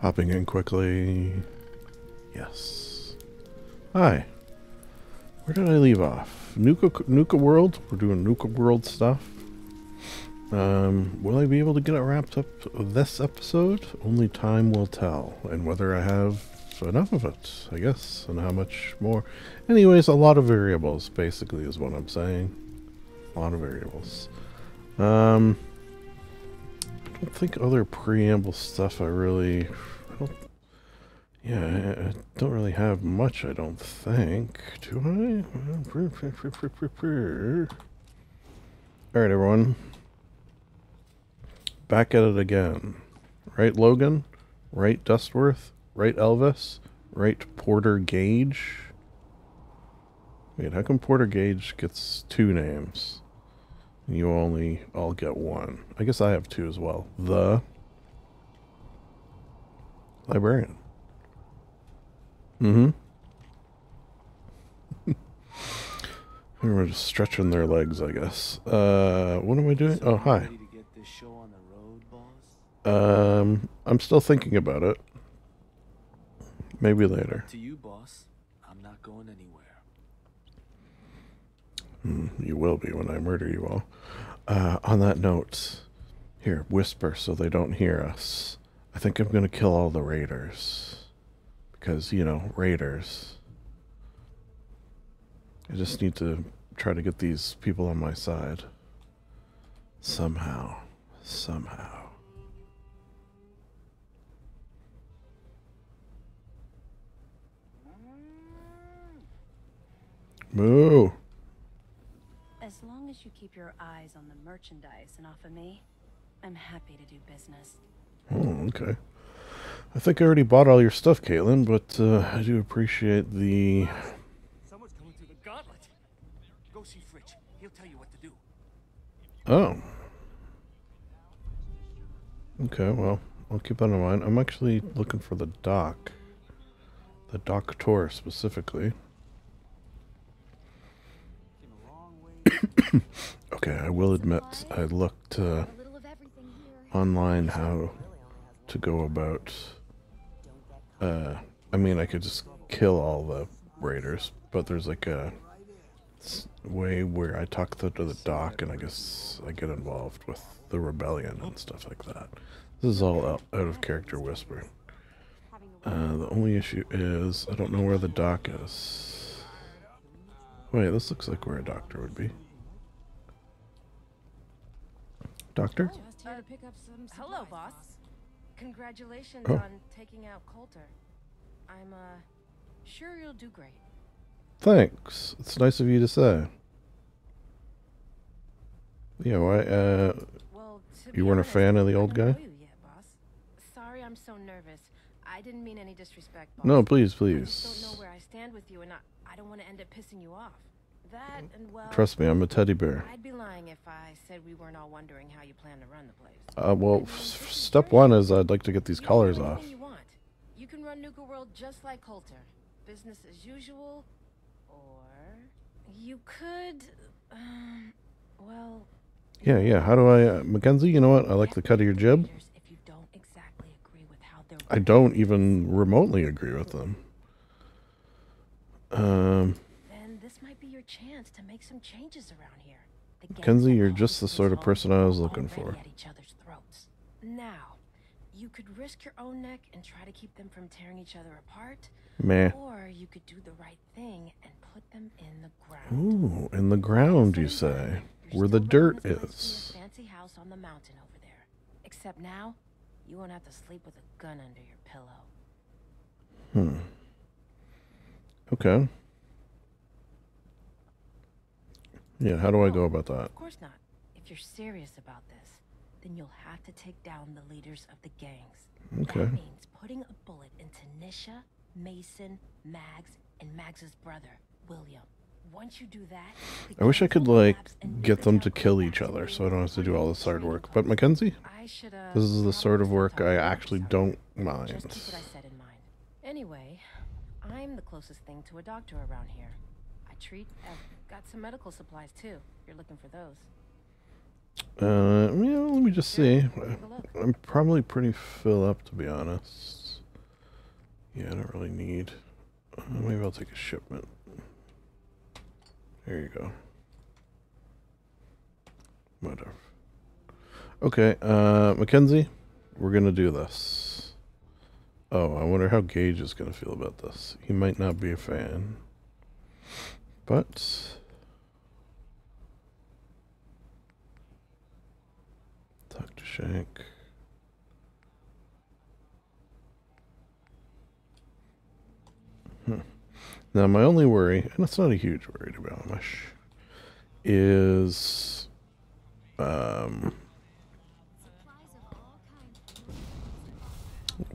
Hopping in quickly. Yes. Hi. Where did I leave off? Nuka, Nuka World? We're doing Nuka World stuff. Um, will I be able to get it wrapped up this episode? Only time will tell. And whether I have enough of it, I guess, and how much more. Anyways, a lot of variables, basically, is what I'm saying. A lot of variables. Um, I don't think other preamble stuff I really... I don't... Yeah, I, don't really have much, I don't think. Do I? Alright, everyone. Back at it again. Right, Logan? Right, Dustworth? Right, Elvis? Right, Porter Gage? Wait, how come Porter Gage gets two names? You only all get one. I guess I have two as well. The librarian. Mm-hmm. We're just stretching their legs, I guess. Uh, what am I doing? Oh, hi. Um, I'm still thinking about it. Maybe later. To you, boss. I'm not going anywhere. Mm, you will be when I murder you all. Uh, on that note, here, whisper so they don't hear us. I think I'm going to kill all the raiders. Because, you know, raiders. I just need to try to get these people on my side. Somehow. Somehow. Moo! Your eyes on the merchandise and off of me, I'm happy to do business. Oh, okay. I think I already bought all your stuff, Caitlin, but uh, I do appreciate the... Someone's coming through the gauntlet. Go see Fritch. He'll tell you what to do. Oh. Okay, well, I'll keep that in mind. I'm actually looking for the dock. The doctor specifically. Okay, I will admit I looked uh, online how to go about. Uh, I mean, I could just kill all the raiders, but there's like a way where I talk to, the dock, and I guess I get involved with the rebellion and stuff like that. This is all out, out of character whisper. Uh, the only issue is I don't know where the dock is. Wait, this looks like where a doctor would be. Doctor? Just here to pick up some Hello, boss. Congratulations Oh. on taking out Colter. I'm, uh, sure you'll do great. Thanks. It's nice of you to say. Yeah, why, uh, Well, you weren't a fan of the old guy? yet, boss. Sorry I'm so nervous. I didn't mean any disrespect, boss. No, please, please. I please. don't know where I stand with you, and I, I don't want to end up pissing you off. That, and well... Trust me, I'm a teddy bear. I'd be lying if I said we weren't all wondering how you plan to run the place. Uh, well, step one is I'd like to get these You collars off. You, want. you can run Nuka World just like Colter. Business as usual. Or you could, um, well... Yeah, yeah. How do I, uh, Mackenzie? You know what? I like the cut of your jib. If you don't exactly agree with how they're I don't even remotely agree with them. Um, then this might be your chance to make some changes around here. The gangs Mackenzie, that you're just the sort of person I was looking for. At each other's throats. Now, you could risk your own neck and try to keep them from tearing each other apart. Meh. Or you could do the right thing and put them in the ground. Ooh, in the ground, you say, where the dirt running this place is. fancy house on the mountain over there. Except now, you won't have to sleep with a gun under your pillow. Hmm. Okay. Yeah, how do I go about that? Of course not. If you're serious about this, then you'll have to take down the leaders of the gangs. Okay. That means putting a bullet into Nisha, Mason, Mags, and Mags's brother, William. Once you do that, I wish I could, like, get them to kill each other so I don't have to do all this hard work. But. Mackenzie, I should, uh, this is the sort of work I actually don't mind. Just keep what I said in mind. Anyway, I'm the closest thing to a doctor around here. I treat ev- Got some medical supplies too. You're looking for those. Uh, yeah, let me just see. Take a look. I'm probably pretty fill up, to be honest. Yeah, I don't really need. Uh, maybe I'll take a shipment. There you go. Whatever. Okay, uh, Mackenzie, we're gonna do this. Oh, I wonder how Gage is gonna feel about this. He might not be a fan. But. To Shank. Hmm. Now, my only worry, and it's not a huge worry to be honest, is um,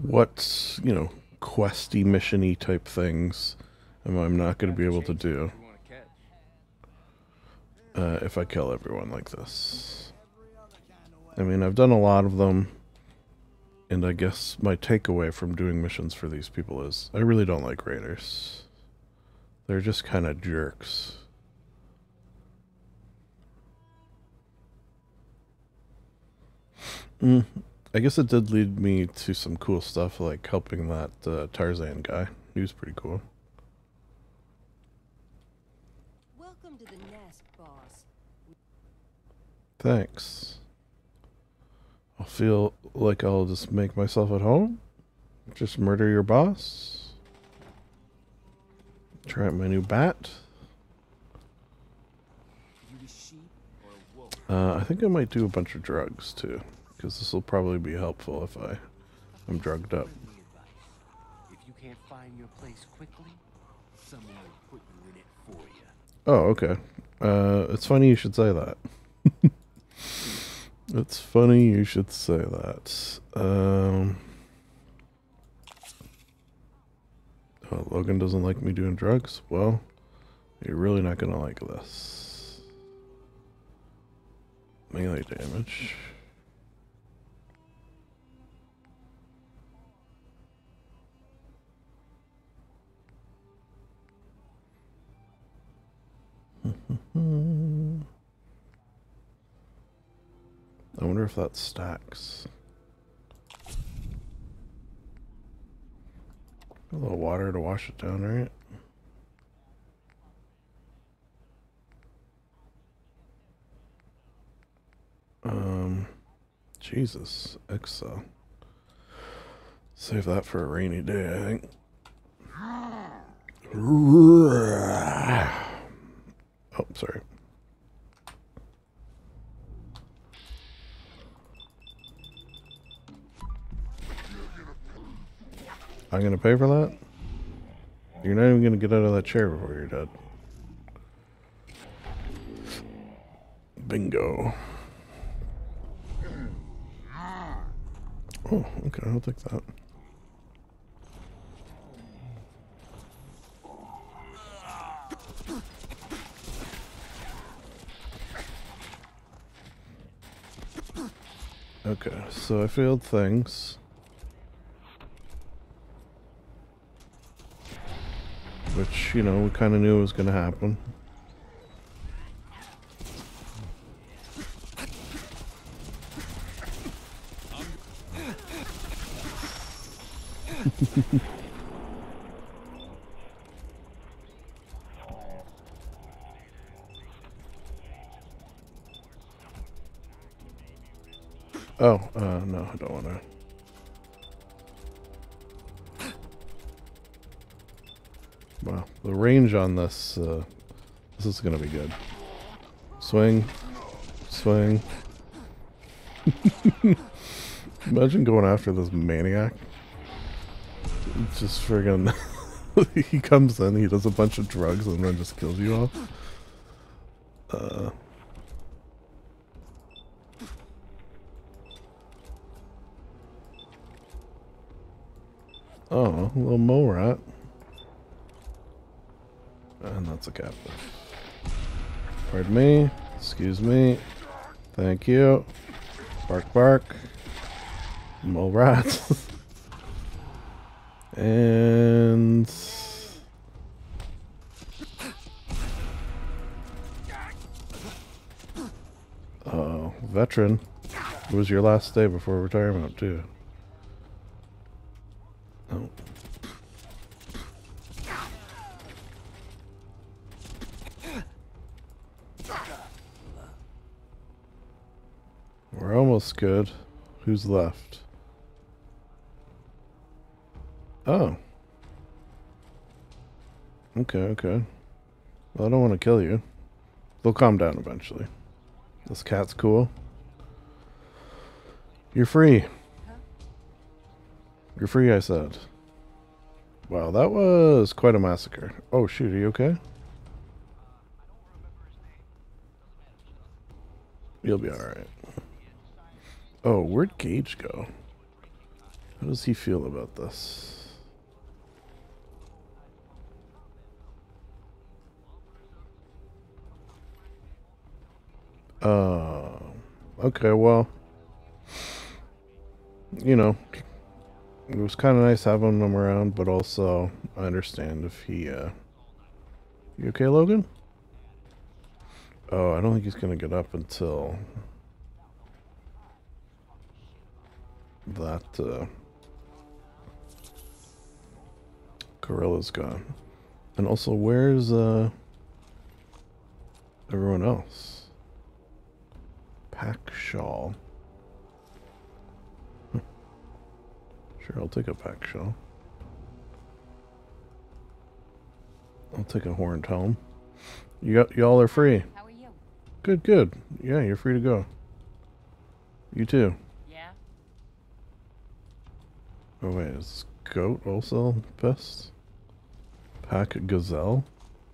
what, you know, questy, missiony type things am I not going to be able to do uh, if I kill everyone like this. I mean, I've done a lot of them, and I guess my takeaway from doing missions for these people is I really don't like raiders. They're just kind of jerks. Mm, I guess it did lead me to some cool stuff like helping that uh, Tarzan guy. He was pretty cool. Welcome to the nest, boss. Thanks. I'll feel like I'll just make myself at home. Just murder your boss. Try out my new bat. Uh, I think I might do a bunch of drugs too, because this will probably be helpful if I am drugged up. Oh, okay. Uh, it's funny you should say that. it's funny you should say that. Um, oh, Logan doesn't like me doing drugs. Well, you're really not gonna like this. Melee damage. I wonder if that stacks. A little water to wash it down, right? Um, Jesus, Excel. Save that for a rainy day, I think. Oh, sorry. I'm gonna pay for that? You're not even gonna get out of that chair before you're dead. Bingo. Oh, okay, I'll take that. Okay, so I failed things. Which, you know, we kind of knew was going to happen. Range on this, uh, this is gonna be good. Swing, swing. Imagine going after this maniac. Just friggin' he comes in, he does a bunch of drugs, and then just kills you all. capital. Pardon me. Excuse me. Thank you. Bark, bark. Mole rats. and... Oh, veteran. It was your last day before retirement, too. Good. Who's left? Oh. Okay, okay. Well, I don't want to kill you. They'll calm down eventually. This cat's cool. You're free. You're free, I said. Wow, that was quite a massacre. Oh, shoot, are you okay? You'll be alright. Oh, where'd Gage go? How does he feel about this? Uh, okay, well, you know, it was kind of nice having him around, but also I understand if he, uh, you okay, Logan? Oh, I don't think he's gonna get up until that, uh, Gorilla's gone. And also, where's, uh, everyone else? Pack shawl. Sure, I'll take a pack shawl. I'll take a horned helm. You y'all are free. How are you? Good, good. Yeah, you're free to go. You too. Yeah? Oh wait, is goat also best? Pack gazelle?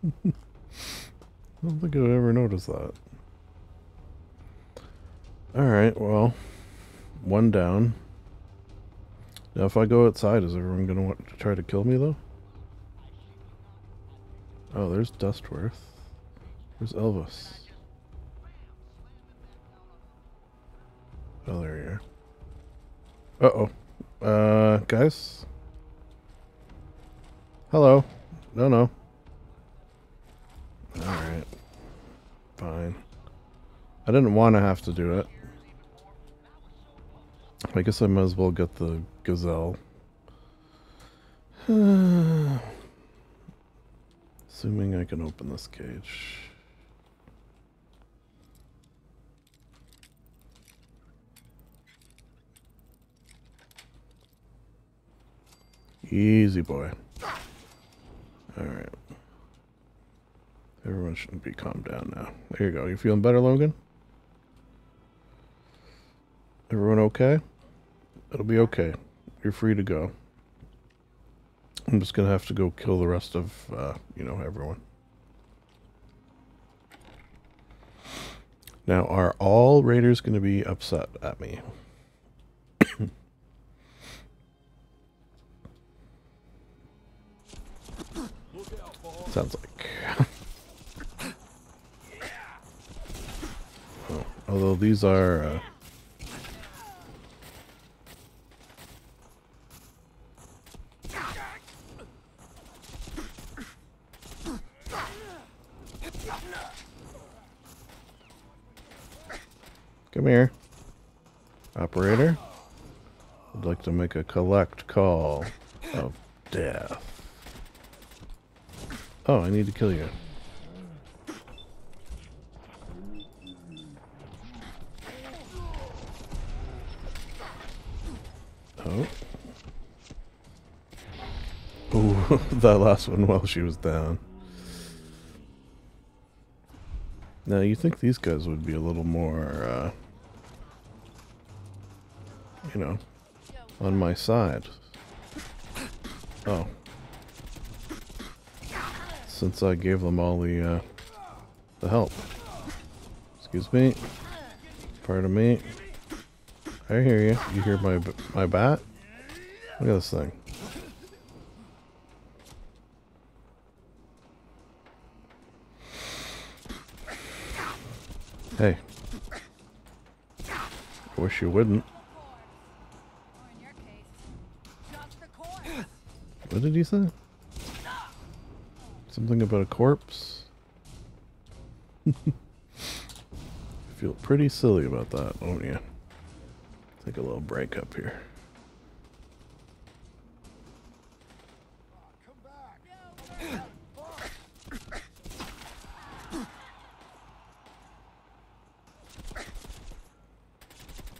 I don't think I'd ever noticed that. Alright, well, one down. Now, if I go outside, is everyone going to want to try to kill me, though? Oh, there's Dustworth. Where's Elvis? Oh, there you are. Uh-oh. Uh, guys? Hello. No, no. Alright. Fine. I didn't want to have to do it. I guess I might as well get the gazelle. Assuming I can open this cage. Easy boy. Alright. Everyone should be calmed down now. There you go. You feeling better, Logan? Everyone okay? It'll be okay. You're free to go. I'm just gonna have to go kill the rest of, uh, you know, everyone. Now, are all raiders gonna be upset at me? Sounds like. oh, although these are. Uh, Come here. Operator. I'd like to make a collect call of death. Oh, I need to kill you. Oh. Ooh, that last one while she was down. Now, you think these guys would be a little more, uh, you know, on my side. Oh. Since I gave them all the, uh, the help. Excuse me. Pardon me. I hear you. You hear my, my bat? Look at this thing. Hey. I wish you wouldn't. What did he say? Something about a corpse? if Feel pretty silly about that, don't you? Take a little break up here.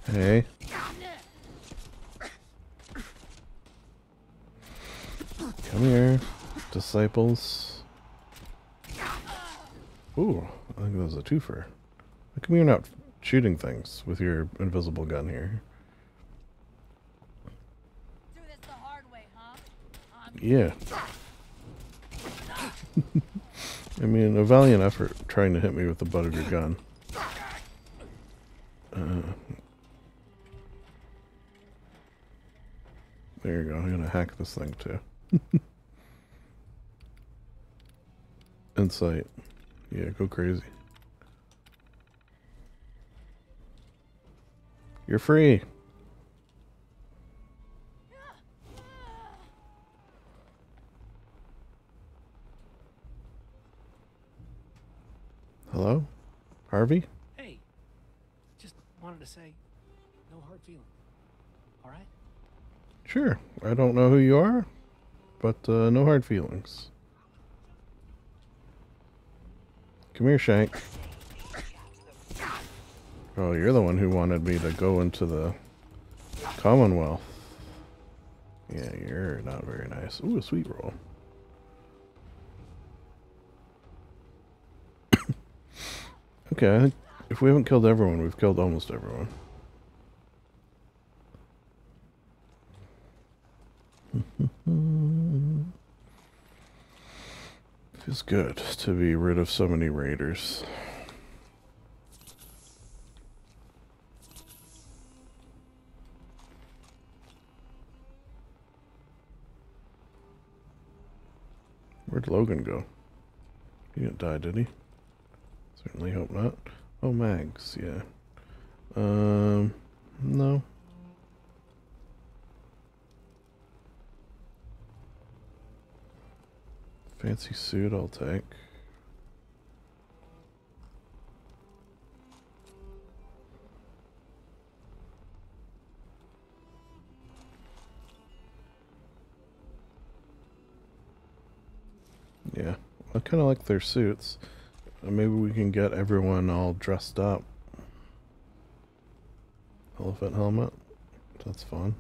Hey. Come here, disciples. Ooh, I think that was a twofer. How come you're not shooting things with your invisible gun here? Do this the hard way, huh? Yeah. I mean, a valiant effort trying to hit me with the butt of your gun. Uh, there you go. I'm gonna hack this thing too. Insight. Yeah, go crazy. You're free. Hello? Harvey? Hey, just wanted to say, no hard feelings. All right? Sure. I don't know who you are, but uh, no hard feelings. Come here, Shank. Oh, you're the one who wanted me to go into the Commonwealth. Yeah, you're not very nice. Ooh, a sweet roll. okay, if we haven't killed everyone, we've killed almost everyone. Feels good to be rid of so many raiders. Where'd Logan go? He didn't die, did he? Certainly hope not. Oh, Mags, yeah. Um, no. Fancy suit, I'll take. Yeah, I kind of like their suits. Uh, maybe we can get everyone all dressed up. Elephant helmet. That's fun.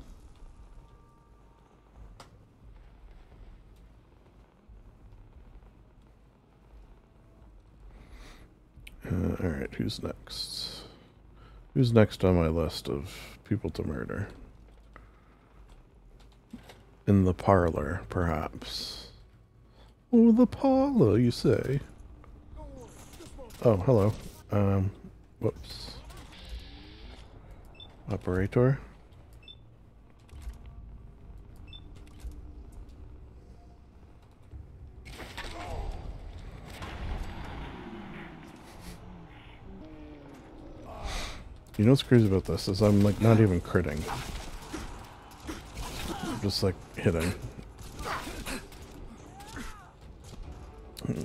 Uh, Alright, who's next? Who's next on my list of people to murder? In the parlor, perhaps. Oh, the parlor, you say? Oh, hello. Um, whoops. Operator? You know what's crazy about this is I'm like not even critting. I'm just like hitting.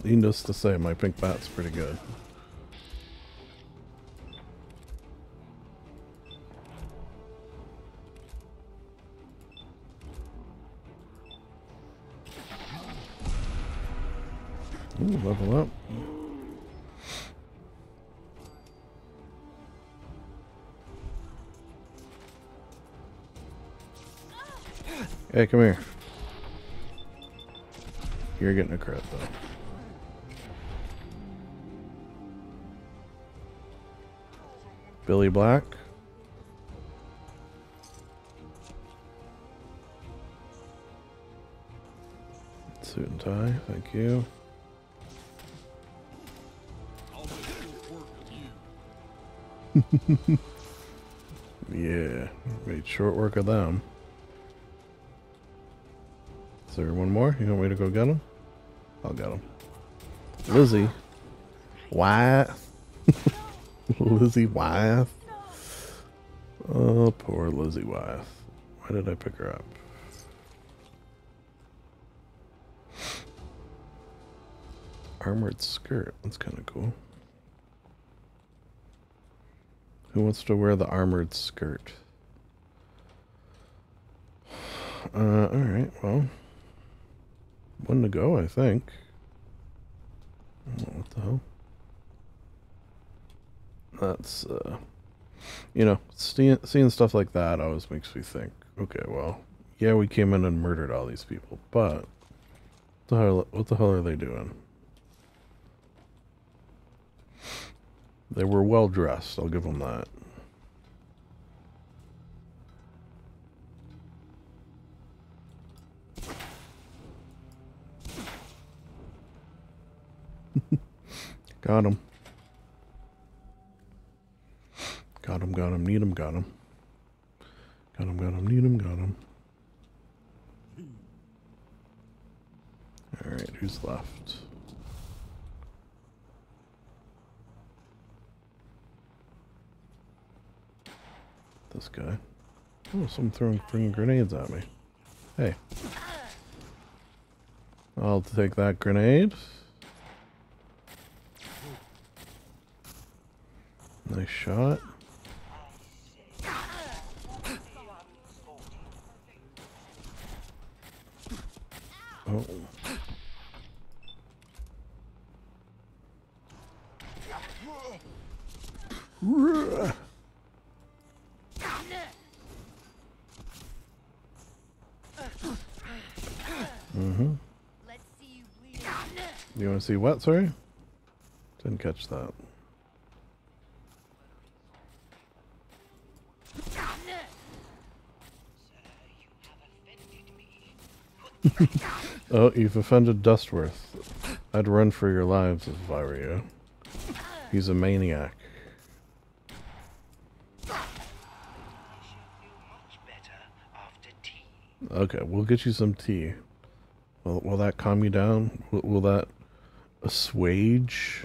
Needless to say, my pink bat's pretty good. Ooh, level up. Hey, come here. You're getting a crit, though. Billy Black. Suit and tie, thank you. yeah, made short work of them. Is there one more? You want me to go get him? I'll get him. Lizzie. Wyeth. Lizzie Wyeth. Oh, poor Lizzie Wyeth. Why did I pick her up? Armored skirt. That's kind of cool. Who wants to wear the armored skirt? Uh, alright, well. One to go, I think. What the hell? That's, uh, you know, seeing, seeing stuff like that always makes me think, okay, well, yeah, we came in and murdered all these people, but what the hell, what the hell are they doing? They were well dressed, I'll give them that. got him. Got him, got him, need him, got him. Got him, got him, need him, got him. Alright, who's left? This guy. Oh, someone throwing, throwing grenades at me. Hey. I'll take that grenade. Nice shot. Oh. Mm-hmm. Let's see you bleed. You want to see what? Sorry? Didn't catch that. Oh, you've offended Dustworth. I'd run for your lives if I were you. He's a maniac. Okay, we'll get you some tea. Will, will that calm you down? Will, will that assuage?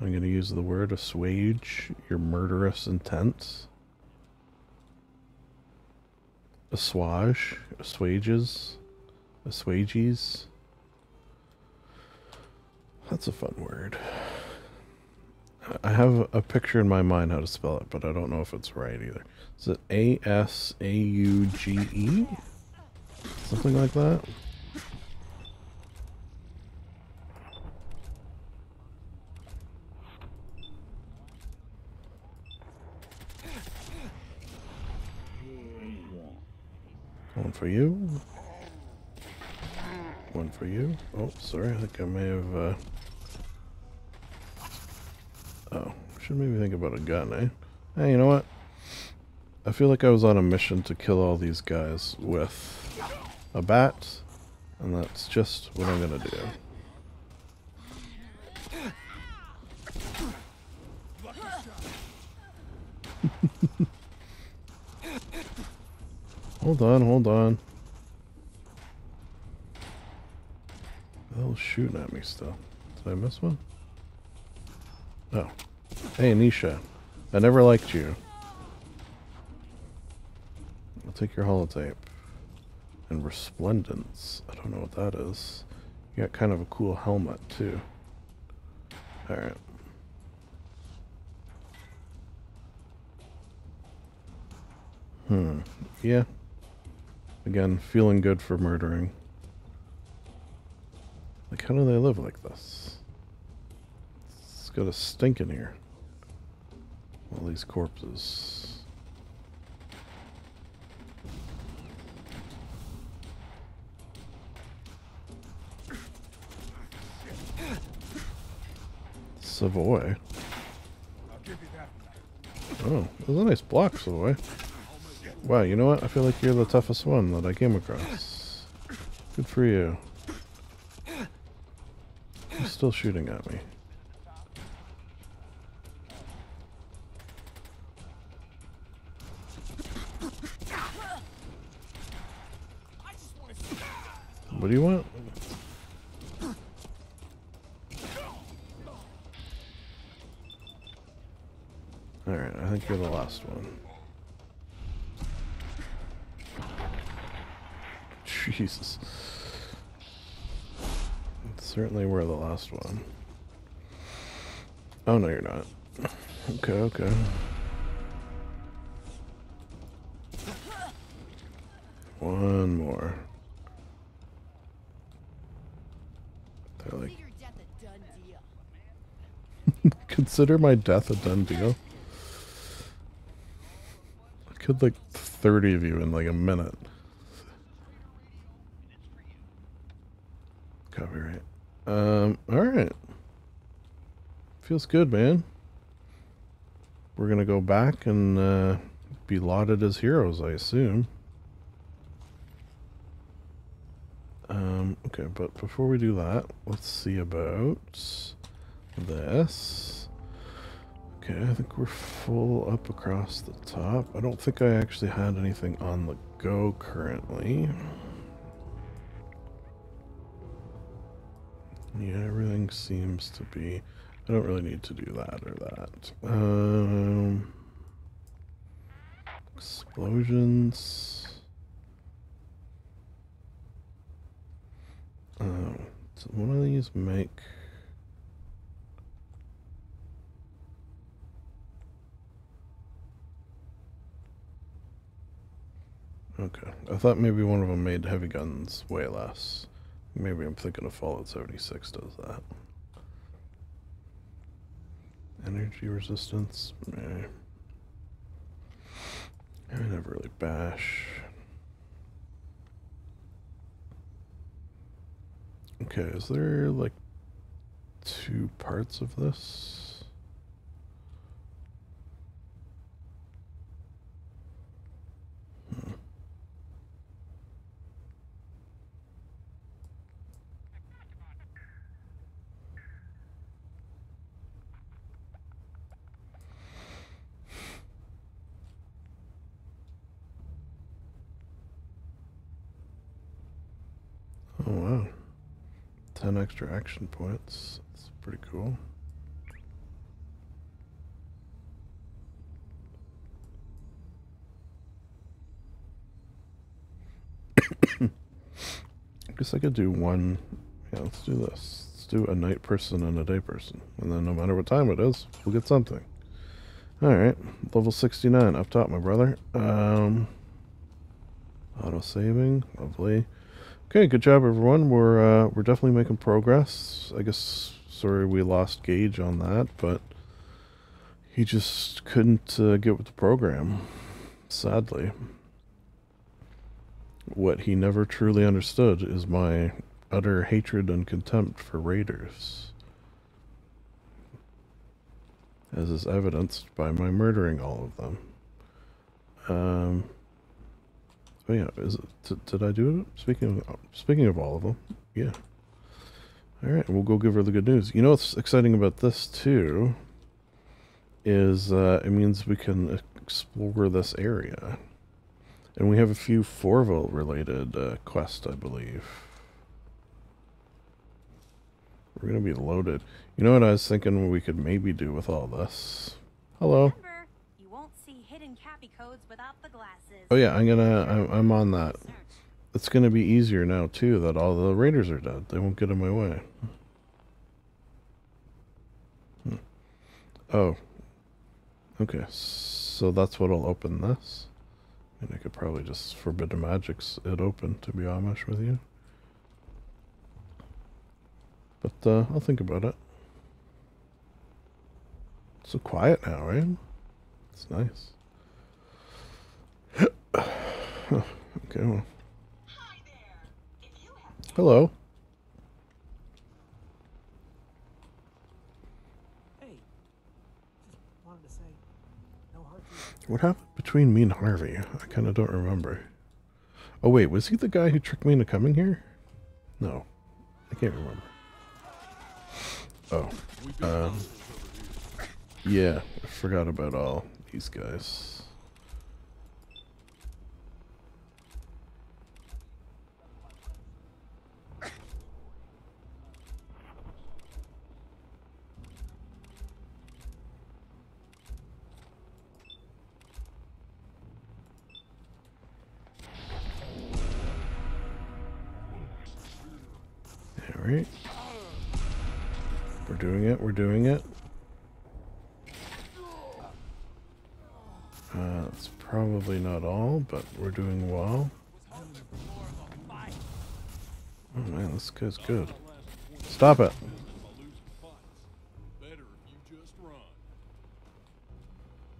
I'm going to use the word assuage your murderous intent. Assuage, assuages, assuages. That's a fun word. I have a picture in my mind how to spell it, but I don't know if it's right either. Is it A S A U G E? Something like that? One for you. One for you. Oh, sorry. I think I may have. Uh... Oh, should maybe think about a gun, eh? Hey, you know what? I feel like I was on a mission to kill all these guys with a bat, and that's just what I'm gonna do. hold on, hold on. Shooting at me still? Did I miss one? Oh. Hey, Nisha. I never liked you. I'll take your holotape. And resplendence. I don't know what that is. You got kind of a cool helmet, too. Alright. Hmm. Yeah. Again, feeling good for murdering. Like, how do they live like this? It's got a stink in here. All these corpses. Savoy. Oh, was a nice block, Savoy. Wow, you know what? I feel like you're the toughest one that I came across. Good for you. Still shooting at me. What do you want? Alright, I think you're the last one. Jesus certainly were the last one. Oh, no, you're not. Okay, okay. One more. They're like... Consider my death a done deal. I killed like 30 of you in like a minute. Copyright. Um, alright. Feels good, man. We're gonna go back and uh, be lauded as heroes, I assume. Um, okay, but before we do that, let's see about this. Okay, I think we're full up across the top. I don't think I actually had anything on the go currently. Yeah, everything seems to be. I don't really need to do that or that. Um, explosions. So one of these make. Okay, I thought maybe one of them made heavy guns way less. Maybe I'm thinking of Fallout 76 does that. Energy resistance? Meh. I never really bash. Okay, is there like two parts of this? Hmm. Oh wow. 10 extra action points. That's pretty cool. I guess I could do one. Yeah, let's do this. Let's do a night person and a day person. And then no matter what time it is, we'll get something. Alright. Level 69 up top, my brother. Um, auto saving. Lovely. Okay, good job, everyone. We're uh, we're definitely making progress. I guess sorry we lost Gage on that, but he just couldn't uh, get with the program. Sadly, what he never truly understood is my utter hatred and contempt for raiders, as is evidenced by my murdering all of them. Um. Oh yeah, is it, did I do it? Speaking of speaking of all of them, yeah. All right, we'll go give her the good news. You know what's exciting about this too? Is uh, it means we can explore this area, and we have a few Forville related uh, quests, I believe. We're gonna be loaded. You know what I was thinking we could maybe do with all this? Hello. Remember, you won't see hidden cappy codes without the glasses. Oh yeah, I'm gonna. I'm, I'm on that. It's gonna be easier now too that all the raiders are dead. They won't get in my way. Hmm. Oh. Okay, so that's what'll open this. And I could probably just forbidden magics it open to be Amish with you. But uh, I'll think about it. So quiet now, right? It's nice. okay, well. Hello. Hey, no. What happened between me and Harvey? I kind of don't remember. Oh, wait, was he the guy who tricked me into coming here? No. I can't remember. Oh. Um, yeah, I forgot about all these guys. Alright. We're doing it, we're doing it. Uh, that's probably not all, but we're doing well. Oh man, this guy's good. Stop it.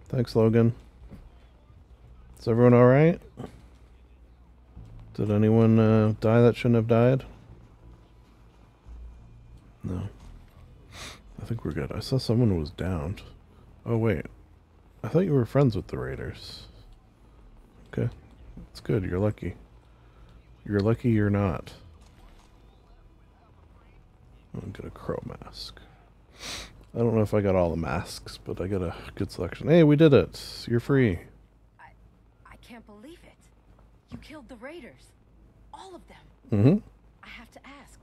Thanks, Logan. Is everyone alright? Did anyone uh, die that shouldn't have died? No. I think we're good. I saw someone was downed. Oh, wait. I thought you were friends with the Raiders. Okay. That's good. You're lucky. You're lucky you're not. I'll get a crow mask. I don't know if I got all the masks, but I got a good selection. Hey, we did it. You're free. I can't believe it. You killed the Raiders. All of them. Mm-hmm. I have to ask.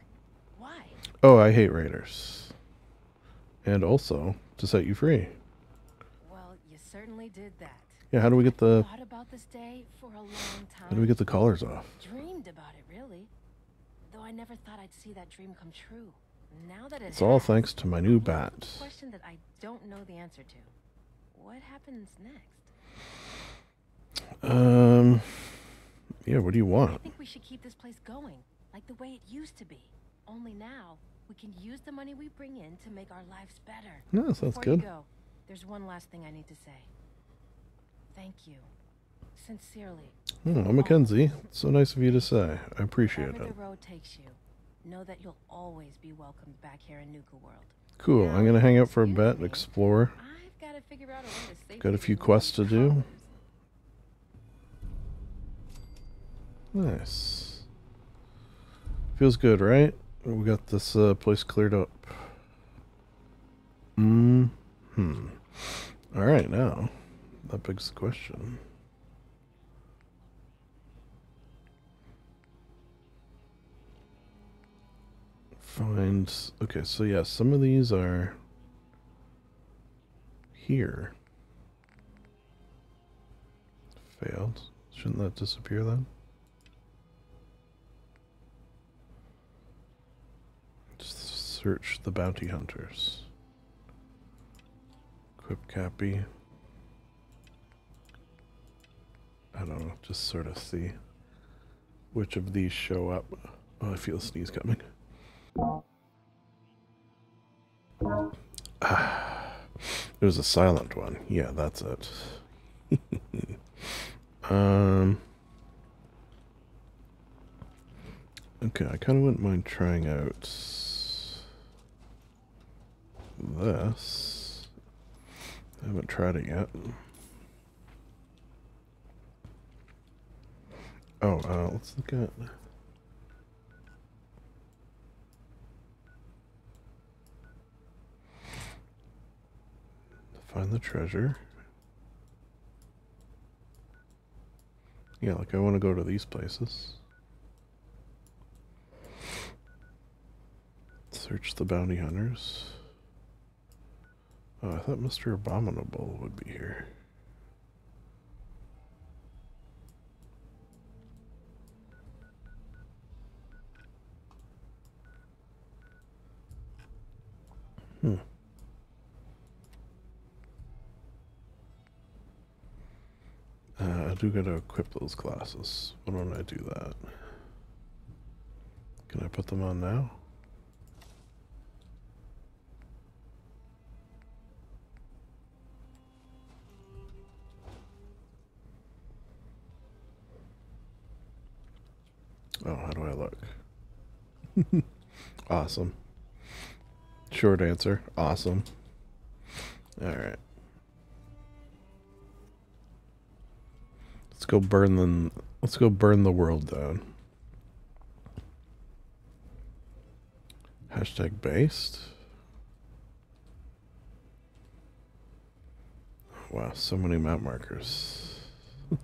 Why? Oh, I hate raiders. And also to set you free. Well, you certainly did that. Yeah, how do we get the Thought about this day for a long time. how do we get the collars off? Dreamed about it, really. Though I never thought I'd see that dream come true. Now that it It's all thanks to my new I'm left with bat. a question that I don't know the answer to. What happens next? Um Yeah, what do you want? I think we should keep this place going, like the way it used to be. Only now, we can use the money we bring in to make our lives better. No, sounds Before good. you go, there's one last thing I need to say. Thank you. Sincerely. Oh, Mackenzie. It's so nice of you to say. I appreciate Wherever it. the road takes you, know that you'll always be welcomed back here in Nuka World. Cool. I'm gonna hang out for a bit and explore. I've got to figure out a way to Got a few quests to do. Nice. Feels good, right? We got this uh, place cleared up. Mm hmm. Alright, now. That begs the question. Find. Okay, so yeah, some of these are here. Failed. Shouldn't that disappear then? Search the bounty hunters. Equip Cappy. I don't know, just sort of see which of these show up. Oh, I feel a sneeze coming. Ah, it was a silent one. Yeah, that's it. um. Okay, I kind of wouldn't mind trying out this. I haven't tried it yet. Oh, uh, let's look at. Find the treasure. Yeah, like I want to go to these places. Search the bounty hunters. Oh, I thought Mr. Abominable would be here. Hmm. Uh, I do gotta equip those classes. Why don't I do that? Can I put them on now? Oh, how do I look? awesome. Short answer. Awesome. All right. Let's go burn the let's go burn the world down. Hashtag based. Wow, so many map markers.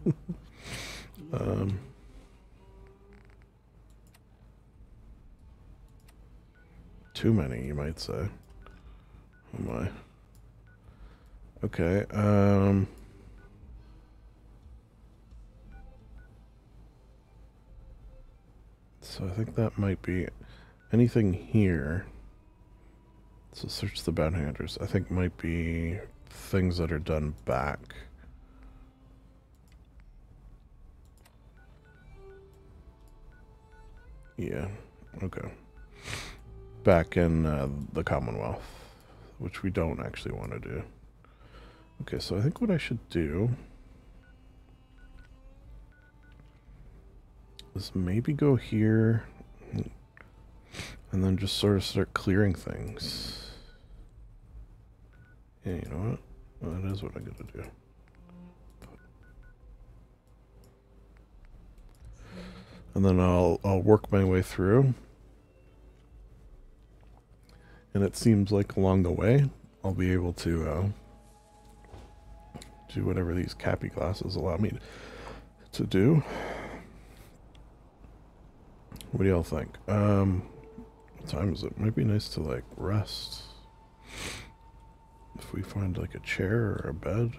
um Too many, you might say. Oh my. Okay, um So I think that might be anything here. So search the bounty hunters. I think might be things that are done back. Yeah. Okay. Back in uh, the Commonwealth, which we don't actually want to do. Okay, so I think what I should do is maybe go here and then just sort of start clearing things. Yeah, you know what? That is what I'm gonna do. And then I'll I'll work my way through. And it seems like along the way I'll be able to uh, do whatever these cappy glasses allow me to do. What do y'all think? Um, what time is it? Might be nice to like rest. If we find like a chair or a bed.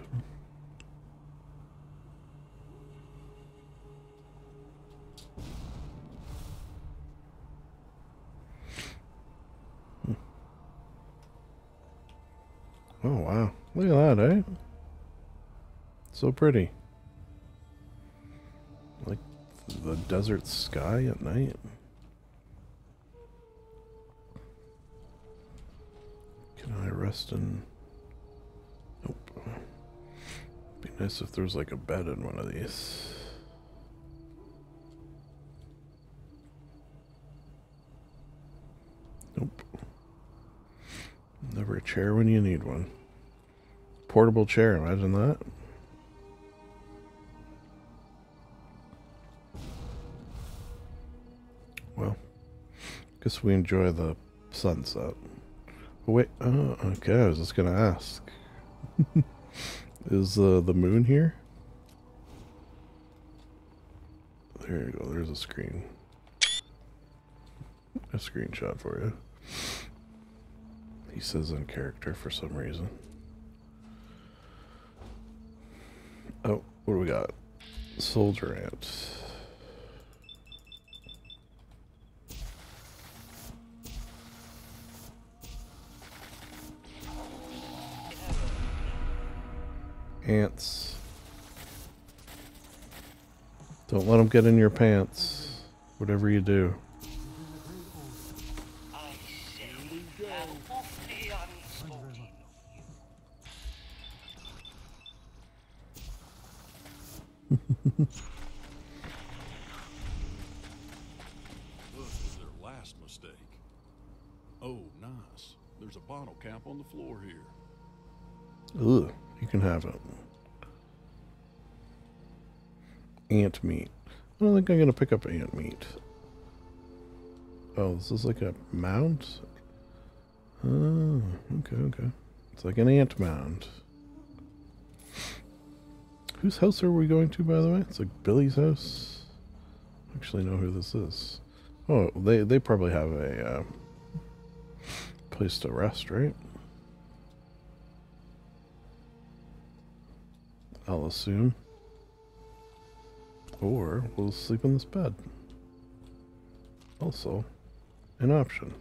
Oh wow. Look at that, eh? So pretty. Like the desert sky at night. Can I rest in... Nope. Be nice if there's like a bed in one of these. Nope. Never a chair when you need one. Portable chair, imagine that. Well, guess we enjoy the sunset. Wait, oh, okay, I was just gonna ask. Is uh, the moon here? There you go, there's a screen. A screenshot for you. He says in character for some reason. Oh, what do we got? Soldier ant. Ants. Don't let them get in your pants. Whatever you do. This is their last mistake. Oh, nice. There's a bottle cap on the floor here. Ugh, you can have it. Ant meat. I don't think I'm gonna pick up ant meat. Oh, this is like a mound? Oh, okay, okay. It's like an ant mound. Whose house are we going to, by the way? It's like Billy's house. I actually know who this is. Oh, they, they probably have a uh, place to rest, right? I'll assume. Or we'll sleep in this bed. Also, an option.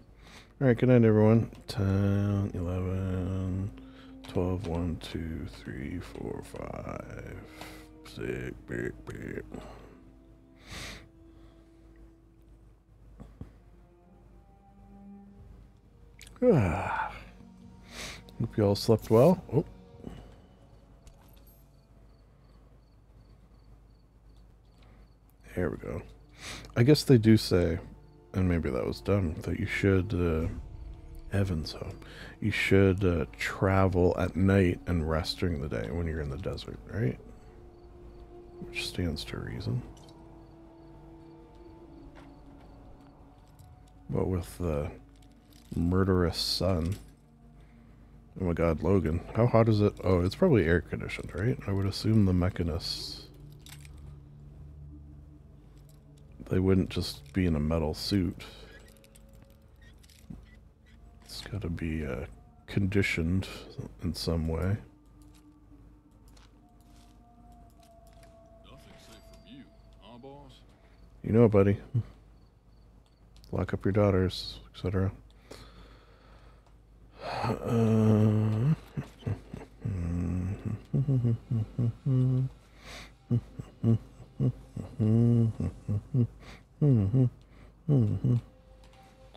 Alright, good night, everyone. 10, 11, 12, 1, 2, 3, 4, 5, 6, beep, beep. Ah. Hope you all slept well. Oh. There we go. I guess they do say, and maybe that was done, that you should, uh, Evan's home, you should uh, travel at night and rest during the day when you're in the desert, right? Which stands to reason. But with the murderous sun, oh my god, Logan, how hot is it? Oh, it's probably air conditioned, right? I would assume the mechanists they wouldn't just be in a metal suit. It's got to be uh, conditioned in some way. Nothing safe from you, huh. You know, buddy. Lock up your daughters, etc. Uh,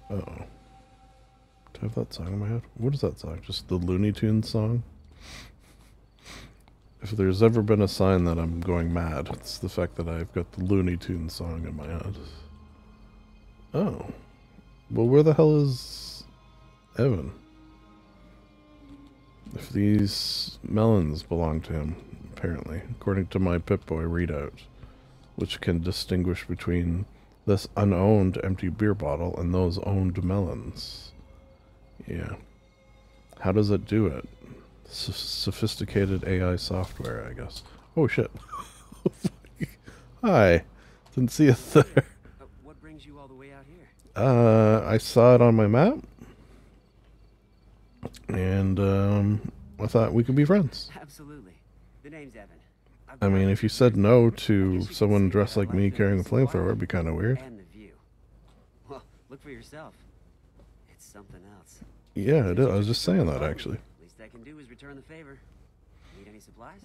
Uh oh. Do I have that song in my head? What is that song? Just the Looney Tunes song? If there's ever been a sign that I'm going mad, it's the fact that I've got the Looney Tunes song in my head. Oh. Well, where the hell is Evan? If these melons belong to him, apparently, according to my Pip-Boy readout, which can distinguish between this unowned empty beer bottle and those owned melons. Yeah. How does it do it? S- sophisticated AI software, I guess. Oh shit. Hi. Didn't see it there. Uh, what brings you all the way out here? Uh, I saw it on my map. And um, I thought we could be friends. Absolutely. The name's Evan. I've I mean, if you said no to someone dressed like me carrying a flamethrower, it'd be kind of weird. And the view. Well, look for yourself. It's something else. Yeah, it is. I was just saying that actually. Least I can do is return the favor. Need any supplies?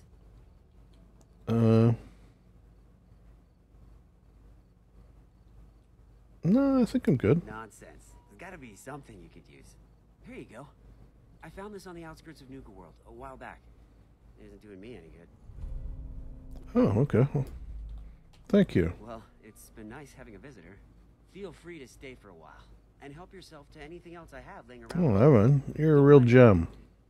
Uh, no, I think I'm good. Nonsense. There's got to be something you could use. Here you go. I found this on the outskirts of Nuka World a while back. It isn't doing me any good. Oh, okay. Well, thank you. Well, it's been nice having a visitor. Feel free to stay for a while and help yourself to anything else I have laying around. Oh, Evan, you're a real gem.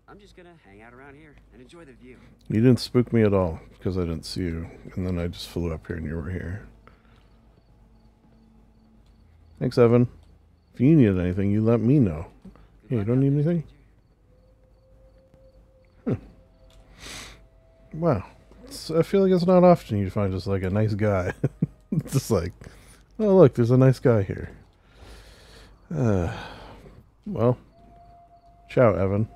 I'm just gonna hang out around here and enjoy the view. You didn't spook me at all because I didn't see you, and then I just flew up here and you were here. Thanks, Evan. If you need anything, you let me know. Hey, you don't need anything? stranger. Hmm. Wow. It's, I feel like it's not often you find just like a nice guy. just like, oh, look, there's a nice guy here. Uh, well, ciao, Evan.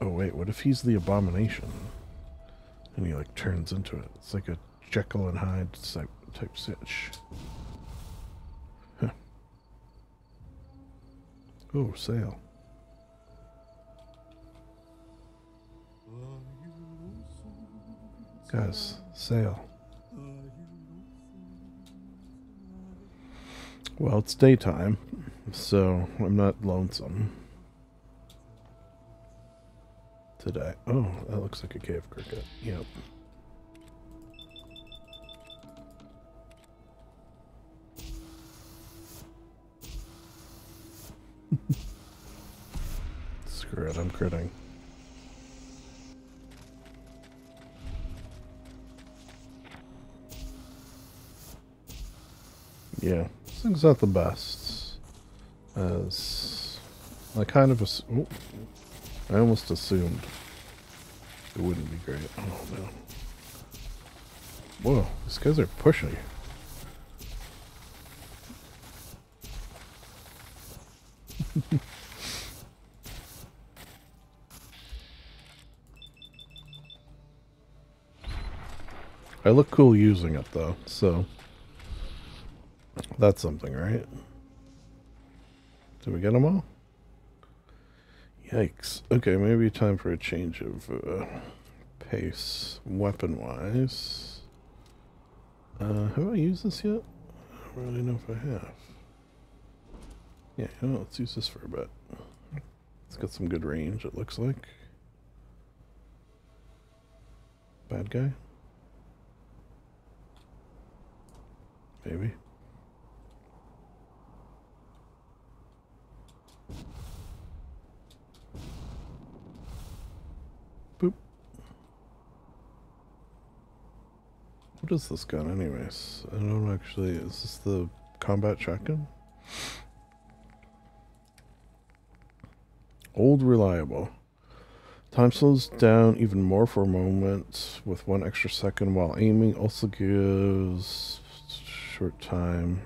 Oh, wait, what if he's the abomination? And he like turns into it. It's like a Jekyll and Hyde type, type stitch. Huh. Oh, sail. Guys, sail. Well, it's daytime, so I'm not lonesome. Today. Oh, that looks like a cave cricket. Yep. Screw it, I'm critting. Yeah, this thing's not the best. As I kind of oh, I almost assumed it wouldn't be great. Oh no. Whoa, these guys are pushing. I look cool using it though, so that's something, right? Did we get them all? Yikes. Okay, maybe time for a change of uh, pace, weapon-wise. Uh, have I used this yet? I don't really know if I have. Yeah, you know, let's use this for a bit. It's got some good range, it looks like. Bad guy? Maybe. Boop. What is this gun, anyways? I don't actually. Is this the combat shotgun? Old reliable. Time slows down even more for a moment with one extra second while aiming. Also gives short time.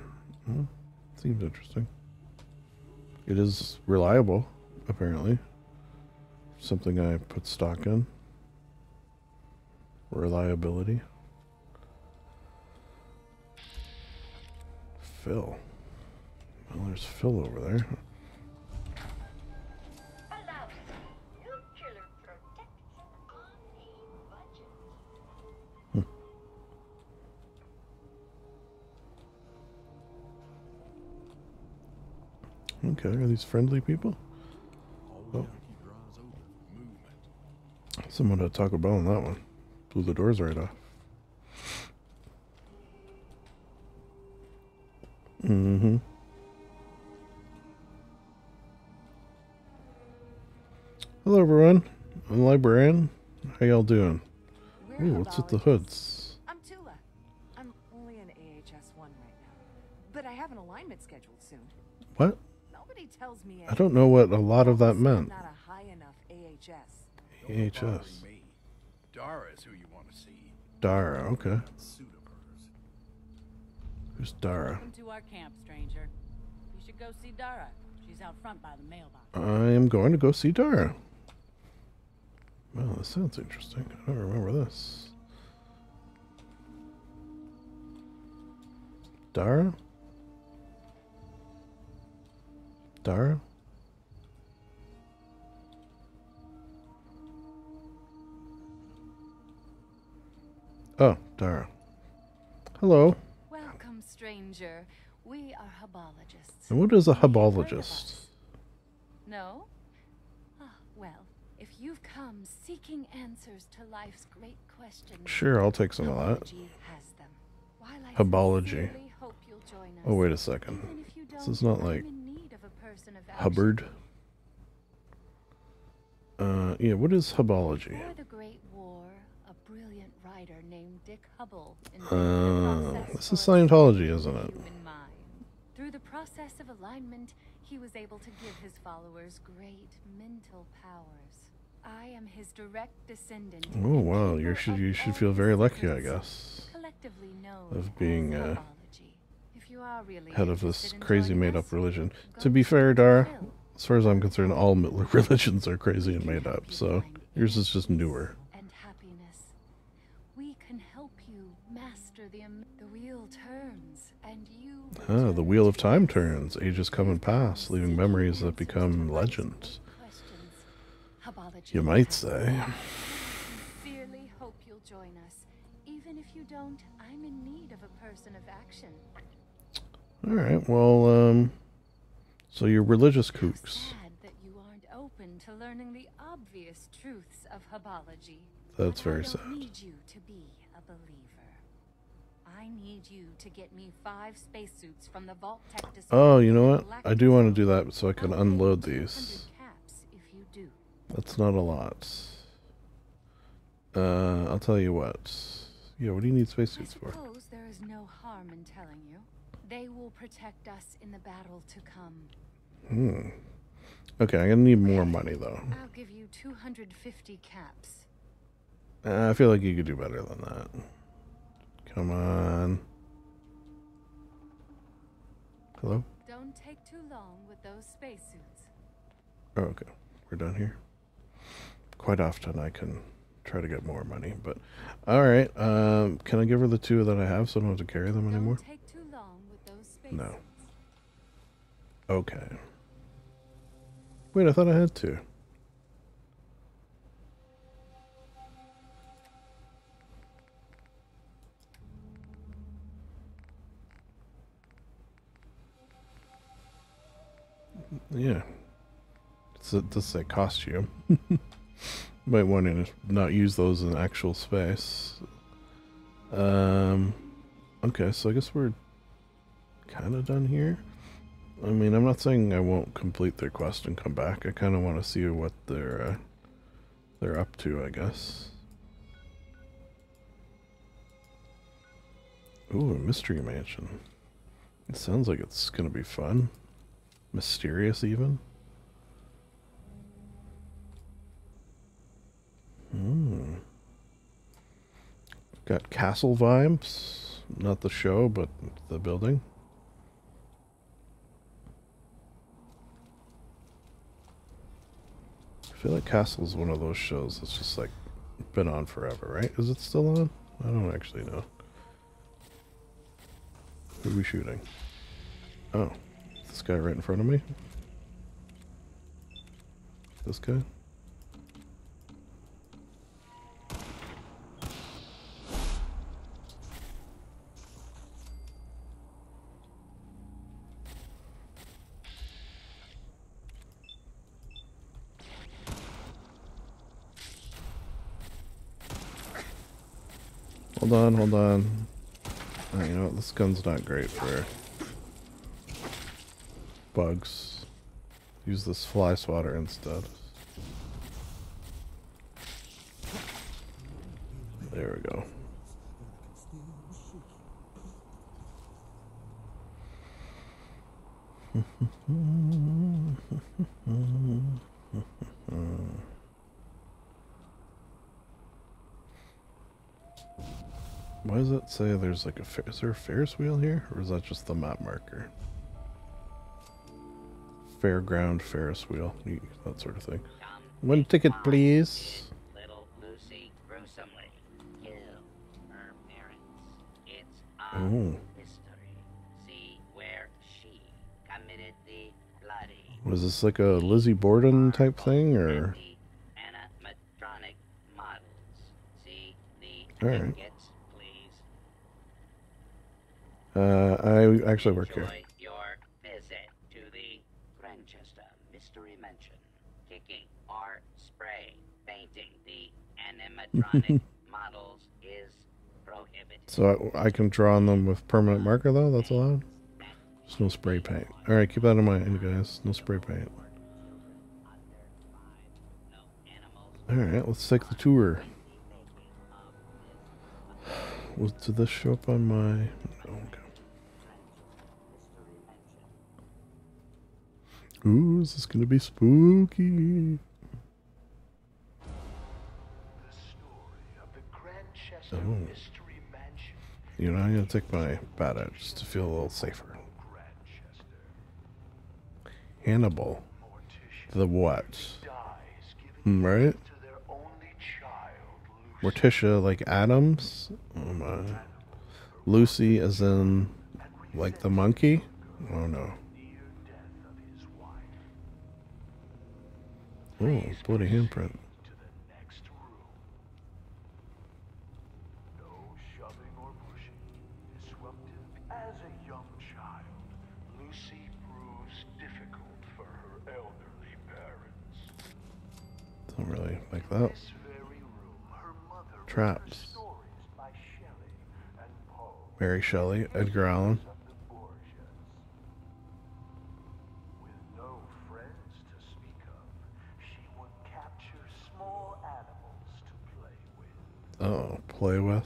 Hmm, seems interesting. It is reliable, apparently. Something I put stock in. Reliability. Phil. Well, there's Phil over there. Okay, are these friendly people? Always Oh. gotta keep your eyes open for movement. Someone at Taco Bell on that one. Blew the doors right off. Mm-hmm. Hello everyone. I'm Librarian. How y'all doing? We're Ooh, what's with the hoods? I'm Tula. I'm only an AHS 1 right now. But I have an alignment scheduled soon. What? Nobody tells me I don't know what a lot of that meant. not a high enough AHS. Don't AHS. Dara is who you want to see. Dara, okay. That suit of hers. Who's Dara? Welcome to our camp, stranger. You should go see Dara. She's out front by the mailbox. I am going to go see Dara. Well, this sounds interesting. I don't remember this. Dara? Dara? Oh, Dara. Hello. Welcome, stranger. We are hubologists. And what is a Have you heard of hubologist? us? No? Ah, well, if you've come seeking answers to life's great questions, Sure, I'll take some of that. Hubology has them. While I Hubology. hope you'll join us, Oh, wait a second. even if you This is not like Hubbard. Uh, yeah, what is hubology? Before the Great War, a brilliant writer named Dick Hubble Uh, this is Scientology, isn't it? Through the process of alignment, he was able to give his followers great mental powers. I am his direct descendant. Oh wow, you should you should feel very lucky, I guess, of being uh, Hubology. If you are really head of this crazy made-up religion. To be fair, Dara, as far as I'm concerned, all religions are crazy and made up, So yours is just newer. And happiness. We can help you master the the wheel turns, and you. Ah, the wheel of time turns. Ages come and pass, leaving memories that become legends. great questions. Hubology You might say. All right. Well, um, so you're religious kooks. that you aren't open to learning the obvious truths of Hubology. That's very I sad. need you to be a believer. I need you to get me five spacesuits from the Vault Tech Oh, you know what? I do want to do that so I can unload these. caps if you do. That's not a lot. Uh, I'll tell you what. Yeah, what do you need spacesuits for? suppose there is no harm in telling you. They will protect us in the battle to come. Hmm. Okay, I'm gonna need more money though. I'll give you 250 caps. Uh, I feel like you could do better than that. Come on. Hello? Don't take too long with those spacesuits. Oh, okay. We're done here. Quite often I can try to get more money, but all right. Um, can I give her the two that I have so I don't have to carry them anymore? Don't take too long with those spacesuits. No. Okay. Wait, I thought I had to. Yeah. Does say costume. Might want to not use those in actual space. Um. Okay, so I guess we're kind of done here. I mean, I'm not saying I won't complete their quest and come back. I kind of want to see what they're uh, they're up to. I guess. Ooh, a mystery mansion. It sounds like it's gonna be fun, mysterious even. Hmm. Got castle vibes. Not the show, but the building. Feel like Castle's one of those shows that's just like been on forever, right? Is it still on? I don't actually know. Who are we shooting? Oh, this guy right in front of me? This guy? Hold on, hold on. Oh, you know what? This gun's not great for bugs. Use this fly swatter instead. There we go. Why does it say there's like a is there a Ferris wheel here, or is that just the map marker? Fairground Ferris wheel, that sort of thing. One ticket, please. Little Lucy gruesomely kill her parents. It's a Oh. mystery. See where she committed the bloody Was this like a Lizzie Borden type thing, or? animatronic models. See the All right. tickets, please. Uh, I actually work here. Your visit to the Grandchester Mystery Mansion. Kicking or spray painting the animatronic models is prohibited. So I, I can draw on them with permanent marker though. That's allowed. Just no spray paint. All right, keep that in mind, guys. No spray paint. All right, let's take the tour. Was did this show up on my? Ooh, is this gonna be spooky? Oh. You know, I'm gonna take my bat out just to feel a little safer. Hannibal. The what? Hmm, Right? Morticia like Addams? Oh my. Lucy as in like the monkey? Oh no. Oh, bloody handprint. As a young child, Lucy proves difficult for her elderly parents. Don't really like that. Traps. Mary Shelley, Edgar Allan. No friends to speak of, she would capture small animals to play with. Oh, play with.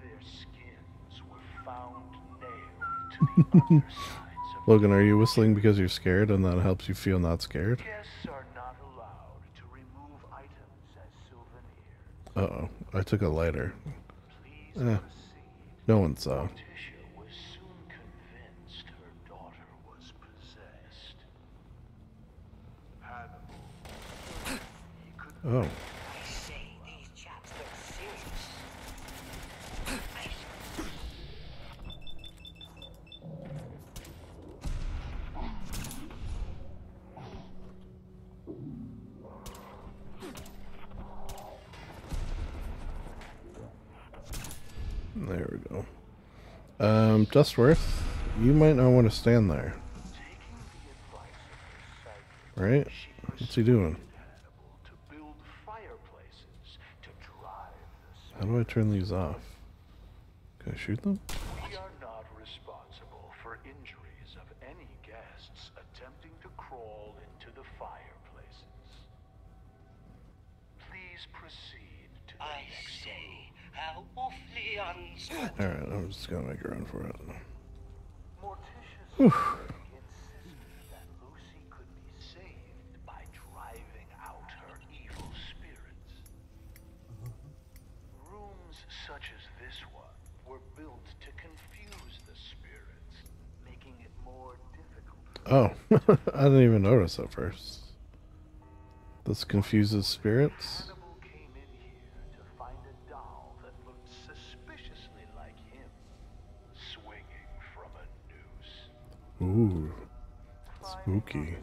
Their skins were found nailed to the Logan, are you whistling because you're scared and that helps you feel not scared? Guests are not allowed to remove items as souvenirs. Uh oh, I took a lighter. Eh, no one saw. Morticia was soon convinced her daughter was possessed. Hannibal. He could Oh, I say these chaps look serious. there we go. Um, Dustworth, you might not want to stand there. Right? What's he doing? How do I turn these off? Can I shoot them? We are not responsible for injuries of any guests attempting to crawl into the fireplaces. Please proceed to the I next say, how awfully unsportsmanlike. Alright, I'm just gonna make a run for it. Whew. family insisted that Lucy could be saved by driving out her evil spirits. Mm-hmm. Rooms such as this one were built to confuse the spirits, making it more difficult. Oh, I didn't even notice at first. This confuses spirits. The spooky.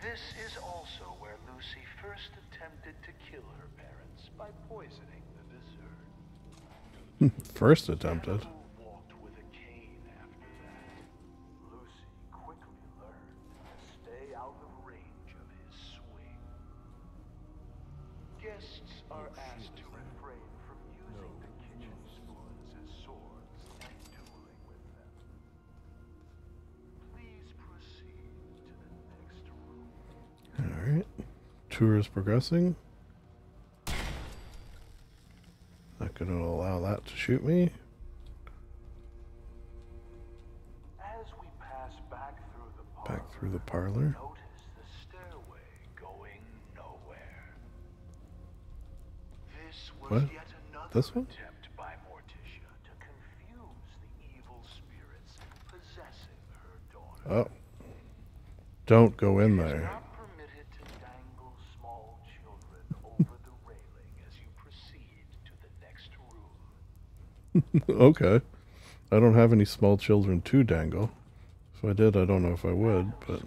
This is also where Lucy first attempted to kill her parents by poisoning the dessert. First attempted. Tour is progressing. Not going to allow that to shoot me. As we pass back through the parlor, Back through the parlor. notice the stairway going nowhere. This was What? yet another This one? attempt by Morticia to confuse the evil spirits possessing her daughter. Oh. Don't go in there. not permitted to dangle small children over the railing as you proceed to the next room. okay. I don't have any small children to dangle. If I did, I don't know if I would, but.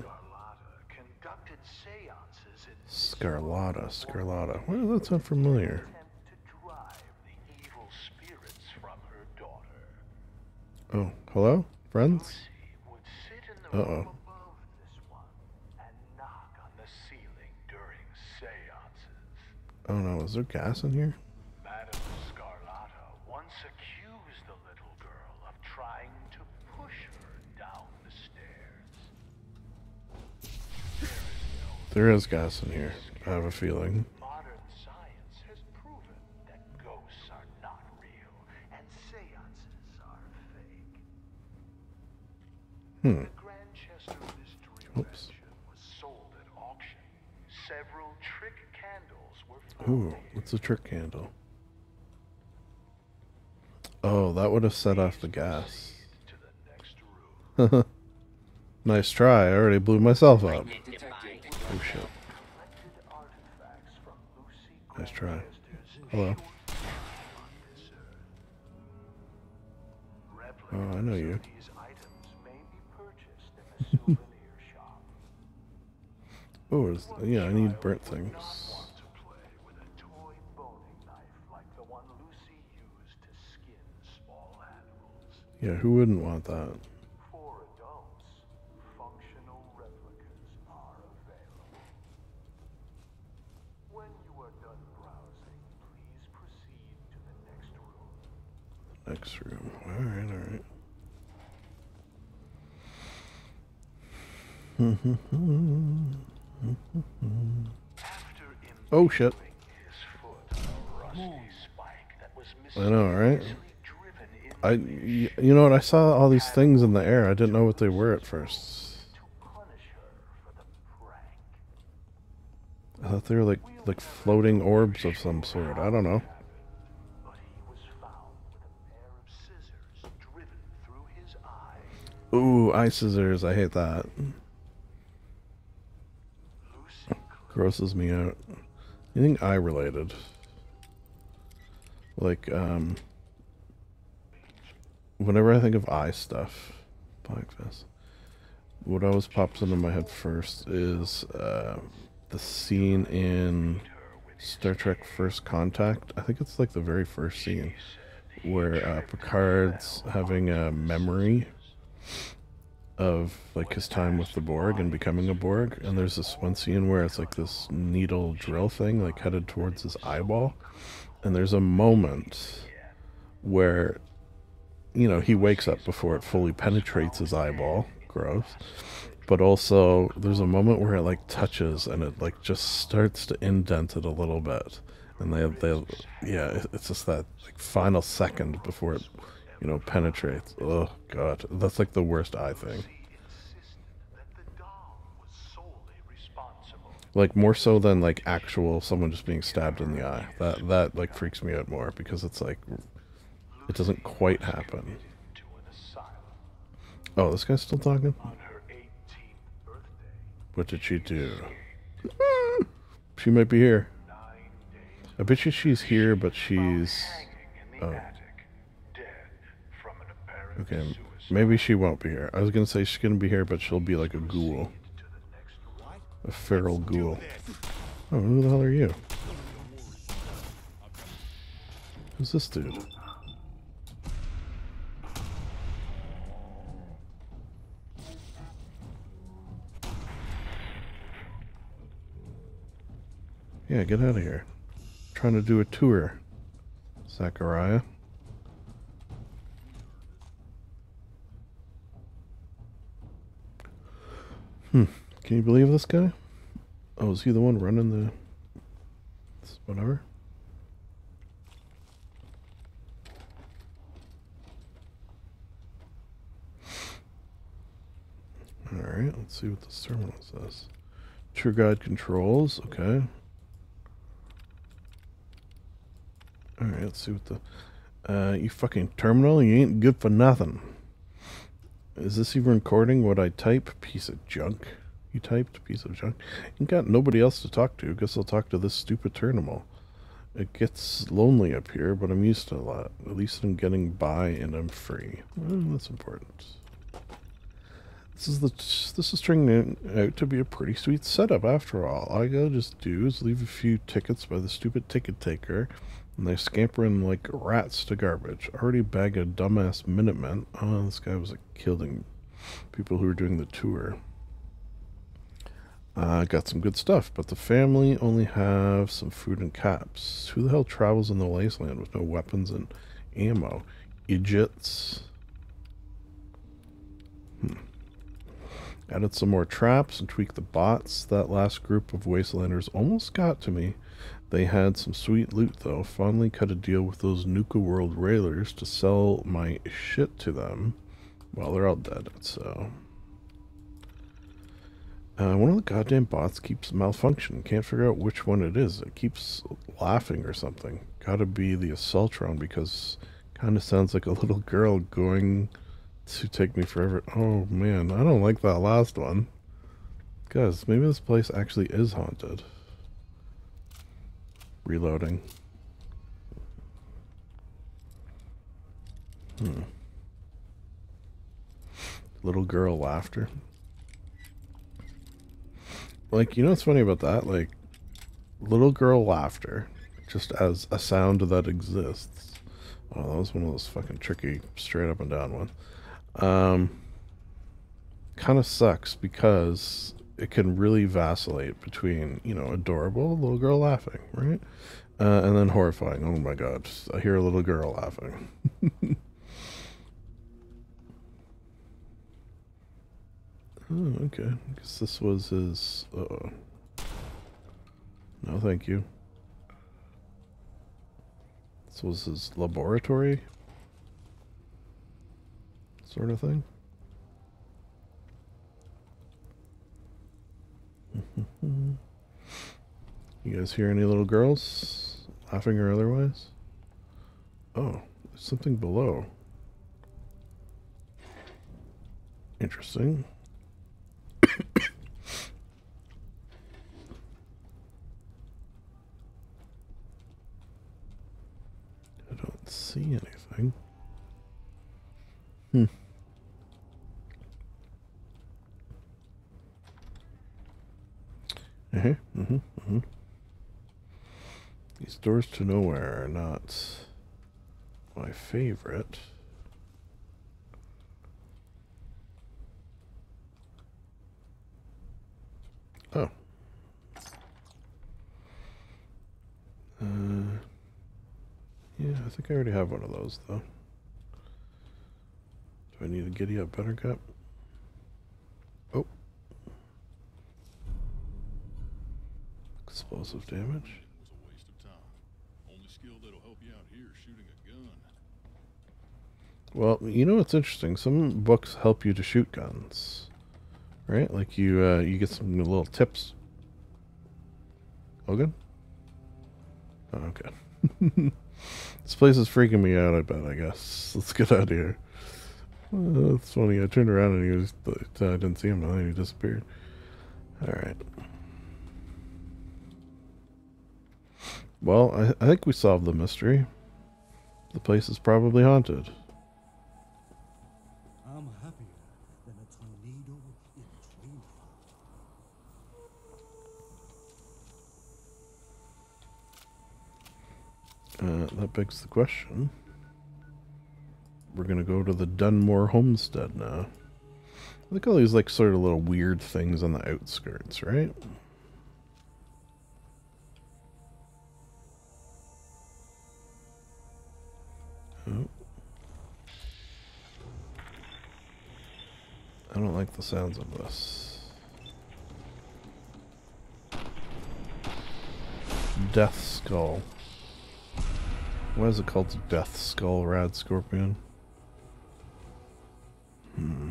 Scarlata, Scarlata. Well, that sounds familiar. evil spirits from her daughter. Oh, hello? Friends? Uh oh. seances. Oh no, is there gas in here? Madame Scarlata once accused the little girl of trying to push her down the stairs. There is gas in here. I have a feeling. Modern science has proven that ghosts are not real and seances are fake. Hmm. The Grandchester Mystery Oops. Mansion was sold at auction. Several trick candles were Ooh, what's a trick candle? Oh, that would have set off the gas. nice try. I already blew myself up. Oh shit. Nice try. Oh, Hello. Oh, I know you. Oh, yeah, I need burnt things. Yeah, who wouldn't want that? For adults, functional replicas are available. When you are done browsing, please proceed to the next room. Next room. Alright, alright. oh shit. I know, right? I, you know what? I saw all these things in the air. I didn't know what they were at first. I thought they were like like floating orbs of some sort. I don't know. Ooh, eye scissors. I hate that. Grosses me out. Anything eye related. Like, um. Whenever I think of eye stuff, Blackfist, what always pops into my head first is uh, the scene in Star Trek First Contact. I think it's like the very first scene where uh, Picard's having a memory of like his time with the Borg and becoming a Borg, and there's this one scene where it's like this needle drill thing like headed towards his eyeball, and there's a moment where you know he wakes up before it fully penetrates his eyeball. Gross. But also, there's a moment where it like touches and it like just starts to indent it a little bit, and they they yeah, it's just that like final second before it you know penetrates. Oh god, that's like the worst eye thing. Like more so than like actual someone just being stabbed in the eye. That that like freaks me out more because it's like it doesn't quite happen. Oh, this guy's still talking. What did she do? she might be here. I bet you she's here, but she's. Oh. Okay, maybe she won't be here. I was gonna say she's gonna be here, but she'll be like a ghoul. A feral ghoul. Oh, who the hell are you? Who's this dude? Yeah, get out of here. trying to do a tour, Zachariah. Hmm. Can you believe this guy? Oh, is he the one running the whatever. Alright, let's see what this terminal says. Tour guide controls, okay. Alright, let's see what the... Uh, you fucking terminal, you ain't good for nothing. Is this even recording what I type? Piece of junk. You typed? Piece of junk. You got nobody else to talk to. Guess I'll talk to this stupid terminal. It gets lonely up here, but I'm used to a lot. At least I'm getting by and I'm free. Well, that's important. This is the this is turning out to be a pretty sweet setup after all. All I gotta just do is leave a few tickets by the stupid ticket taker, and they scamper in like rats to garbage. Already bag a dumbass Minutemen. Oh, this guy was like killing people who were doing the tour. Uh, got some good stuff, but the family only have some food and caps. Who the hell travels in the wasteland with no weapons and ammo? Idiots. Hmm. Added some more traps and tweaked the bots. That last group of wastelanders almost got to me. They had some sweet loot though. Finally cut a deal with those Nuka World raiders to sell my shit to them. Well, they're all dead, so uh, one of the goddamn bots keeps malfunctioning. Can't figure out which one it is. It keeps laughing or something. Gotta be the Assaultron because kind of sounds like a little girl going to take me forever. Oh man, I don't like that last one. Guys, maybe this place actually is haunted. Reloading. Hmm. Little girl laughter like you know what's funny about that like little girl laughter just as a sound that exists oh that was one of those fucking tricky straight up and down ones um kind of sucks because it can really vacillate between you know adorable little girl laughing right uh, and then horrifying oh my god i hear a little girl laughing Oh, okay. I guess this was his... Uh, no, thank you. This was his laboratory? Sort of thing? you guys hear any little girls? Laughing or otherwise? Oh, there's something below. Interesting. I don't see anything. Hmm. Uh huh. Mm-hmm. Mm-hmm. These doors to nowhere are not my favorite. Oh. Uh, yeah, I think I already have one of those, though. Do I need a giddy up buttercup? Explosive damage. Well, you know what's interesting? Some books help you to shoot guns. Right? Like you uh, you get some little tips. Logan? Oh, okay. this place is freaking me out, I bet, I guess. Let's get out of here. Well, that's funny. I turned around and he was, I didn't see him, and he disappeared. Alright. Well, I, I think we solved the mystery. The place is probably haunted. I'm happier than a needle in Uh, that begs the question. We're gonna go to the Dunmore Homestead now. Look at all these like sort of little weird things on the outskirts, right? Oh. I don't like the sounds of this. Death Skull. Why is it called Death Skull Rad Scorpion? Hmm.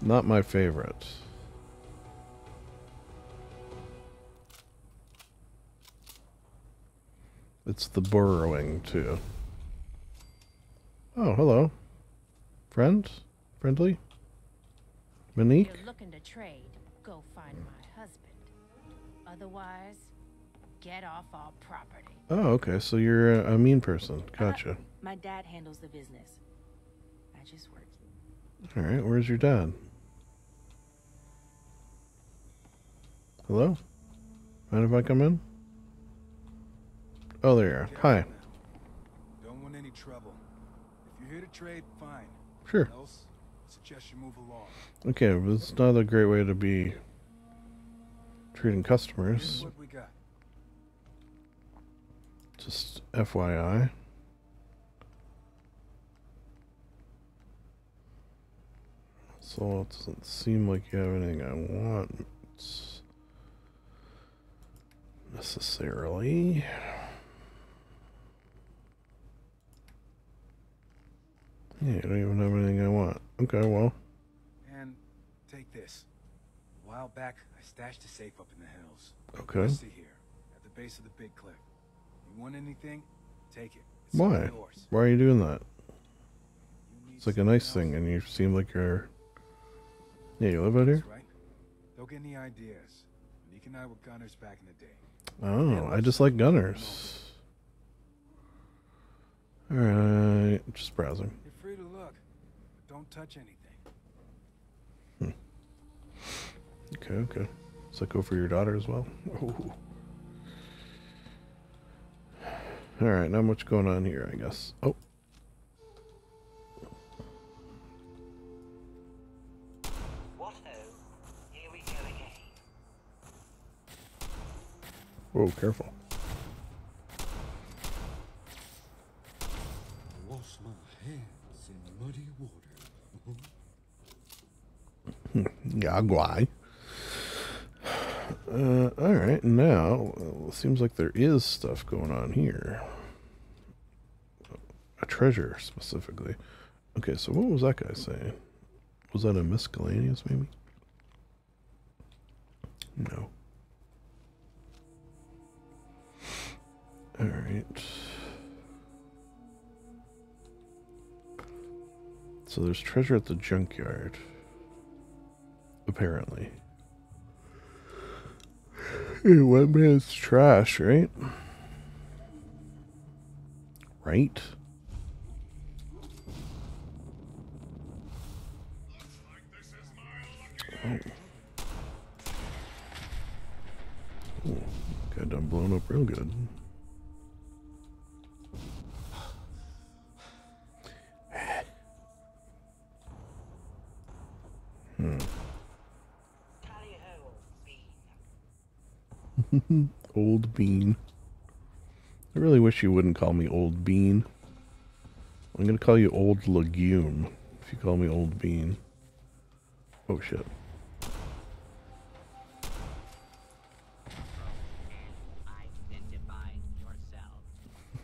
Not my favorite. It's the burrowing, too. Oh, hello. Friend? Friendly? Monique? You're looking to trade, go find my husband. Otherwise, get off our property. Oh, okay. So you're a, a mean person. Uh-huh. Gotcha. My dad handles the business. I just work. All right. Where's your dad? Hello? Mind if I come in? Oh, there you are. Hi. Don't want any trouble. If you're here to trade, fine. Sure. Else, suggest you move along. Okay, but it's not a great way to be treating customers. what we got. Just FYI. So it doesn't seem like you have anything I want necessarily. Yeah, I don't even have anything I want. Okay, well. And take this. A while back, I stashed a safe up in the hills. Okay. See here, at the base of the big cliff. You want anything? Take it. It's Why? Why are you doing that? It's like a nice thing, and you seem like you're. Yeah, you live out here? That's right. Don't get any ideas. Nick and I were gunners back in the day. Oh, I just like gunners. Alright, just browsing. You're free to look, but don't touch anything. Hmm. Okay, okay. Does that go for your daughter as well? Ooh. Alright, not much going on here, I guess. Oh. What ho? Here we go again. Whoa, careful. Wash my hands in muddy water. Yeah, why? Uh, alright, now, uh, seems like there is stuff going on here. A treasure, specifically. Okay, so what was that guy saying? Was that a miscellaneous, maybe? No. Alright. So there's treasure at the junkyard. Apparently. Hey, one man's trash, right? Right? Oh. Got done blown up real good. Old bean. I really wish you wouldn't call me old bean. I'm gonna call you old legume if you call me old bean. Oh shit.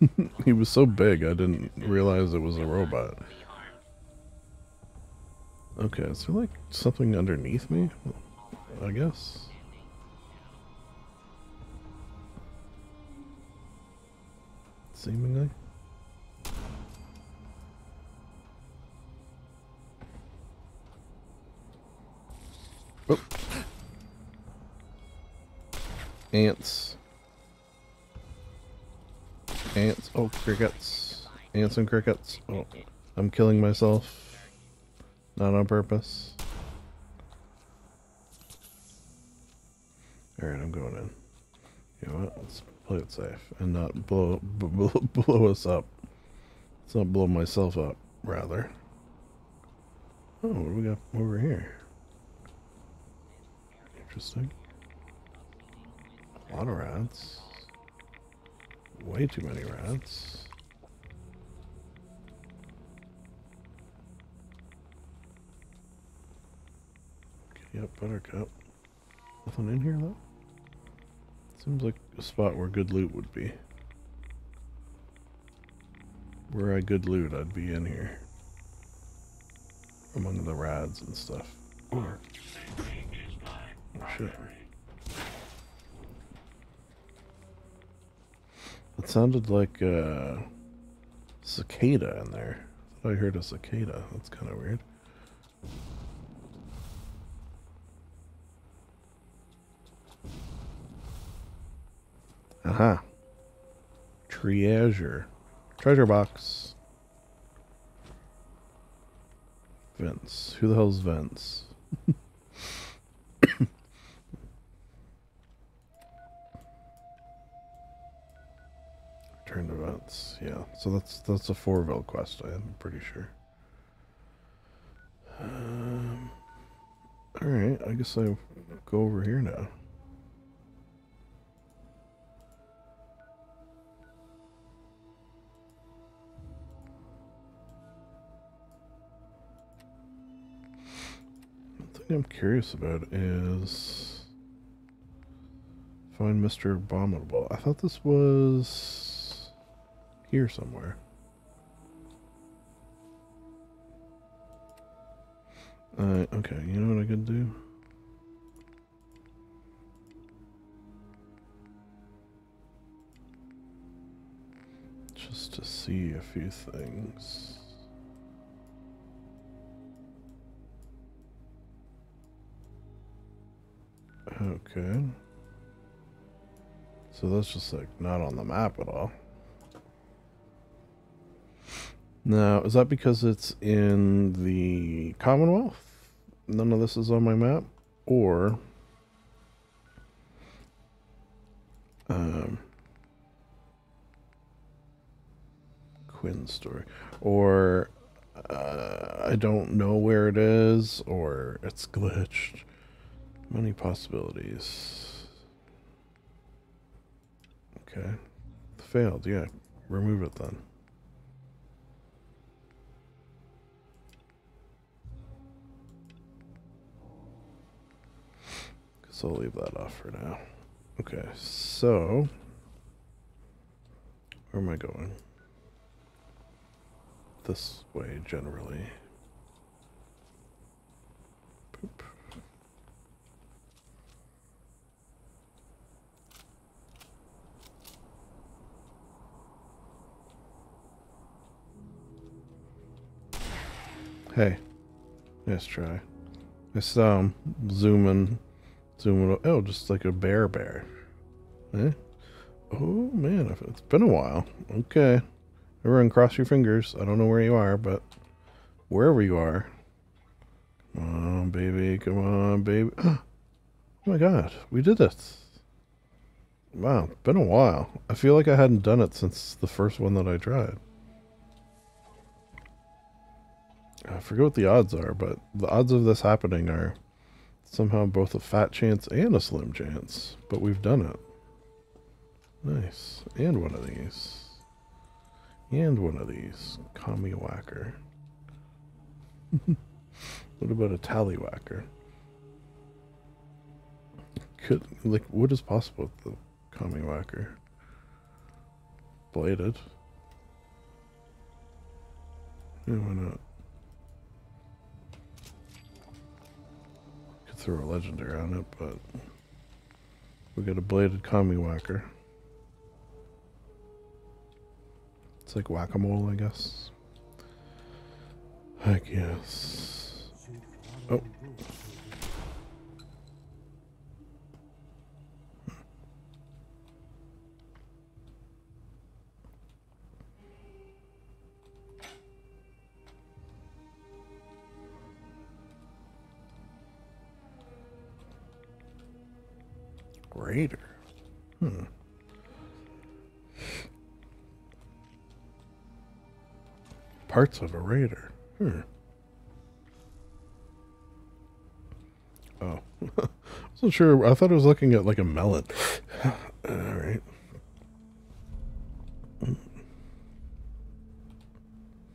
he was so big I didn't realize it was a robot. Okay, is there like something underneath me? I guess. Seemingly. Oh. Ants. Ants. Oh, crickets. Ants and crickets. Oh, I'm killing myself. Not on purpose. Alright, I'm going in. You know what? Let's play it safe and not blow, blow us up. Let's not blow myself up, rather. Oh, what do we got over here? Interesting. A lot of rats. Way too many rats. Yep, buttercup. Nothing in here though? Seems like a spot where good loot would be. Were I good loot, I'd be in here. Among the rads and stuff. Oh shit. It sounded like a cicada in there. I, I heard a cicada. That's kind of weird. Aha. Treasure. Treasure box. Vince. Who the hell's Vince? Return to Vince. Yeah. So that's that's a Fourville quest, I'm pretty sure. Um, Alright, I guess I go over here now. I'm curious about is find Mr. Abominable. I thought this was here somewhere. Uh, okay, you know what I could do? Just to see a few things. Okay. So that's just like not on the map at all. Now, is that because it's in the Commonwealth? None of this is on my map? Or... Um... Quinn's story. Or... Uh, I don't know where it is, or it's glitched. Many possibilities. Okay. Failed, yeah. Remove it then. So I'll leave that off for now. Okay, so where am I going? This way generally. Hey. Nice try. I saw him zooming, zooming. Oh, just like a bear bear. Eh? Oh, man. It's been a while. Okay. Everyone cross your fingers. I don't know where you are, but wherever you are. Come on, baby. Come on, baby. Oh my god. We did it. Wow. Been a while. I feel like I hadn't done it since the first one that I tried. I forget what the odds are, but the odds of this happening are somehow both a fat chance and a slim chance. But we've done it. Nice. And one of these. And one of these. Commie whacker. what about a tallywhacker? Could like what is possible with the commie whacker? Bladed. Yeah, why not? Throw a legendary on it, but we got a bladed commie whacker. It's like whack-a-mole, I guess. I guess. Oh. Raider. Hmm. Parts of a raider. Hmm. Oh. I wasn't sure. I thought I was looking at like a melon. All right.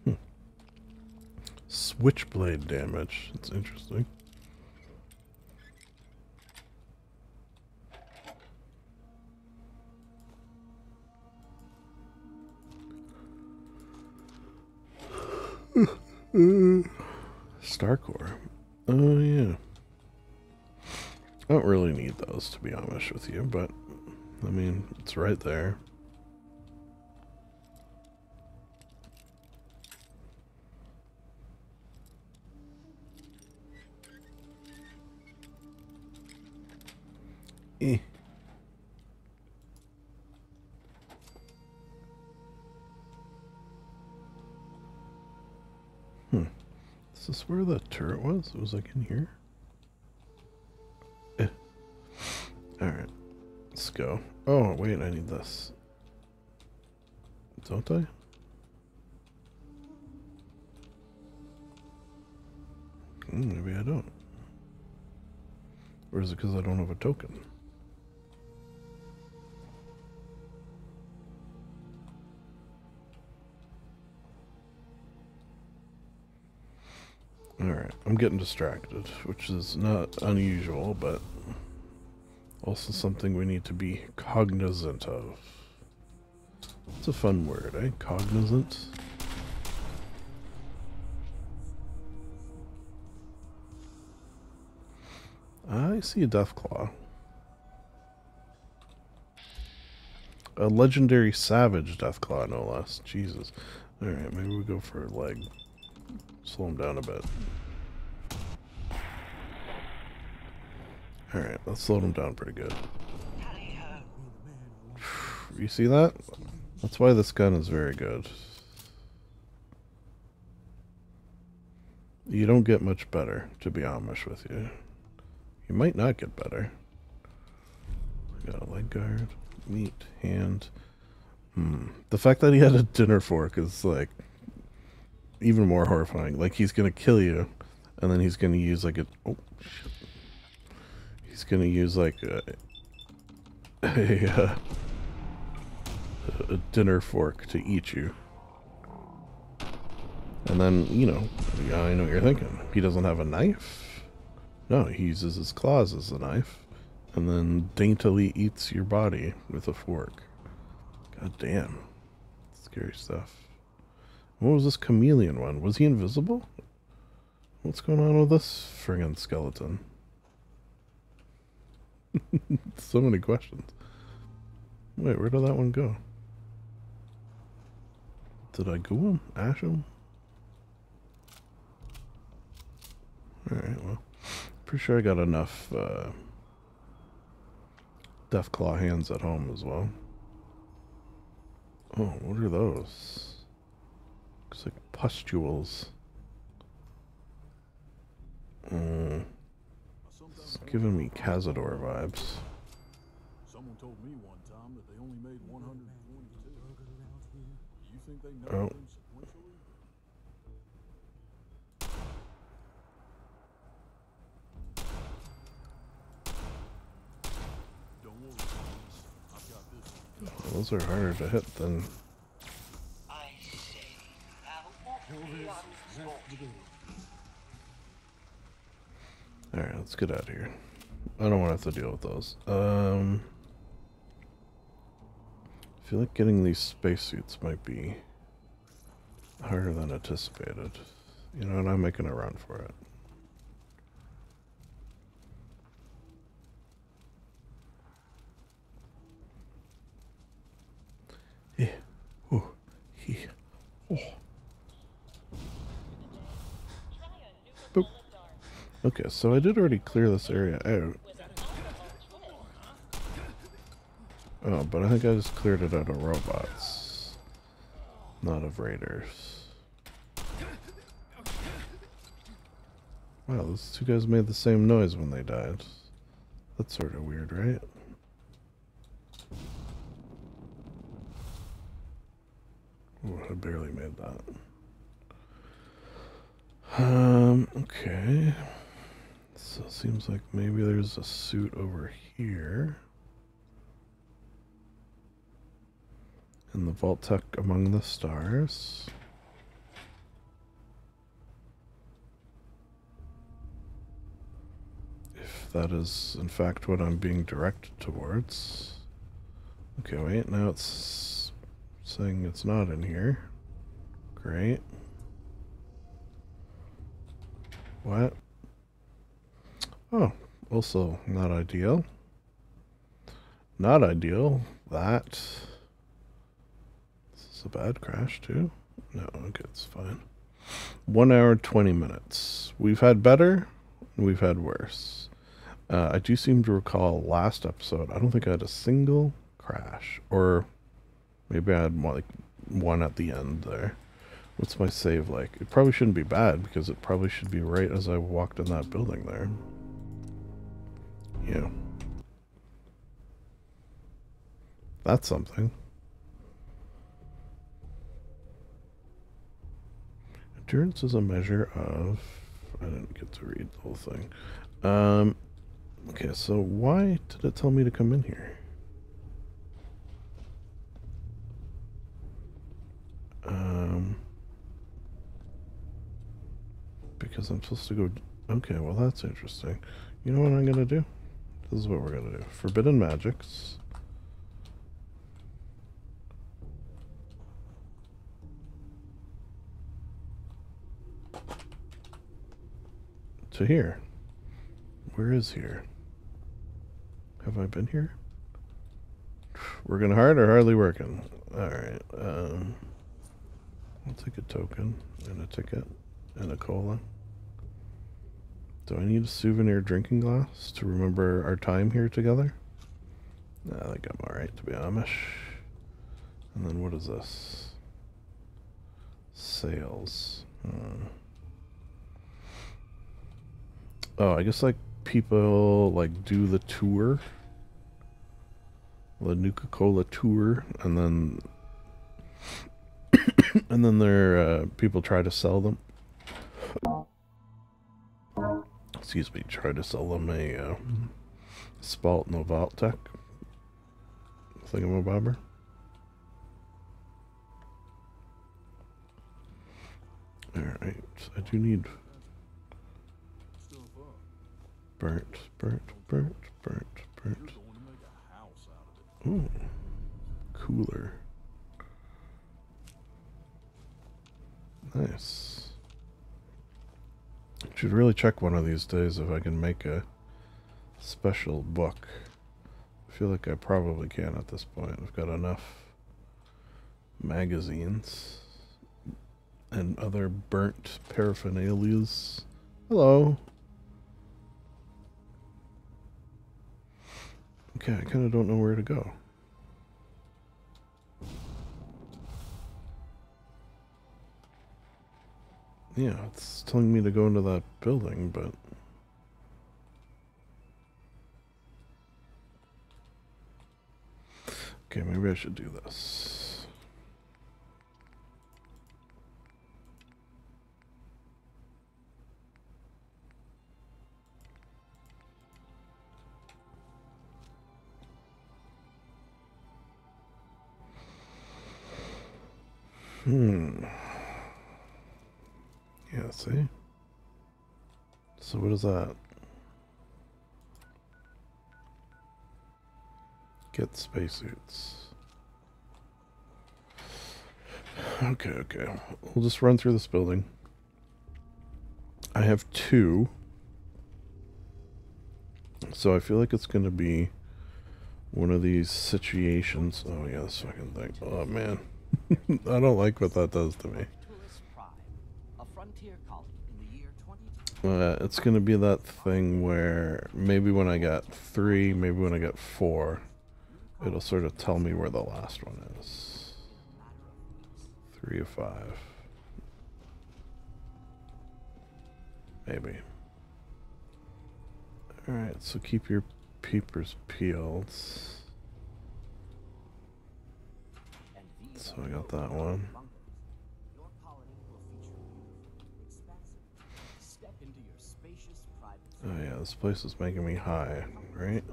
Hmm. Switchblade damage. That's interesting. Starcore. Oh, yeah. I don't really need those, to be honest with you, but I mean, it's right there. Eh. This where the turret was? It was like in here? Eh. Alright. Let's go. Oh, wait, I need this. Don't I? Hmm, maybe I don't. Or is it because I don't have a token? Alright, I'm getting distracted, which is not unusual, but also something we need to be cognizant of. It's a fun word, eh? Cognizant? I see a Deathclaw. A legendary savage Deathclaw, no less. Jesus. Alright, maybe we go for a leg. Slow him down a bit. Alright, let's slow him down pretty good. You see that? That's why this gun is very good. You don't get much better, to be honest with you. You might not get better. I got a leg guard, meat, hand. Hmm. The fact that he had a dinner fork is like even more horrifying. Like he's gonna kill you, and then he's gonna use like a oh shit. He's gonna use like a a, a dinner fork to eat you. And then, you know, I know what you're thinking. He doesn't have a knife? No, he uses his claws as a knife. And then daintily eats your body with a fork. God damn. Scary stuff. What was this chameleon one? Was he invisible? What's going on with this friggin' skeleton? so many questions. Wait, where did that one go? Did I go him? Ash him? Alright, well. Pretty sure I got enough uh, Deathclaw hands at home as well. Oh, what are those? Looks like pustules. Mm. It's giving me Cazador vibes. Someone told me one time that they only made 122. You think they know Oh. them sequentially? Don't worry, Thomas. I've got this. Those are harder to hit than. Alright, let's get out of here. I don't want to have to deal with those. Um, I feel like getting these spacesuits might be harder than anticipated. You know, and I'm making a run for it. Yeah. Oh. Yeah. Oh. Okay, so I did already clear this area out. Oh, but I think I just cleared it out of robots. Not of raiders. Wow, those two guys made the same noise when they died. That's sort of weird, right? Ooh, I barely made that. Um, okay. So it seems like maybe there's a suit over here. In the Vault-Tec Among the Stars. If that is in fact what I'm being directed towards. Okay, wait, now it's saying it's not in here. Great. What? Oh, also not ideal. Not ideal. That. This is a bad crash, too. No, okay, it's fine. One hour, 20 minutes. We've had better, we've had worse. Uh, I do seem to recall last episode, I don't think I had a single crash. Or maybe I had more, like one at the end there. What's my save like? It probably shouldn't be bad because it probably should be right as I walked in that building there. Yeah. That's something. Endurance is a measure of... I didn't get to read the whole thing. Um, okay, so why did it tell me to come in here? Um, because I'm supposed to go... Okay, well that's interesting. You know what I'm going to do? This is what we're going to do. Forbidden Magics. To here. Where is here? Have I been here? Working hard or hardly working? Alright. Um, I'll take a token and a ticket and a cola. Do I need a souvenir drinking glass to remember our time here together? I think I'm alright to be Amish. And then what is this? Sales. Hmm. Oh, I guess like people like do the tour. The Nuka Cola tour and then and then there uh, people try to sell them excuse me, try to sell them a uh, Spalt Novaltech thingamabobber. Alright, I do need burnt, burnt, burnt, burnt, burnt. Ooh, cooler. Nice. Should really check one of these days if I can make a special book. I feel like I probably can at this point. I've got enough magazines and other burnt paraphernalias. Hello. Okay, I kind of don't know where to go. Yeah, it's telling me to go into that building, but... Okay, maybe I should do this. Hmm. Yeah, see? So what is that? Get spacesuits. Okay, okay. We'll just run through this building. I have two. So I feel like it's going to be one of these situations. Oh, yeah, this fucking thing. Oh, man. I don't like what that does to me. Uh, it's gonna be that thing where maybe when I got three, maybe when I get four, it'll sort of tell me where the last one is. Three of five. Maybe. Alright, so keep your peepers peeled. So I got that one. Oh yeah, this place is making me high, right?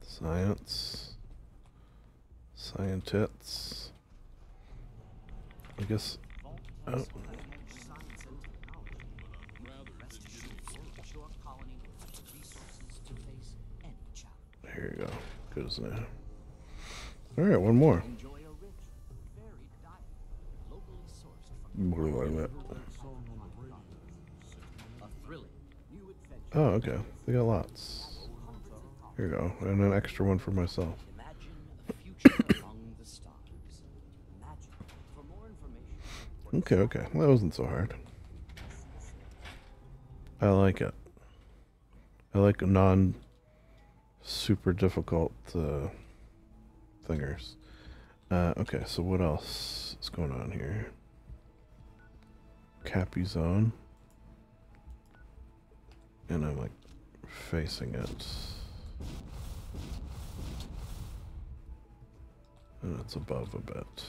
Science. Scientists. I guess... Oh. Here you go. Good as now. Alright, one more. More like that. Oh, okay. They got lots. Here you go. And an extra one for myself. Okay, okay. That wasn't so hard. I like it. I like non super difficult uh, thingers. Uh, okay, so what else is going on here? Cappy zone. And I'm like facing it. And it's above a bit.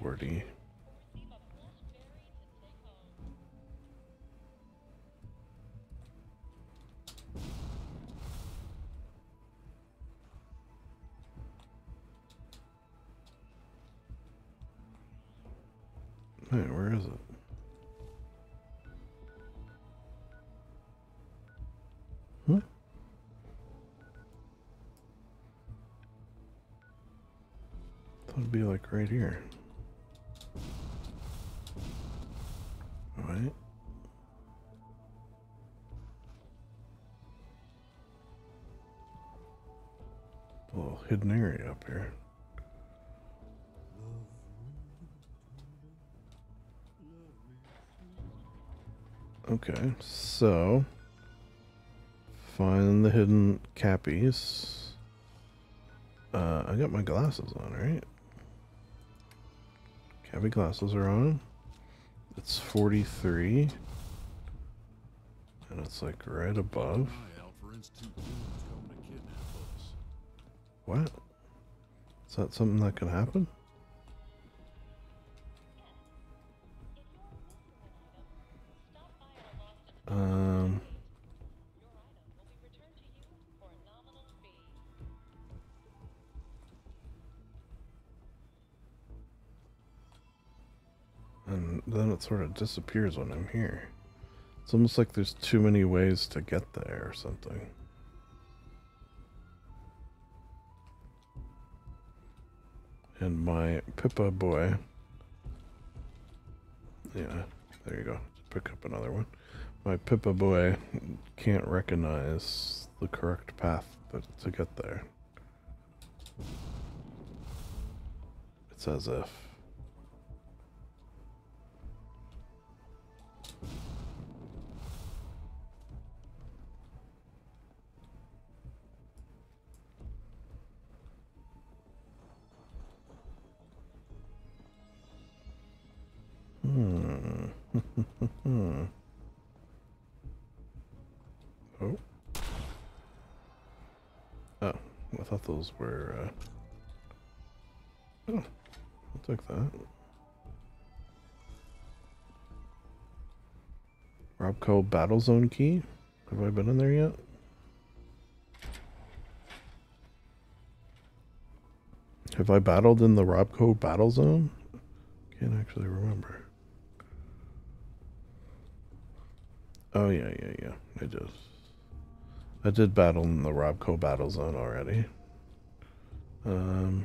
40. Hey, where is it? Huh? That would be like right here. Right. A little hidden area up here. Okay, so find the hidden cappies. Uh, I got my glasses on, right? Cappy glasses are on. It's 43. And it's like right above. What? Is that something that can happen? Um... And then it sort of disappears when I'm here. It's almost like there's too many ways to get there or something. And my Pippa boy. Yeah, there you go. Pick up another one. My Pippa boy can't recognize the correct path to get there. It's as if. Hmm. I thought those were, uh... Oh, I'll take that. Robco Battle Zone key? Have I been in there yet? Have I battled in the Robco Battle Zone? Can't actually remember. Oh yeah, yeah, yeah. I did. I did battle in the Robco battle zone already. Um.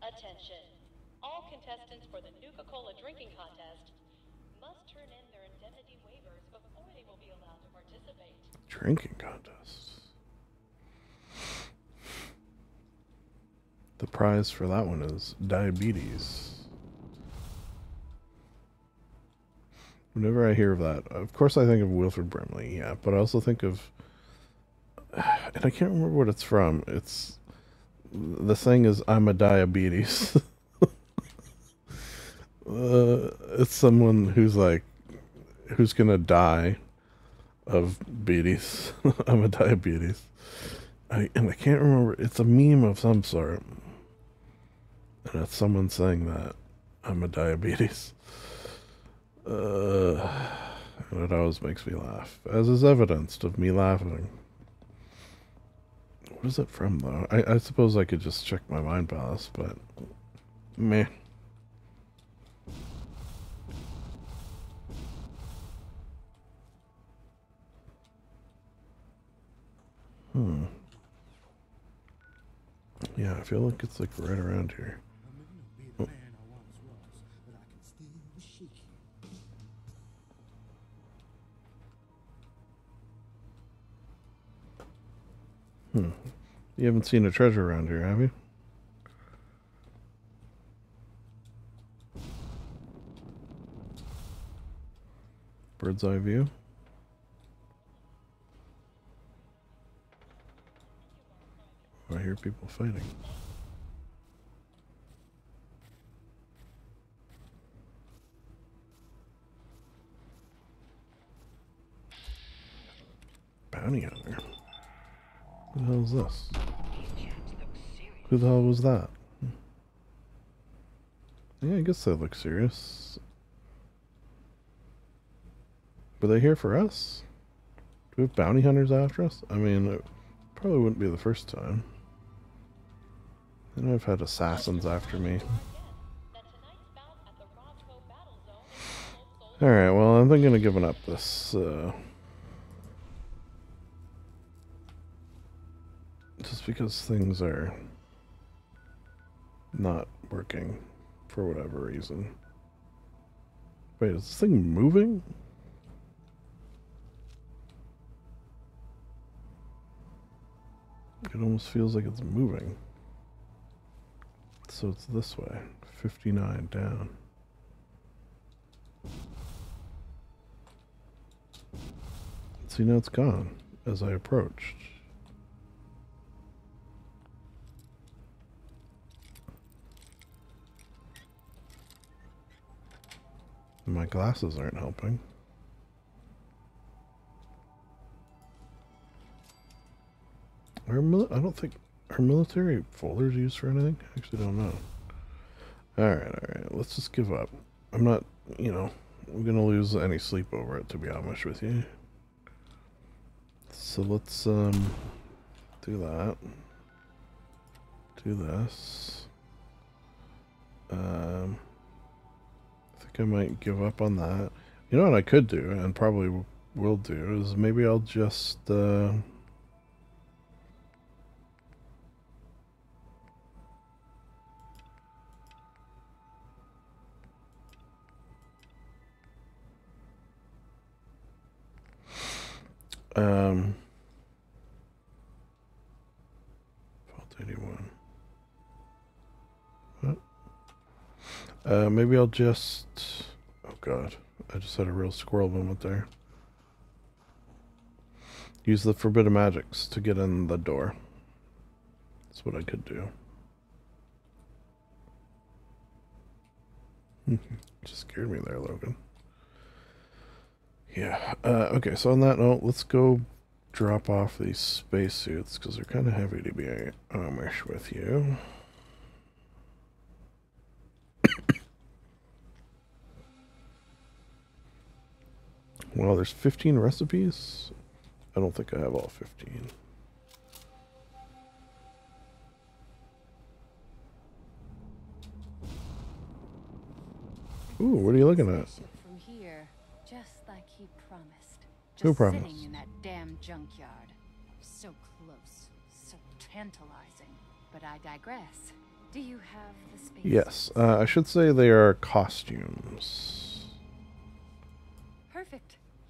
Attention. All contestants for the Nuka-Cola drinking contest must turn in their identity waivers before they will be allowed to participate. Drinking contest. The prize for that one is diabetes. Whenever I hear of that, of course I think of Wilford Brimley, yeah, but I also think of, and I can't remember what it's from. It's the thing is I'm a diabetes. uh, it's someone who's like, who's gonna die of beaties. I'm a diabetes. I, and I can't remember. It's a meme of some sort. And it's someone saying that I'm a diabetes. Uh, and it always makes me laugh, as is evidenced of me laughing. What is it from, though? I, I suppose I could just check my mind palace, but meh. Hmm. Yeah, I feel like it's like right around here. Hmm. You haven't seen a treasure around here, have you? Bird's eye view. I hear people fighting. Bounty hunter. Who the hell is this? Who the hell was that? Yeah, I guess they look serious. Were they here for us? Do we have bounty hunters after us? I mean, it probably wouldn't be the first time. I know I've had assassins after me. Alright, well, I'm thinking of giving up this, uh, because things are not working for whatever reason. Wait, is this thing moving? It almost feels like it's moving. So it's this way. 59 down. See, now it's gone as I approached. My glasses aren't helping. Are I don't think are military folders used for anything? I actually don't know. Alright, alright. Let's just give up. I'm not, you know, I'm gonna lose any sleep over it, to be honest with you. So let's, um, do that. Do this. Um, I might give up on that. You know what I could do, and probably will do, is maybe I'll just, uh, Um, Vault 81. Uh, maybe I'll just... Oh god, I just had a real squirrel moment there. Use the forbidden magics to get in the door. That's what I could do. just scared me there, Logan. Yeah. Uh, okay, so on that note, let's go drop off these spacesuits because they're kind of heavy to be Amish with you. Well, there's 15 recipes. I don't think I have all 15. Ooh, what are you looking at? Just Who sitting in that damn junkyard. So close, so tantalizing. But I digress. Do you have the space? Yes, uh, I should say they are costumes.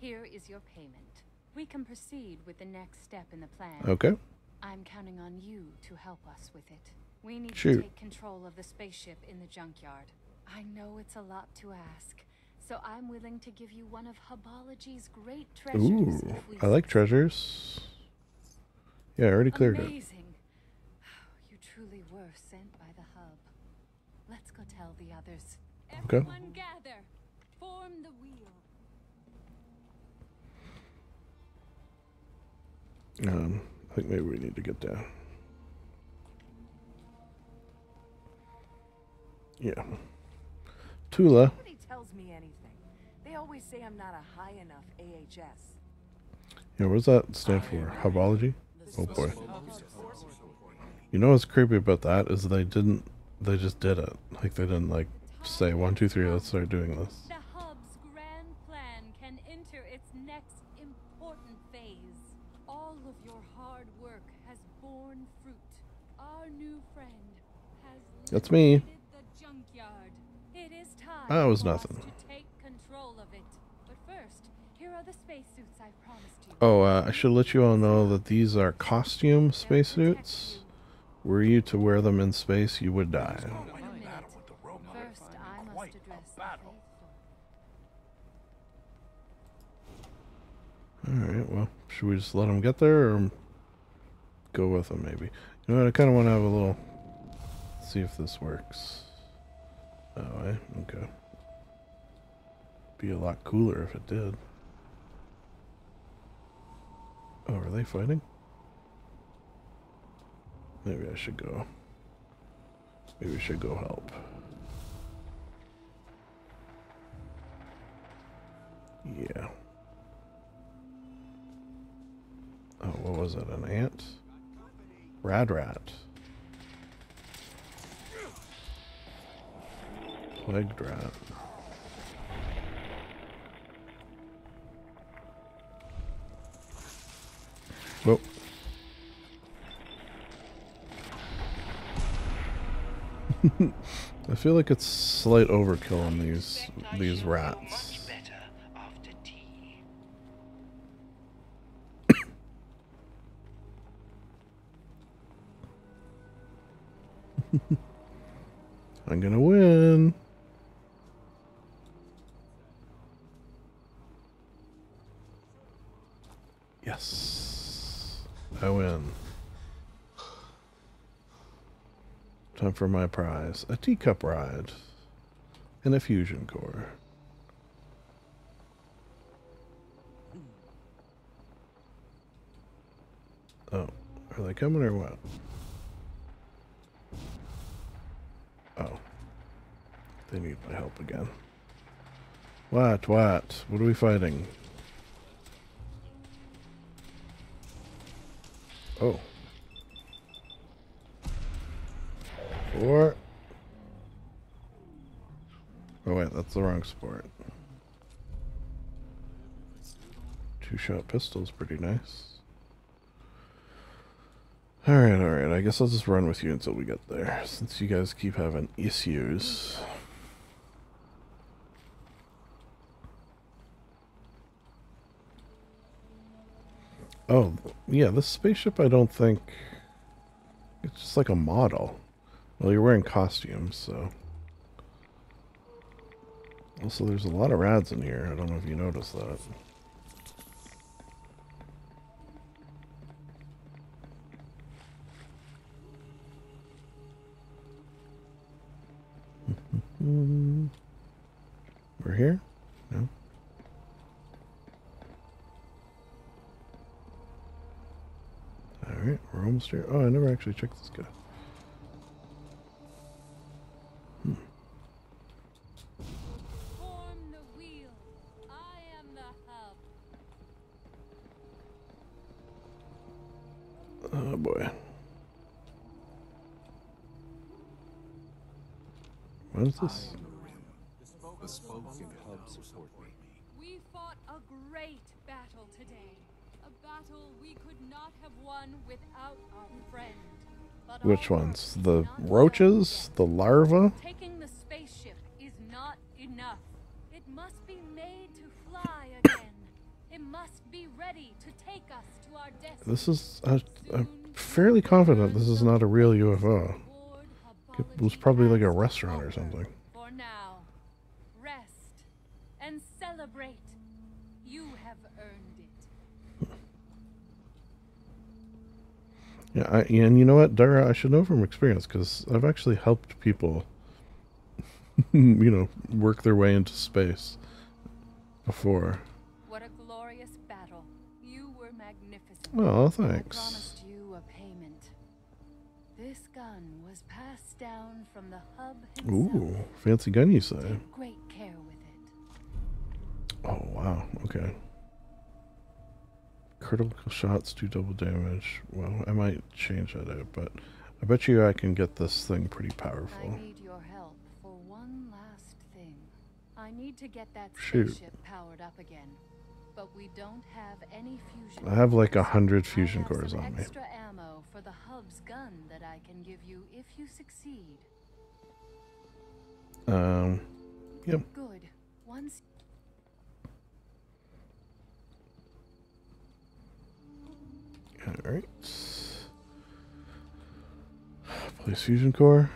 Here is your payment. We can proceed with the next step in the plan. Okay. I'm counting on you to help us with it. We need Shoot. to take control of the spaceship in the junkyard. I know it's a lot to ask, so I'm willing to give you one of Hubology's great treasures. Ooh, I like treasures. Yeah, I already cleared it. Amazing. You truly were sent by the hub. Let's go tell the others. Okay. Everyone gather. Form the wheel. Um, I think maybe we need to get down. Yeah. Tula. Nobody tells me anything. They always say I'm not a high enough AHS. Yeah, what does that stand for? Hubology? Oh boy. You know what's creepy about that is they didn't, they just did it. Like they didn't like say one, two, three, let's start doing this. The hub's grand plan can enter its next important phase. All of your hard work has borne fruit. Our new friend has That's me. liberated the junkyard. It is time That was for us nothing. to take control of it. But first, here are the me. That was nothing. Oh, uh, I should let you all know that these are costume spacesuits. Were you to wear them in space, you would die. First, I must address the faithful. Alright, well, should we just let them get there or go with them maybe? You know what, I kind of want to have a little... See if this works. Oh, eh? Okay. Be a lot cooler if it did. Oh, are they fighting? Maybe I should go. Maybe I should go help. Yeah. Oh, what was it? An ant? Rad rat. Plagued rat. Whoa. I feel like it's slight overkill on these these rats. I'm gonna win. Yes. I win. Time for my prize. A teacup ride. And a fusion core. Oh, are they coming or what? Oh. They need my help again. What? What? What are we fighting? Oh. Four. Oh wait, that's the wrong sport. Two-shot pistol's pretty nice. Alright, alright, I guess I'll just run with you until we get there, since you guys keep having issues. Oh, yeah, this spaceship I don't think... It's just like a model. Well, you're wearing costumes, so... Also, there's a lot of rads in here. I don't know if you noticed that. We're here? No? Alright, we're almost here. Oh, I never actually checked this guy. Hmm. Form the wheel. I am the hub. Oh boy. What is this? The spoke and hub support me. We fought a great battle today. Battle we could not have won without our friend. But Which ones? The roaches? The larva? Taking the spaceship is not enough. It must be made to fly again. It must be ready to take us to our destiny. This is... I, I'm fairly confident this is not a real UFO. It was probably like a restaurant or something. For now, rest and celebrate. You have earned it. Yeah, I, and you know what, Dara, I should know from experience because I've actually helped people, you know, work their way into space before. What a glorious battle. You were magnificent. I thanks. promised you a payment. This gun was passed down from the hub himself. Ooh, fancy gun you say. Take great care with it. Oh, wow, okay. Critical shots do double damage. Well, I might change that out, but I bet you I can get this thing pretty powerful. I need your help for one last thing. I need to get that Shoot. spaceship powered up again. but we don't have any fusion. I have like a hundred fusion cores on me. extra ammo for the hub's gun that I can give you if you succeed. Um, yep. Good. Once All right. Place fusion core.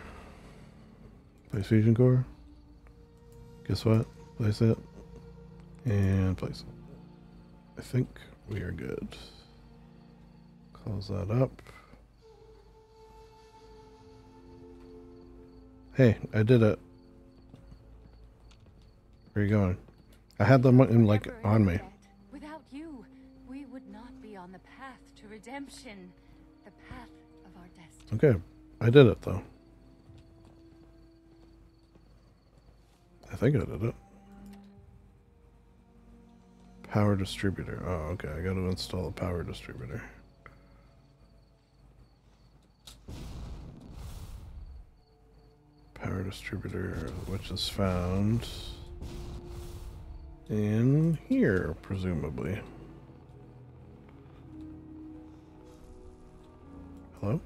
Place fusion core. Guess what? Place it. And place it. I think we are good. Close that up. Hey, I did it. Where are you going? I had them like on me. Without you, we would not be on the path to redemption, the path of our destiny. Okay, I did it though. I think I did it. Power distributor. Oh, okay. I got to install a power distributor. Power distributor, which is found in here, presumably. Hello?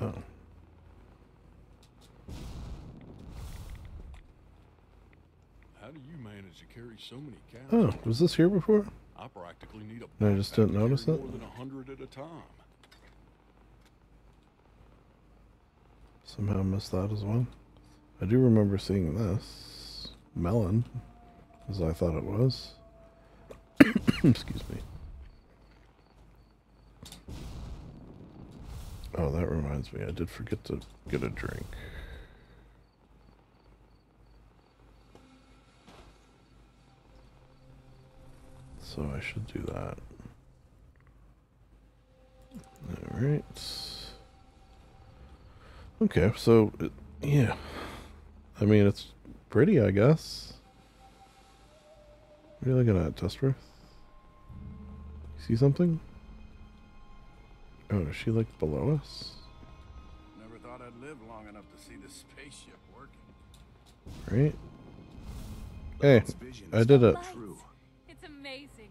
Oh. How do you manage to carry so many cows? Oh, was this here before? I practically need a I just didn't notice it. More than a hundred at a time. Somehow missed that as well. I do remember seeing this. Melon, as I thought it was. Excuse me. Oh, that reminds me. I did forget to get a drink. So I should do that. Alright. Okay, so, yeah. I mean, it's pretty, I guess. What are you looking at, Testworth? See something? Oh, is she like below us? Never thought I'd live long enough to see the spaceship working. Right? Hey, I did it. It's amazing.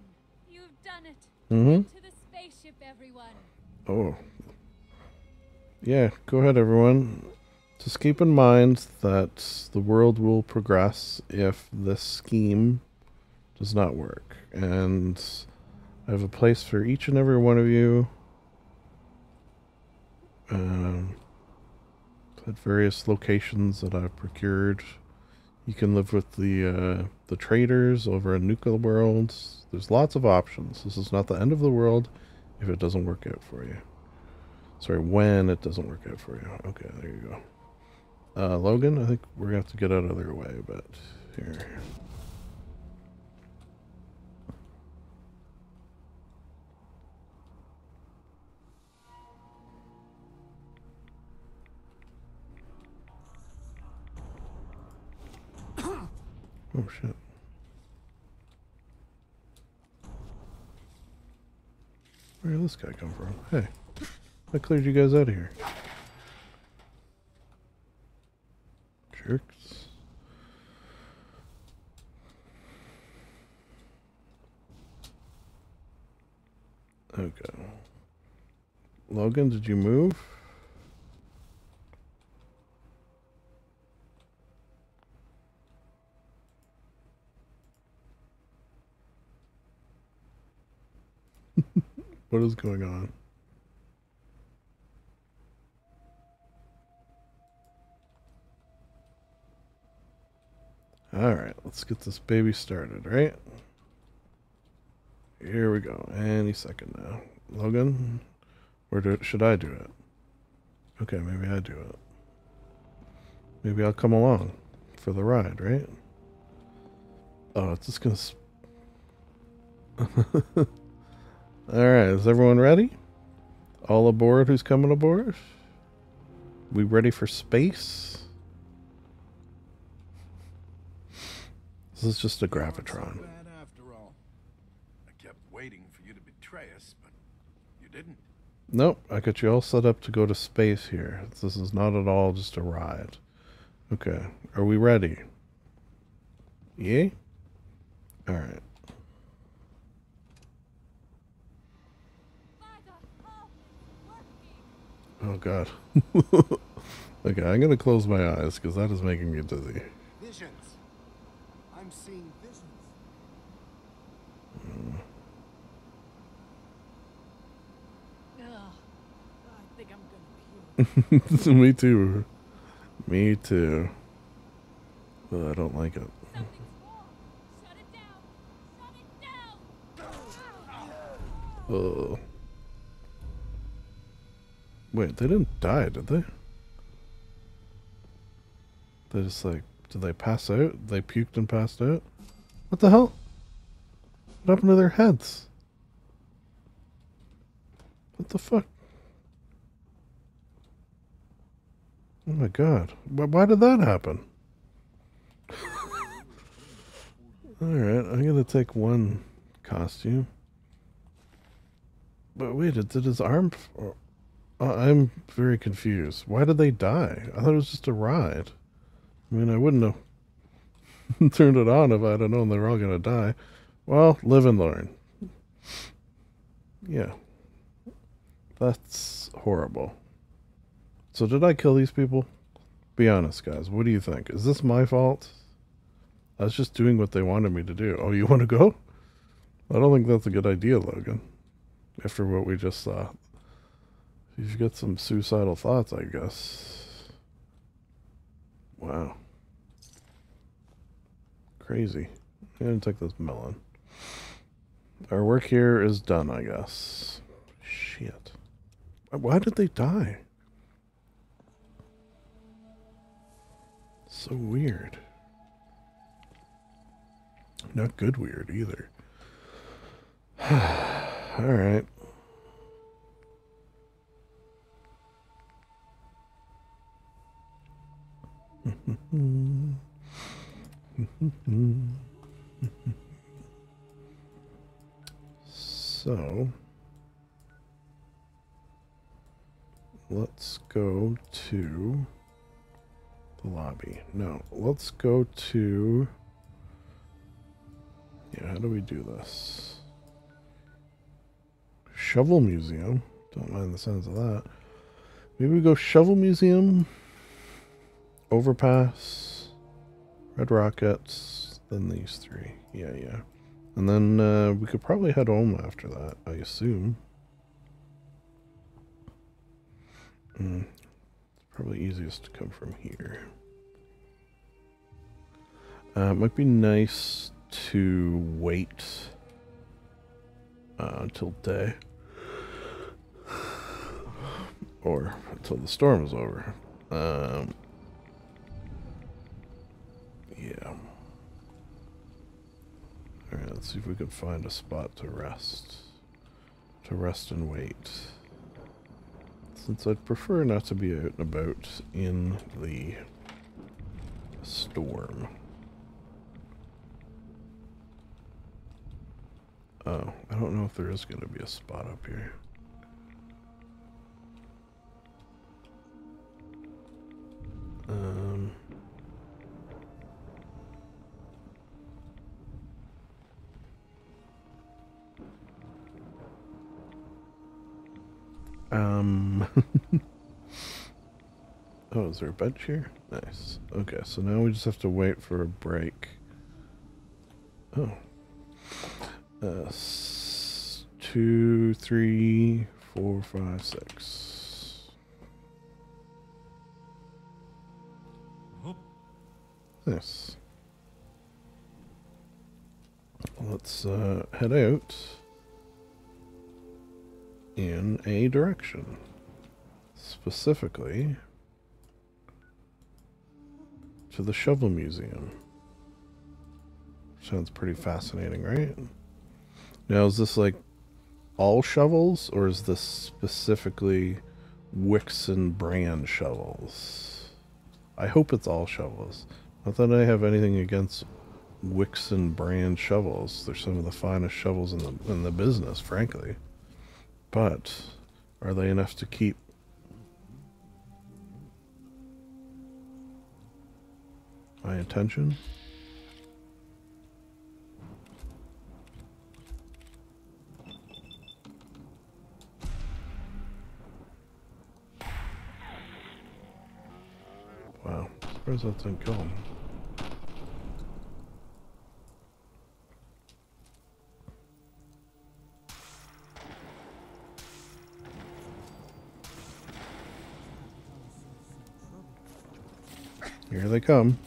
You've done it. Mhm. To the spaceship, everyone. Oh. Yeah, go ahead, everyone. Just keep in mind that the world will progress if this scheme does not work. And I have a place for each and every one of you. Um, at various locations that I've procured. You can live with the uh, the traders over in Nuka World. There's lots of options. This is not the end of the world if it doesn't work out for you. Sorry, when it doesn't work out for you. Okay, there you go. Uh, Logan, I think we're gonna have to get out of their way, but here. Oh shit. Where did this guy come from? Hey, I cleared you guys out of here. Jerks. Okay. Logan, did you move? what is going on? All right, let's get this baby started, right? Here we go. Any second now. Logan, where do, should I do it? Okay, maybe I do it. Maybe I'll come along for the ride, right? Oh, it's just gonna. All right, is everyone ready? All aboard who's coming aboard? We ready for space? This is just a gravitron. After all. I kept waiting for you to betray us, but you didn't. Nope, I got you all set up to go to space here. This is not at all just a ride. Okay, are we ready? Yeah? Alright. Oh god. okay, I'm gonna close my eyes because that is making me dizzy. Visions. I'm seeing visions. Ugh. I think I'm gonna puke. me too. Me too. But I don't like it. Oh. Wait, they didn't die, did they? They just like, did they pass out? They puked and passed out? What the hell? What happened to their heads? What the fuck? Oh my god. Why, did that happen? Alright, I'm gonna take one costume. But wait, did his arm... I'm very confused. Why did they die? I thought it was just a ride. I mean, I wouldn't have turned it on if I'd have known they were all gonna die. Well, live and learn. Yeah. That's horrible. So did I kill these people? Be honest, guys. What do you think? Is this my fault? I was just doing what they wanted me to do. Oh, you want to go? I don't think that's a good idea, Logan. After what we just saw. You've got some suicidal thoughts, I guess. Wow. Crazy. I'm gonna take this melon. Our work here is done, I guess. Shit. Why did they die? So weird. Not good weird either. Alright. So let's go to the lobby. No, let's go to. Yeah, how do we do this? Shovel Museum. Don't mind the sounds of that. Maybe we go Shovel Museum, Overpass, Red Rockets, then these three. Yeah, yeah. And then uh, we could probably head home after that, I assume. Mm, it's probably easiest to come from here. Uh, it might be nice to wait uh, until day. Or until the storm is over. Um, yeah. Alright, let's see if we can find a spot to rest. To rest and wait. Since I'd prefer not to be out and about in the storm. Oh, I don't know if there is going to be a spot up here. Um... Um. oh, is there a bench here? Nice. Okay, so now we just have to wait for a break. Oh. Uh, two, three, four, five, six. Nice. Let's uh, head out in a direction. Specifically to the Shovel Museum. Sounds pretty fascinating, right? Now, is this like all shovels, or is this specifically Wixon brand shovels? I hope it's all shovels. Not that I have anything against Wixon brand shovels. They're some of the finest shovels in the in the business, frankly. But Are they enough to keep? My attention? Wow, where's that thing going? Here they come.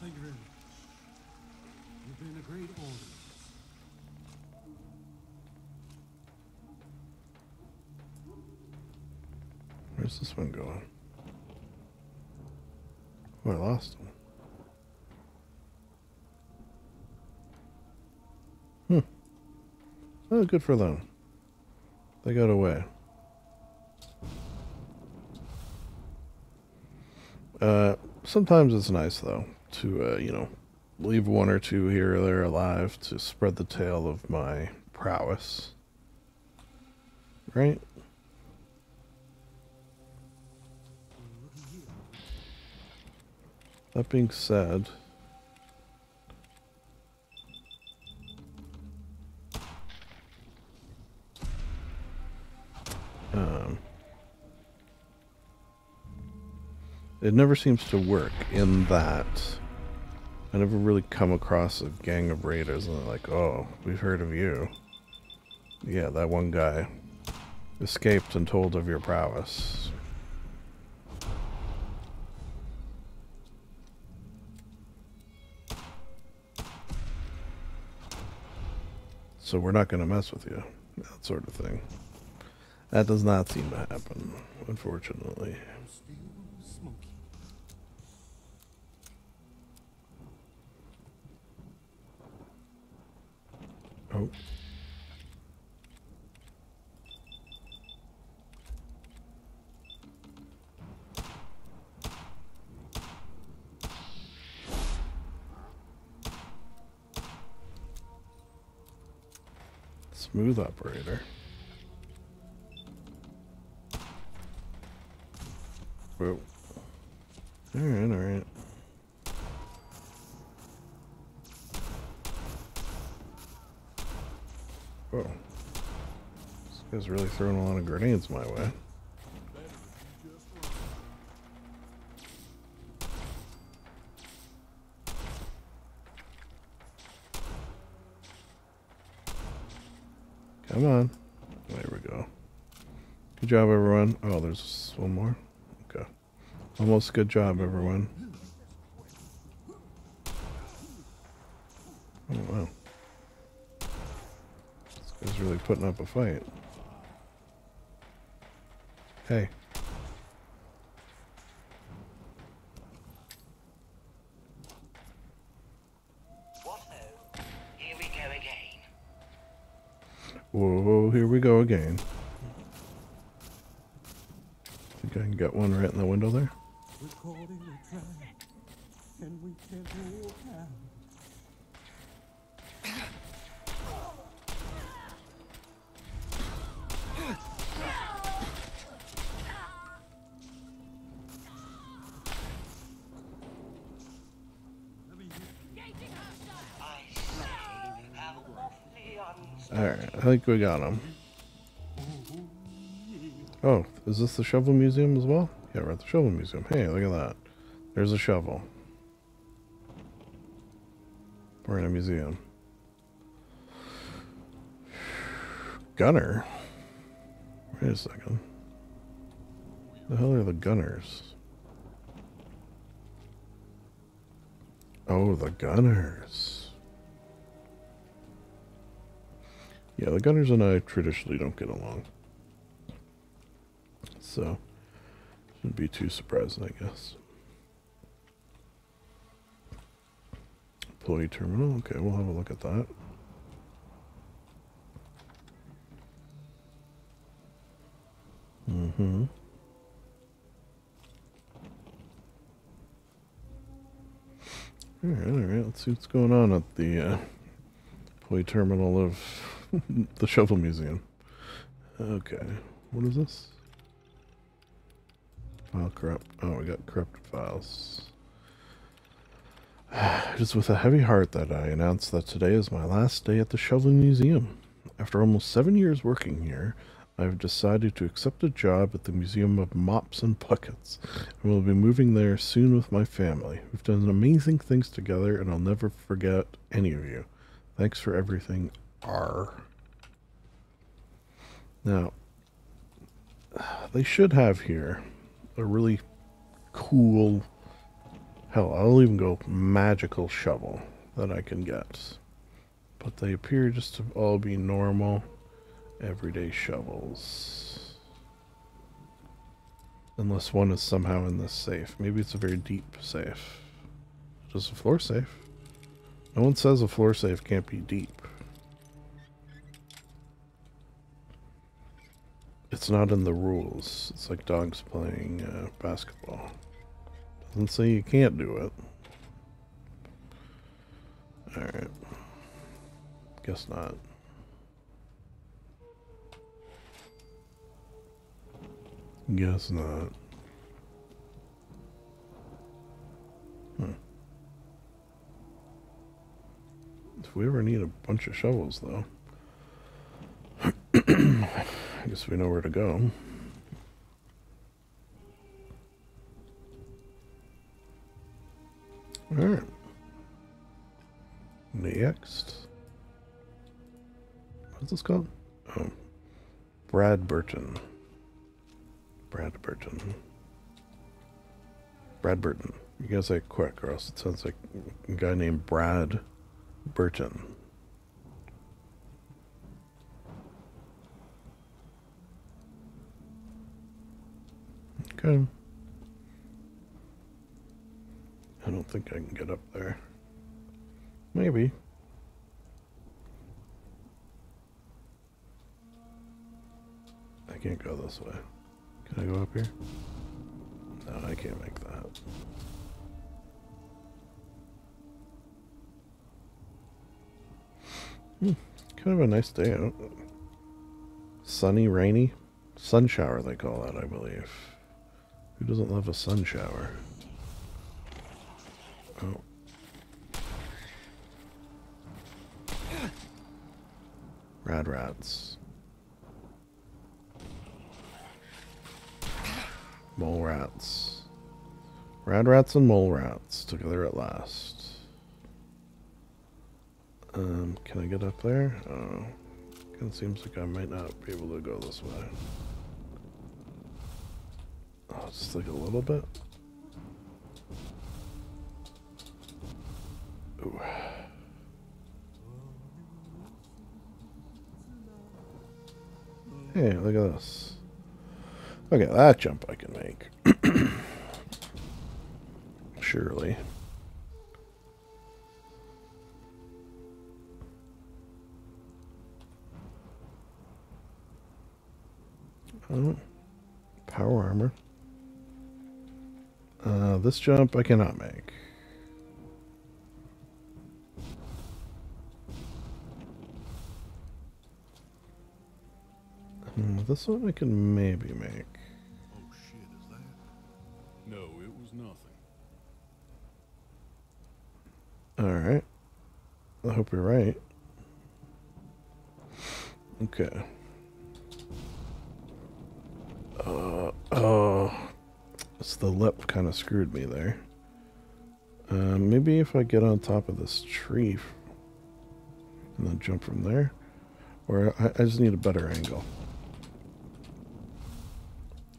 Thank you very. You've been a great audience. Where's this one going? Oh, I lost him. Hmm. Oh, good for them. They got away. Uh, sometimes it's nice though to uh, you know leave one or two here or there alive to spread the tale of my prowess. Right? That being said, um, it never seems to work in that I never really come across a gang of raiders and they're like, oh, we've heard of you. Yeah, that one guy escaped and told of your prowess. So we're not going to mess with you. That sort of thing. That does not seem to happen, unfortunately. Oh. Smooth operator. Whoa. Alright, alright. Whoa. This guy's really throwing a lot of grenades my way. Come on. There we go. Good job, everyone. Oh, there's one more. Almost good job, everyone. Oh, wow. This guy's really putting up a fight. Hey. Here we go again. Whoa, here we go again. Think I can get one right in the window there? Recording a track, and we can't walk out. Alright, I think we got him. Oh, is this the shovel museum as well? Yeah, we're at the shovel museum. Hey, look at that. There's a shovel. We're in a museum. Gunner? Wait a second. The hell are the gunners? Oh, the gunners. Yeah, the gunners and I traditionally don't get along. So, shouldn't be too surprising, I guess. Employee terminal. Okay, we'll have a look at that. Mm-hmm. Alright, alright, let's see what's going on at the uh, toy terminal of the Shovel Museum. Okay, what is this? Oh, File corrupt. Oh, we got corrupted files. It is with a heavy heart that I announce that today is my last day at the Shovel Museum. After almost seven years working here, I have decided to accept a job at the Museum of Mops and Buckets, and will be moving there soon with my family. We've done amazing things together, and I'll never forget any of you. Thanks for everything, R. Now, they should have here a really cool, hell, I'll even go magical shovel that I can get. But they appear just to all be normal, everyday shovels. Unless one is somehow in this safe. Maybe it's a very deep safe. Just a floor safe. No one says a floor safe can't be deep. It's not in the rules. It's like dogs playing uh, basketball. Doesn't say you can't do it. Alright. Guess not. Guess not. Hmm. If we ever need a bunch of shovels, though, I guess we know where to go. Alright. Next. What's this called? Oh. Brad Burton. Brad Burton. Brad Burton. You gotta say quick, or else it sounds like a guy named Brad Burton. Okay. I don't think I can get up there. Maybe. I can't go this way. Can I go up here? No, I can't make that. Hmm, kind of a nice day out. Sunny, rainy. Sun shower, they call that, I believe. Who doesn't love a sun shower? Oh. Rad rats. Mole rats. Rad rats and mole rats together at last. Um, can I get up there? Oh, of seems like I might not be able to go this way. Oh, just like a little bit. Ooh. Hey, look at this. Okay, that jump I can make. Surely. Oh, power armor. Uh, this jump I cannot make. Hmm, this one I can maybe make. Oh shit, is that? No, it was nothing. Alright. I hope you're right. Okay. Uh, oh. It's the lip kind of screwed me there. Uh, maybe if I get on top of this tree and then jump from there. Or I, I just need a better angle.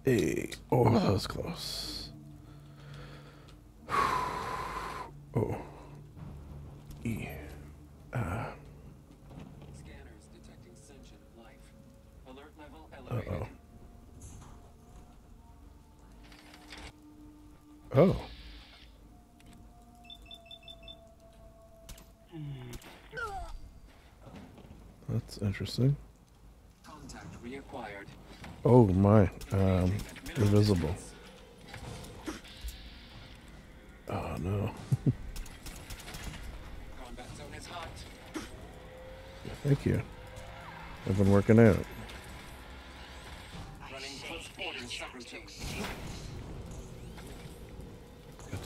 Hey. Oh, that was close. Oh. E. Uh. Scanners Oh. That's interesting. Oh my, um, invisible. Oh no. Thank you. I've been working out.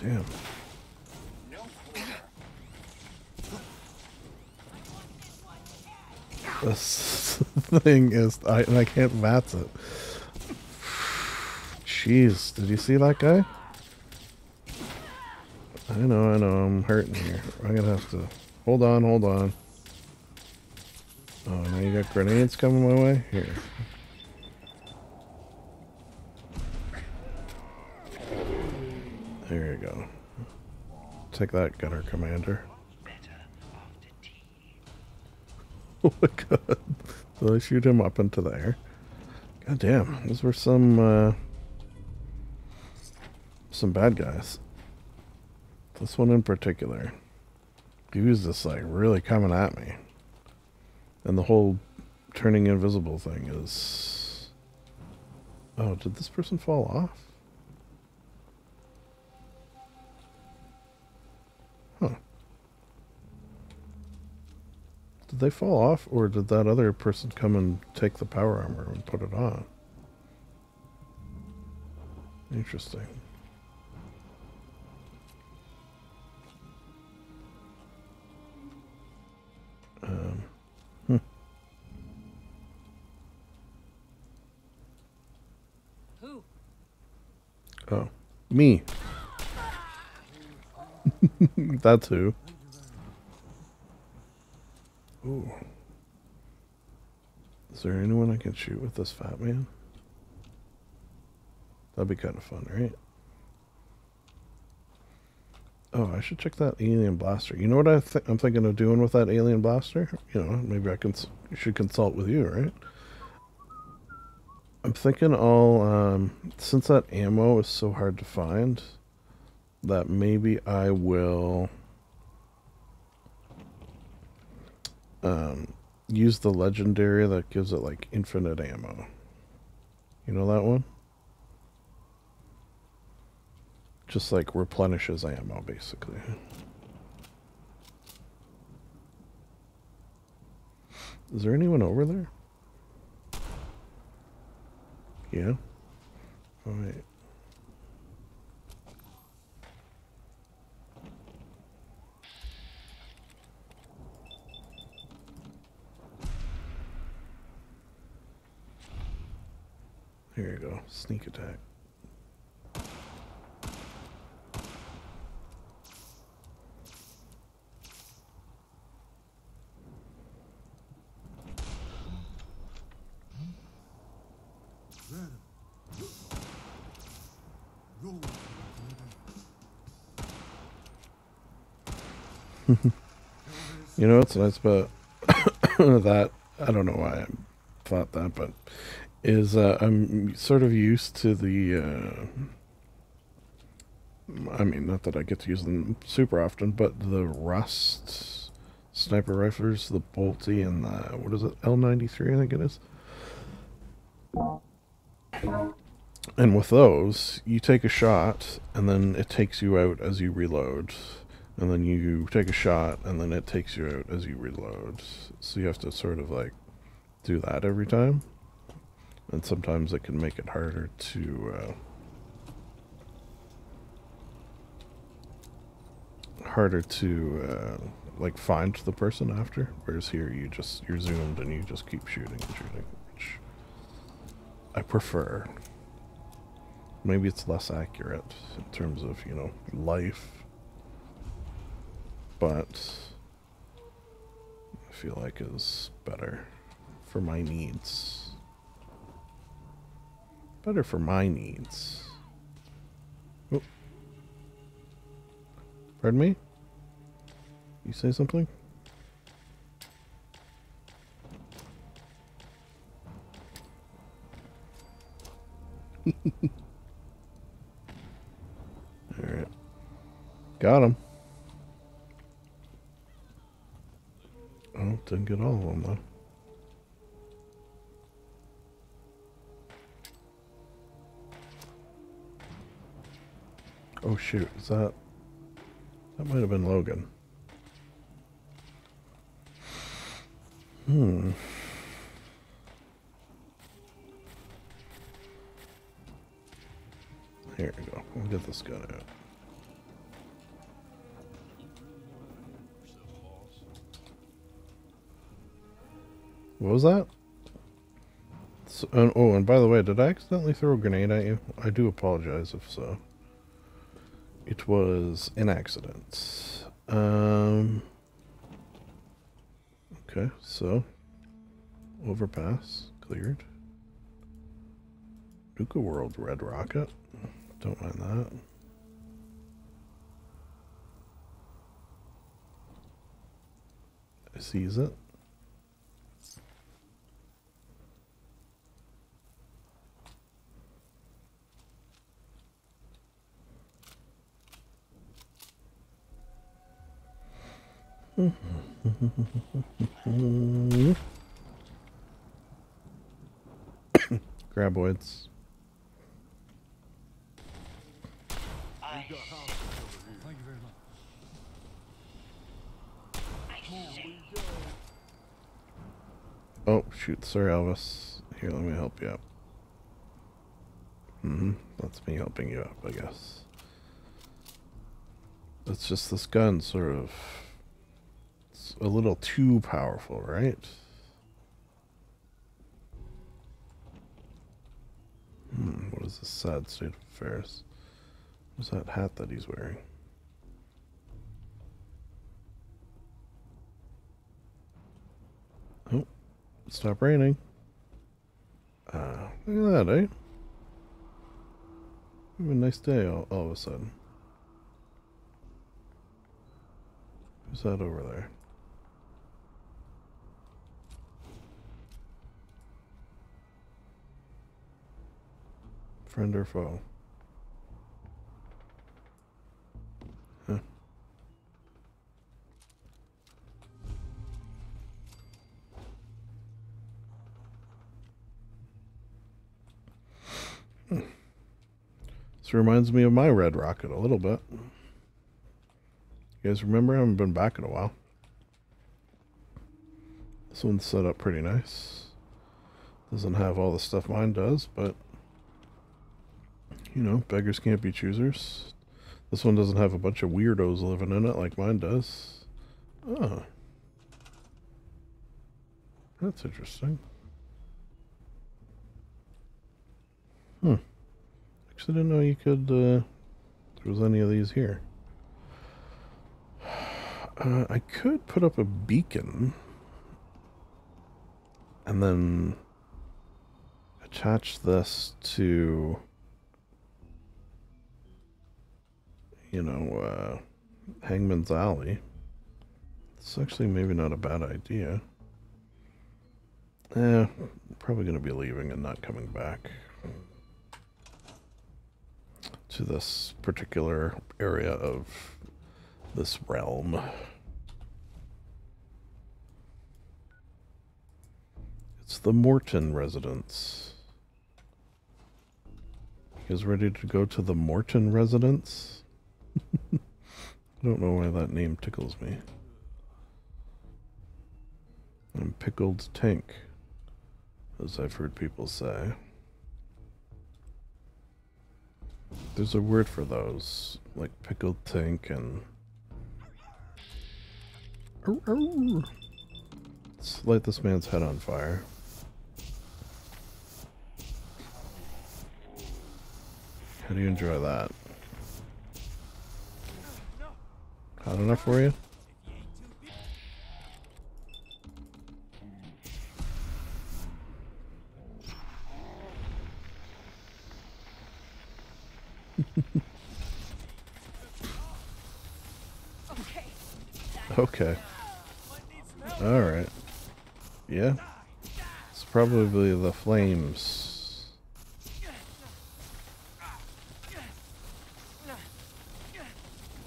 Damn. This thing is, I, and I can't VATS it. Jeez, did you see that guy? I know, I know, I'm hurting here. I'm gonna have to, hold on, hold on. Oh, now you got grenades coming my way? Here. There you go. Take that, Gunner Commander. Oh my god. Did I shoot him up into the air? God damn, those were some, uh, some bad guys. This one in particular. He was just like really coming at me. And the whole turning invisible thing is... Oh, did this person fall off? Did they fall off, or did that other person come and take the power armor and put it on? Interesting. Um, hmm. Who? Oh, me. That's who. Ooh. Is there anyone I can shoot with this fat man? That'd be kind of fun, right? Oh, I should check that alien blaster. You know what I th I'm thinking of doing with that alien blaster? You know, maybe I can should consult with you, right? I'm thinking all um, since that ammo is so hard to find, that maybe I will um, use the legendary that gives it like infinite ammo. You know that one? Just like replenishes ammo, basically. Is there anyone over there? Yeah? Alright. Here you go. Sneak attack. you know what's nice about that? I don't know why I thought that, but is uh, I'm sort of used to the. Uh, I mean, not that I get to use them super often, but the Rust sniper rifles, the Bolty and the what is it, L93, I think it is. And with those, you take a shot, and then it takes you out as you reload. And then you take a shot, and then it takes you out as you reload. So you have to sort of like do that every time. And sometimes it can make it harder to. Uh, harder to uh, like find the person after whereas here you just you're zoomed and you just keep shooting and shooting which I prefer maybe it's less accurate in terms of you know life but I feel like is better for my needs better for my needs oh. pardon me you say something Alright. Got him. Oh, didn't get all of them though. Oh shoot, is that... That might have been Logan. Hmm. Here we go. We'll get this gun out. What was that? So, and, oh, and by the way, did I accidentally throw a grenade at you? I do apologize if so. It was an accident. Um. Okay, so overpass cleared. Nuka World Red Rocket. Don't mind that. I seize it. Graboids. We've got hostiles over here. Thank you very much. Oh, shoot. Sorry, Elvis. Here, let me help you out. Mm-hmm. That's me helping you up, I guess. It's just this gun sort of... A little too powerful, right? Hmm, what is this sad state of affairs? What's that hat that he's wearing? Oh, stop raining. Uh, look at that, eh? Have a nice day all, all of a sudden. Who's that over there? Friend or foe? Hmm. This reminds me of my Red Rocket a little bit. You guys remember? I haven't been back in a while. This one's set up pretty nice. Doesn't have all the stuff mine does, but you know, beggars can't be choosers. This one doesn't have a bunch of weirdos living in it like mine does. Oh. That's interesting. Hmm. Actually, didn't know you could, uh, there was any of these here. Uh, I could put up a beacon and then attach this to you know, uh, Hangman's Alley. It's actually maybe not a bad idea. Eh, probably going to be leaving and not coming back to this particular area of this realm. It's the Morton residence. You ready to go to the Morton residence? I don't know why that name tickles me. I'm pickled tank, as I've heard people say. There's a word for those, like pickled tank and... Let's light this man's head on fire. How do you enjoy that? Hot enough for you? okay. Alright. Yeah. It's probably the flames.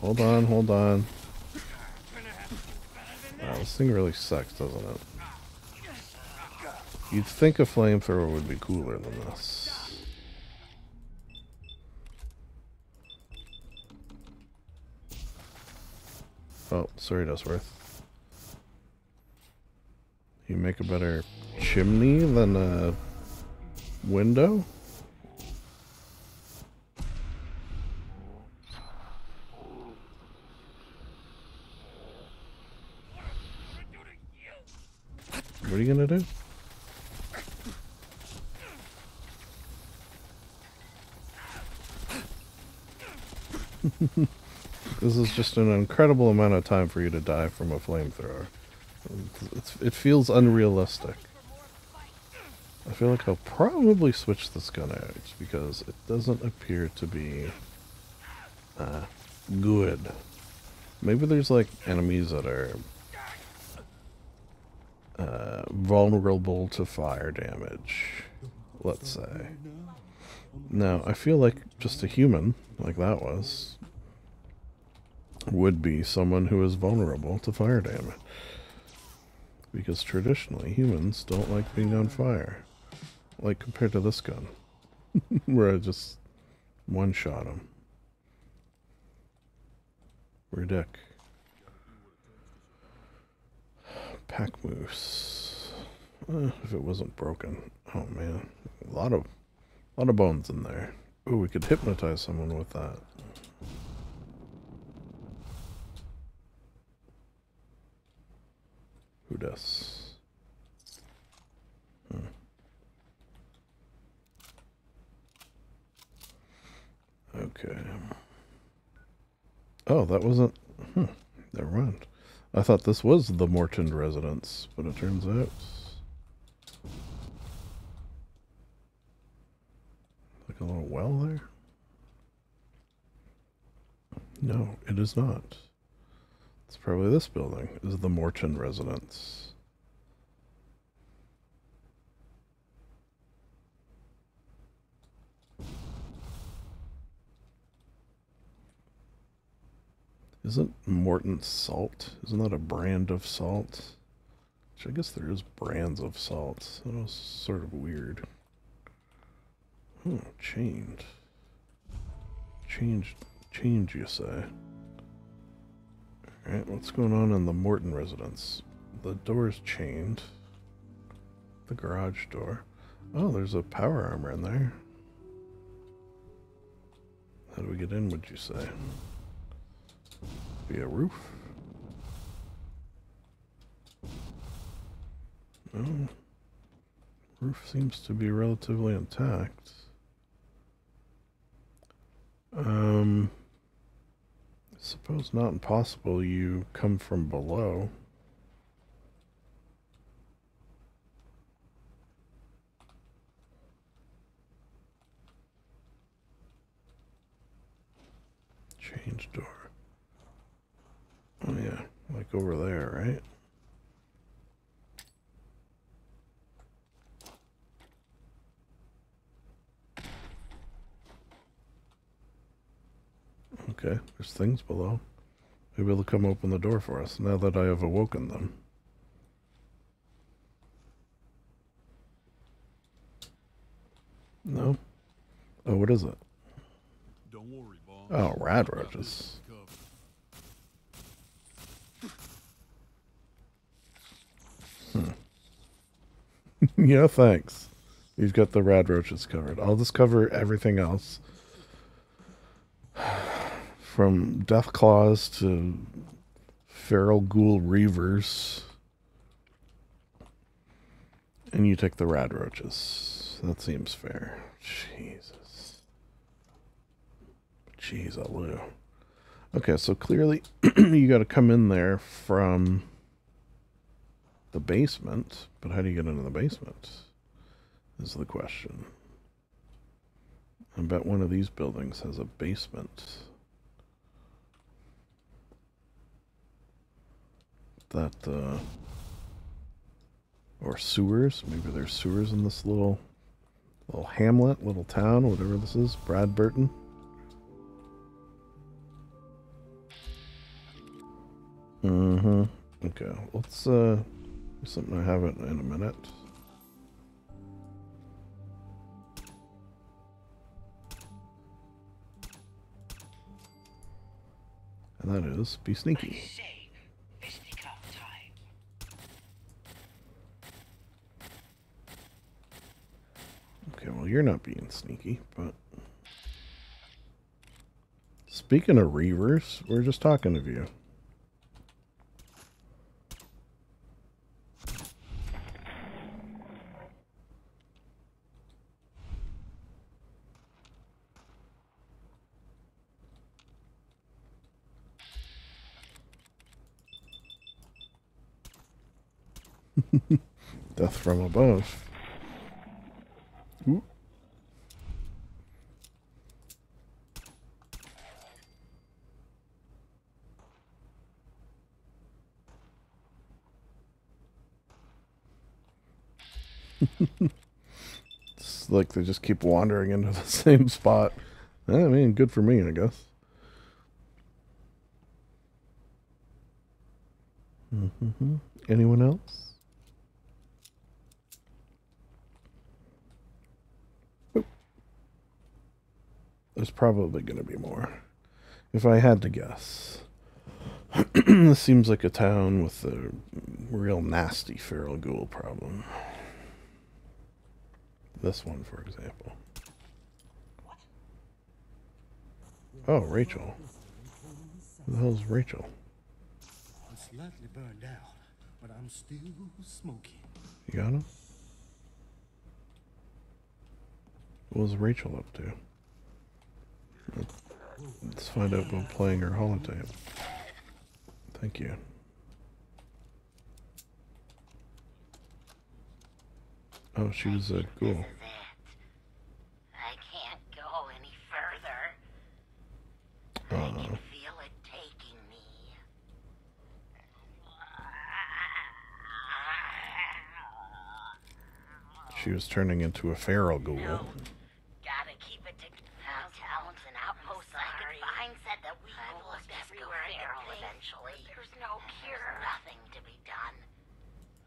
Hold on, hold on. Wow, this thing really sucks, doesn't it? You'd think a flamethrower would be cooler than this. Oh, sorry, Dustworth. You make a better chimney than a window? What are you gonna do? this is just an incredible amount of time for you to die from a flamethrower. It's, it feels unrealistic. I feel like I'll probably switch this gun out because it doesn't appear to be uh, good. Maybe there's like enemies that are uh, vulnerable to fire damage, let's say. Now, I feel like just a human, like that was, would be someone who is vulnerable to fire damage. Because traditionally, humans don't like being on fire. Like compared to this gun, where I just one-shot him. Ridic. Pack moose. Uh, if it wasn't broken. Oh man, a lot of, a lot of bones in there. Oh, we could hypnotize someone with that. Who does? Hmm. Okay. Oh, that wasn't... Hmm. Never mind. I thought this was the Morton residence, but it turns out... Like a little well there? No, it is not. It's probably this building, is the Morton residence. Isn't Morton salt? Isn't that a brand of salt? Which I guess there is brands of salt. That was sort of weird. Hmm, chained. Change, change, you say? Alright, what's going on in the Morton residence? The door is chained. The garage door. Oh, there's a power armor in there. How do we get in, would you say? Via roof? No. Roof seems to be relatively intact. Um, I suppose not impossible you come from below. Change door. Oh yeah, like over there, right? Okay, there's things below. Maybe they'll come open the door for us now that I have awoken them. No? Oh, what is it? Don't worry, boss. Oh, rad roaches. Hmm. yeah, thanks. You've got the rad roaches covered. I'll just cover everything else. From death claws to feral ghoul reavers. And you take the rad roaches. That seems fair. Jesus. Jeez, Aloo. Okay, so clearly you got to come in there from the basement. But how do you get into the basement? Is the question. I bet one of these buildings has a basement. That, uh, or sewers. Maybe there's sewers in this little, little hamlet, little town, whatever this is. Bradberton. Mm-hmm. Okay, let's, uh, Something I haven't in a minute. And that is be sneaky. Okay, well, you're not being sneaky, but. Speaking of Reavers, we we're just talking of you. Death from above. It's like they just keep wandering into the same spot. I mean, good for me, I guess. Mm -hmm. Anyone else? There's probably going to be more. If I had to guess. this seems like a town with a real nasty feral ghoul problem. This one, for example. Oh, Rachel. Who the hell's Rachel? I'm slightly burned out, but I'm still smoking. You got him? What was Rachel up to? Let's find out by playing her holotape. Thank you. Oh, she was a ghoul. I can't go any further. Uh, I can feel it taking me. she was turning into a feral ghoul. Gotta keep it together. Hotels and outposts I could find said that we will look everywhere feral eventually. There's no cure. nothing to be done.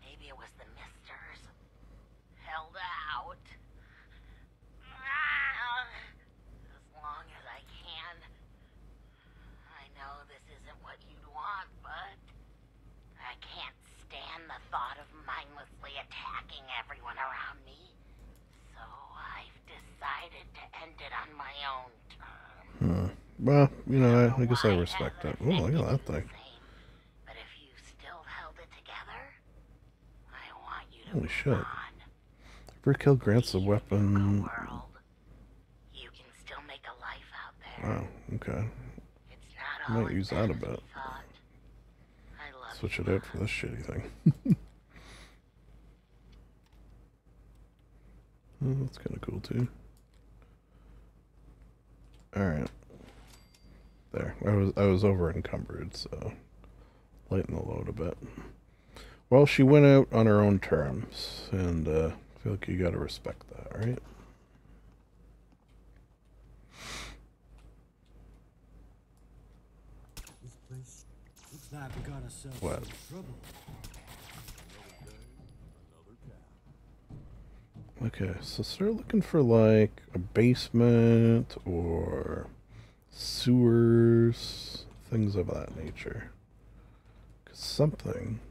Maybe it was the misters. Held out. As long as I can. I know this isn't what you'd want, but I can't stand the thought of mindlessly attacking everyone around me. So I've decided to end it on my own terms. Hmm. Well, you know, I, I guess I respect that. Oh, look at that thing. But if you still held it together, I want you to Holy shit. on. Ever kill grants a weapon? You can still make a life out there. Wow, okay. It's not I might use that a bit. Switch it out for this shitty thing. oh, that's kind of cool too. All right. There. I was I was over encumbered, so lighten the load a bit. Well, she went out on her own terms, and uh, I feel like you got to respect that, right? This place looks like we got ourselves What? some trouble. Okay, so start looking for like a basement or sewers, things of that nature. Because something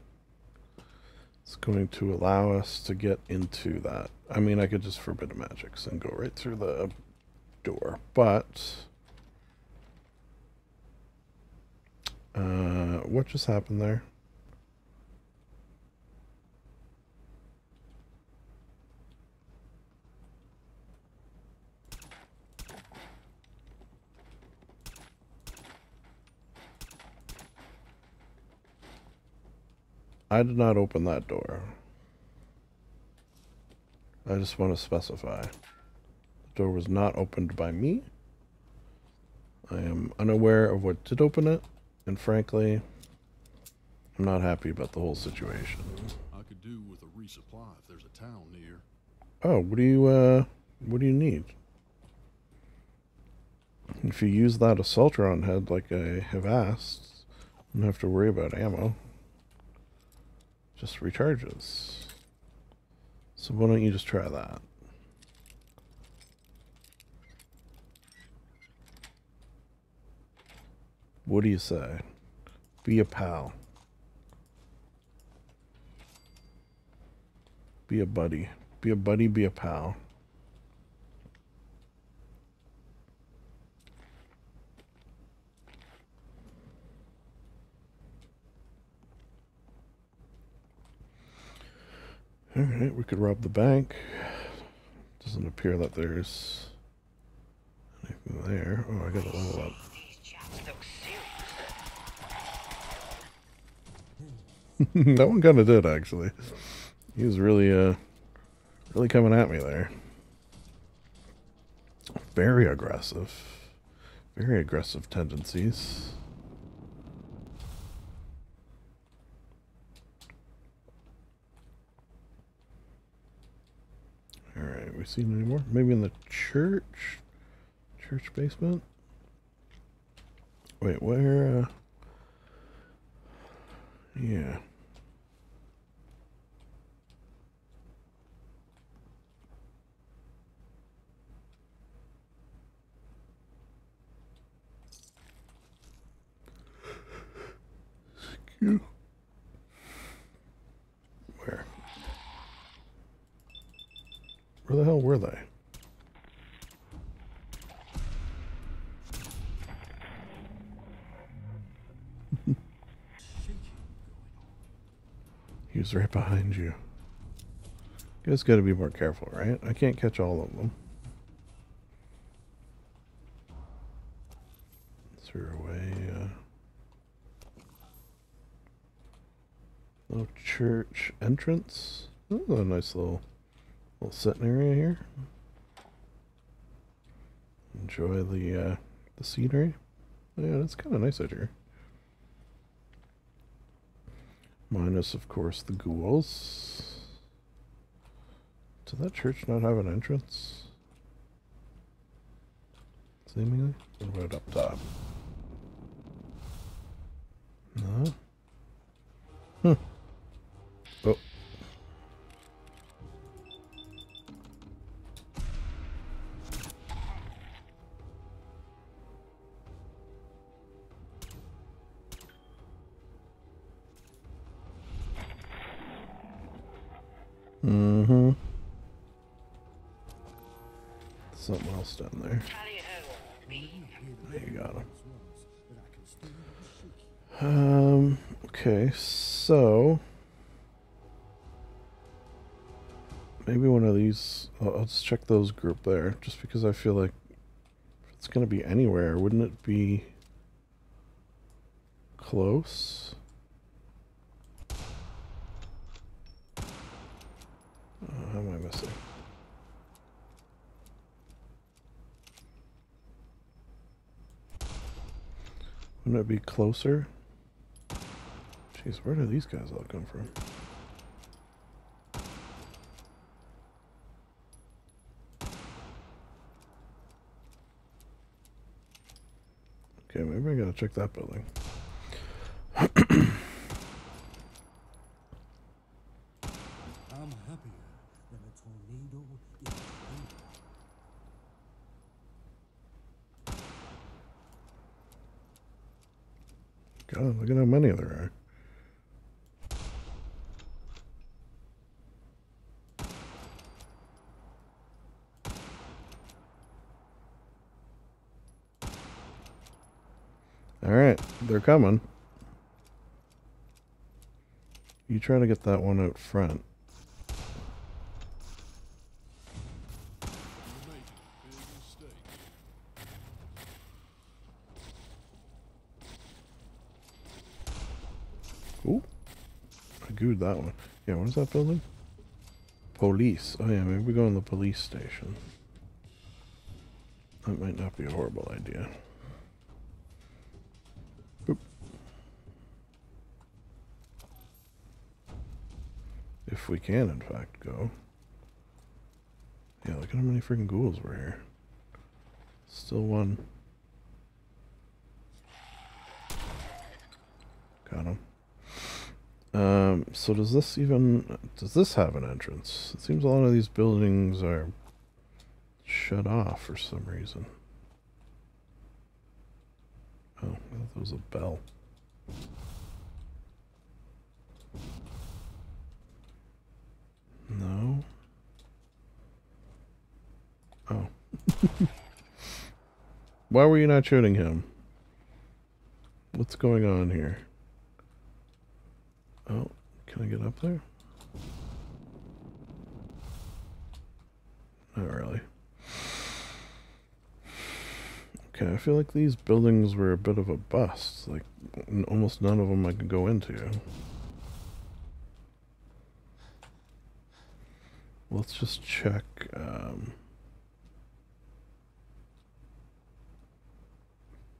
is going to allow us to get into that. I mean, I could just forbid magics and go right through the door, but uh, what just happened there? I did not open that door. I just want to specify. The door was not opened by me. I am unaware of what did open it, and frankly, I'm not happy about the whole situation. I could do with a resupply if there's a town near. Oh, what do you, uh, what do you need? If you use that Assaultron head like I have asked, you don't have to worry about ammo. Just recharges. So why don't you just try that? What do you say? Be a pal. Be a buddy. Be a buddy, be a pal. Alright, we could rob the bank. Doesn't appear that there's anything there. Oh, I gotta level up. that one kind of did, actually. He was really, uh, really coming at me there. Very aggressive. Very aggressive tendencies. Alright, we seen any more? Maybe in the church? Church basement? Wait, where, uh... Yeah. Skew. Where? Where the hell were they? he was right behind you. You guys gotta be more careful, right? I can't catch all of them. Through away, uh... Little church entrance. Oh, a nice little little sitting area here. Enjoy the uh, the scenery. Yeah, it's kind of nice out here. Minus, of course, the ghouls. Did that church not have an entrance? Seemingly? What about up top? No? Hmm. Mm-hmm. Something else down there. There you got him. Um, okay, so... Maybe one of these... I'll, I'll just check those group there, just because I feel like it's going to be anywhere, wouldn't it be close? Uh, how am I missing? Wouldn't it be closer? Jeez, where do these guys all come from? Okay, maybe I gotta check that building. I'm happier than a tornado in a rain. God, look at how many there are. Alright, they're coming. You try to get that one out front. Ooh. Gooed that one. Yeah, what is that building? Police. Oh yeah, maybe we go in the police station. That might not be a horrible idea. Boop. If we can, in fact, go. Yeah, look at how many freaking ghouls were here. Still one. Got him. Um, so does this even, does this have an entrance? It seems a lot of these buildings are shut off for some reason. Oh, there was a bell. No. Oh. Why were you not shooting him? What's going on here? Oh, can I get up there? Not really. Okay, I feel like these buildings were a bit of a bust. Like, almost none of them I could go into. Let's just check. Um,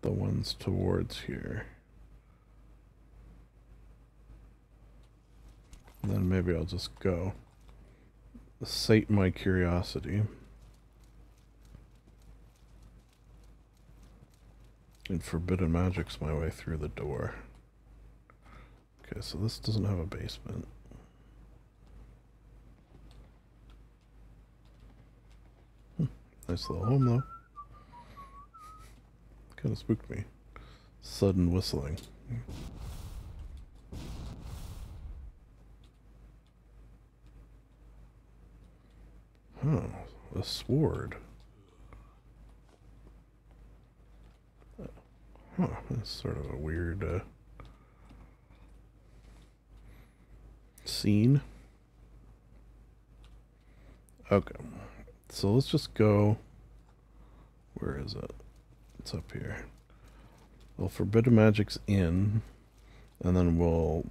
the ones towards here. Then maybe I'll just go. Sate my curiosity. And forbidden magic's my way through the door. Okay, so this doesn't have a basement. Hmm, nice little home though. Kind of spooked me. Sudden whistling. Huh, a sword. Huh, that's sort of a weird uh, scene. Okay, so let's just go. Where is it? It's up here. Well, Forbidden Magic's in, and then we'll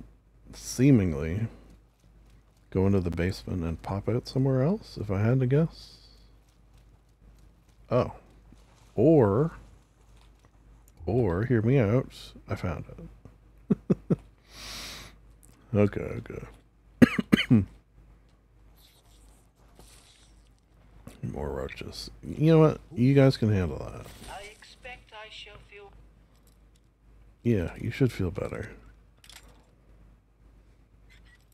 seemingly go into the basement and pop out somewhere else, if I had to guess. Oh. Or, or, hear me out, I found it. okay, okay. More roaches. You know what? You guys can handle that. I expect I shall feel... Yeah, you should feel better.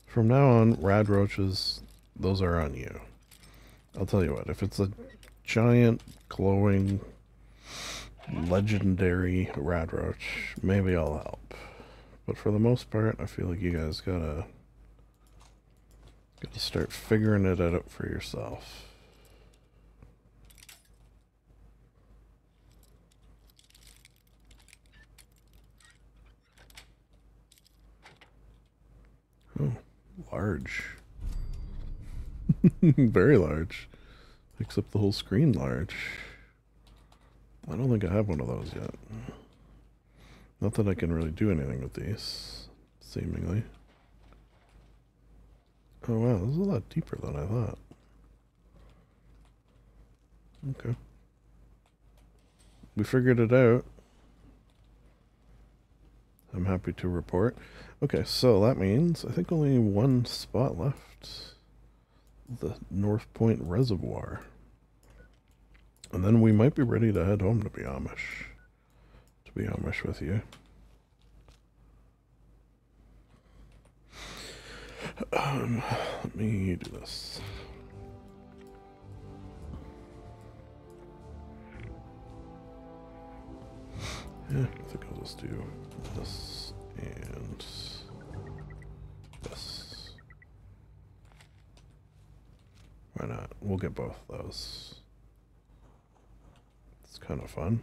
From now on, rad roaches, those are on you. I'll tell you what, if it's a giant, glowing, legendary rad roach, maybe I'll help. But for the most part, I feel like you guys gotta gotta start figuring it out for yourself. Oh, large. Very large. Makes up the whole screen large. I don't think I have one of those yet. Not that I can really do anything with these, seemingly. Oh wow, this is a lot deeper than I thought. Okay. We figured it out. I'm happy to report. Okay, so that means I think only one spot left. The North Point Reservoir. And then we might be ready to head home to be Amish. To be Amish with you. Um, let me do this. Yeah, I think I'll just do this and Why not? We'll get both those. It's kind of fun.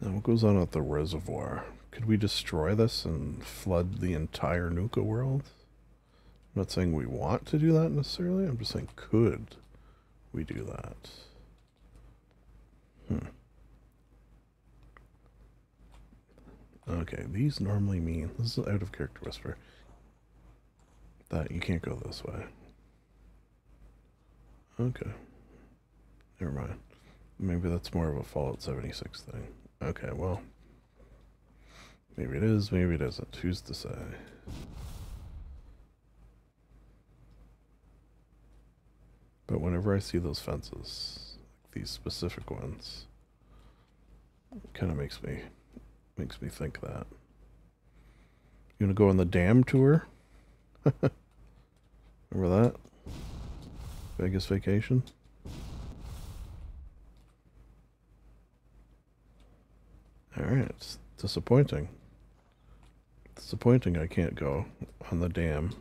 Now what goes on at the reservoir? Could we destroy this and flood the entire Nuka world? I'm not saying we want to do that necessarily. I'm just saying could we do that? Hmm. Okay, these normally mean, this is out of character whisper, that you can't go this way. Okay. Never mind. Maybe that's more of a Fallout 76 thing. Okay, well. Maybe it is, maybe it isn't. Who's to say? But whenever I see those fences, these specific ones, it kind of makes me makes me think that. You want to go on the dam tour? Remember that? Vegas vacation? Alright, it's disappointing. Disappointing I can't go on the dam.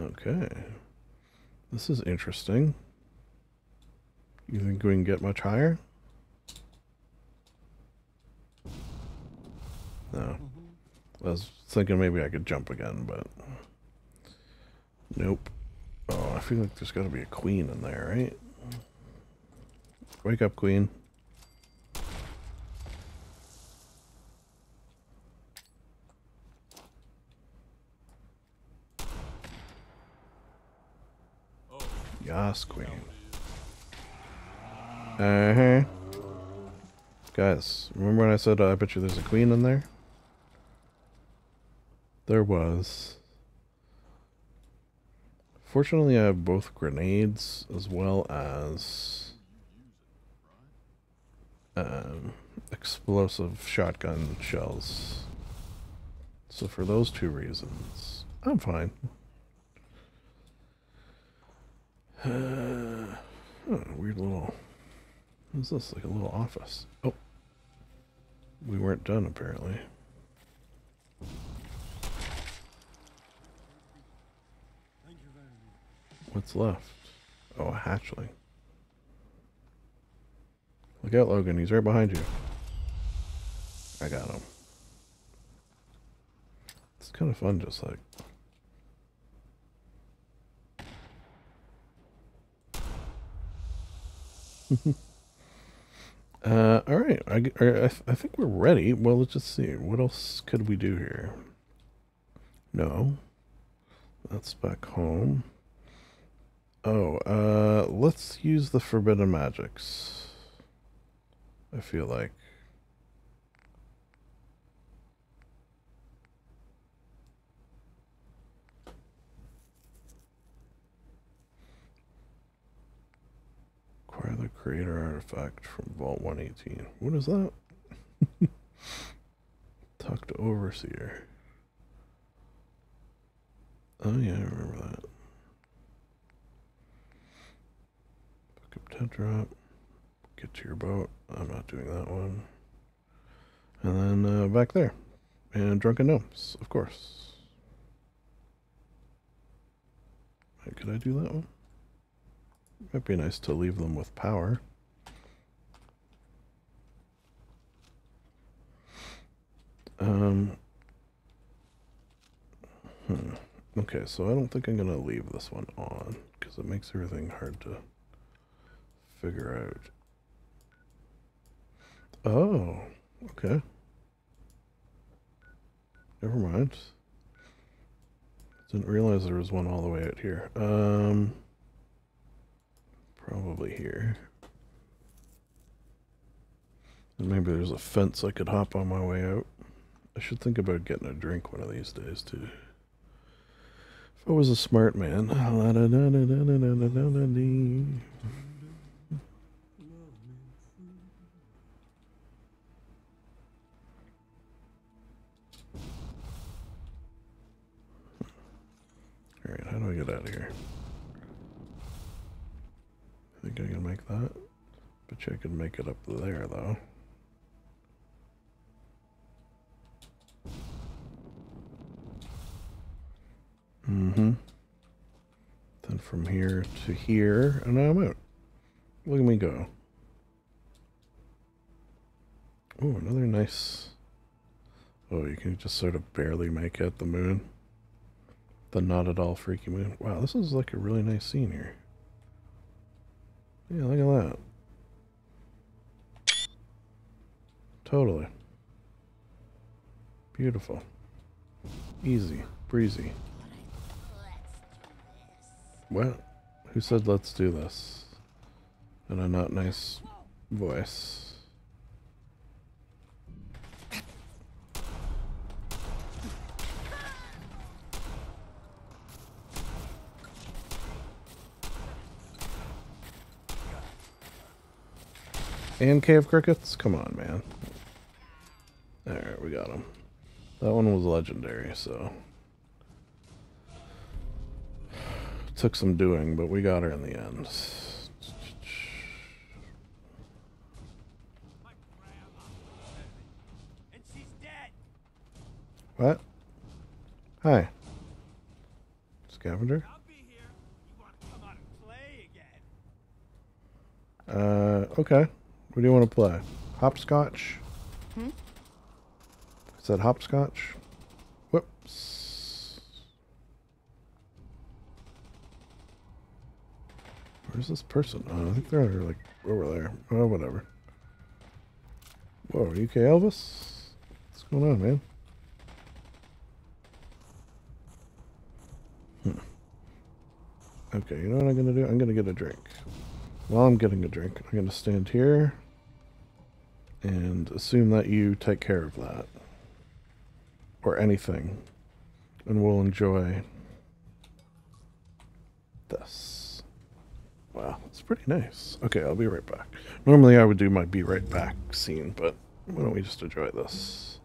Okay. This is interesting. You think we can get much higher? No. I was thinking maybe I could jump again, but... Nope. Oh, I feel like there's got to be a queen in there, right? Wake up, queen. Yes, queen. Uh-huh. Guys, remember when I said uh, I bet you there's a queen in there? There was. Fortunately, I have both grenades as well as um, explosive shotgun shells. So for those two reasons, I'm fine. Uh, oh, weird little. What's this? Like a little office. Oh. We weren't done, apparently. What's left? Oh, a hatchling. Look out, Logan. He's right behind you. I got him. It's kind of fun, just like uh, all right. I, I, I think we're ready. Well, let's just see. What else could we do here? No. That's back home. Oh, uh, let's use the forbidden magics. I feel like. Acquire the creator artifact from Vault 118. What is that? Tucked Overseer. Oh yeah, I remember that. Pick up tent drop. Get to your boat. I'm not doing that one. And then uh, back there. And Drunken Gnomes, of course. Could I do that one? Might be nice to leave them with power. Um, hmm. Okay, so I don't think I'm going to leave this one on because it makes everything hard to figure out. Oh, okay. Never mind. Didn't realize there was one all the way out here. Um... Probably here. And maybe there's a fence I could hop on my way out. I should think about getting a drink one of these days, too. If I was a smart man. Alright, how do I get out of here? Think I can make that. But you I can make it up there, though. Mm-hmm. Then from here to here, and now I'm out. Look at me go. Oh, another nice... Oh, you can just sort of barely make out the moon. The not at all freaky moon. Wow, this is like a really nice scene here. Yeah, look at that. Totally. Beautiful. Easy. Breezy. What? Who said let's do this? In a not nice voice. And cave crickets? Come on, man. Alright, we got him. That one was legendary, so... Took some doing, but we got her in the end. What? Hi. Scavenger? Uh, okay. What do you want to play? Hopscotch? Hmm? Is that hopscotch? Whoops. Where's this person? Oh, I think they're like over there. Oh, whatever. Whoa, UK Elvis? What's going on, man? Hmm. Okay, you know what I'm going to do? I'm going to get a drink. While I'm getting a drink, I'm going to stand here and assume that you take care of that or anything and we'll enjoy this. Wow it's pretty nice. Okay i'll be right back. Normally i would do my be right back scene but why don't we just enjoy this?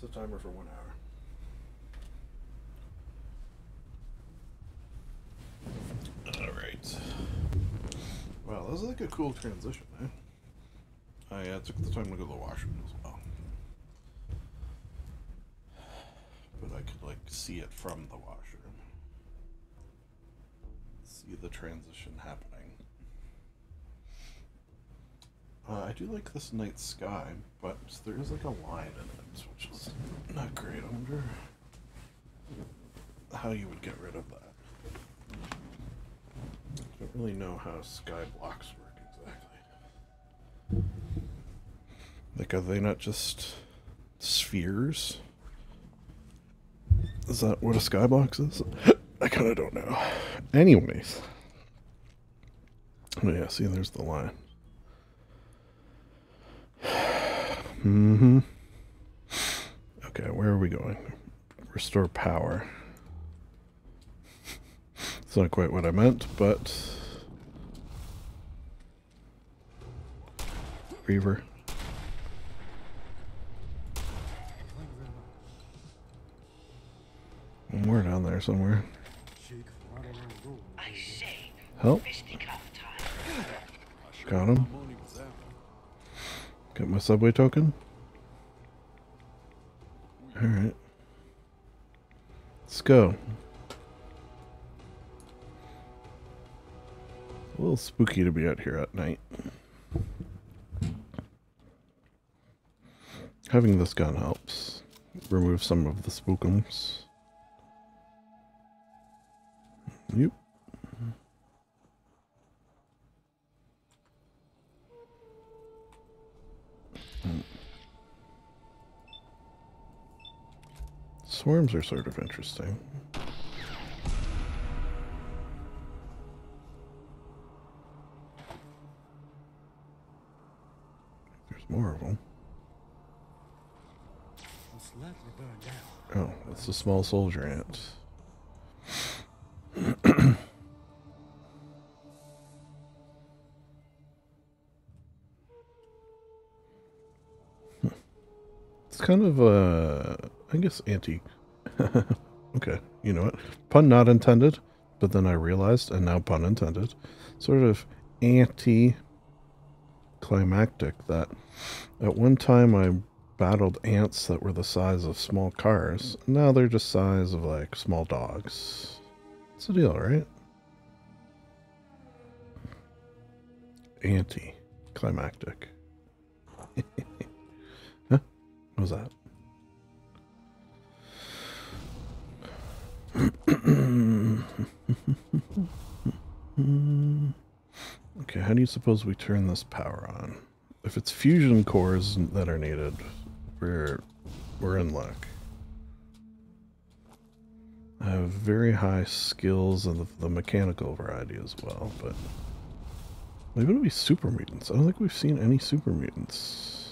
Set a timer for one hour. Alright. Wow, that was like a cool transition, eh? I uh, took the time to go to the washroom as well. But I could like see it from the washroom. See the transition happening. Uh, I do like this night sky, but there is like a line in it, which is not great. I wonder how you would get rid of that. I don't really know how sky blocks work exactly. Like, are they not just spheres? Is that what a skybox is? I kind of don't know. Anyways. Oh, yeah, see, there's the line. Mm-hmm. Okay, where are we going? Restore power. It's not quite what I meant, but... Reaver. We're down there somewhere. Help. Got him. Got my subway token? Alright. Go. A little spooky to be out here at night. Having this gun helps. Remove some of the spookums. Yep. Swarms are sort of interesting. There's more of them. Oh, that's a small soldier ant. it's kind of, uh, I guess, anti. okay, you know what? Pun not intended, but then I realized, and now pun intended, sort of anti climactic that at one time I battled ants that were the size of small cars. Now they're just size of like small dogs. It's a deal, right? Anti climactic. huh? What was that? okay, how do you suppose we turn this power on? If it's fusion cores that are needed, we're we're in luck. I have very high skills in the, the mechanical variety as well, but maybe it'll be super mutants. I don't think we've seen any super mutants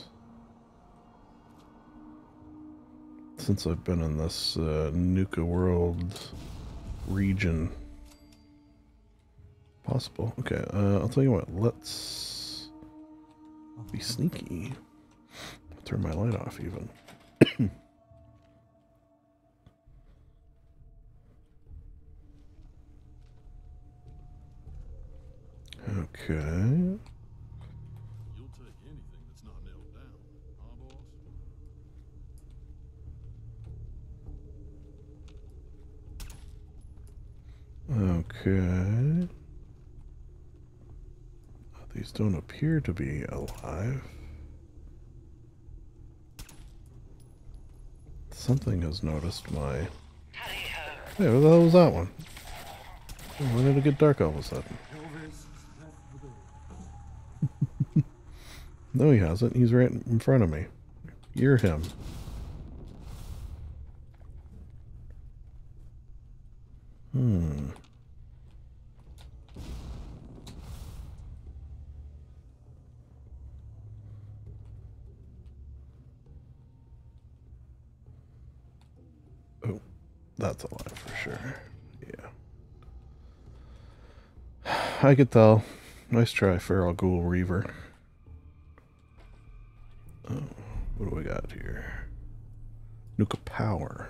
since I've been in this uh, Nuka world region. Possible. Okay, uh, I'll tell you what. Let's be sneaky. Turn my light off even. okay. Okay. Oh, these don't appear to be alive. Something has noticed my... Hey, where the hell was that one? When did it get dark all of a sudden? no, he hasn't. He's right in front of me. You're him. Hmm. Oh, that's a lie for sure. Yeah. I could tell. Nice try, Feral Ghoul Reaver. Oh, what do we got here? Nuka Power.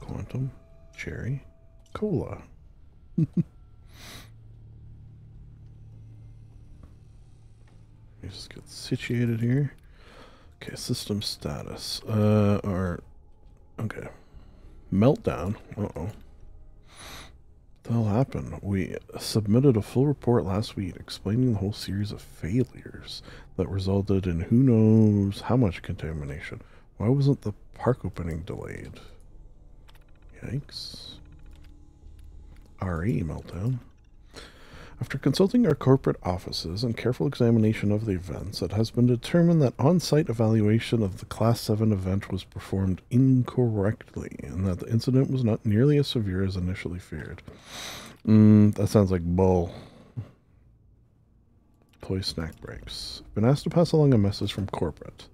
Quantum. Cherry. Cola. Just get situated here. Okay, system status. Uh, or, okay. Meltdown. Uh-oh. The hell happened? We submitted a full report last week explaining the whole series of failures that resulted in who knows how much contamination. Why wasn't the park opening delayed? Yikes. RE meltdown. After consulting our corporate offices and careful examination of the events, it has been determined that on site evaluation of the Class 7 event was performed incorrectly and that the incident was not nearly as severe as initially feared. Mm, that sounds like bull. Toy snack breaks. Been asked to pass along a message from corporate.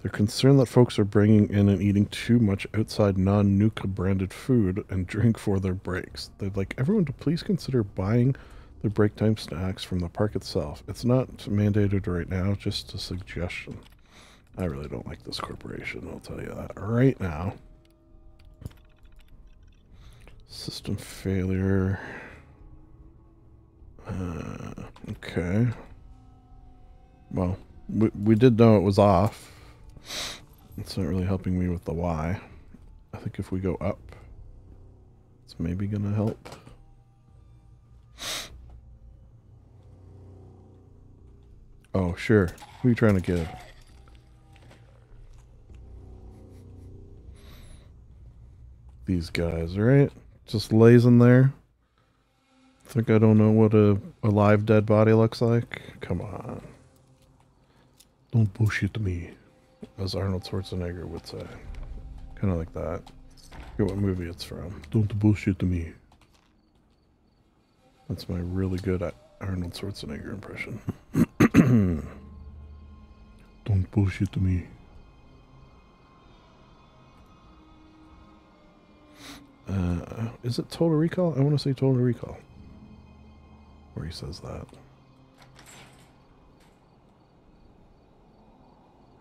They're concerned that folks are bringing in and eating too much outside non Nuka branded food and drink for their breaks. They'd like everyone to please consider buying the break time snacks from the park itself. It's not mandated right now, just a suggestion. I really don't like this corporation, I'll tell you that right now. System failure. Uh, okay. Well, we, we did know it was off. It's not really helping me with the why. I think if we go up, it's maybe going to help. Oh, sure. Who are you trying to get? These guys, right? Just lays in there. I think I don't know what a, a live dead body looks like? Come on. Don't bullshit me, as Arnold Schwarzenegger would say. Kind of like that. Get what movie it's from. Don't bullshit me. That's my really good Arnold Schwarzenegger impression. Don't bullshit me. Uh, is it Total Recall? I want to say Total Recall. Where he says that.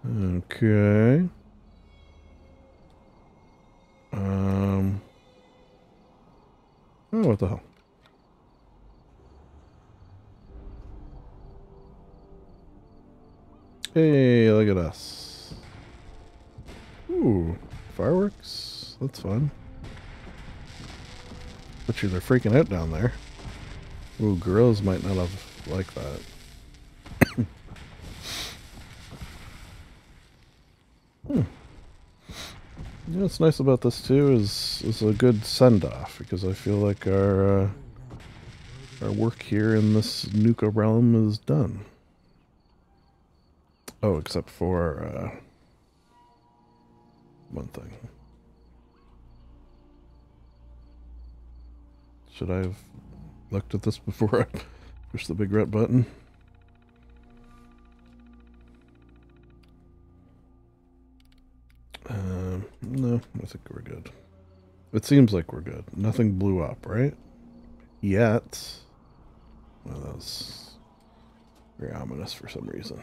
Okay. Um. Oh, what the hell? Hey, look at us. Ooh, fireworks? That's fun. Bet you they're freaking out down there. Ooh, girls might not have liked that. hmm. You know what's nice about this too is is a good send off because I feel like our uh, our work here in this Nuka realm is done. Oh, except for uh, one thing. Should I have looked at this before I push the big red button? No, I think we're good. It seems like we're good. Nothing blew up, right? Yet. Well, that was very ominous for some reason.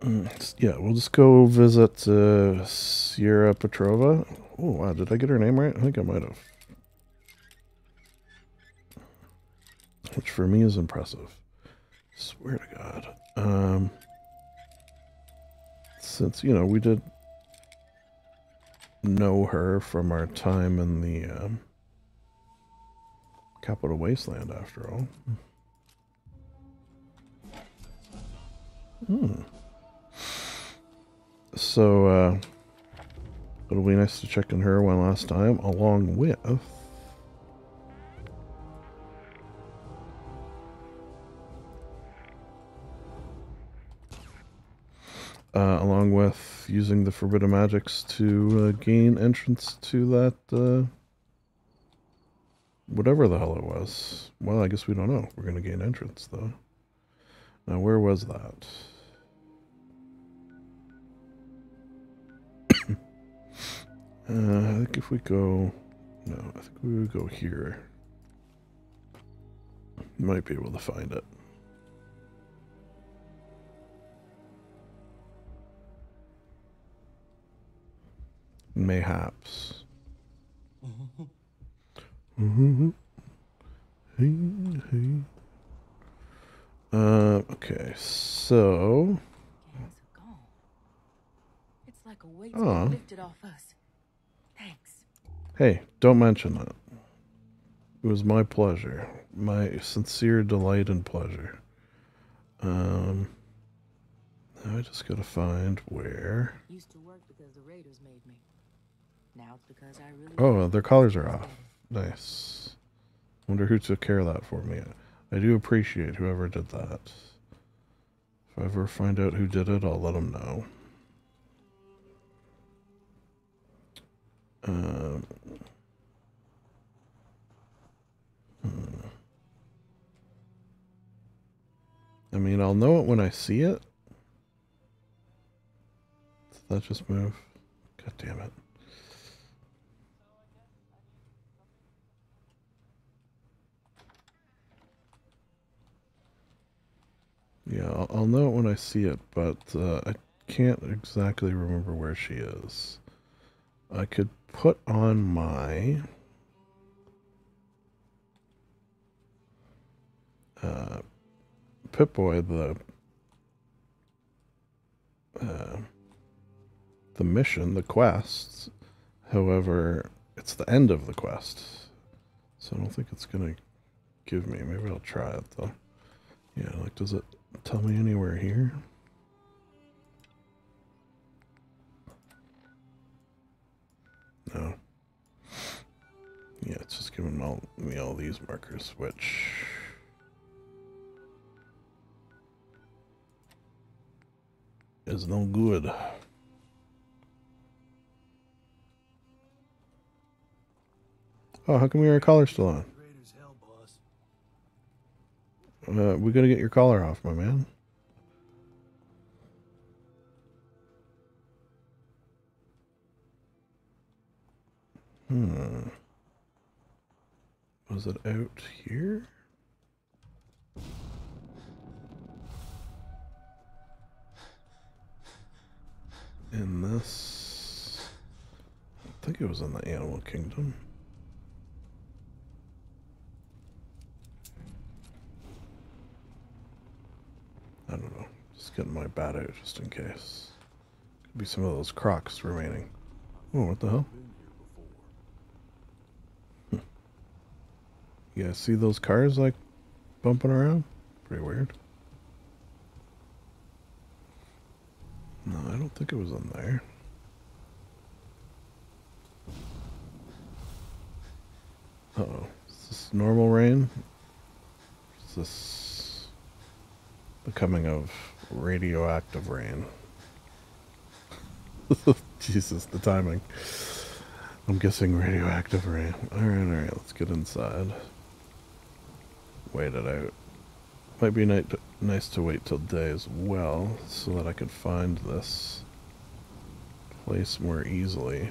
Mm, yeah, we'll just go visit uh, Sierra Petrova. Oh, wow, did I get her name right? I think I might have. Which for me is impressive. Swear to God. Um, since, you know, we did know her from our time in the um, Capital Wasteland, after all. Hmm. So, uh, it'll be nice to check on her one last time, along with... Uh, along with using the Forbidden Magics to uh, gain entrance to that, uh, whatever the hell it was. Well, I guess we don't know. We're going to gain entrance, though. Now, where was that? Uh, I think if we go... No, I think we would go here. Might be able to find it. Mayhaps. Mm-hmm. Hey, hey. Uh, okay, so. It's like a weight's been lifted off us. Thanks. Hey, don't mention that. It was my pleasure. My sincere delight and pleasure. Um, now I just gotta find where. Used to work because the Raiders made me. Now it's because I really. Oh, their collars are off. Nice. Wonder who took care of that for me. I do appreciate whoever did that. If I ever find out who did it, I'll let them know. Um, hmm. I mean, I'll know it when I see it. Did that just move? God damn it. Yeah, I'll, know it when I see it, but uh, I can't exactly remember where she is. I could put on my uh, Pip-Boy the uh, the mission, the quests. However, it's the end of the quest, so I don't think it's gonna give me. Maybe I'll try it though. Yeah, like, does it tell me anywhere here? No. Yeah, it's just giving all, me all these markers, which... is no good. Oh, how come your collar's still on? Uh, we gotta get your collar off, my man. Hmm. Was it out here? In this... I think it was in the Animal Kingdom. I don't know. Just getting my bat out just in case. Could be some of those crocs remaining. Oh, what the hell? Hmm. Guys see those cars like bumping around? Pretty weird. No, I don't think it was in there. Uh oh. Is this normal rain? Is this the coming of radioactive rain? Jesus, the timing. I'm guessing radioactive rain. Alright, alright, let's get inside. Wait it out. Might be night nice to wait till day as well, so that I can find this place more easily.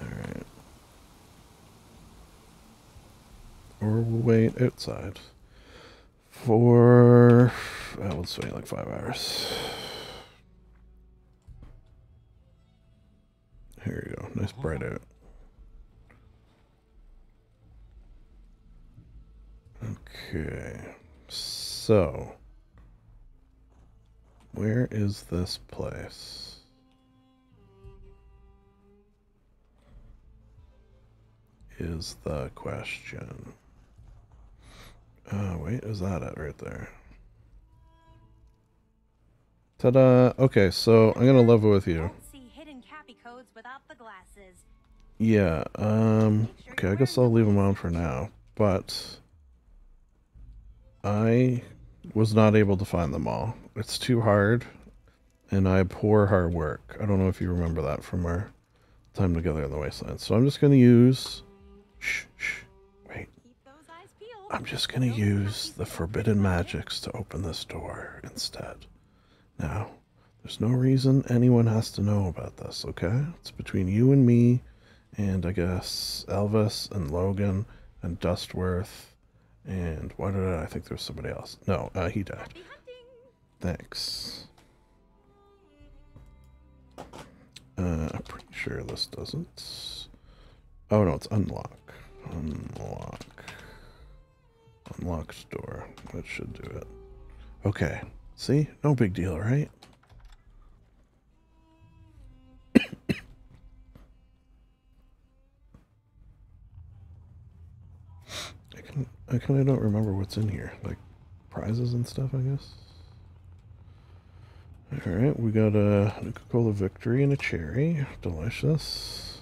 Alright. Or we'll wait outside for, uh, let's wait like five hours. Here you go. Nice bright out. Okay. So, where is this place? Is the question. Oh, wait, is that it right there? Ta-da! Okay, so I'm gonna level with you. See hidden Cappy codes without the glasses. Yeah, um, okay, I guess I'll leave them on for now, but I was not able to find them all. It's too hard, and I abhor hard work. I don't know if you remember that from our time together in the wasteland. So I'm just going to use. Shh, shh. I'm just going to use the forbidden magics to open this door instead. Now, there's no reason anyone has to know about this, okay? It's between you and me and I guess Elvis and Logan and Dustworth and why did I, I think there's somebody else? No, uh, he died. Thanks. Uh, I'm pretty sure this doesn't. Oh no, it's unlock. Unlock. Unlock door. That should do it. Okay. See? No big deal, right? I can I kinda don't remember what's in here. Like prizes and stuff, I guess. Alright, we got a Nuka-Cola Victory and a cherry. Delicious.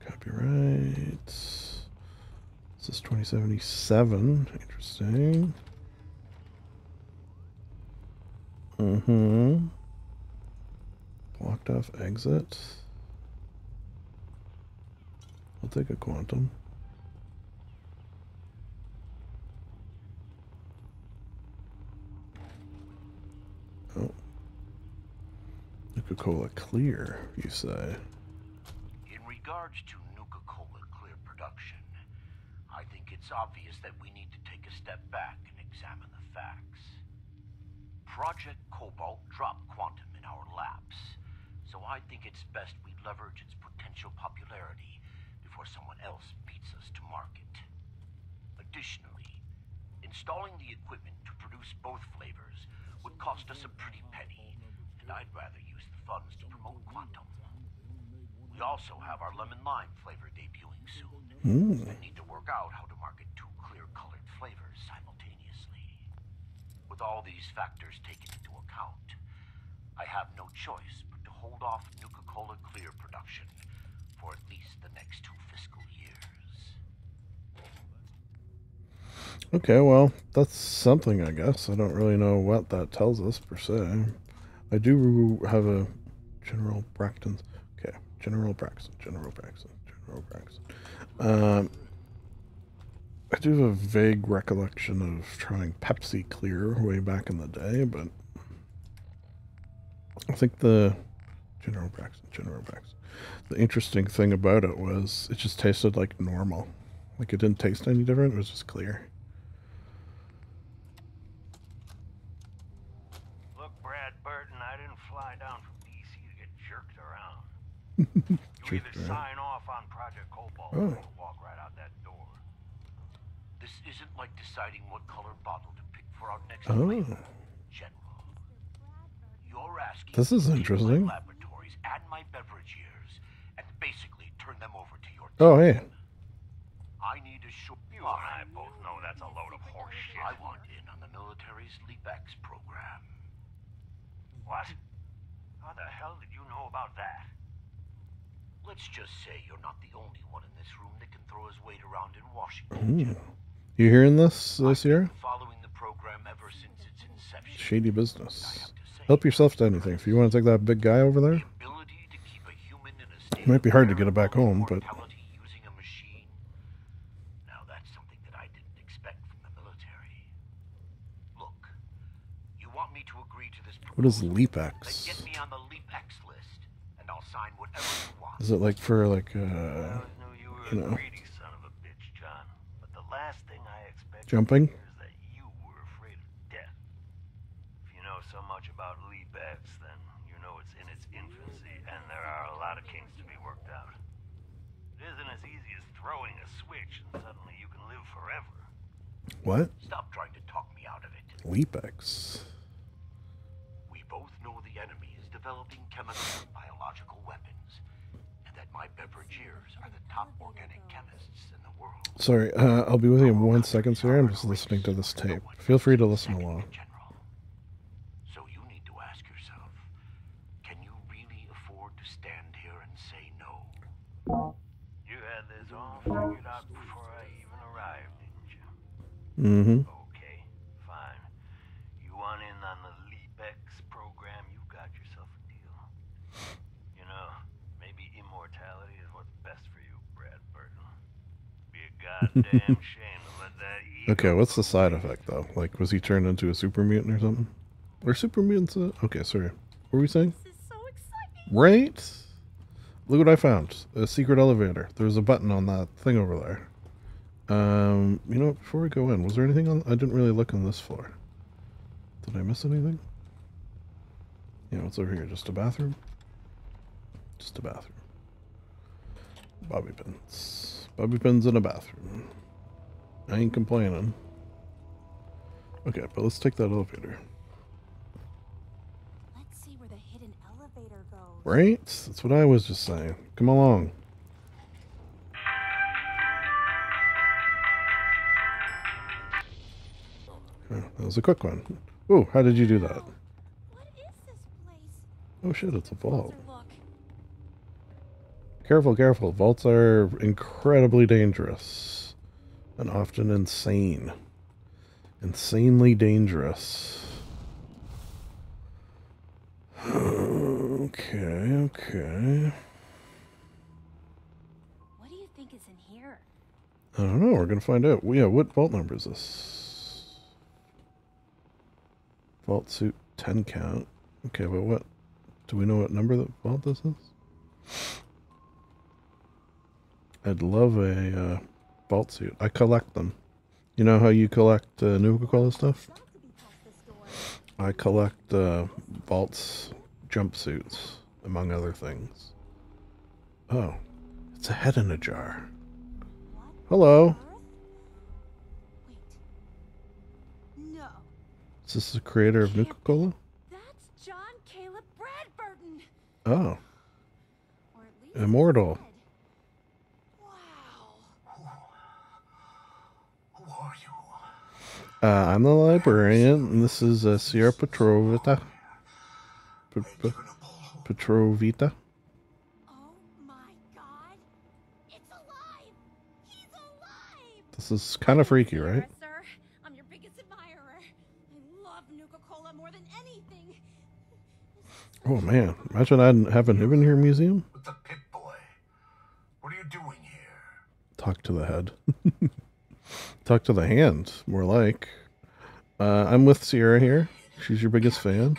Copyright. This is 2077. Interesting. Mm-hmm. Blocked off exit. I'll take a quantum. Oh. Nuka-Cola Clear, you say? In regards to Nuka-Cola Clear production, it's obvious that we need to take a step back and examine the facts. Project Cobalt dropped Quantum in our laps, so I think it's best we leverage its potential popularity before someone else beats us to market. Additionally, installing the equipment to produce both flavors would cost us a pretty penny, and I'd rather use the funds to promote Quantum. We also have our lemon lime flavor debuting soon, Mm. and need to work out how to market two clear colored flavors simultaneously. With all these factors taken into account, I have no choice but to hold off Nuka Cola Clear production for at least the next two fiscal years. Okay, well, that's something, I guess. I don't really know what that tells us, per se. I do have a General Braxton. General Braxton, General Braxton, General Braxton. Um, I do have a vague recollection of trying Pepsi Clear way back in the day, but I think the General Braxton, General Braxton. The interesting thing about it was it just tasted like normal. Like it didn't taste any different, it was just clear. Look, Brad Burton, I didn't fly down from DC to get jerked around. You either around. sign off on Project Cobalt Oh. or walk right out that door. This isn't like deciding what color bottle to pick for our next Oh. flavor. General, you're asking This is me to take interesting. My laboratories and my beverage years, and basically turn them over to your Oh, hey. I need a short. You and I both know that's a load of horse shit. I want in on the military's LeapX program. What? How the hell did you know about that? Let's just say you're not the only one in this room that can throw his weight around in Washington. Ooh. You hearing this this year? Following the program ever since its inception. Shady business. Help yourself to anything. If you want to take that big guy over there, it might be hard to get it back home, but using a machine. Now that's something that I didn't expect from the military. Look, you want me to agree to this what is Then LeapX? get me on the LeapX list, and I'll sign whatever you want. Is it like for like uh, you know, Greedy son of a bitch, John. But the last thing I expected jumping? is you were afraid of death. If you know so much about LeapX, then you know it's in its infancy, and there are a lot of kinks to be worked out. It isn't as easy as throwing a switch and suddenly you can live forever. What? Stop trying to talk me out of it. LeapX. We both know the enemy is developing chemical and biological weapons, Sorry, uh, I'll be with you in one second, sir. I'm just listening to this tape. Feel free to listen along. So you need to ask yourself, can you really afford to stand here and say no? You had this all figured out before I even arrived, didn't you? Mm-hmm. Okay, fine. You want in on the LeapX program, you got yourself a deal. You know, maybe immortality is what's best for you, Bradberton. Be a goddamn shame to let that ego Okay, what's the side effect though? Like, was he turned into a super mutant or something? Or super mutants? Uh, okay, sorry. What were we saying? Right? look what I found. A secret elevator. There's a button on that thing over there. Um, you know, before we go in, was there anything on... I didn't really look on this floor. Did I miss anything? Yeah, what's over here? Just a bathroom? Just a bathroom. Bobby pins. Bobby pins in a bathroom. I ain't complaining. Okay, but let's take that elevator. Let's see where the hidden elevator goes. Right? That's what I was just saying. Come along. Oh, that was a quick one. Ooh, how did you do that? Oh shit, it's a vault. Careful, careful. Vaults are incredibly dangerous. And often insane. Insanely dangerous. Okay, okay. What do you think is in here? I don't know. We're going to find out. Yeah, what vault number is this? Vault suit 10 count. Okay, but what? Do we know what number the vault this is? I'd love a uh, vault suit. I collect them. You know how you collect uh, Nuka-Cola stuff? I collect uh, vaults jumpsuits, among other things. Oh, it's a head in a jar. Hello. No. Is this the creator of Nuka-Cola? That's John Caleb Bradberton. Oh. Immortal. Uh, I'm the librarian, and this is uh, Sierra Petrovita. P- P- Petrovita. This is kind of freaky, right? Sir, I'm your biggest admirer. I love Nuka-Cola more than anything. Oh man, imagine I have an Ibn here museum. With the Pit Boy. What are you doing here? Talk to the head. Talk to the hand, more like. Uh, I'm with Sierra here. She's your biggest fan. It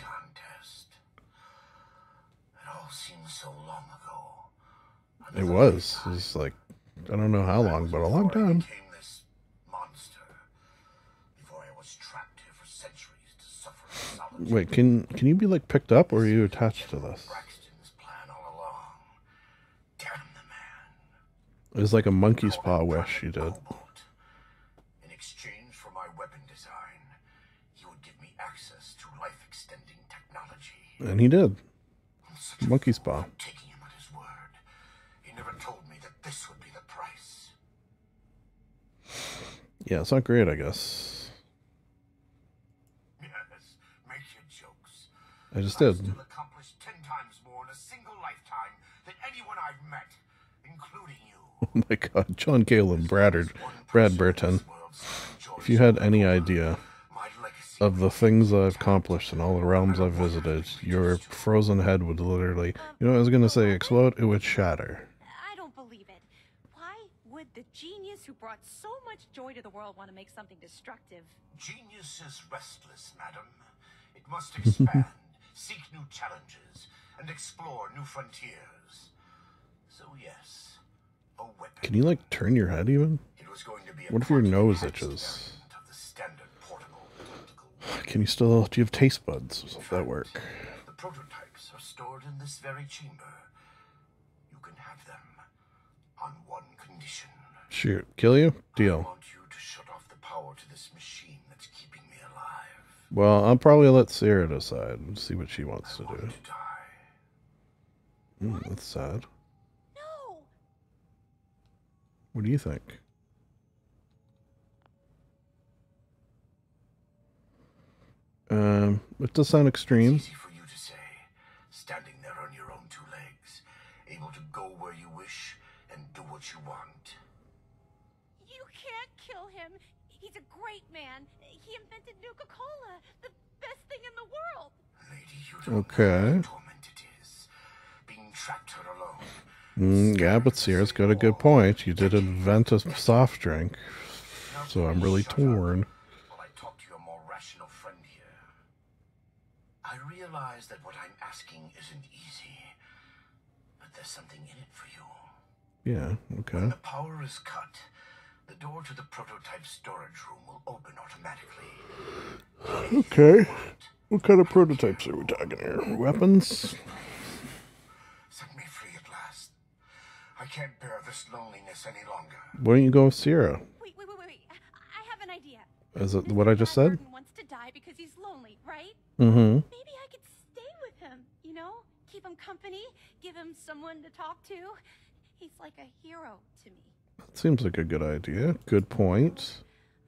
all seems so long ago. It was. It was like, I don't know how long, but a long time. Came this monster. Before I was trapped here for centuries to suffer in solitude. Wait, can can you be like picked up, or are you attached to this? It was like a monkey's paw wish you did. In exchange for my weapon design, he would give me access to life-extending technology. And he did. Monkey's paw. Taking him at his word, he never told me that this would be the price. Yeah, it's not great, I guess. Yes, make your jokes. I just did. Accomplished ten times more in a single lifetime than anyone I've met, including you. Oh my god, John Caleb Bradberton. If you had any idea of the things I've accomplished and all the realms I've visited, your frozen head would literally, you know, I was going to say explode, it would shatter. I don't believe it. Why would the genius who brought so much joy to the world want to make something destructive? Genius is restless, madam. It must expand, seek new challenges, and explore new frontiers. So yes, a weapon Can you like turn your head even? was going to be a What if your nose itches? of the standard portable Can you still, do you have taste buds? Does that work? The prototypes are stored in this very chamber. You can have them on one condition. Shoot, kill you? Deal. want you to shut off the power to this machine that's keeping me alive. Well, I'll probably let Sarah decide and see what she wants to do. Mm, that's sad. No. What do you think? Um, it does sound extreme. For you to say, standing there on your own two legs, able to go where you wish and do what you want. You can't kill him. He's a great man. He invented Nuka-Cola, the best thing in the world. Okay. Being trapped here alone. Mm, yeah, but Sierra's got a good point. You did invent a soft drink, so I'm really torn. Yeah, okay. When the power is cut, the door to the prototype storage room will open automatically. Okay. What kind of prototypes are we talking here? Weapons? Set me free at last. I can't bear this loneliness any longer. Why don't you go with Sierra? Wait, wait, wait, wait, wait. I have an idea. Is it what I just said? Burton wants to die because he's lonely, right? Mm-hmm. Maybe I could stay with him, you know? Keep him company, give him someone to talk to. He's like a hero to me. Seems like a good idea. Good point.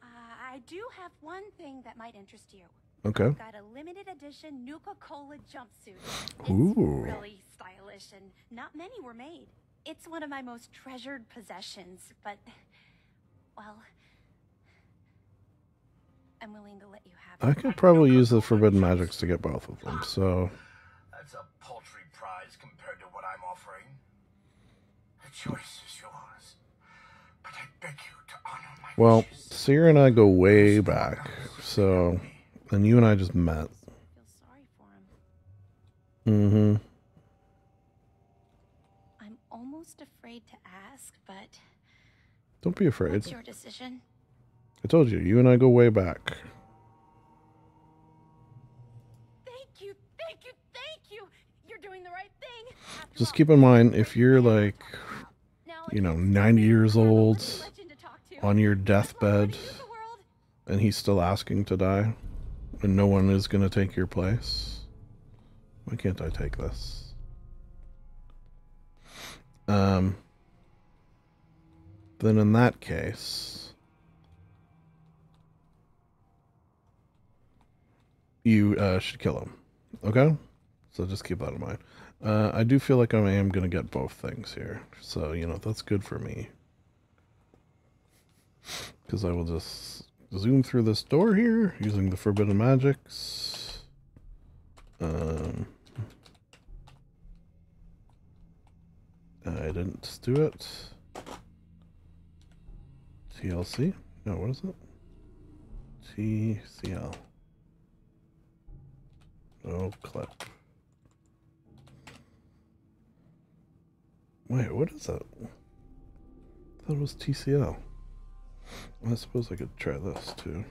Uh, I do have one thing that might interest you. Okay. I've got a limited edition Nuka-Cola jumpsuit. It's Ooh. really stylish and not many were made. It's one of my most treasured possessions, but, well, I'm willing to let you have it. I could probably use the forbidden magics to get both of them. So, That's a paltry prize compared to what I'm offering. The choice is yours. But I beg you to honor my well, Sierra and I go way back. So, and you and I just met. Mm-hmm. I'm almost afraid to ask, but Don't be afraid. what's your decision? I told you, you and I go way back. Thank you, thank you, thank you. You're doing the right thing. Just keep in mind, if you're like, you know, 90 years old, on your deathbed, and he's still asking to die, and no one is going to take your place, why can't I take this? Um, then in that case, you uh, should kill him. Okay? So just keep that in mind. Uh, I do feel like I am going to get both things here. So, you know, that's good for me. Because I will just zoom through this door here using the forbidden magics. Um, I didn't do it. TLC? No, what is it? TCL. Oh, clip. Wait, what is that? I thought it was TCL. I suppose I could try this too.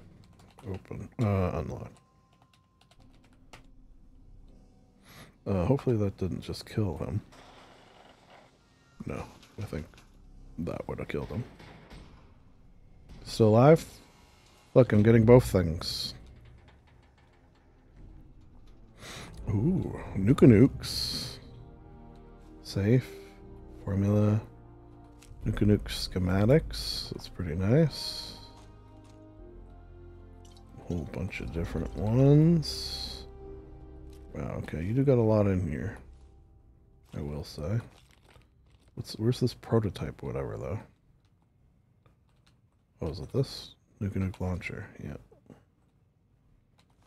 Open. Uh, unlock. Uh, hopefully that didn't just kill him. No, I think that would have killed him. Still alive? Look, I'm getting both things. Ooh, Nuka Nukes. Safe. Formula. Nuka Nuke schematics. That's pretty nice. A whole bunch of different ones. Wow, okay, you do got a lot in here. I will say. What's where's this prototype whatever though? Oh, it this? Nuka Nuke launcher, yeah.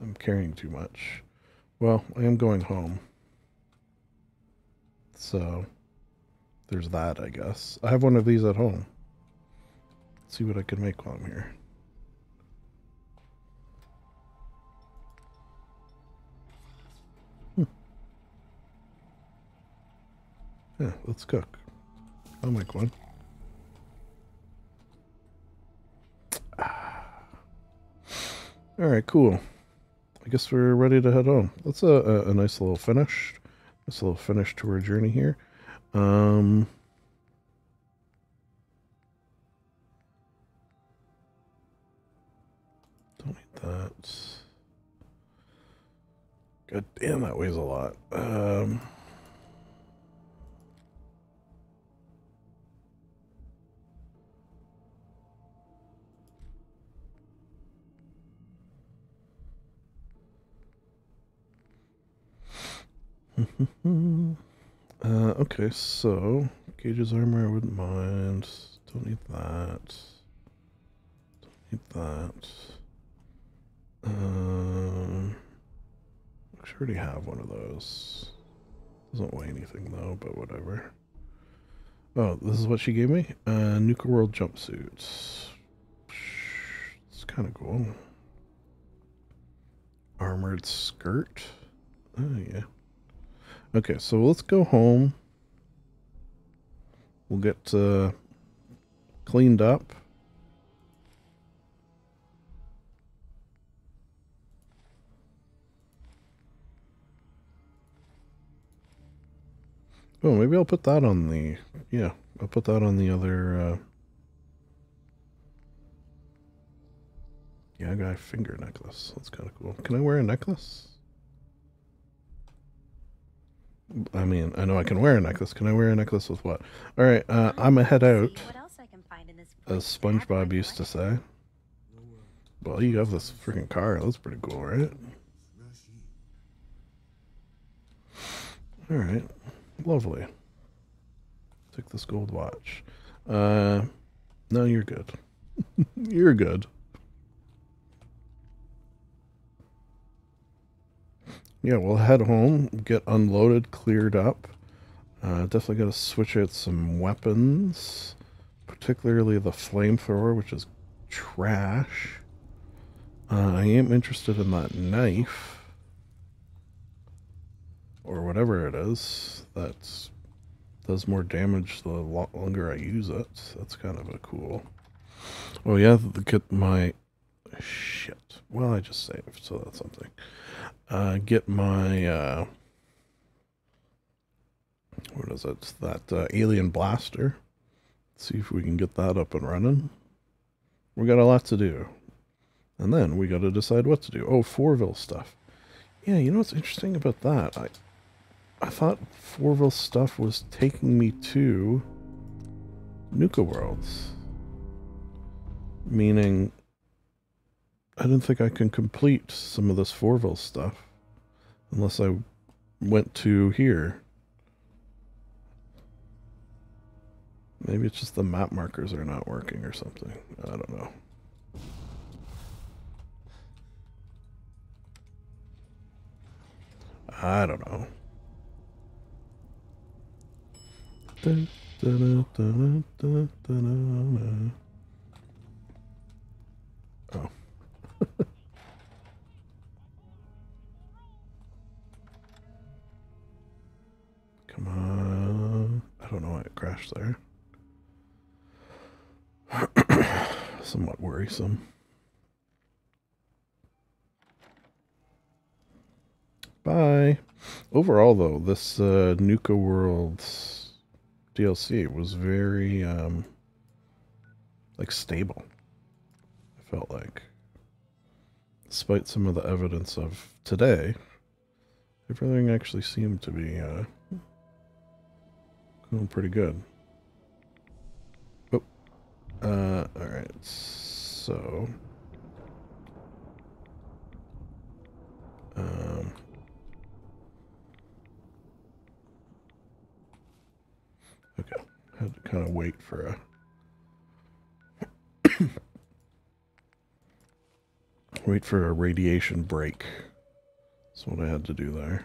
I'm carrying too much. Well, I am going home. So, there's that, I guess. I have one of these at home. Let's see what I can make while I'm here. Hmm. Yeah, let's cook. I'll make one. All right, cool. I guess we're ready to head home. That's a, a, a nice little finish. Nice little finish to our journey here. Um, don't need that. God damn, that weighs a lot. Um, uh, okay, so Gage's armor I wouldn't mind. Don't need that. Don't need that. Um, I already have one of those. Doesn't weigh anything though, but whatever. Oh, this is what she gave me? Uh, Nuka World jumpsuit. It's kind of cool. Armored skirt. Oh, yeah. Okay, so let's go home. We'll get uh, cleaned up. Oh, maybe I'll put that on the... Yeah, I'll put that on the other... Uh, yeah, I got a finger necklace. That's kind of cool. Can I wear a necklace? I mean, I know I can wear a necklace. Can I wear a necklace with what? All right, uh, I'm a head out. As SpongeBob used to say. Well, you have this freaking car. That's pretty cool, right? All right, lovely. Take this gold watch. Uh, no, you're good. you're good. Yeah, we'll head home, get unloaded, cleared up. Uh, definitely got to switch out some weapons, particularly the flamethrower, which is trash. Uh, I am interested in that knife, or whatever it is, that does more damage the longer I use it. That's kind of a cool. Oh yeah, get my shit. Well, I just saved, so that's something uh, get my uh, what is it? That uh, alien blaster. see if we can get that up and running. We got a lot to do, and then we got to decide what to do. Oh, Fourville stuff. Yeah, you know what's interesting about that? I I thought Fourville stuff was taking me to Nuka Worlds, meaning I don't think I can complete some of this Fourville stuff unless I went to here. Maybe it's just the map markers are not working or something. I don't know. I don't know. Oh. Come on. I don't know why it crashed there. Somewhat worrisome. Bye. Overall, though, this uh, Nuka Worlds DLC was very, um, like, stable. I felt like despite some of the evidence of today, everything actually seemed to be uh, going pretty good. Oh, uh, all right, so. Um, okay, had to kind of wait for a Wait for a radiation break. That's what I had to do there.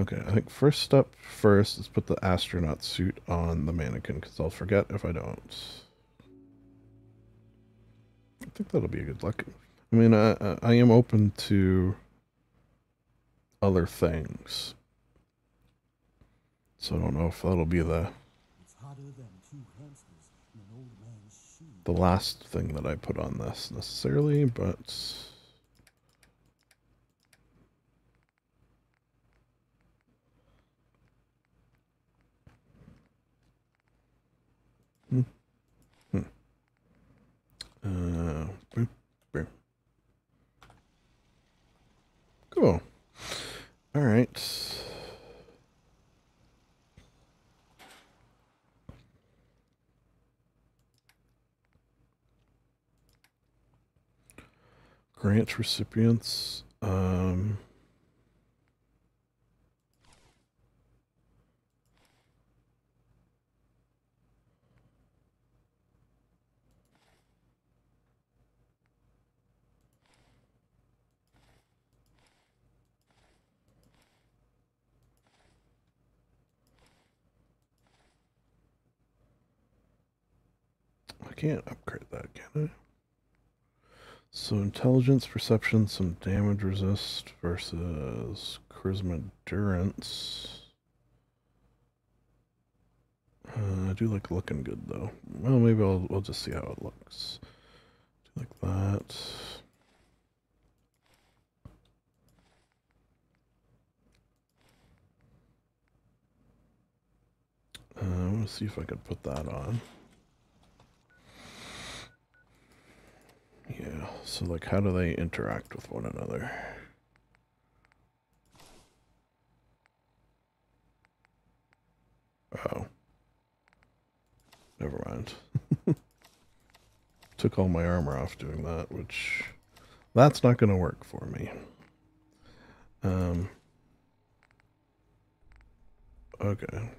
Okay, I think first step first is put the astronaut suit on the mannequin, because I'll forget if I don't. I think that'll be a good luck. I mean, I, I am open to other things. So I don't know if that'll be the the last thing that I put on this necessarily, but hmm. Hmm. Uh, boom, boom. Cool. All right. Grant recipients. Um, I can't upgrade that, can I? So intelligence, perception, some damage resist versus charisma endurance. Uh, I do like looking good though. Well, maybe I'll we'll just see how it looks. Like that. Uh, I want to see if I could put that on. Yeah, so like how do they interact with one another? Oh. Never mind. Took all my armor off doing that, which that's not going to work for me. Um. Okay.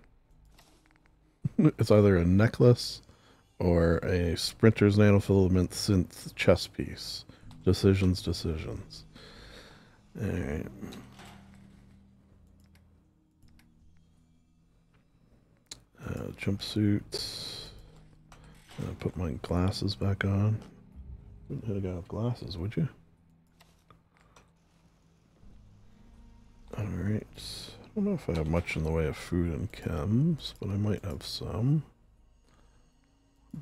it's either a necklace or a Sprinter's nanofilament synth chess piece. Decisions, decisions. Alright. Uh, jumpsuits. Put my glasses back on. Wouldn't have got glasses, would you? Alright. I don't know if I have much in the way of food and chems, but I might have some.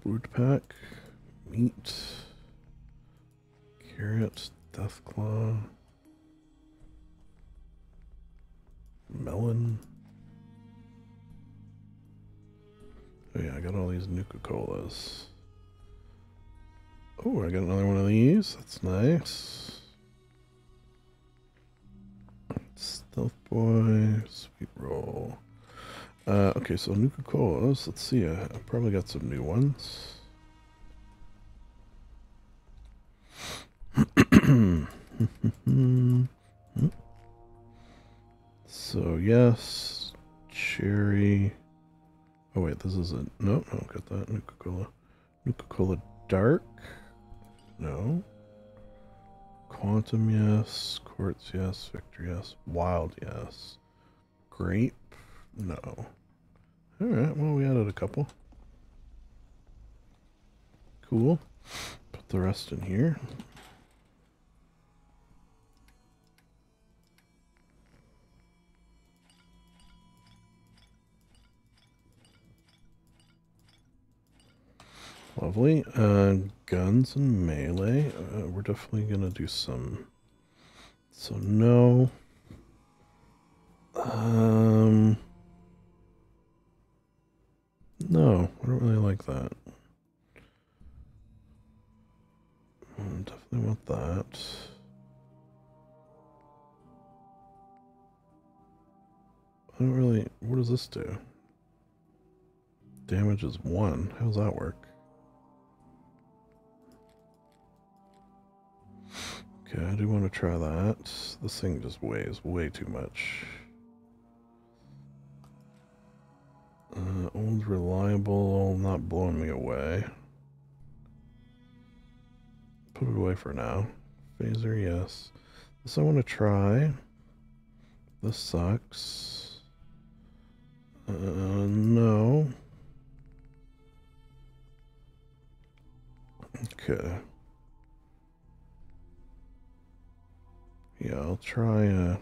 Brood pack, meat, carrots, deathclaw, melon. Oh yeah, I got all these Nuka Colas. Oh, I got another one of these. That's nice. Stealth Boy, Sweet Roll. Uh, okay, so Nuka Colas. Let's see. I, probably got some new ones. so yes, cherry. Oh wait, this isn't. no. Don't get that Nuka Cola. Nuka Cola Dark. No. Quantum, yes. Quartz, yes. Victor, yes. Wild, yes. Grape, no. Alright, well, we added a couple. Cool. Put the rest in here. Lovely. Uh, guns and melee. Uh, we're definitely going to do some. So, no. Um. No, I don't really like that. I definitely want that. I don't really. What does this do? Damage is one. How does that work? Okay, I do want to try that. This thing just weighs way too much. Uh, old reliable, not blowing me away. Put it away for now. Phaser, yes. This I want to try. This sucks. Uh, no. Okay. Yeah, I'll try uh,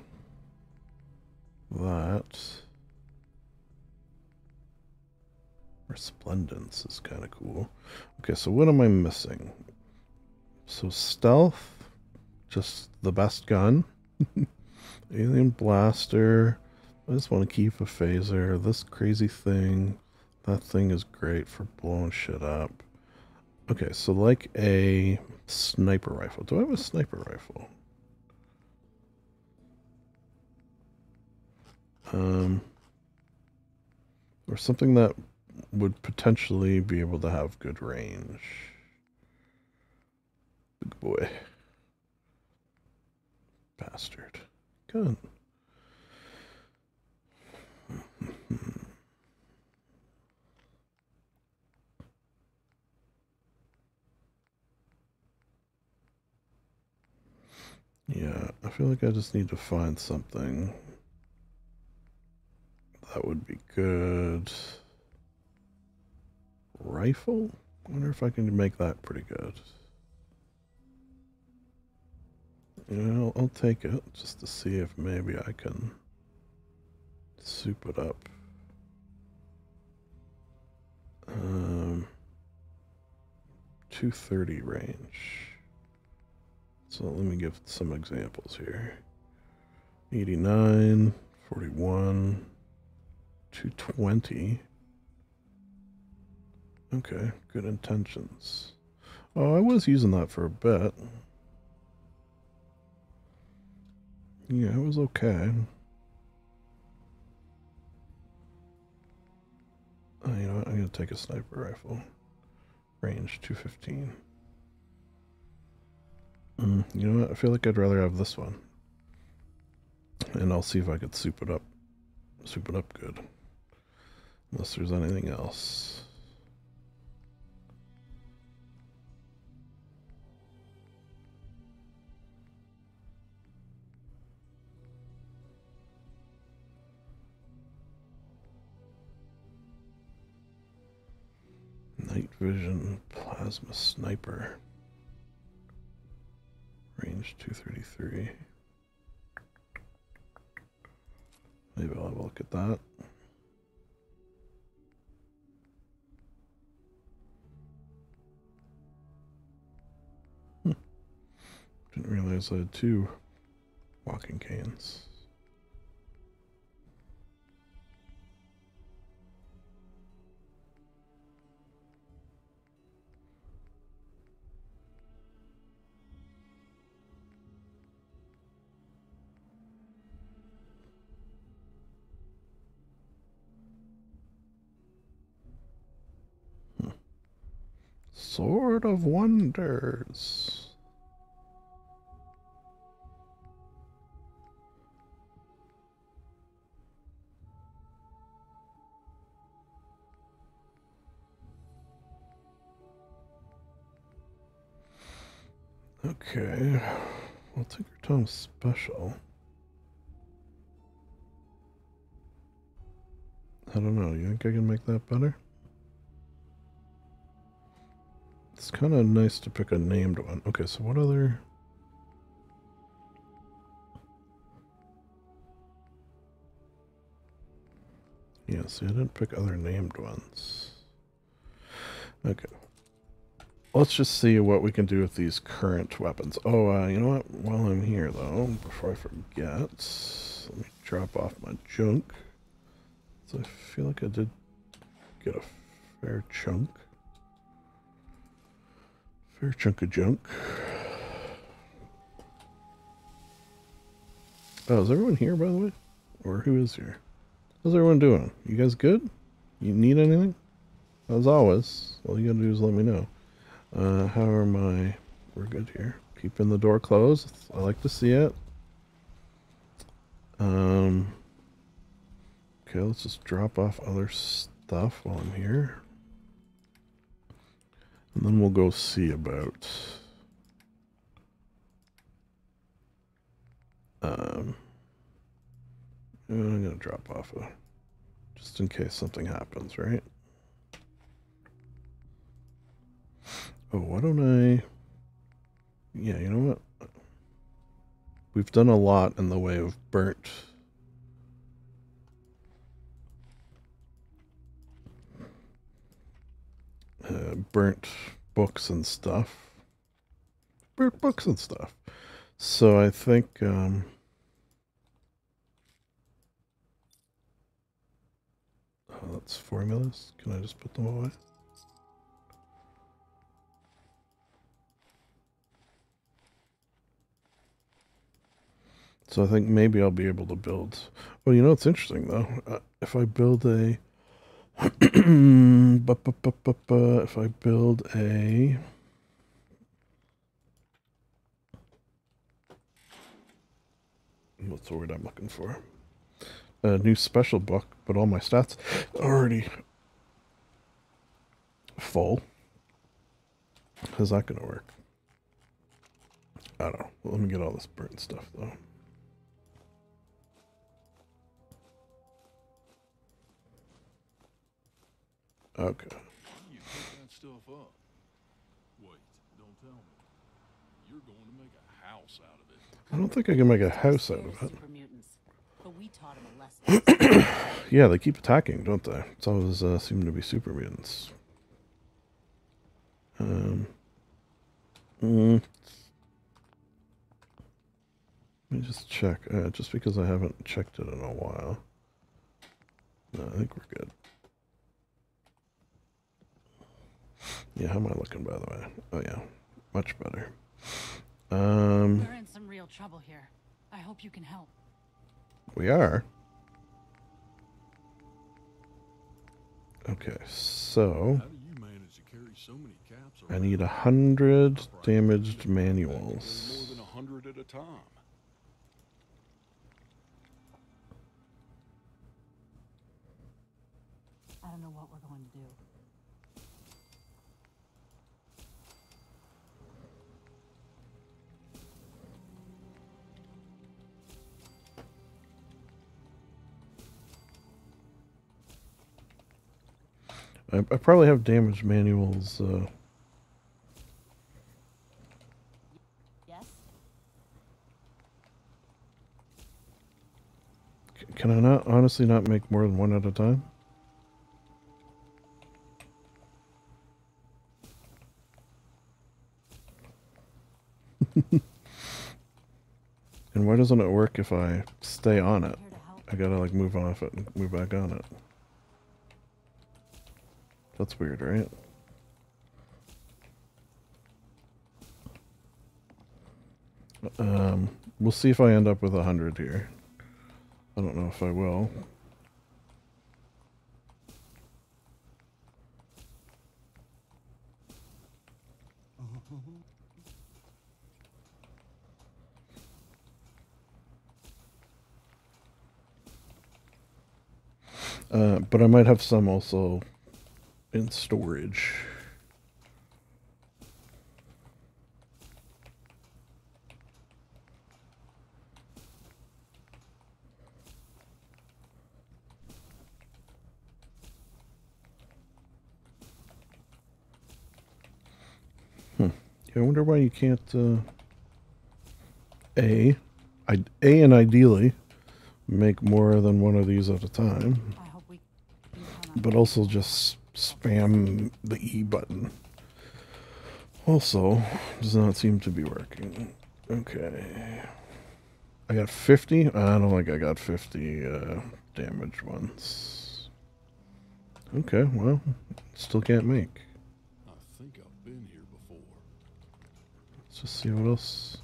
that. Resplendence is kind of cool. Okay, so what am I missing? So stealth, just the best gun. Alien blaster. I just want to keep a phaser. This crazy thing. That thing is great for blowing shit up. Okay, so like a sniper rifle. Do I have a sniper rifle? Um, or something that would potentially be able to have good range. Big boy. Bastard. Gun. Yeah, I feel like I just need to find something that would be good. Rifle? wonder if I can make that pretty good. You know, I'll take it just to see if maybe I can soup it up. Um, 230 range. So let me give some examples here 89, 41, 220. Okay, good intentions. Oh, I was using that for a bit. Yeah, it was okay. Oh, you know what? I'm going to take a sniper rifle. Range 215. Mm, you know what? I feel like I'd rather have this one. And I'll see if I could soup it up. Soup it up good. Unless there's anything else. Night vision plasma sniper. Range 233. Maybe I'll have a look at that. Hmm. Didn't realize I had two walking canes. Sword of Wonders. Okay, we'll take our time special. I don't know, you think I can make that better? It's kind of nice to pick a named one. Okay, so what other... Yeah, see, I didn't pick other named ones. Okay. Let's just see what we can do with these current weapons. Oh, uh, you know what? While I'm here, though, before I forget, let me drop off my junk. So I feel like I did get a fair chunk. Fair chunk of junk. Oh, is everyone here, by the way? Or who is here? How's everyone doing? You guys good? You need anything? As always, all you gotta do is let me know. Uh, how are my... We're good here. Keeping the door closed. I like to see it. Um... Okay, let's just drop off other stuff while I'm here. And then we'll go see about um I'm gonna drop off a just in case something happens, right? Oh, why don't I yeah, you know what? We've done a lot in the way of burnt uh, burnt books and stuff. Burnt books and stuff. So I think um, oh, that's formulas. Can I just put them away? So I think maybe I'll be able to build. Well, you know, it's interesting though. Uh, if I build a if I build a what's the word I'm looking for? A new special book, but all my stats already full. How's that gonna work? I don't know. Let me get all this burnt stuff though. Okay. You pick that stuff up. Wait, don't tell me. You're going to make a house out of it. I don't think I can make a house out of it. Mutants, but we taught him a lesson. Yeah, they keep attacking, don't they? It's always uh, seem to be super mutants. Um, mm, let me just check. Uh, just because I haven't checked it in a while. No, I think we're good. Yeah, how am I looking, by the way? Oh, yeah. Much better. Um, We're in some real trouble here. I hope you can help. we are. Okay, so How do you manage to carry so many caps I need a hundred damaged manuals. more than a hundred at a time? I don't know what we're I, I probably have damaged manuals. Uh, Yes? can I not honestly not make more than one at a time? and why doesn't it work if I stay on it? I gotta like move off it and move back on it. That's weird, right? Um, we'll see if I end up with a hundred here. I don't know if I will. Uh, but I might have some also in storage. Hmm. Yeah, I wonder why you can't. Uh, a, I, a, and ideally, make more than one of these at a time. But also just spam the E button. Also, does not seem to be working. Okay. I got 50? I don't think I got 50 uh, damaged ones. Okay, well, still can't make. I think I've been here before. Let's just see what else.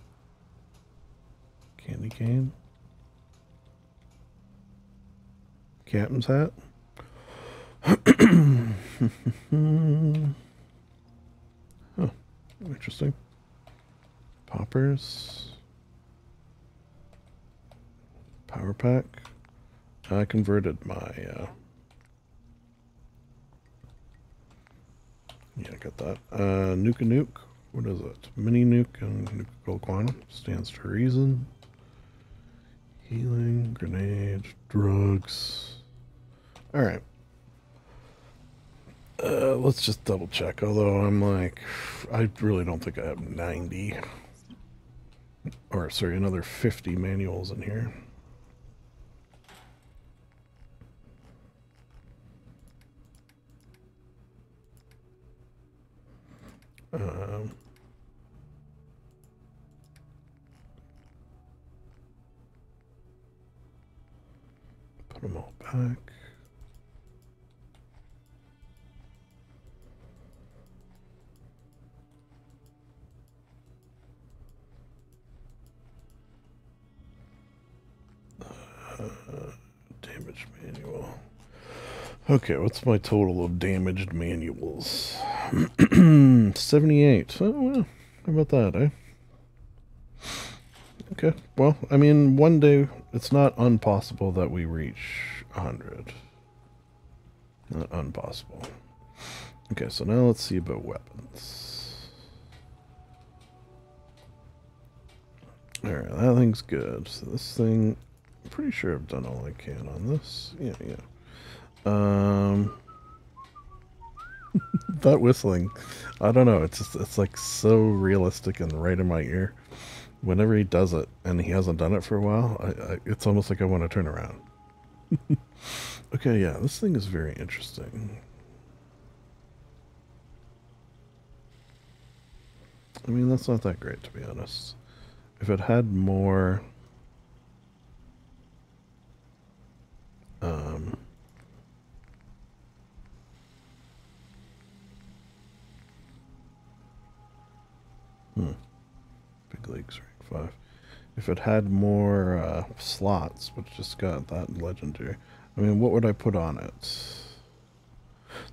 Candy cane. Captain's hat. Huh. Interesting. Poppers. Power pack. I converted my uh Yeah, I got that. Uh Nuka Nuke. What is it? Mini Nuke and Nuka Gold Quantum. Stands to reason. Healing, grenade, drugs. Alright. Uh, let's just double check. Although I'm like, I really don't think I have 90. Or, sorry, another 50 manuals in here. Um, put them all back. Okay, what's my total of damaged manuals? 78. Oh, well, how about that, eh? Okay, well, I mean, one day it's not impossible that we reach 100. Not impossible. Okay, so now let's see about weapons. Alright, that thing's good. So this thing, Pretty sure I've done all I can on this. Yeah, yeah. Um, that whistling, I don't know. It's just it's like so realistic and right in my ear. Whenever he does it, and he hasn't done it for a while, I, I, it's almost like I want to turn around. okay, yeah, this thing is very interesting. I mean, that's not that great, to be honest. If it had more... Um... Hmm. Big Leagues rank 5. If it had more uh, slots, but just got that legendary. I mean, what would I put on it?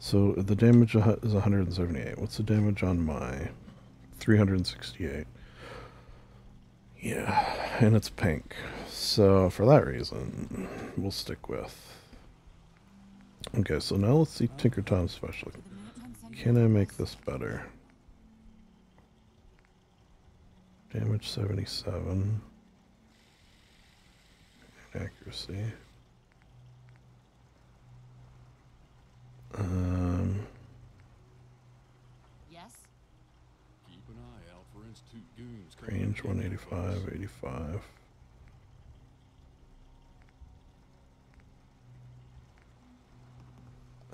So the damage is 178. What's the damage on my 368? Yeah, and it's pink. So for that reason, we'll stick with. Okay, so now let's see Tinker Tom Special. Can I make this better? Damage 77. Accuracy. Um. Yes. Keep an eye out for Institute goons. Range 185, 85.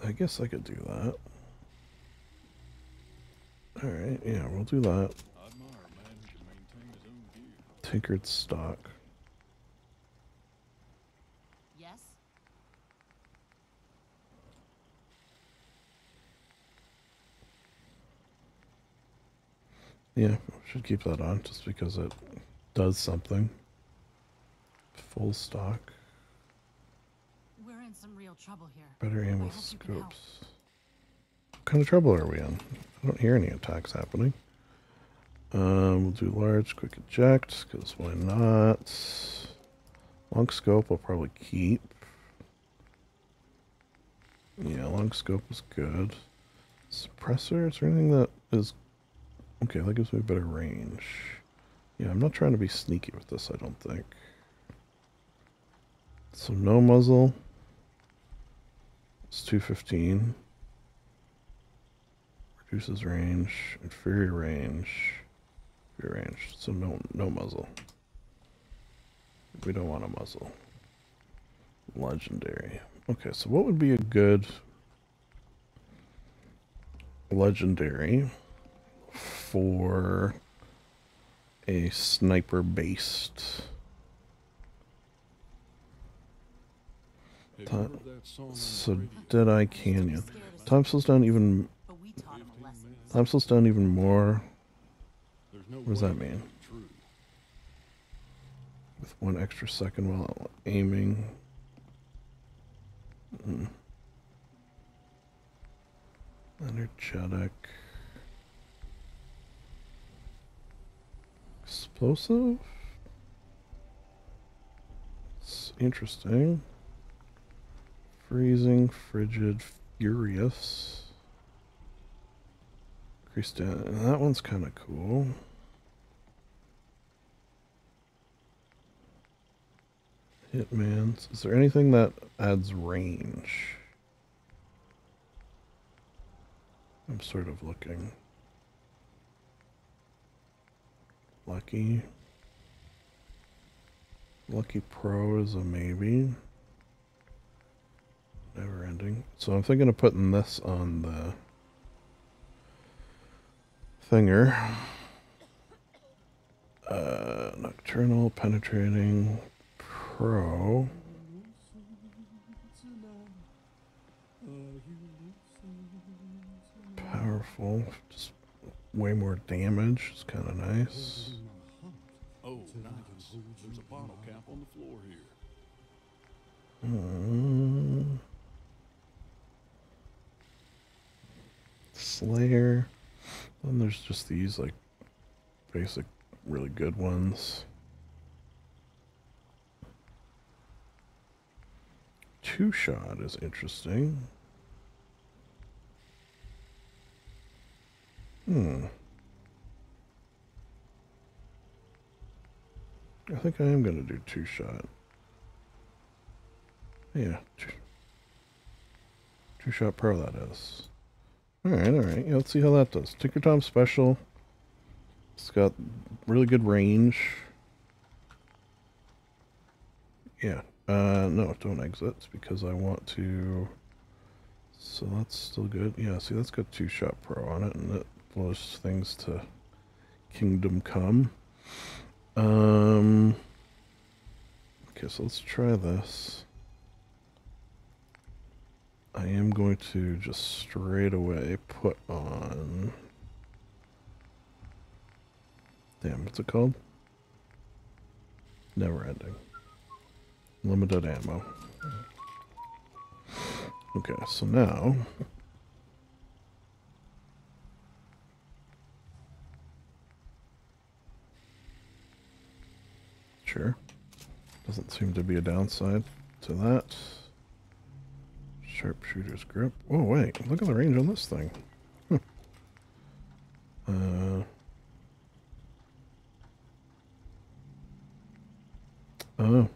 I guess I could do that. Alright, yeah, we'll do that. Tinkered stock. Yes. Yeah, should keep that on just because it does something. Full stock. We're in some real trouble here. Better aim with scopes. What kind of trouble are we in? I don't hear any attacks happening. Um, we'll do large, quick eject, because why not? Long scope I'll probably keep. Yeah, long scope is good. Suppressor, is there anything that is... Okay, that gives me a better range. Yeah, I'm not trying to be sneaky with this, I don't think. So no muzzle. It's 215. Reduces range, inferior range. Inferior range, so no no muzzle. We don't want a muzzle. Legendary. Okay, so what would be a good legendary for a sniper based so Deadeye Canyon. Time slows down even time slows down even more. What does that mean? With one extra second while aiming. Mm. Energetic. Explosive? It's interesting. Freezing, frigid, furious. Increased that one's kind of cool. Hitman's. Is there anything that adds range? I'm sort of looking. Lucky. Lucky Pro is a maybe. Never ending. So I'm thinking of putting this on the thinger. Uh, nocturnal, penetrating, pro. Powerful, just way more damage. It's kind of nice. Oh, nice. There's a bottle cap on the floor here. Um, Slayer. Then there's just these like basic, really good ones. Two shot is interesting. Hmm. I think I am going to do two shot. Yeah. Two, two shot pro that is. Alright, alright. Yeah, let's see how that does. Tinker Tom Special. It's got really good range. Yeah, Uh, no, don't exit because I want to. So that's still good. Yeah, see, that's got two shot pro on it, and it blows things to Kingdom Come. Um. Okay, so let's try this. I am going to just straight away put on. Damn, what's it called? Never ending. Limited ammo. Okay, so now. Sure. Doesn't seem to be a downside to that. Sharpshooter's grip. Oh, wait. Look at the range on this thing. Huh. Uh. Oh.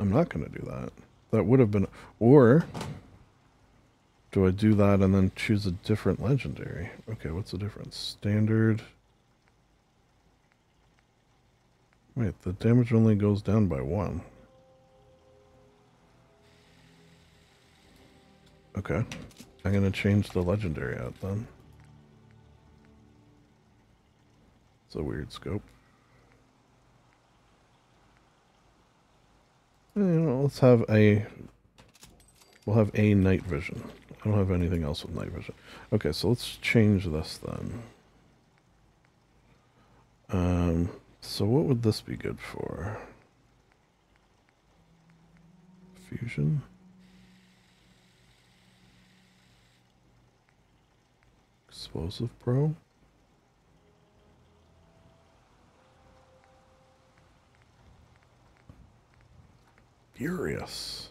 I'm not going to do that. That would have been... Or... Do I do that and then choose a different legendary? Okay, what's the difference? Standard... Wait, the damage only goes down by one. Okay. I'm going to change the legendary out then. It's a weird scope. Know, let's have a... We'll have a night vision. I don't have anything else with night vision. Okay, so let's change this then. Um, so what would this be good for? Fusion? Explosive Pro? Furious.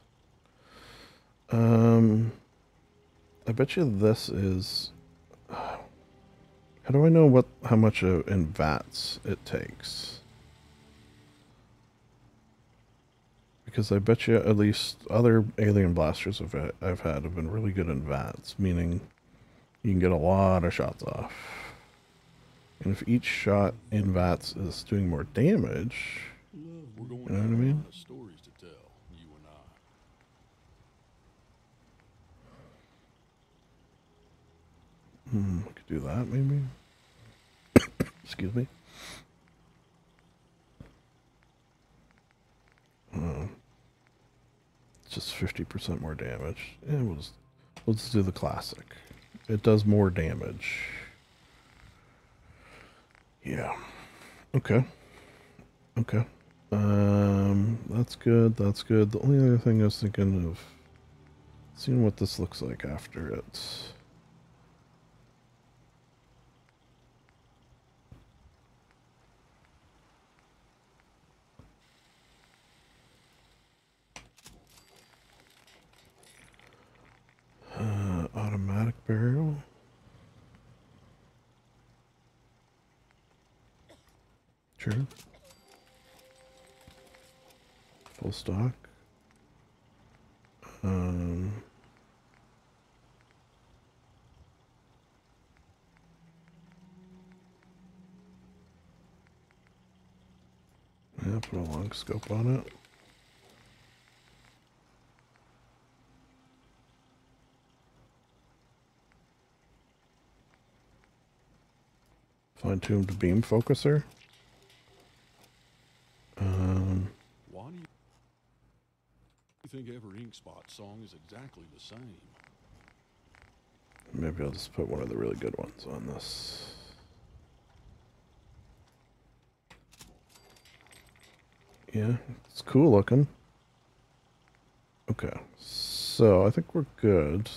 Um, I bet you this is. How do I know what how much in VATS it takes? Because I bet you at least other alien blasters I've I've had have been really good in VATS, meaning you can get a lot of shots off. And if each shot in VATS is doing more damage, you know what I mean? Stories to tell, you and I. Hmm, could do that maybe. Excuse me. Uh, just 50% more damage. Yeah, we'll just, we'll do the classic. It does more damage. Yeah. Okay. Okay. Um, that's good. That's good. The only other thing I was thinking of seeing what this looks like after it. Uh, automatic barrel. Sure. Full stock. Um, yeah, put a long scope on it. Fine-tuned beam focuser. Um, Why do you think every Ink Spot song is exactly the same? maybe I'll just put one of the really good ones on this. Yeah, it's cool looking. Okay, so I think we're good.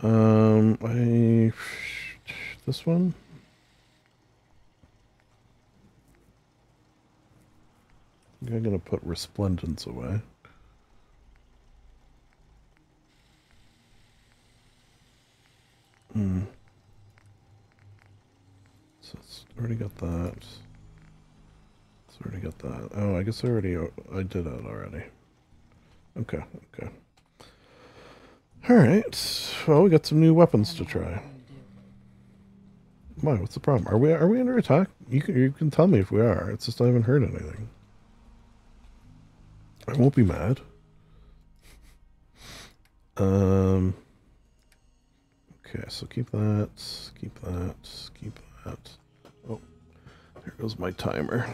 Um, I this one. I'm gonna put resplendence away. Hmm. So it's already got that. It's already got that. Oh, I guess I already I did that already. Okay, okay. All right. Well, we got some new weapons to try. Why? What's the problem? Are we are we under attack? You can you can tell me if we are. It's just I haven't heard anything. I won't be mad. Um. Okay, so keep that, keep that, keep that. Oh, there goes my timer.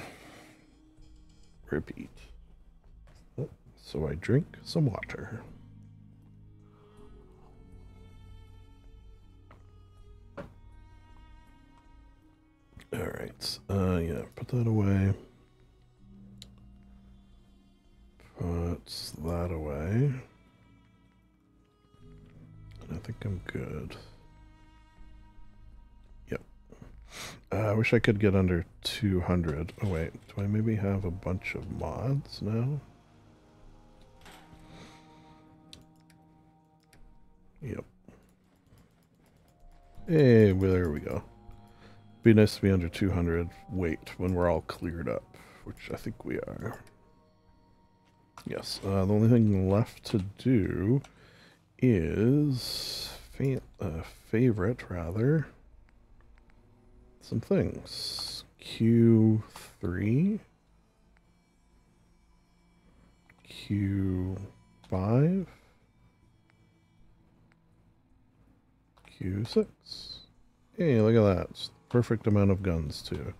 Repeat. Oh, so I drink some water. All right. Uh, yeah. Put that away. Put that away. I think I'm good. Yep. Uh, I wish I could get under 200. Oh, wait. Do I maybe have a bunch of mods now? Yep. Hey, well, there we go. Be nice to be under 200 weight when we're all cleared up, which I think we are. Yes, uh, the only thing left to do is fa uh, favorite, rather, some things. Q3, Q5, Q6. Hey, look at that. Perfect amount of guns, too.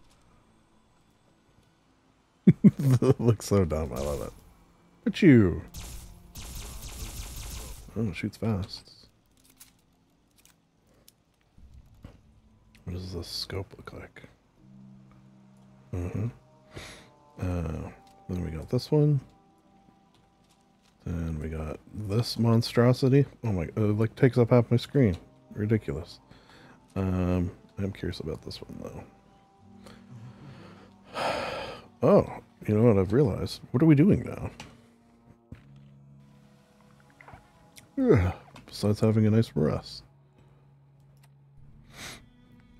looks so dumb. I love it. At you. Oh, shoots fast. What does the scope look like? Mm-hmm. Uh, then we got this one. Then we got this monstrosity. Oh my, it like takes up half my screen. Ridiculous. Um, I'm curious about this one though. Oh, you know what I've realized? What are we doing now? Besides having a nice rest.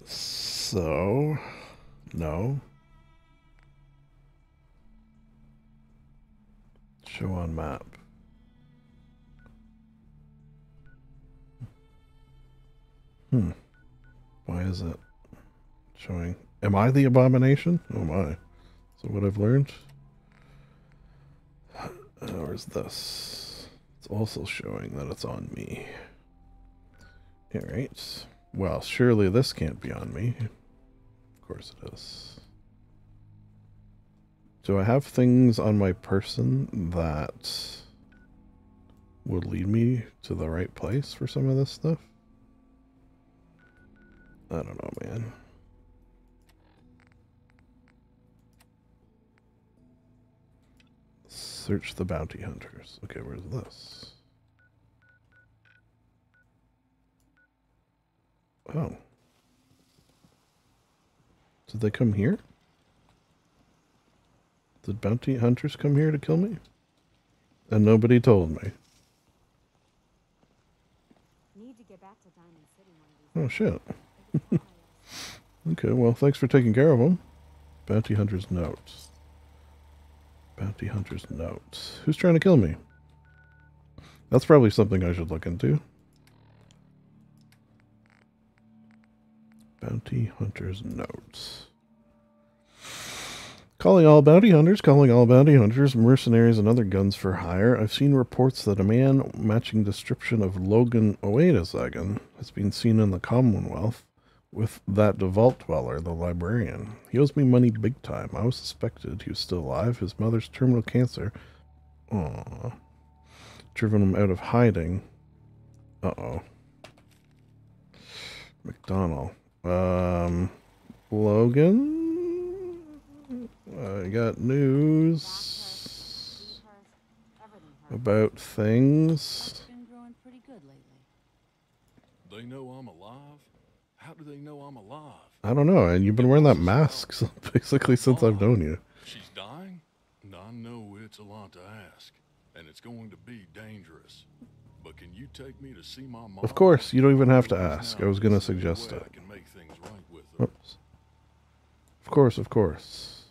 So, no. Show on map. Hmm. Why is it showing? Am I the abomination? Oh my. So what I've learned? Uh, where's this? It's also showing that it's on me. Alright. Well, surely this can't be on me. Of course it is. Do I have things on my person that would lead me to the right place for some of this stuff? I don't know, man. Search the bounty hunters. Okay, where's this? Oh. Did they come here? Did bounty hunters come here to kill me? And nobody told me. Need to get back to Diamond City one of these Oh, shit. okay, well, thanks for taking care of them. Bounty hunter's notes. Bounty hunter's notes. Who's trying to kill me? That's probably something I should look into. Bounty hunter's notes. Calling all bounty hunters, calling all bounty hunters, mercenaries, and other guns for hire. I've seen reports that a man matching description of Logan Oedasagan has been seen in the Commonwealth with that Vault Dweller, the librarian. He owes me money big time. I was suspected he was still alive. His mother's terminal cancer. Aww. Driven him out of hiding. Uh-oh. McDonald. Um, Logan? I got news about things. Been growing pretty good lately. They know I'm alive? How do they know I'm alive? I don't know, and you've been wearing that mask basically since I've known you. She's dying? and I know it's a lot to ask, and it's going to be dangerous. But can you take me to see my mom? Of course, you don't even have to ask. I was going to suggest it. I can make things right with her. Oops. Of course, of course.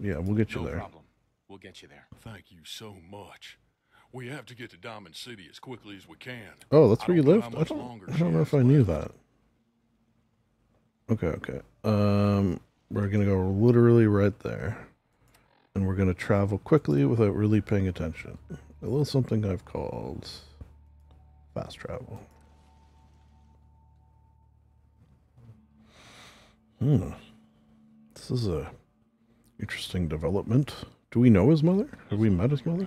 Yeah, we'll get you no there. problem. We'll get you there. Thank you so much. We have to get to Diamond City as quickly as we can. Oh, that's where you don't lived? I don't, I don't know if I knew that. Okay, okay. Um, We're going to go literally right there. And we're going to travel quickly without really paying attention. A little something I've called fast travel. Hmm. This is a interesting development. Do we know his mother? Have we met his mother?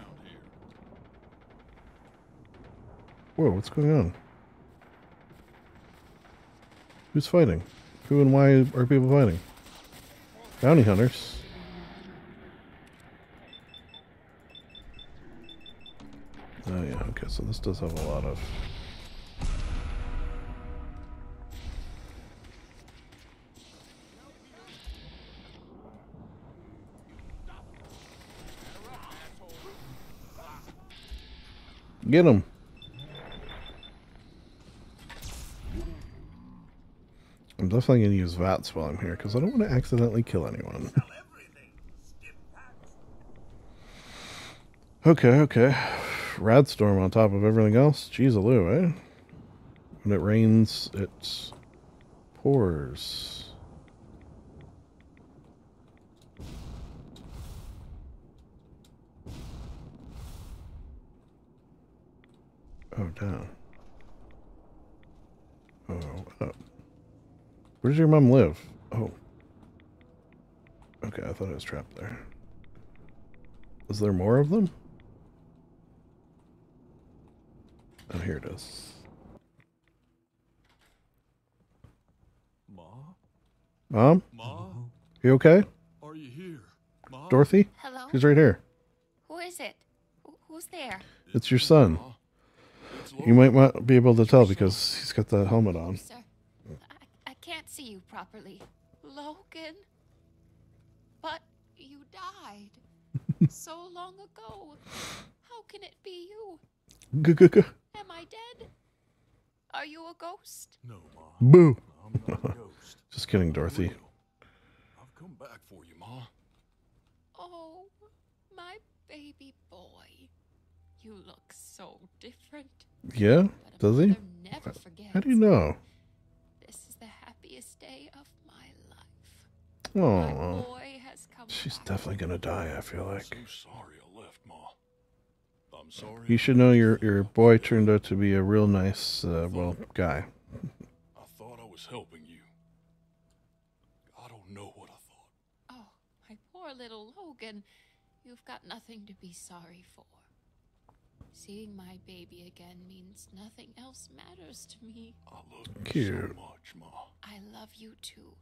Whoa, what's going on? Who's fighting? Who and why are people fighting? Bounty hunters. Oh yeah, okay, so this does have a lot of... Get him! I'm definitely going to use VATS while I'm here, because I don't want to accidentally kill anyone. okay, okay. Radstorm on top of everything else. Jeez aloo, eh? When it rains, it pours. Oh, down. Oh, up. Where does your mom live? Oh. Okay, I thought I was trapped there. Is there more of them? Oh, here it is. Ma? Mom? Ma? You okay? Are you here? Ma? Dorothy? Hello? She's right here. Who is it? Who's there? It's your son. You might not be able to tell because he's got that helmet on. Sir, I, I can't see you properly. Logan? But you died so long ago. How can it be you? G-g-g. Am I dead? Are you a ghost? No, Ma. Boo. I'm not a ghost. Just kidding, Dorothy. I've come back for you, Ma. Oh, my baby boy. You look so different. Yeah? Does he? Never forget? How do you know? This is the happiest day of my life. Oh, Boy she's definitely gonna die. I feel like So sorry I left, Ma. I'm sorry. you should know your your boy turned out to be a real nice, uh, well, guy. I thought I was helping you. I don't know what I thought. Oh, my poor little Logan. You've got nothing to be sorry for. Seeing my baby again means nothing else matters to me. I love you Cute. so much, Ma. I love you too,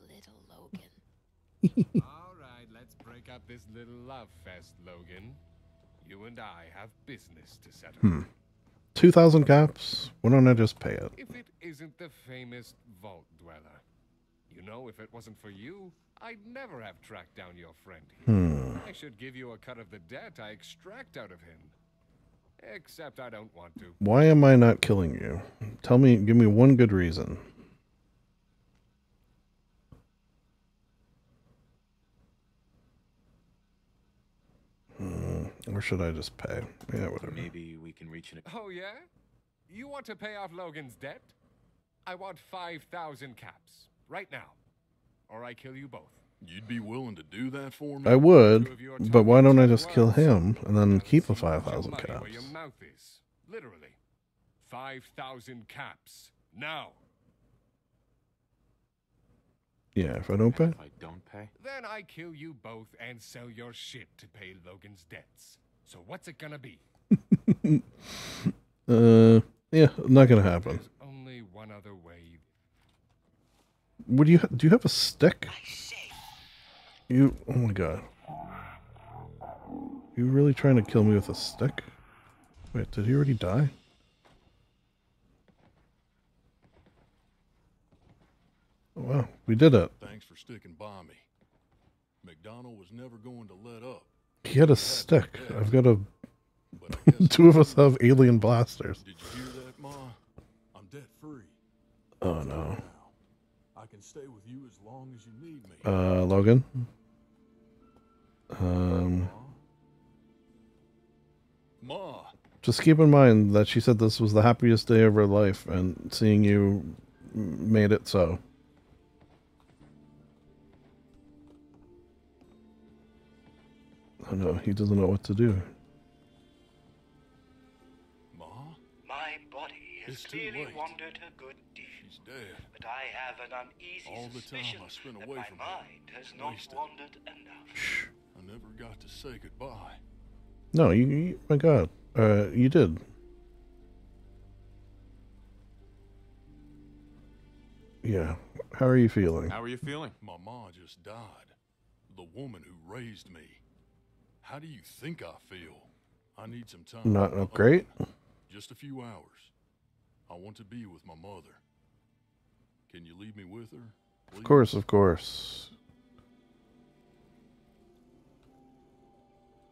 little Logan. All right, let's break up this little love fest, Logan. You and I have business to settle. Hmm. Two thousand caps. Why don't I just pay it? If it isn't the famous Vault Dweller. You know, if it wasn't for you, I'd never have tracked down your friend here. Hmm. I should give you a cut of the debt I extract out of him. Except I don't want to. Why am I not killing you? Tell me. Give me one good reason. Hmm. Or should I just pay? Yeah, whatever. Maybe we can reach an. Oh, yeah? You want to pay off Logan's debt? I want 5,000 caps. Right now. Or I kill you both. You'd be willing to do that for me? I would, but why don't I just kill him and then keep the five thousand Money caps? where your mouth is. Literally. 5,000 caps. Now. Yeah, if I don't pay. If I don't pay. Then I kill you both and sell your shit to pay Logan's debts. So what's it gonna be? Uh, yeah, not gonna happen. Only one other way. What do you ha- do? You have a stick? You? Oh my god! You really trying to kill me with a stick? Wait, did he already die? Wow, we did it. Thanks for sticking by me. McDonald was never going to let up. He had a stick. I've got a. Two of us have alien blasters. Did you hear that, Ma? I'm debt free. Oh no. I can stay with you as long as you need me. Uh, Logan. Um. Ma. Just keep in mind that she said this was the happiest day of her life, and seeing you made it so. I know, he doesn't know what to do. My body has It's clearly late. wandered a good deal. She's dead. But I have an uneasy All the time I spent that away my from her, mind has not wasted. wandered enough. I never got to say goodbye. No, you, you my god. Uh, you did. Yeah. How are you feeling? How are you feeling? My ma just died. The woman who raised me. How do you think I feel? I need some time. Not not great? Just a few hours. I want to be with my mother. Can you leave me with her? Of course, of course.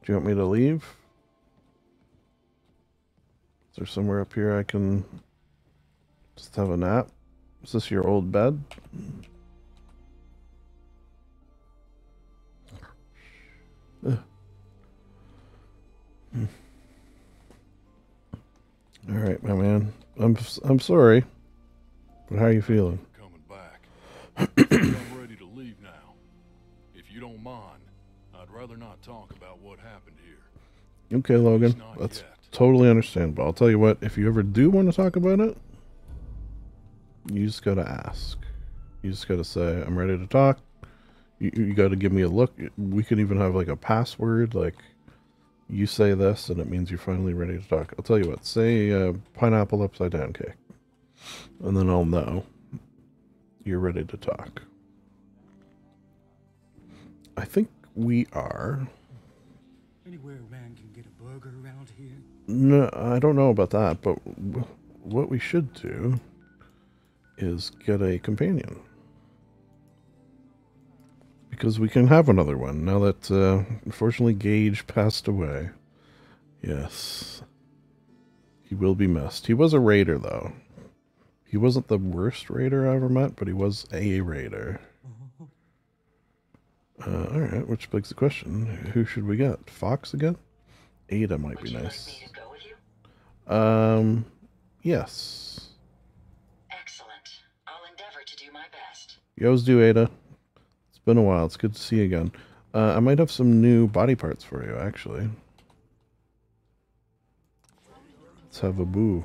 Do you want me to leave? Is there somewhere up here I can just have a nap? Is this your old bed? Ugh. All right, my man. I'm I'm sorry, but how are you feeling? Coming back. I'm ready to leave now. If you don't mind, I'd rather not talk about what happened here. Okay, Logan. That's totally understandable. I'll tell you what, if you ever do want to talk about it, you just gotta ask. You just gotta say, I'm ready to talk. You, you gotta give me a look. We can even have like a password, like you say this and it means you're finally ready to talk. I'll tell you what, say uh, pineapple upside down cake. And then I'll know you're ready to talk. I think we are. Anywhere a man can get a burger around here. No, I don't know about that, but what we should do is get a companion. Because we can have another one now that, uh, unfortunately, Gage passed away. Yes. He will be missed. He was a raider, though. He wasn't the worst raider I ever met, but he was a raider. Uh, alright, which begs the question who should we get? Fox again? Ada might be nice. Um, yes. Excellent. I'll endeavor to do my best. Yo's do Ada. Been a while. It's good to see you again. Uh, I might have some new body parts for you, actually. Let's have a boo.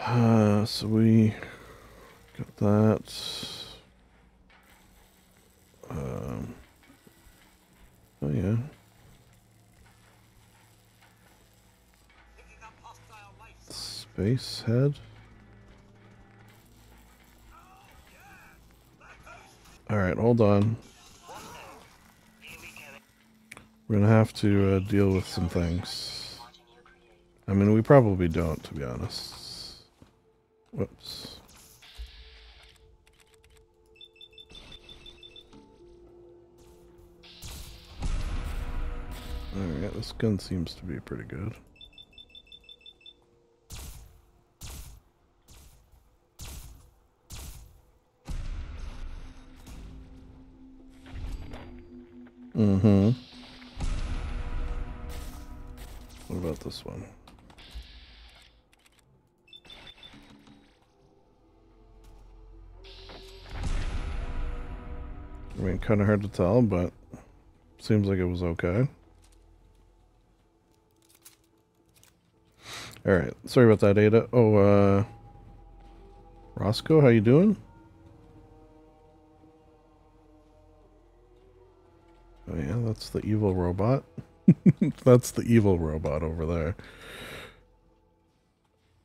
Uh, so we got that. Um, oh yeah. Space head. All right, hold on. We're gonna have to uh, deal with some things. I mean, we probably don't, to be honest. Whoops. Alright, this gun seems to be pretty good. Mm-hmm. What about this one? I mean, kind of hard to tell, but seems like it was okay. All right, sorry about that, Ada. Oh, uh, Roscoe, how you doing? Yeah, that's the evil robot. that's the evil robot over there.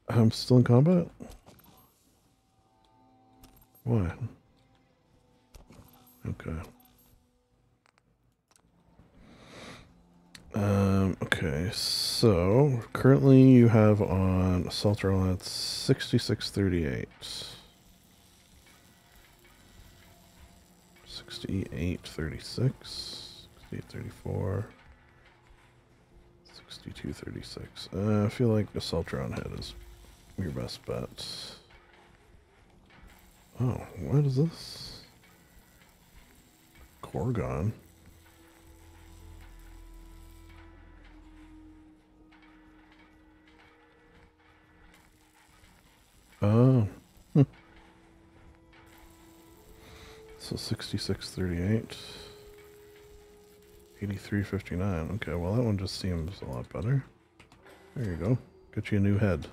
I'm still in combat. What? Okay. Um, okay, so currently you have on Assaultron at 6638. 6836, 6834, 6236. Uh, I feel like Assaultron head is your best bet. Oh, what is this? Gorgon. Oh. Hmm. So 6638. 83.59. Okay, well that one just seems a lot better. There you go. Get you a new head.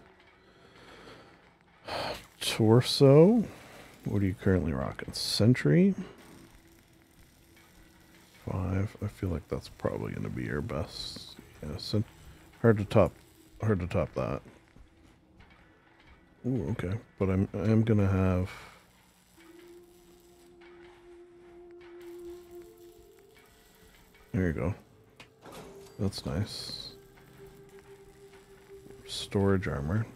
Torso. What are you currently rocking? Sentry. Five. I feel like that's probably going to be your best. Yeah, hard to top. Hard to top that. Ooh, okay. But I'm I am gonna have. There you go. That's nice. Storage armor.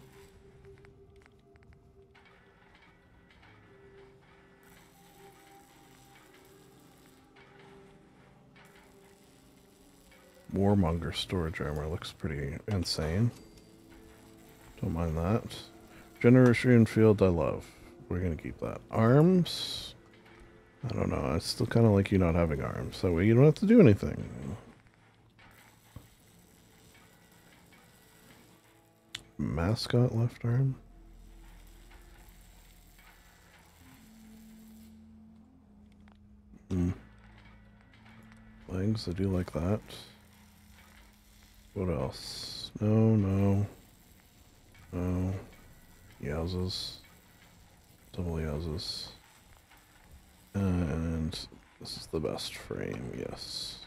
Warmonger storage armor looks pretty insane. Don't mind that. Generation field I love. We're gonna keep that. Arms? I don't know. I still kind of like you not having arms. That way you don't have to do anything. Mascot left arm? Hmm. Legs, I do like that. What else? No, no. No. Yowzas. Double yowzas. And this is the best frame, yes.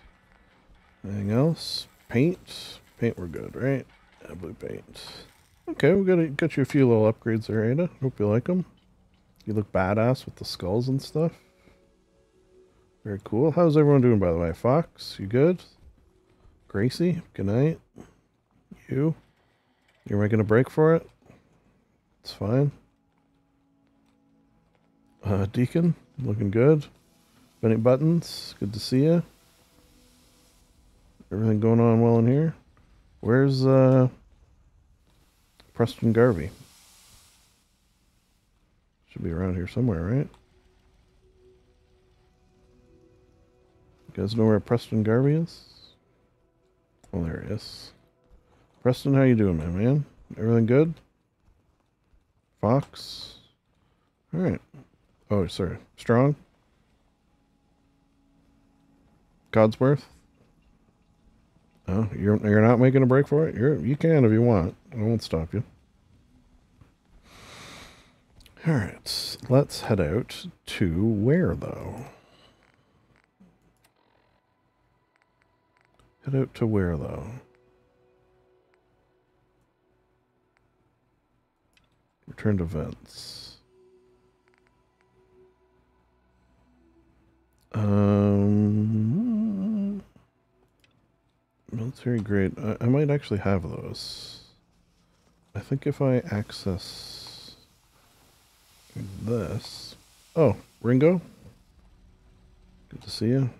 Anything else? Paint? Paint we're good, right? Yeah, blue paint. Okay, we got got you a few little upgrades there, Ada. Hope you like them. You look badass with the skulls and stuff. Very cool. How's everyone doing, by the way? Fox, you good? Gracie, good night. You? You're making a break for it? It's fine. Uh, Deacon, looking good. Benny Buttons, good to see you. Everything going on well in here? Where's uh, Preston Garvey? Should be around here somewhere, right? You guys know where Preston Garvey is? Oh, there he is. Preston, how you doing, my man? Everything good? Fox? Alright. Oh, sorry. Strong? Codsworth? Oh, you're you're not making a break for it? You're you can if you want. I won't stop you. Alright. Let's head out to where though? Head out to where though? Return to vents. Um, military grade. I, I might actually have those. I think if I access this. Oh, Ringo. Good to see you.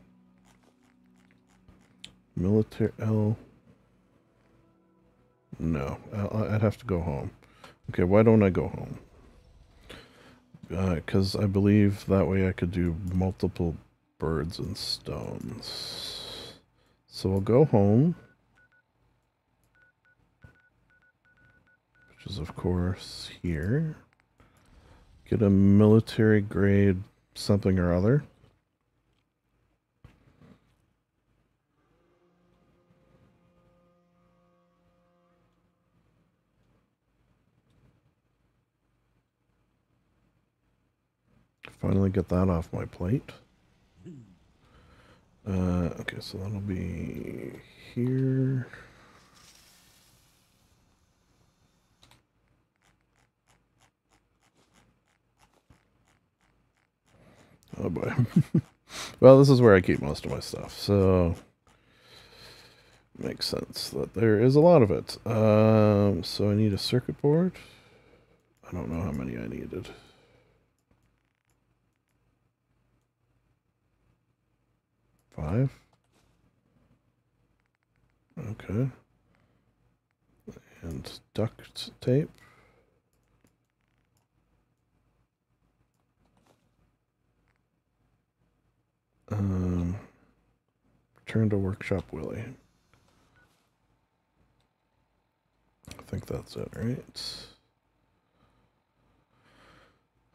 Military L. No, I'd have to go home. Okay, why don't I go home? Because uh, I believe that way I could do multiple birds and stones. So we'll go home. Which is, of course, here. Get a military grade something or other. Finally get that off my plate. Uh, okay, so that'll be here. Oh boy. well, this is where I keep most of my stuff, so makes sense that there is a lot of it. Um, so I need a circuit board. I don't know how many I needed. Five. Okay. And duct tape. Um, return to workshop Willie. I think that's it, right?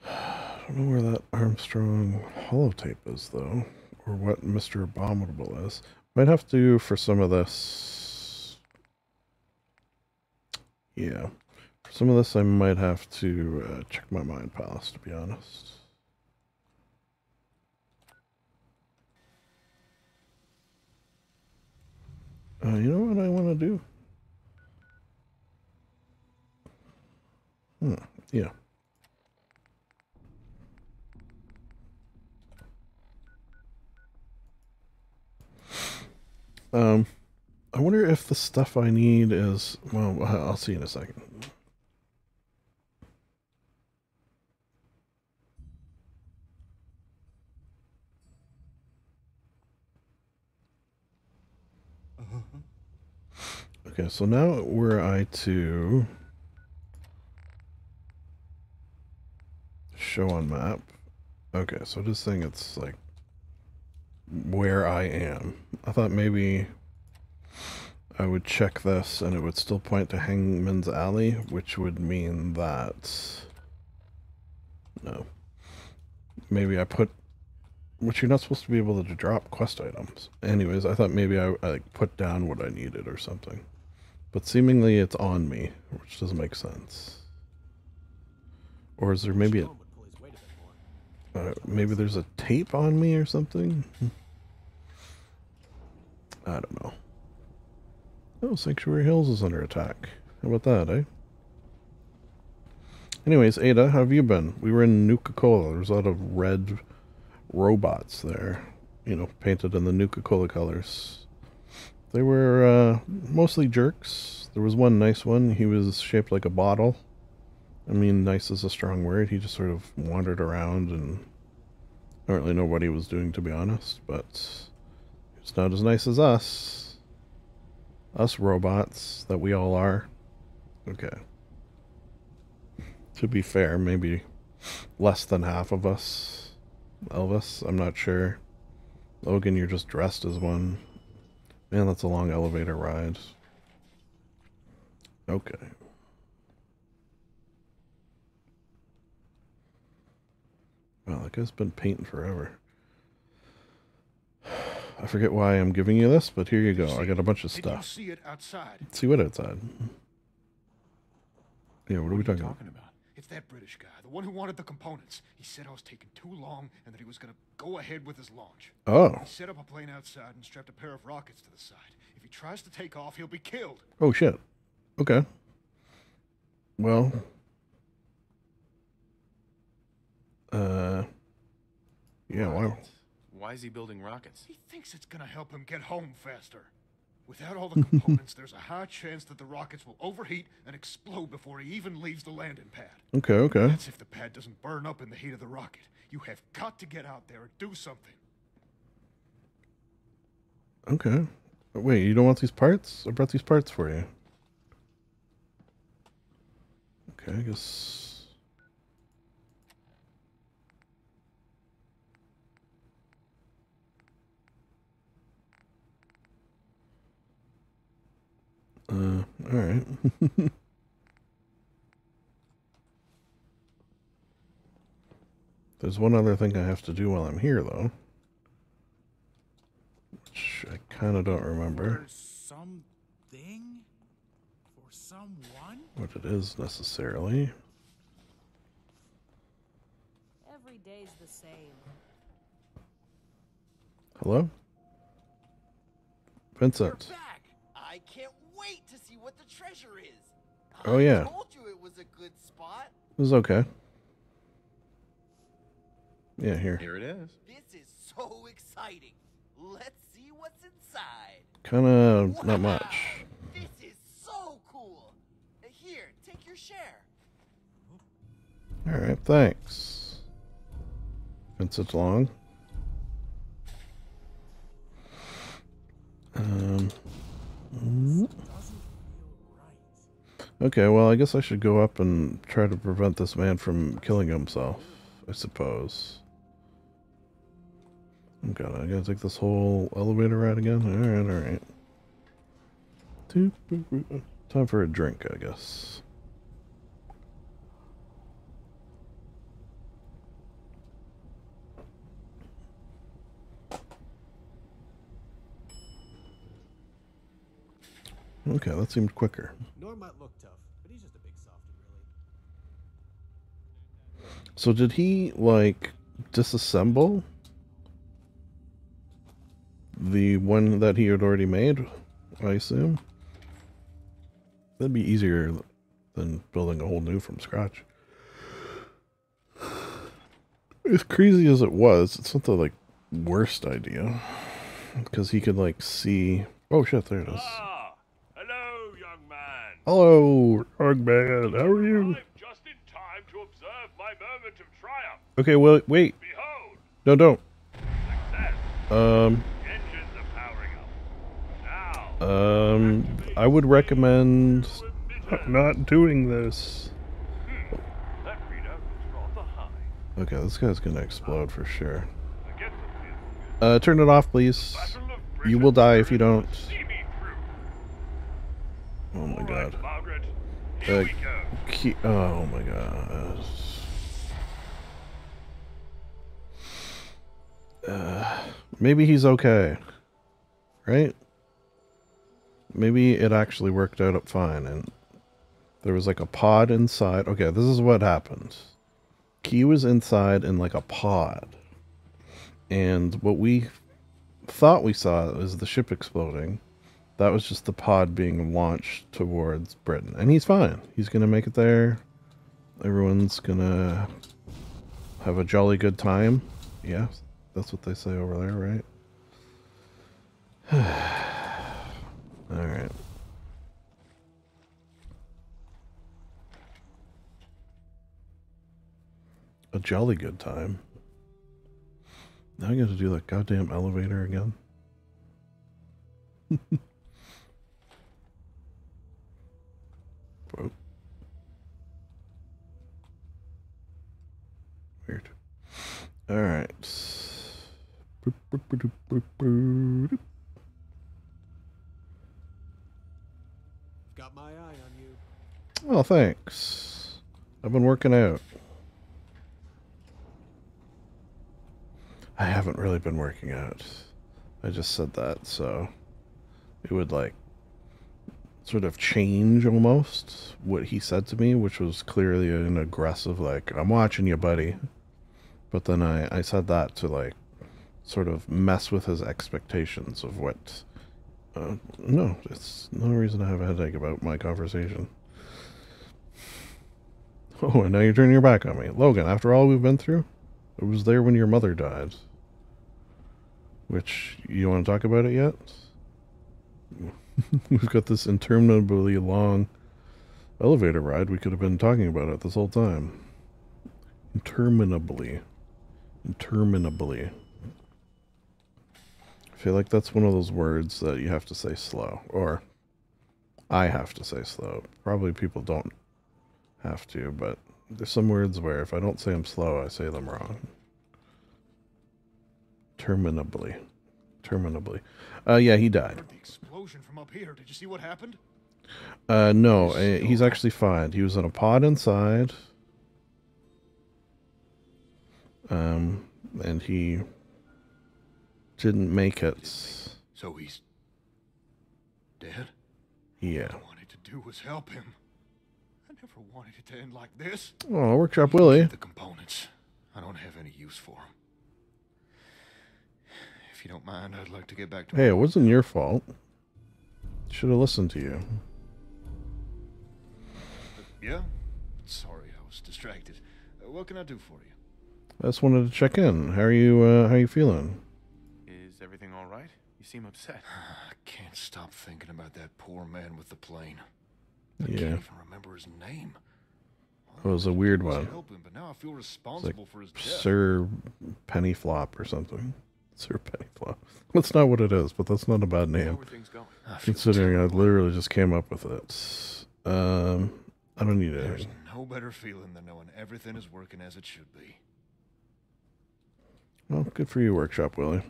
I don't know where that Armstrong holotape is, though or what Mr. Abominable is. Might have to for some of this. Yeah. For some of this, I might have to uh, check my mind palace, to be honest. Uh, you know what I want to do? Hmm, yeah. Um, I wonder if the stuff I need is, well, I'll see in a second. Okay, so now were I to show on map. Okay, so this thing, it's like where I am. I thought maybe I would check this and it would still point to Hangman's Alley, which would mean that... No. Maybe I put... Which you're not supposed to be able to drop quest items. Anyways, I thought maybe I, I put down what I needed or something. But seemingly it's on me, which doesn't make sense. Or is there maybe a... Uh, maybe there's a tape on me or something? I don't know. Oh, Sanctuary Hills is under attack. How about that, eh? Anyways, Ada, how have you been? We were in Nuka-Cola. There's a lot of red robots there. You know, painted in the Nuka-Cola colors. They were uh, mostly jerks. There was one nice one. He was shaped like a bottle. I mean, nice is a strong word. He just sort of wandered around and I don't really know what he was doing, to be honest, but it's not as nice as us. Us robots that we all are. Okay. To be fair, maybe less than half of us. Elvis, I'm not sure. Logan, you're just dressed as one. Man, that's a long elevator ride. Okay. Wow, that guy's been painting forever. I forget why I'm giving you this, but here you go. I got a bunch of stuff. see it outside? See what outside. Yeah, what, are we you talking about? talking about? It's that British guy, the one who wanted the components. He said I was taking too long and that he was going to go ahead with his launch. Oh. He set up a plane outside and strapped a pair of rockets to the side. If he tries to take off, he'll be killed. Oh shit. Okay. Well. Uh. Yeah. Why? Why is he building rockets? He thinks it's going to help him get home faster. Without all the components, there's a high chance that the rockets will overheat and explode before he even leaves the landing pad. Okay. Okay. That's if the pad doesn't burn up in the heat of the rocket. You have got to get out there and do something. Okay. Wait, you don't want these parts? I brought these parts for you. Okay, I guess. Uh, alright. There's one other thing I have to do while I'm here, though. Which I kind of don't remember Something? For someone? what it is necessarily. Every day's the same. Hello? Vincent. Treasure is. Oh, yeah. I told you it was a good spot. It was okay. Yeah, here. Here it is. This is so exciting. Let's see what's inside. Kind of not much. This is so cool. Here, take your share. Alright, thanks. Vincent Long. Um. mm. Okay, well, I guess I should go up and try to prevent this man from killing himself, I suppose. Oh god, I gotta take this whole elevator ride again? Alright, alright. Time for a drink, I guess. Okay, that seemed quicker. Norm might look tough, but he's just a big softy, really. So did he like disassemble the one that he had already made? I assume that'd be easier than building a whole new from scratch. As crazy as it was, it's not the like worst idea because he could like see. Oh shit! There it is. Ah, hello, young man. Hello, young man. How are you? Just in time to observe my moment of triumph. Okay, well, wait. Behold, No, don't. success. Um, Engines are powering up. Now, um, I would recommend not doing this. that readout looks rather high. Okay, this guy's gonna explode for sure. Uh, turn it off, please. You will die if you don't. Oh my god. Uh, oh my god. Uh, maybe he's okay. Right? Maybe it actually worked out up fine and there was like a pod inside. Okay, this is what happened. Key was inside in like a pod. And what we thought we saw was the ship exploding. That was just the pod being launched towards Britain. And he's fine. He's going to make it there. Everyone's going to have a jolly good time. Yeah, that's what they say over there, right? All right. A jolly good time. Now I got to do that goddamn elevator again. Whoa. Weird. All right. Got my eye on you. Oh, thanks. I've been working out. I haven't really been working out. I just said that, so it would like sort of change almost what he said to me, which was clearly an aggressive, like, I'm watching you, buddy. But then I, I said that to like sort of mess with his expectations of what. Uh, no, it's no reason to have a headache about my conversation. Oh, and now you're turning your back on me. Logan, after all we've been through, it was there when your mother died. Which, you want to talk about it yet? We've got this interminably long elevator ride. We could have been talking about it this whole time. Interminably. Interminably. I feel like that's one of those words that you have to say slow. Or I have to say slow. Probably people don't have to, but there's some words where if I don't say them slow, I say them wrong. Terminably. Terminably. Uh, yeah, he died. The explosion from up here. Did you see what happened? Uh, no, uh, he's actually fine. He was in a pod inside. Um, and he didn't make it. So he's dead? Yeah. All I wanted to do was help him. I never wanted it to end like this. Oh, Workshop Willie. The components. I don't have any use for them. If you don't mind, I'd like to get back to Hey, it wasn't your fault. Should have listened to you. Yeah? Sorry, I was distracted. Uh, what can I do for you? I just wanted to check in. How are you? Uh, how you feeling? Is everything all right? You seem upset. I can't stop thinking about that poor man with the plane. Yeah. can't even remember his name. It was a weird I was one. helping, but now I feel responsible like for his death. Sir Pennyflop or something. Sir Pennyflop. That's not what it is, but that's not a bad name. are things going? I feel Considering I literally just came up with it. Um, I don't need it. There's no better feeling than knowing everything is working as it should be. Well, good for you, Workshop Willie.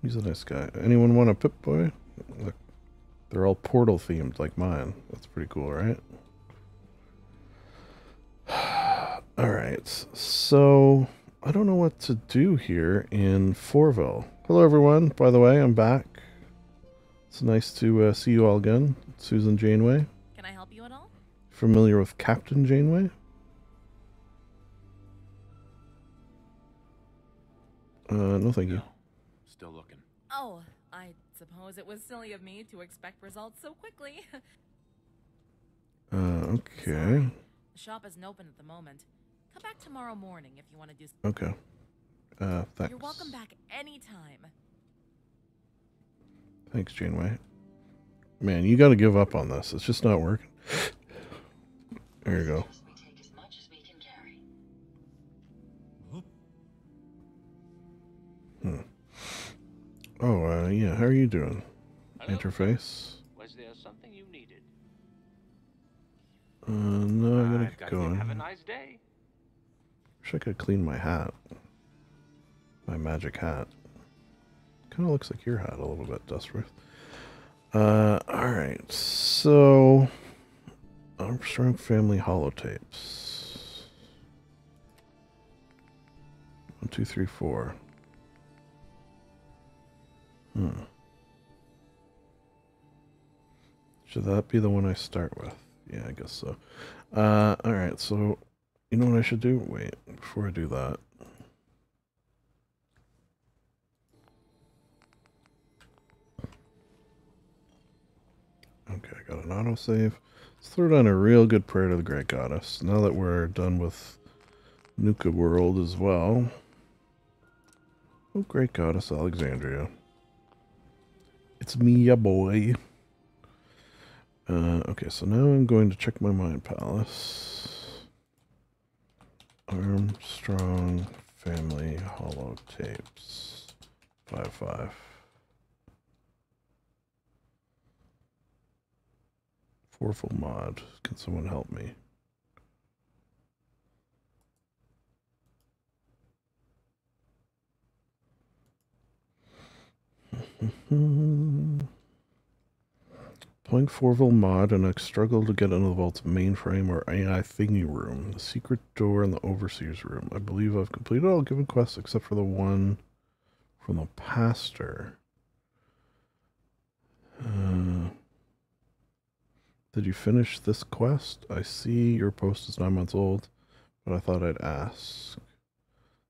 He's a nice guy. Anyone want a Pip-Boy? Look, they're all portal themed like mine. That's pretty cool, right? all right. So, I don't know what to do here in Forville. Hello, everyone. By the way, I'm back. It's nice to uh, see you all again. Susan Janeway. Can I help you at all? Familiar with Captain Janeway? Uh, no, thank you. Still looking. Oh, I suppose it was silly of me to expect results so quickly. Uh, okay. the shop isn't open at the moment. Come back tomorrow morning if you want to do. s- Okay. Uh, thanks. You're welcome back anytime. Thanks, Janeway. Man, you got to give up on this. It's just not working. There you go. Hmm. Oh, uh, yeah. How are you doing? Interface. Was there something you needed? Uh, no, I gotta I've get going. Have a nice day. Wish I could clean my hat. My magic hat. Kind of looks like your hat a little bit, Dustworth. Uh, alright. So, Armstrong Family Holotapes. One, two, three, four. Hmm. Should that be the one I start with? Yeah, I guess so. Uh, alright, so you know what I should do? Wait, before I do that. Okay, I got an autosave. Let's throw down a real good prayer to the Great Goddess. Now that we're done with Nuka World as well. Oh, Great Goddess Alexandria. It's me, ya boy. Uh, okay, so now I'm going to check my Mind Palace. Armstrong Family Hollow Tapes. 5 5. Forful mod. Can someone help me? Playing Forville mod and I struggle to get into the vault's mainframe or AI thingy room. The secret door in the overseer's room. I believe I've completed all given quests except for the one from the pastor. Uh, did you finish this quest? I see your post is nine months old, but I thought I'd ask.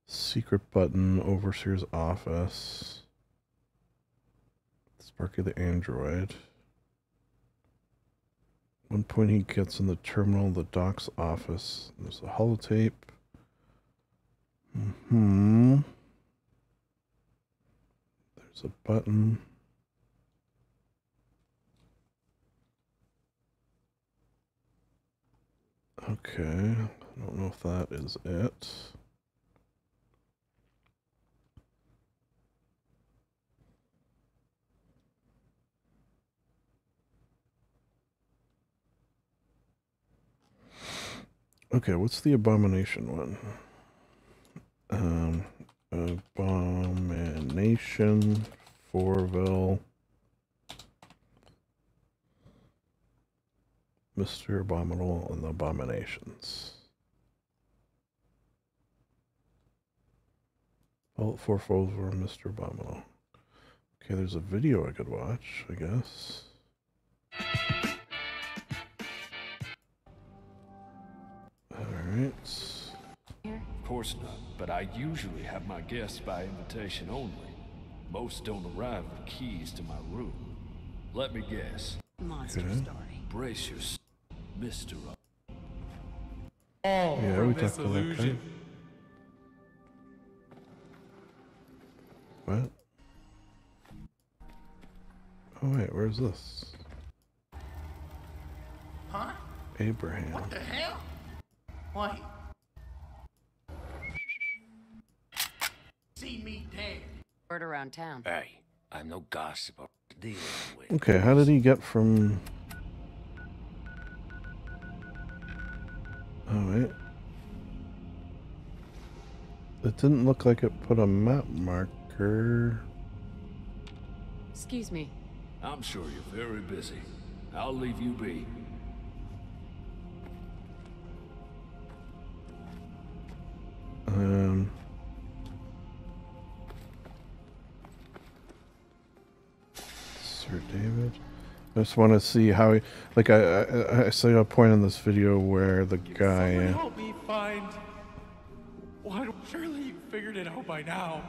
Secret button, overseer's office. Sparky the android. One point he gets in the terminal, the doc's office. There's a holotape. Hmm. There's a button. Okay. I don't know if that is it. Okay, what's the abomination one? Um, abomination, Forville, Mr. Abominable, and the Abominations. All four were Mr. Abominable. Okay, there's a video I could watch, I guess. Alright. Of course not, but I usually have my guests by invitation only. Most don't arrive with keys to my room. Let me guess. Monster Okay. story. Brace yourself, Mr. Up. All Yeah, from we this talked to that guy. What? Oh wait, where's this? Huh? Abraham. What the hell? Why? See me dead. Word around town. Hey, I'm no gossip to deal with. Okay, how did he get from... Alright. It didn't look like it put a map marker. Excuse me. I'm sure you're very busy. I'll leave you be. Um... for David. I just want to see how he, like I, I I saw a point in this video where the guy. Help me find. Why? Surely you figured it out by now.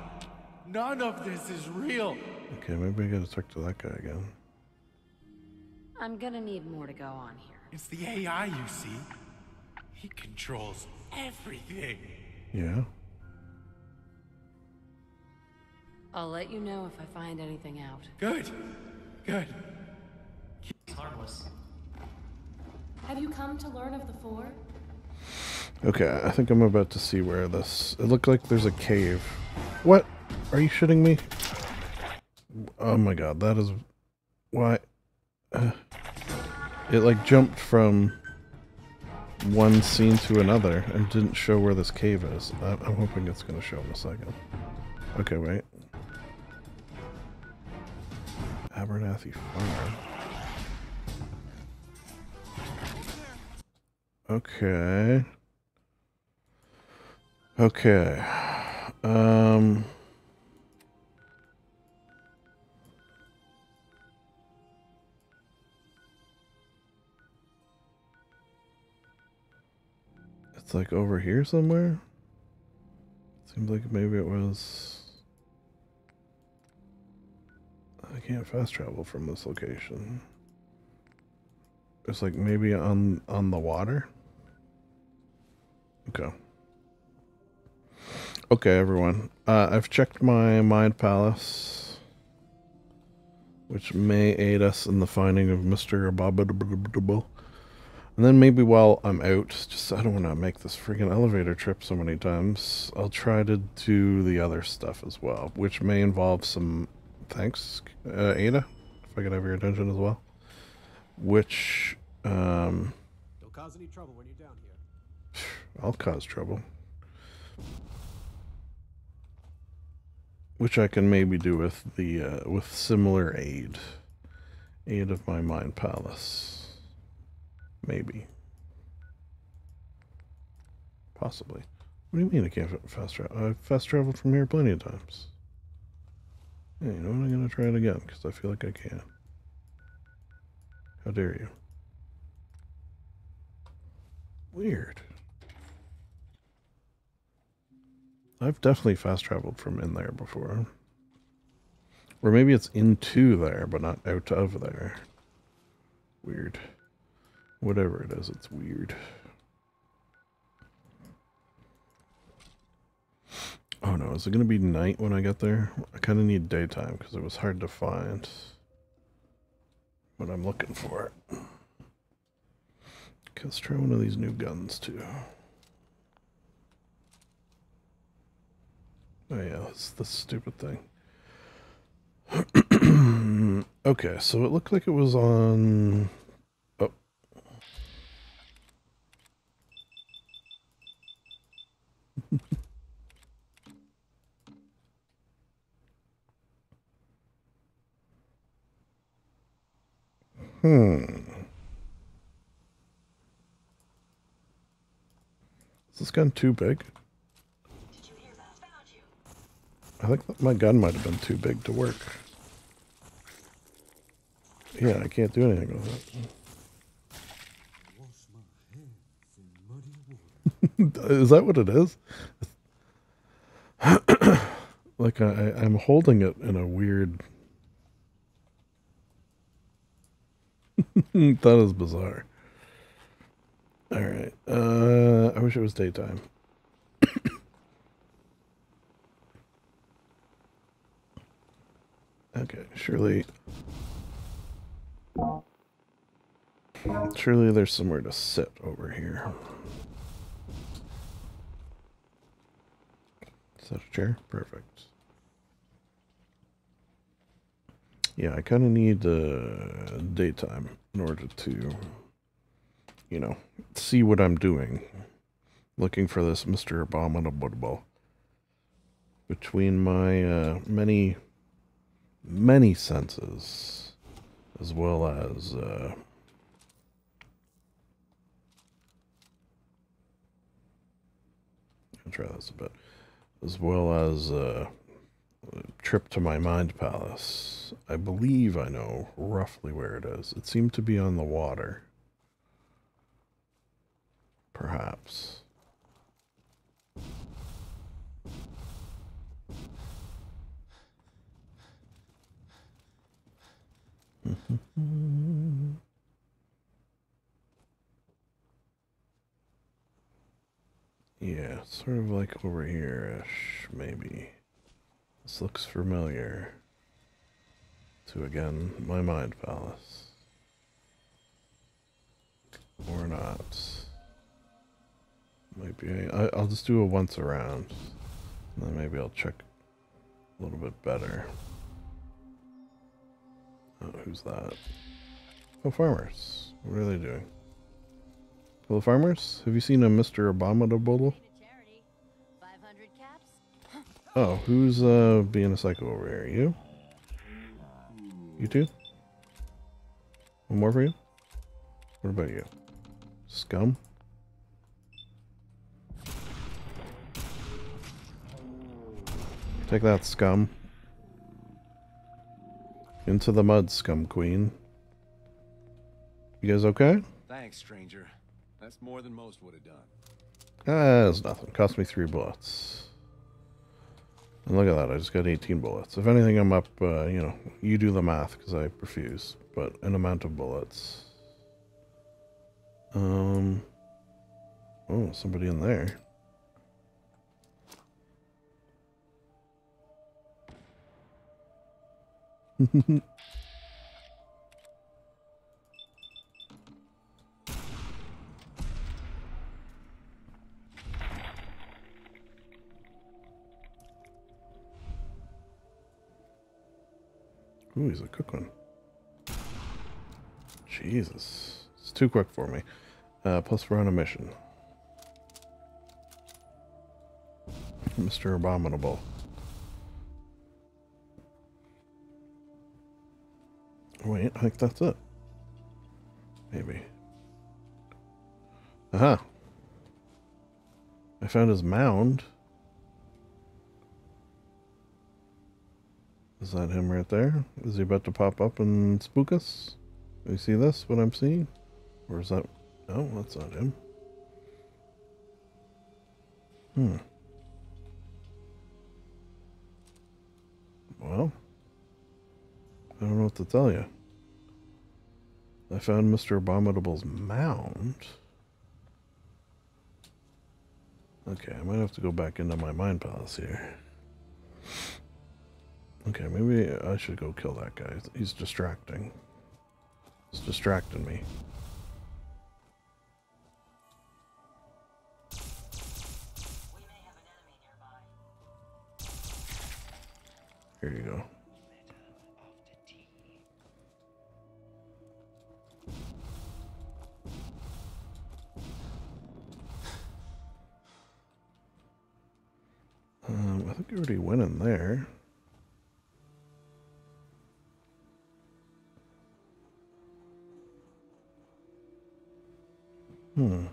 None of this is real. Okay, maybe I gotta talk to that guy again. I'm gonna need more to go on here. It's the AI you see. He controls everything. Yeah. I'll let you know if I find anything out. Good. Good. It's Harmless. Have you come to learn of the four? Okay, I think I'm about to see where this. It looked like there's a cave. What? Are you shitting me? Oh my god, that is why. Uh, it like jumped from one scene to another and didn't show where this cave is. I'm hoping it's going to show in a second. Okay, wait. Abernathy Farm. Okay. Okay. Um. Like over here somewhere. Seems like maybe it was. I can't fast travel from this location. It's like maybe on on the water. Okay. Okay, everyone. Uh, I've checked my mind palace, which may aid us in the finding of Mister Abominable. And then maybe while I'm out, just I don't want to make this freaking elevator trip so many times. I'll try to do the other stuff as well, which may involve some. Thanks, uh, Ada. If I could have your attention as well. Which, um, Don't cause any trouble when you're down here. I'll cause trouble. Which I can maybe do with the uh, with similar aid, aid of my mind palace. Maybe. Possibly. What do you mean I can't fast travel? I've fast traveled from here plenty of times. Yeah, you know what? I'm gonna try it again because I feel like I can. How dare you? Weird. I've definitely fast traveled from in there before. Or maybe it's into there, but not out of there. Weird. Whatever it is, it's weird. Oh no, is it going to be night when I get there? I kind of need daytime because it was hard to find what I'm looking for. Okay, let's try one of these new guns too. Oh yeah, that's the stupid thing. okay, so it looked like it was on. Hmm. Is this gun too big? I think my gun might have been too big to work. Yeah, I can't do anything with it. is that what it is? like I, I'm holding it in a weird. that is bizarre. All right. Uh, I wish it was daytime. Okay, surely. Surely there's somewhere to sit over here. That a chair? Perfect. Yeah, I kind of need uh, daytime in order to, you know, see what I'm doing. Looking for this Mr. Abominable. Between my uh, many many senses, as well as uh, I'll try this a bit, as well as a trip to my mind palace I believe I know roughly where it is. It seemed to be on the water. Perhaps. Mm-hmm. Yeah, sort of like over here-ish, maybe. This looks familiar. To again, my mind palace. Or not. Might be. I, I'll just do a once around. And then maybe I'll check a little bit better. Oh, who's that? Oh, farmers. What are they doing? Hello, farmers? Have you seen a Mr. Abominable? Oh, who's uh being a psycho over here? You? You too? One more for you? What about you? Scum? Take that, scum. Into the mud, scum queen. You guys okay? Thanks, stranger. That's more than most would have done. Ah, that's nothing. Cost me three bullets. And look at that, I just got 18 bullets. If anything, I'm up, uh, you know, you do the math because I refuse. But an amount of bullets. Um. Oh, somebody in there. Ooh, he's a cook one. Jesus. It's too quick for me. Uh, plus we're on a mission. Mr. Abominable. Wait, I think that's it. Maybe. Aha. I found his mound. Is that him right there? Is he about to pop up and spook us? Do you see this, what I'm seeing? Or is that... No, that's not him. Hmm. Well, I don't know what to tell you. I found Mr. Abominable's mound. Okay, I might have to go back into my mind palace here. Okay, maybe I should go kill that guy. He's distracting. He's distracting me. Here you go. Um, I think I already went in there. Hmm.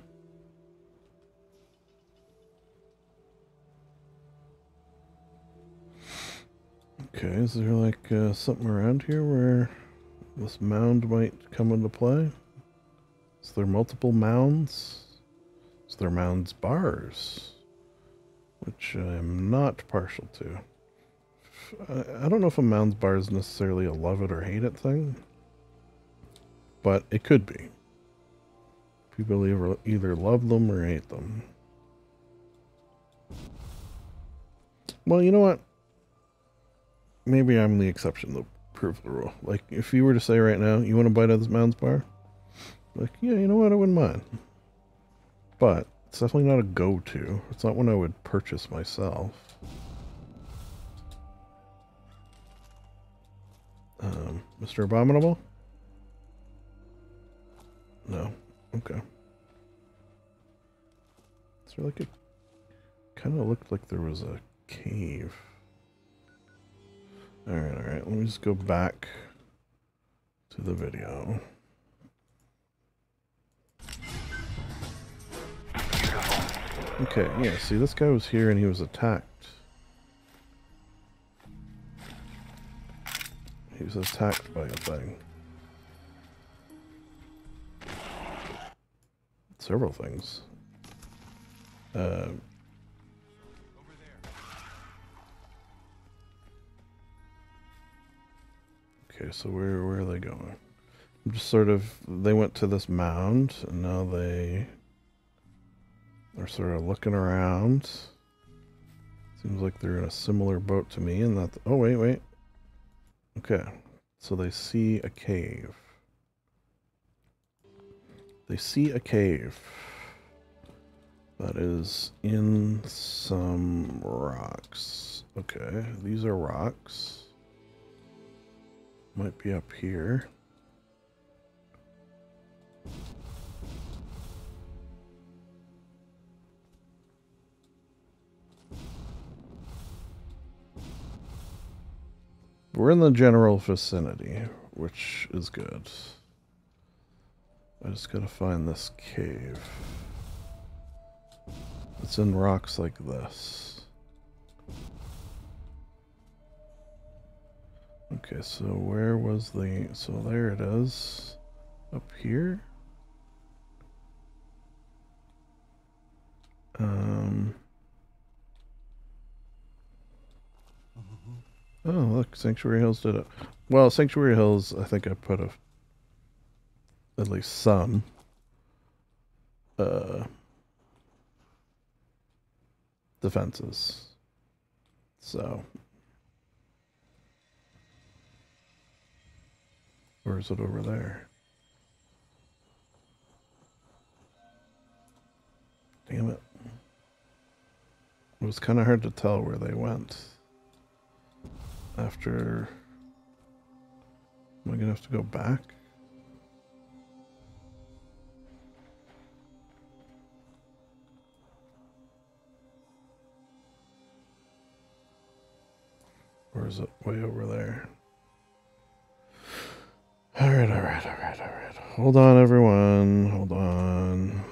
Okay, is there like uh, something around here where this mound might come into play? Is there multiple mounds? Is there mounds bars? Which I am not partial to. I, I don't know if a mounds bar is necessarily a love it or hate it thing, but it could be. People either, either love them or hate them. Well, you know what? Maybe I'm the exception to prove the rule. Like, if you were to say right now, you want to bite of this Mounds bar? Like, yeah, you know what? I wouldn't mind. But it's definitely not a go-to. It's not one I would purchase myself. Um, Mr. Abominable? No. Okay. So like it kind of looked like there was a cave. Alright, alright. Let me just go back to the video. Okay, yeah, see this guy was here and he was attacked. He was attacked by a thing. Several things. Uh, okay, so where where are they going? I'm just sort of they went to this mound and now they are sort of looking around. Seems like they're in a similar boat to me and that oh wait, wait. Okay. So they see a cave. They see a cave that is in some rocks. Okay, these are rocks. Might be up here. We're in the general vicinity, which is good. I just gotta find this cave. It's in rocks like this. Okay, so where was the... So there it is. Up here? Um... Oh, look, Sanctuary Hills did it. Well, Sanctuary Hills, I think I put a at least some uh, defenses. So, or is it over there? Damn it. It was kind of hard to tell where they went after. Am I gonna have to go back? Or is it way over there? Alright, alright, alright, alright. Hold on, everyone. Hold on.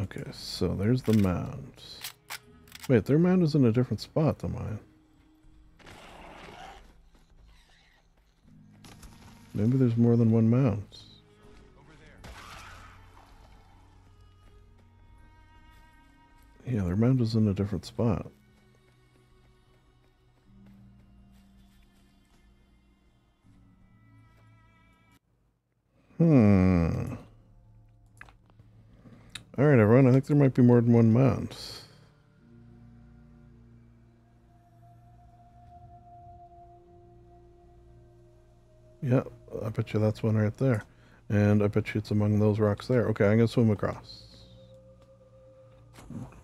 Okay, so there's the mound. Wait, their mound is in a different spot than mine. Maybe there's more than one mound. Yeah, their mound is in a different spot. Hmm. Alright, everyone, I think there might be more than one mound. Yeah, I bet you that's one right there. And I bet you it's among those rocks there. Okay, I'm going to swim across.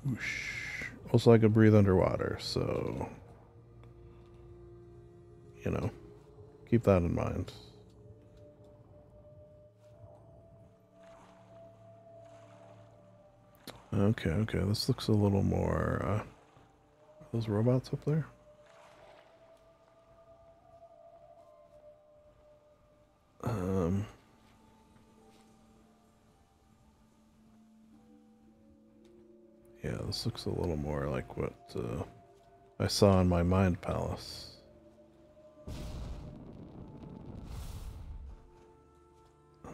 Whoosh. Also, I could breathe underwater, so... You know, keep that in mind. Okay, okay, this looks a little more, uh, those robots up there? Um, yeah, this looks a little more like what uh, I saw in my mind palace.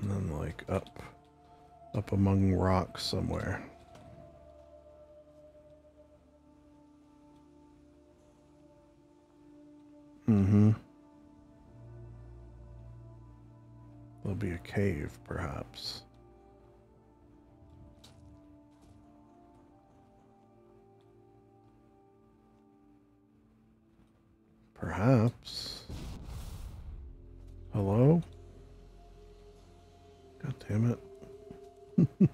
And then like up, up among rocks somewhere. Mm-hmm. There'll be a cave, perhaps. Perhaps. Hello? God damn it.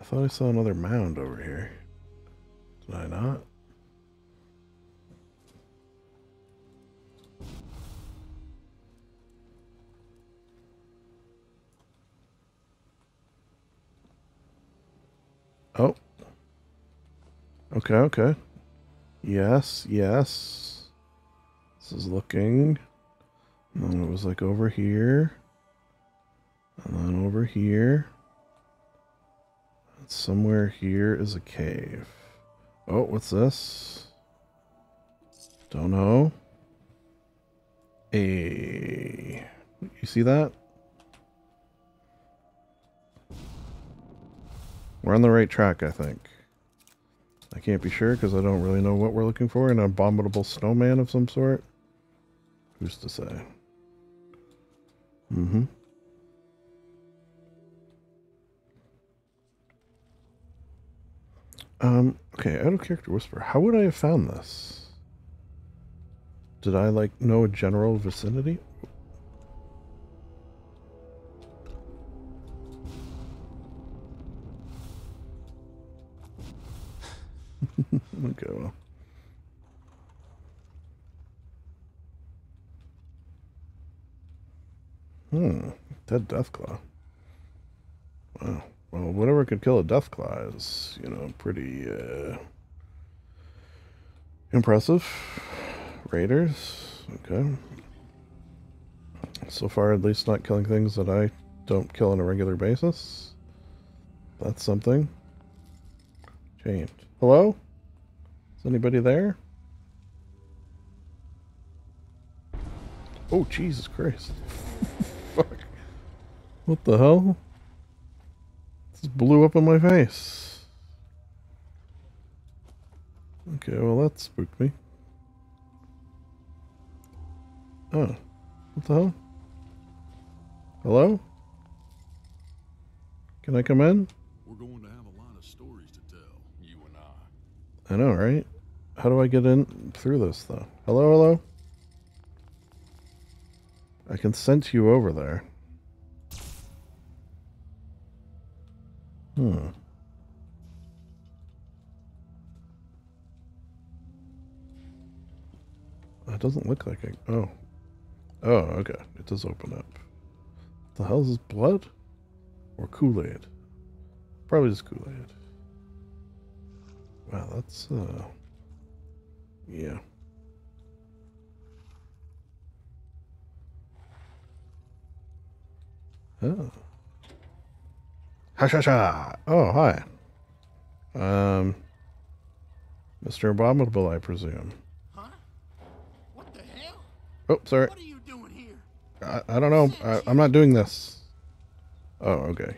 I thought I saw another mound over here. Did I not? Oh. Okay, okay. Yes, yes. Is looking. And then it was like over here. And then over here. Somewhere here is a cave. Oh, what's this? Don't know. A. You see that? We're on the right track, I think. I can't be sure because I don't really know what we're looking for. An abominable snowman of some sort? Who's to say? Mm-hmm. Um, okay, out of character whisper. How would I have found this? Did I, like, know a general vicinity? okay, well. Hmm, dead Deathclaw. Wow. Well, whatever could kill a Deathclaw is, you know, pretty, uh, impressive. Raiders, okay. So far, at least not killing things that I don't kill on a regular basis. That's something. Changed. Hello? Is anybody there? Oh, Jesus Christ. Fuck. What the hell? This blew up in my face. Okay, well that spooked me. Oh. What the hell? Hello? Can I come in? We're going to have a lot of stories to tell, you and I. I know, right? How do I get in through this, though? Hello, hello? I can sense you over there. Hmm. It doesn't look like it. Oh. Oh, okay. It does open up. The hell is this blood? Or Kool-Aid? Probably just Kool-Aid. Wow, that's, uh... Yeah. Oh. Ha ha ha! Oh, hi. Um... Mr. Abominable, I presume. Huh? What the hell? Oh, sorry. What are you doing here? I, I don't know. I, I'm not doing this. Oh, okay.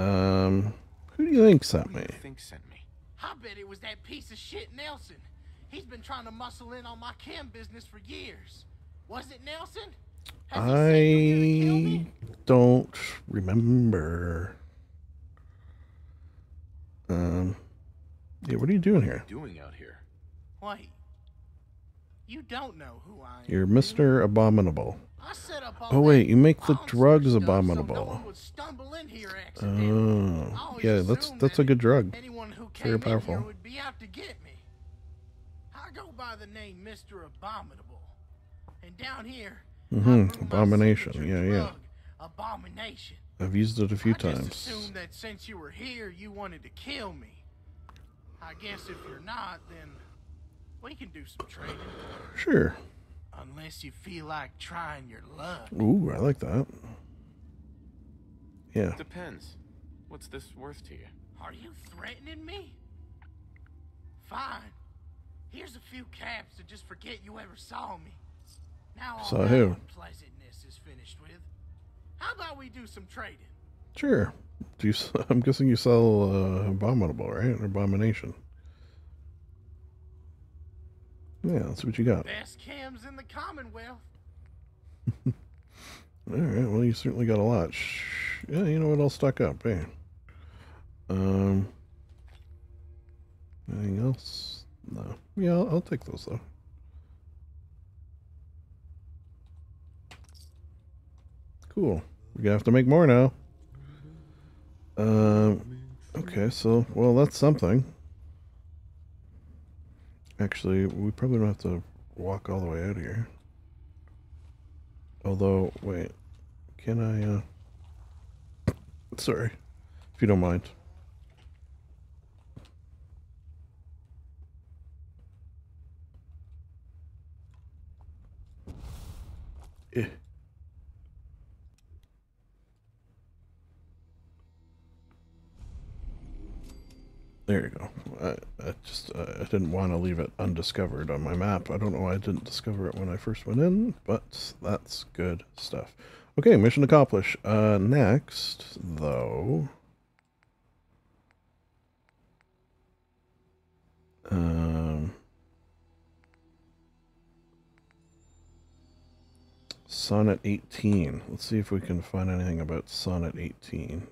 Um, who do you think sent me? think sent me? I bet it was that piece of shit Nelson. He's been trying to muscle in on my chem business for years. Was it Nelson? I don't remember. Um, yeah, what are you doing here? Doing out here? Wait. You don't know who I am. You're Mr. Abominable. I set up all Oh wait, you make the drugs abominable. would stumble in here Oh, yeah, that's that's a good drug. Anyone who Very came in here powerful. would be out to get me. I go by the name Mr. Abominable. And down here, Mm-hmm. Abomination. Yeah, yeah. abomination. I've used it a few I just times. assumed that since you were here, you wanted to kill me. I guess if you're not, then we can do some trading. Sure. Unless you feel like trying your luck. Ooh, I like that. Yeah. Depends. What's this worth to you? Are you threatening me? Fine. Here's a few caps to just forget you ever saw me. Now that who? unpleasantness is finished with. How about we do some trading? Sure. Do you? I'm guessing you sell uh, abominable, right? Or abomination. Yeah, that's what you got. Best chems in the Commonwealth. All right. Well, you certainly got a lot. Shh. Yeah, you know what? I'll stock up. Hey. Um. Anything else? No. Yeah, I'll, I'll take those though. Cool. We're gonna have to make more now. Um. Okay. So, well, that's something. Actually, we probably don't have to walk all the way out here. Although, wait, can I, uh, sorry, if you don't mind. Eh. There you go. I, I just uh, I didn't want to leave it undiscovered on my map. I don't know why I didn't discover it when I first went in, but that's good stuff. Okay, mission accomplished. Uh, next, though... Um... Sonnet 18. Let's see if we can find anything about Sonnet 18.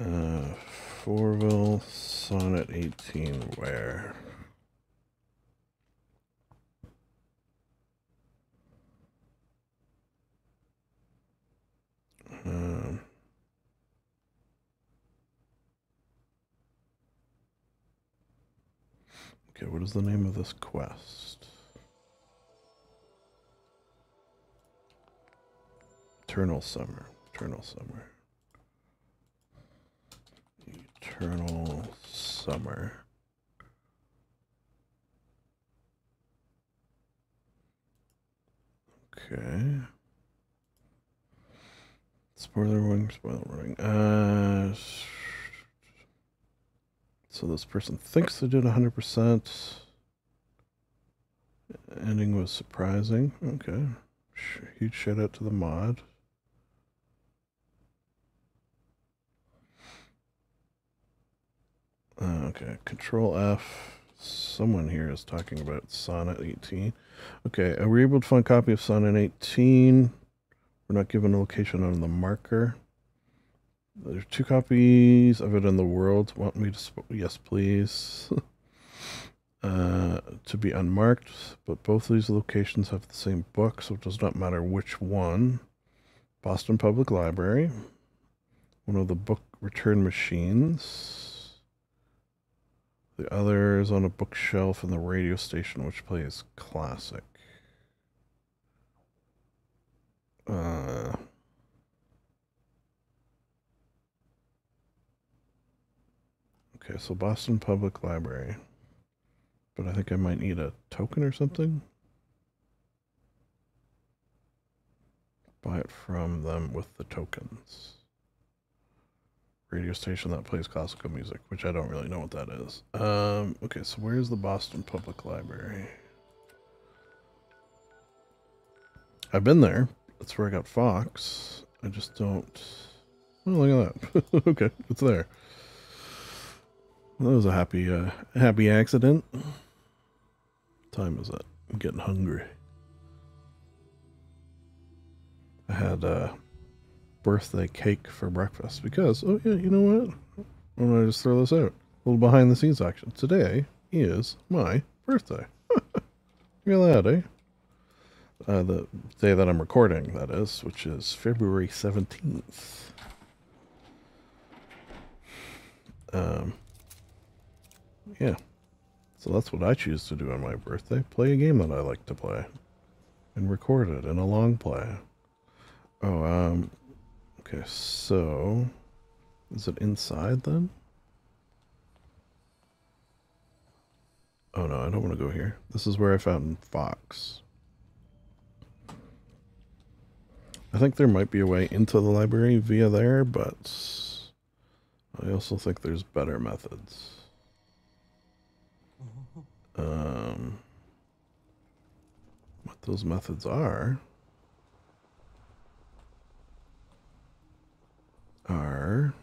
Uh, Fourville, Sonnet 18, where? Um, okay, what is the name of this quest? Eternal Summer. Eternal Summer. Eternal Summer. Okay. Spoiler warning, spoiler warning. Uh, so this person thinks they did 100%. Ending was surprising. Okay. Huge shout out to the mod. Uh, okay, Control F. Someone here is talking about Sonnet 18. Okay, are we able to find a copy of Sonnet 18? We're not given a location on the marker. There's two copies of it in the world. Want me to? yes, please. uh, to be unmarked, but both of these locations have the same book, so it does not matter which one. Boston Public Library. One of the book return machines. The other is on a bookshelf in the radio station, which plays classic. Uh, okay, so Boston Public Library. But I think I might need a token or something. Buy it from them with the tokens radio station that plays classical music, which I don't really know what that is. Um, okay, so where's the Boston Public Library? I've been there. That's where I got Fox. I just don't. Oh, look at that. okay, it's there. That was a happy, uh, happy accident. What time is it? I'm getting hungry. I had, uh, birthday cake for breakfast because, oh yeah, you know what? Why don't I just throw this out? A little behind the scenes action. Today is my birthday. Look at that, eh? Uh, the day that I'm recording, that is, which is February 17th. Um, yeah. So that's what I choose to do on my birthday. Play a game that I like to play. And record it in a long play. Oh, um, Okay, so is it inside then? Oh no, I don't want to go here. This is where I found Fox. I think there might be a way into the library via there, but I also think there's better methods. Um, what those methods are are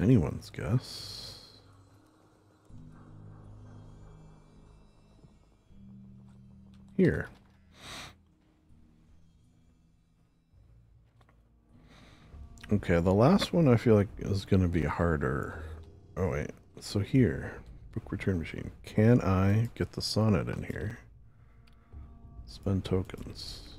anyone's guess. Here. Okay, the last one I feel like is going to be harder. Oh, wait. So here, book return machine. Can I get the sonnet in here? Spend tokens.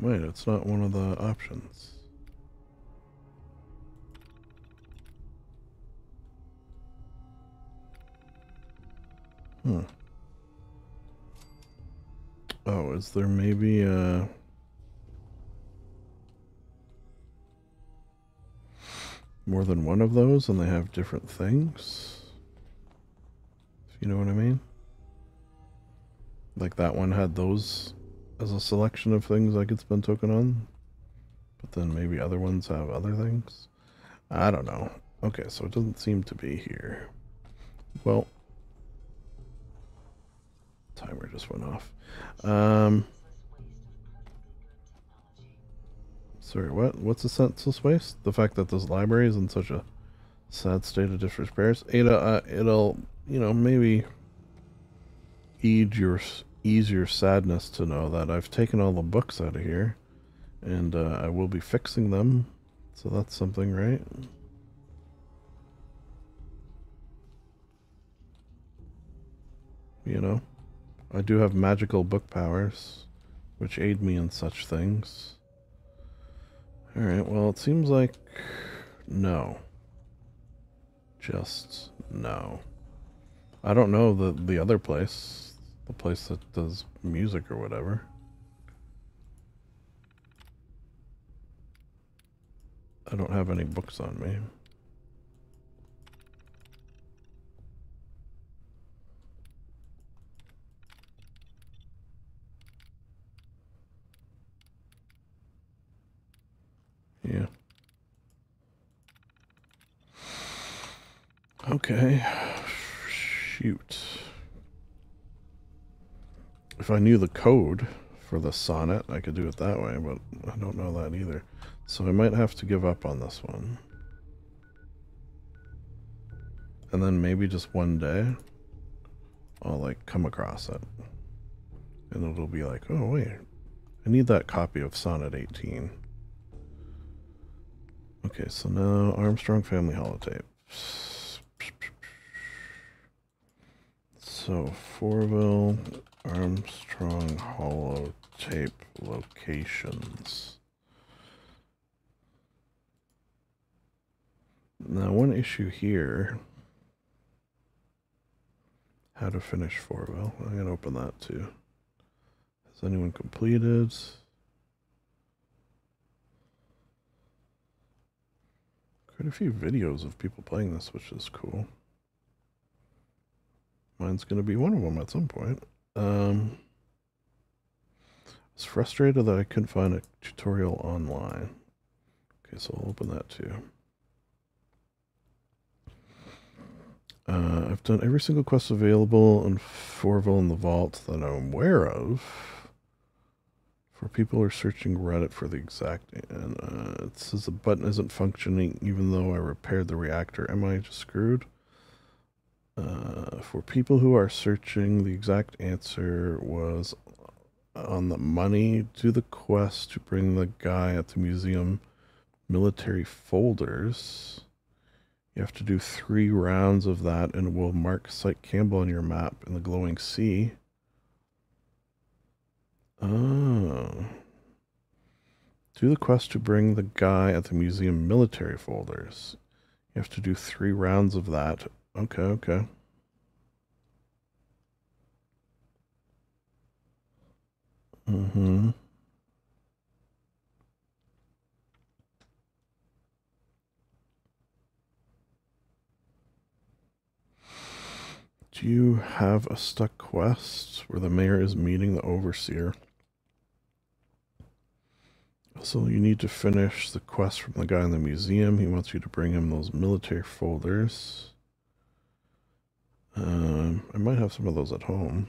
Wait, it's not one of the options. Hmm. Oh, is there maybe a... More than one of those and they have different things? If you know what I mean? Like that one had those as a selection of things I could spend token on. But then maybe other ones have other things. I don't know. Okay, so it doesn't seem to be here. Well, timer just went off. Um, sorry, what? What's the senseless waste? The fact that this library is in such a sad state of disrepair. Ada, uh, it'll, you know, maybe ease your ease your sadness to know that I've taken all the books out of here, and uh, I will be fixing them. So that's something, right? You know, I do have magical book powers, which aid me in such things. Alright, well, it seems like no. Just no. I don't know the, the other place, the place that does music or whatever. I don't have any books on me. Yeah. Okay. Shoot. If I knew the code for the sonnet, I could do it that way, but I don't know that either. So I might have to give up on this one. And then maybe just one day, I'll like come across it. And it'll be like, oh wait, I need that copy of Sonnet 18. Okay, so now Armstrong Family Holotape. So, Fourville, Armstrong Hollow Tape locations. Now, one issue here. How to finish four. Fourville. I'm going to open that too. Has anyone completed? Quite a few videos of people playing this, which is cool. Mine's going to be one of them at some point. Um, I was frustrated that I couldn't find a tutorial online. Okay, so I'll open that too. Uh, I've done every single quest available in Fourville in the Vault that I'm aware of. For people who are searching Reddit for the exact, and uh, it says the button isn't functioning even though I repaired the reactor. Am I just screwed? Uh, for people who are searching, the exact answer was on the money. Do the quest to bring the guy at the museum military folders. You have to do three rounds of that, and it will mark Site Campbell on your map in the glowing sea. Oh. Do the quest to bring the guy at the museum military folders. You have to do three rounds of that. Okay, okay. Mm-hmm. Do you have a stuck quest where the mayor is meeting the overseer? So you need to finish the quest from the guy in the museum. He wants you to bring him those military folders. Um, I might have some of those at home.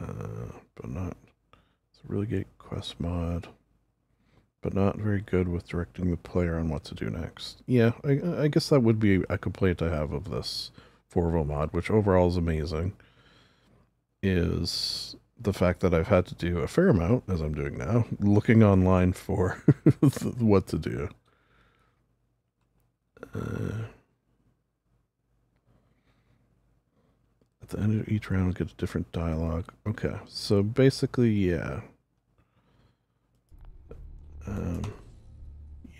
Uh, but not. It's a really good quest mod, but not very good with directing the player on what to do next. Yeah, I, I guess that would be a complaint I have of this Fourville mod, which overall is amazing. Is the fact that I've had to do a fair amount, as I'm doing now, looking online for what to do. Uh, at the end of each round, get a different dialogue. Okay, so basically, yeah. Um,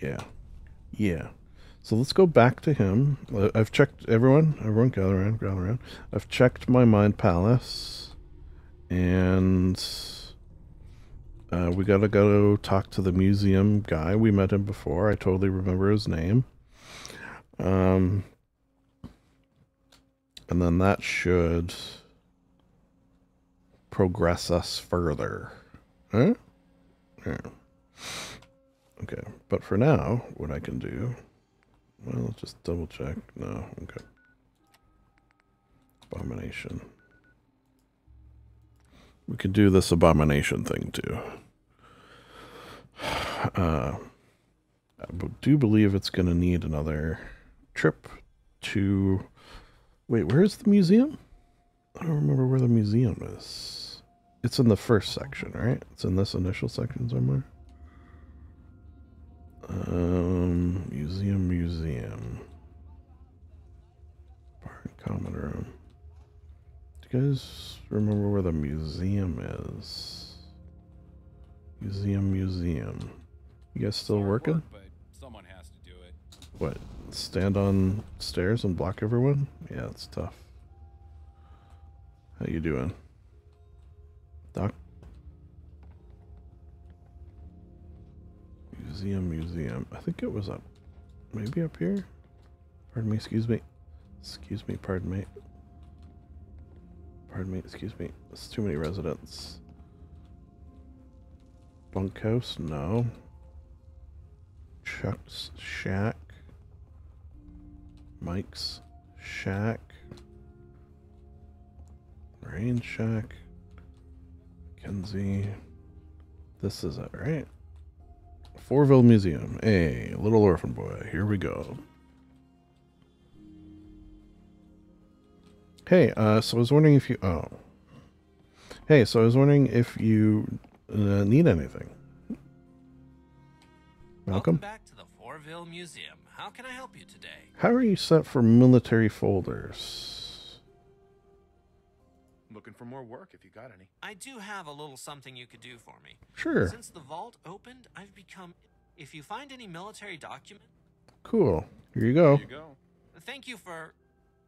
yeah. Yeah. So let's go back to him. Uh, I've checked everyone. Everyone gather around, gather around. I've checked my mind palace and uh, we gotta go talk to the museum guy. We met him before. I totally remember his name. Um, And then that should progress us further. Huh? Yeah. Okay, but for now, what I can do, well, let's just double check. No, okay. Abomination. We could do this abomination thing too. Uh, I do believe it's going to need another trip to. Wait, where's the museum? I don't remember where the museum is. It's in the first section, right? It's in this initial section somewhere. Um, museum, museum. Bar and common room. Do you guys remember where the museum is? Museum, museum. You guys still working? but someone has to do it. What? Stand on stairs and block everyone? Yeah, it's tough. How you doing? Doc? Museum, museum. I think it was up. Maybe up here? Pardon me, excuse me. Excuse me, pardon me. Pardon me, excuse me. There's too many residents. Bunkhouse? No. Chuck's shack. Mike's shack. Rain shack. Kenzie. This is it, right? Fourville Museum. Hey, little orphan boy. Here we go. Hey, uh, so I was wondering if you. Oh. Hey, so I was wondering if you uh, need anything. Welcome. back to the Fourville Museum. How can I help you today? How are you set for military folders? Looking for more work if you got any. I do have a little something you could do for me. Sure. Since the vault opened, I've become. If you find any military document, Cool. Here you go. Here you go. thank you for.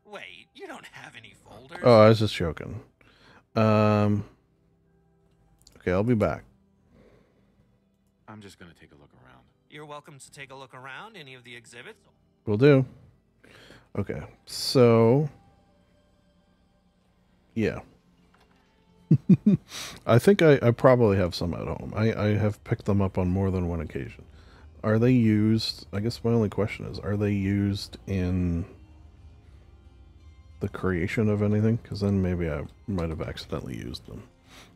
Wait, you don't have any folders. Oh, I was just joking. Um. Okay, I'll be back. I'm just gonna take a look around. You're welcome to take a look around any of the exhibits. Will do. Okay, so yeah. I think I, I probably have some at home. I, I have picked them up on more than one occasion. Are they used? I guess my only question is: Are they used in the creation of anything? Because then maybe I might have accidentally used them.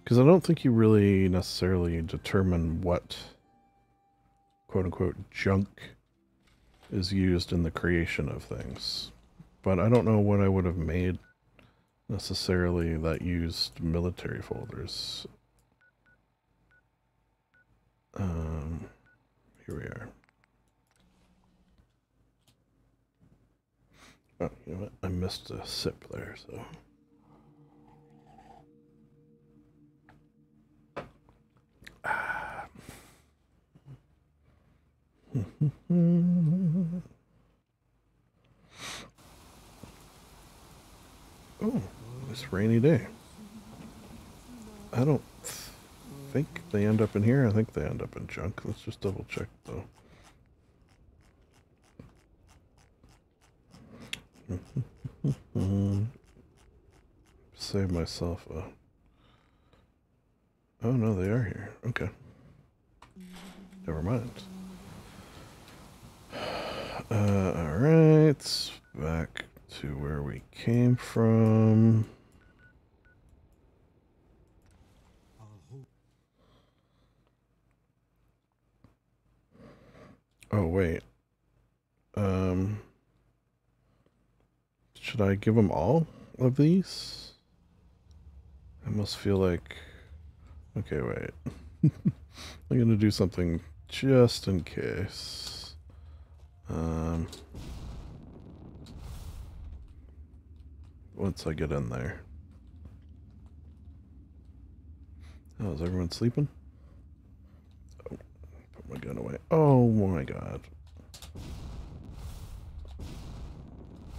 Because I don't think you really necessarily determine what quote unquote junk is used in the creation of things. But I don't know what I would have made necessarily that used military folders. Um, here we are. Oh, you know what? I missed a sip there, so. Ah. oh, this rainy day. I don't think they end up in here. I think they end up in junk. Let's just double check though. Save myself a. Oh no, they are here. Okay. Never mind. Uh, alright. Back to where we came from. Oh, wait. Um. Should I give them all of these? I must feel like. Okay, wait. I'm gonna do something just in case. Um. Once I get in there. Oh, is everyone sleeping? Oh, put my gun away. Oh my god.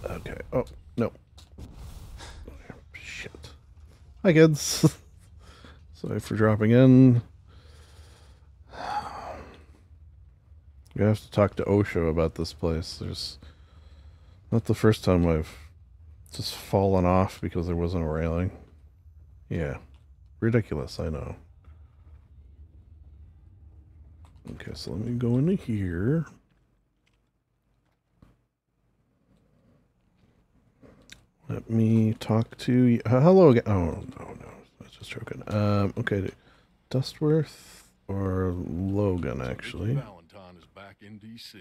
Okay. Oh, no. Shit. Hi, kids. Sorry for dropping in. We have to talk to Osho about this place. There's not the first time I've just fallen off because there wasn't a railing. Yeah. Ridiculous, I know. Okay, so let me go into here. Let me talk to you. Hello again. Oh, no, no. That's just joking. Um, okay. Dustworth or Logan, actually. Valentine is back in D.C.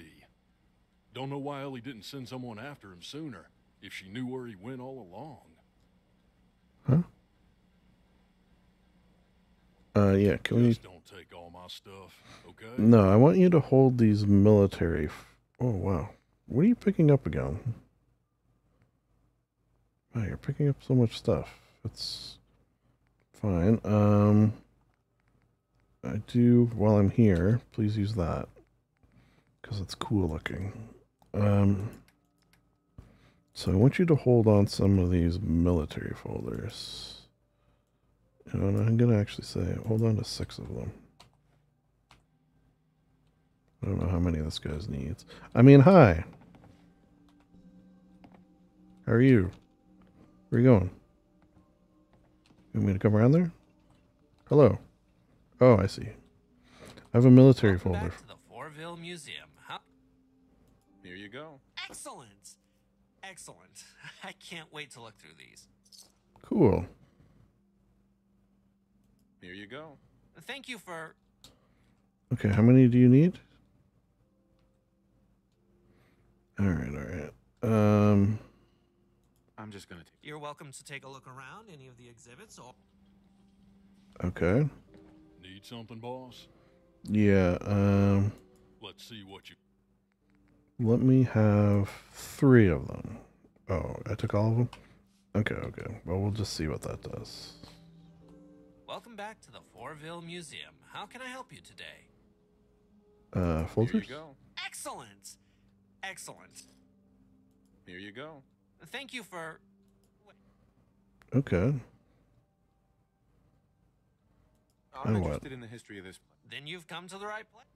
Don't know why Ellie didn't send someone after him sooner, if she knew where he went all along. Huh? Uh, yeah, can we... Just don't take all my stuff, okay? No, I want you to hold these military... F oh, wow. What are you picking up again? Wow, you're picking up so much stuff. It's fine. Um, I do, while I'm here, please use that. Because it's cool looking. Um, so I want you to hold on some of these military folders. And I'm going to actually say, hold on to six of them. I don't know how many this guy's needs. I mean, hi. How are you? Where are you going? You want me to come around there? Hello. Oh, I see. I have a military Welcome folder. Back to the Fourville Museum. Huh? Here you go. Excellent. Excellent. I can't wait to look through these. Cool. Here you go. Thank you for. Okay, how many do you need? All right, all right. Um, I'm just gonna take. You're welcome to take a look around any of the exhibits. Or... okay. Need something, boss? Yeah, um, Let's see what you. Let me have three of them. Oh, I took all of them? Okay, okay. Well, we'll just see what that does. Welcome back to the Fourville Museum. How can I help you today? Uh, folders? Here folders? you go. Excellent. Excellent. Here you go. Thank you for. Okay. I'm And what? interested in the history of this. Then you've come to the right place.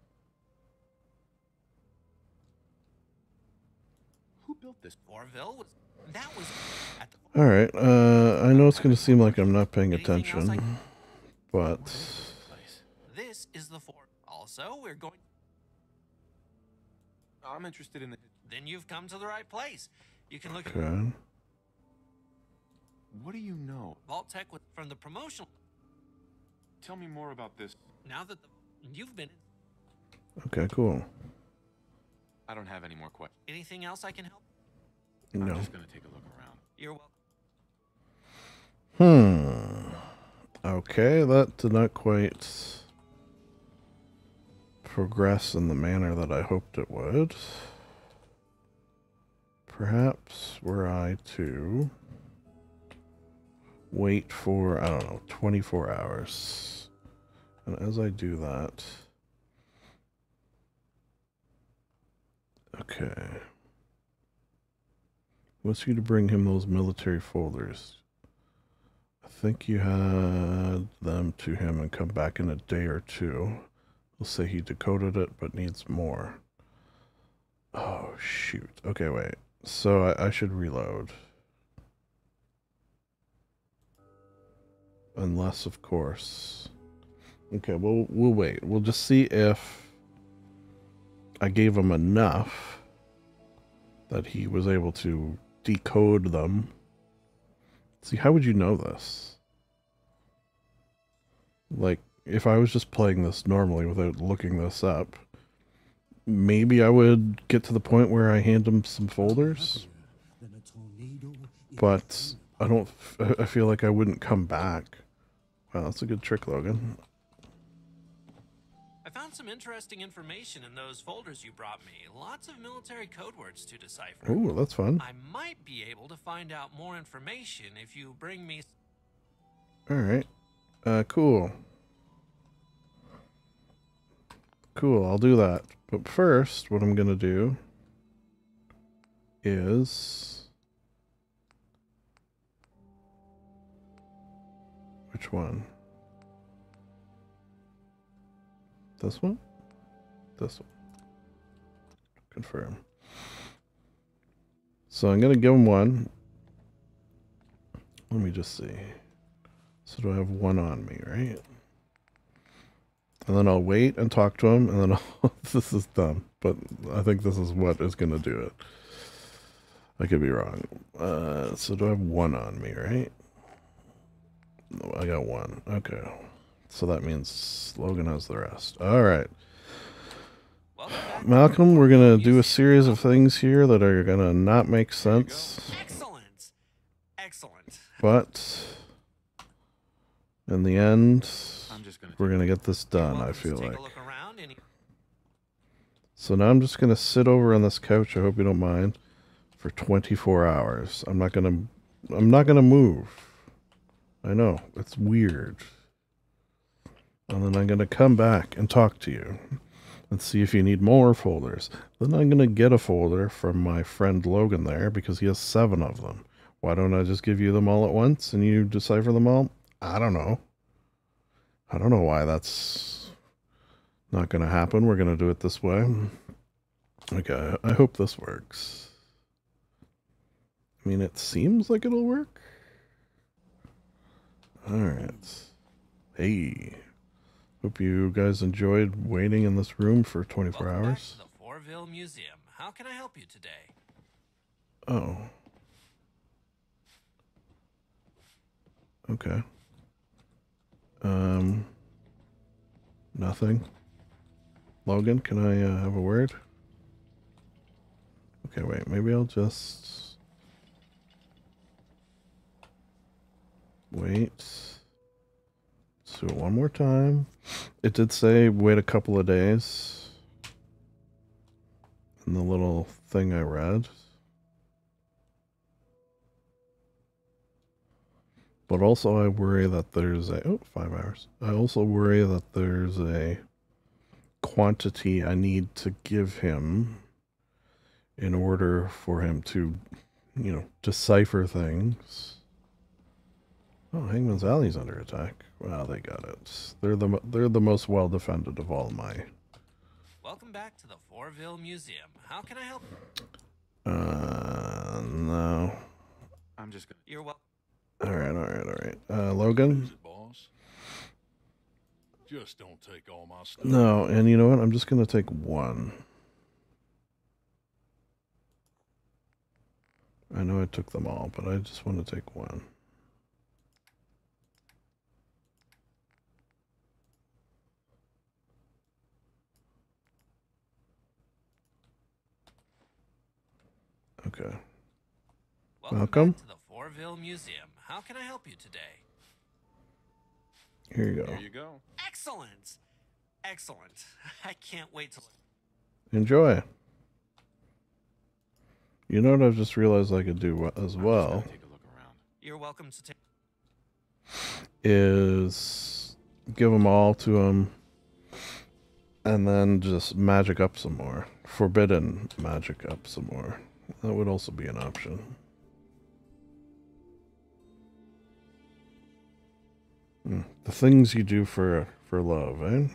Who built this? Fourville was. That was at the. All right. Uh, I know it's going to seem like I'm not paying attention, but This is the fort. Also, we're going. I'm interested in the. Then you've come to the right place. You can look okay. What do you know? Vault-Tec with, from the promotional. Tell me more about this. Now that the, you've been. Okay, cool. I don't have any more questions. Anything else I can help? No. I'm just gonna take a look around. You're welcome. Hmm. Okay, that did not quite progress in the manner that I hoped it would. Perhaps were I to wait for, I don't know, 24 hours. And as I do that, okay. Wants you to bring him those military folders. I think you had them to him and come back in a day or two. We'll say he decoded it but needs more. Oh, shoot. Okay, wait. So I, I should reload. Unless, of course. Okay, we'll, we'll wait. We'll just see if I gave him enough that he was able to decode them. See, how would you know this? Like, if I was just playing this normally without looking this up, maybe I would get to the point where I hand him some folders. But I don't. I feel like I wouldn't come back. Wow, that's a good trick, Logan. Some interesting information in those folders you brought me. Lots of military code words to decipher. Ooh, that's fun. I might be able to find out more information if you bring me. All right. Uh, cool. Cool, I'll do that. But first, what I'm going to do is. Which one? This one? This one. Confirm. So I'm going to give him one. Let me just see. So do I have one on me, right? And then I'll wait and talk to him, and then I'll, this is dumb, but I think this is what is going to do it. I could be wrong. Uh, so do I have one on me, right? No, I got one. Okay. So that means Logan has the rest. All right. Malcolm, we're going to do a series of things here that are going to not make sense. Excellent. Excellent. But in the end, we're going to get this done, I feel like. So now I'm just going to sit over on this couch, I hope you don't mind, for 24 hours. I'm not going to I'm not going to move. I know, it's weird. And then I'm going to come back and talk to you and see if you need more folders. Then I'm going to get a folder from my friend Logan there because he has seven of them. Why don't I just give you them all at once and you decipher them all? I don't know. I don't know why that's not going to happen. We're going to do it this way. Okay, I hope this works. I mean, it seems like it'll work. Alright. Hey. Hope you guys enjoyed waiting in this room for 24 Welcome back hours. to the Fourville Museum. How can I help you today? Oh. Okay. Um. Nothing. Logan, can I uh, have a word? Okay, wait. Maybe I'll just wait. Let's do it one more time. It did say wait a couple of days in the little thing I read. But also, I worry that there's a oh five hours. I also worry that there's a quantity I need to give him in order for him to, you know, decipher things. Oh, Hangman's Alley's under attack. Well, they got it. They're the they're the most well defended of all my. Welcome back to the Fourville Museum. How can I help? Uh, no. I'm just gonna. You're welcome. All right, all right, all right. Uh, Logan. boss. Just don't take all my stuff. No, and you know what? I'm just gonna take one. I know I took them all, but I just want to take one. Okay. Welcome. Welcome. to the Fourville Museum. How can I help you today? Here you go. Here you go. Excellent. Excellent. I can't wait to Enjoy. You know what I've just realized I could do as well Take a look around. You're welcome to take is give them all to him and then just magic up some more. Forbidden magic up some more. That would also be an option. Hmm. The things you do for for love, eh?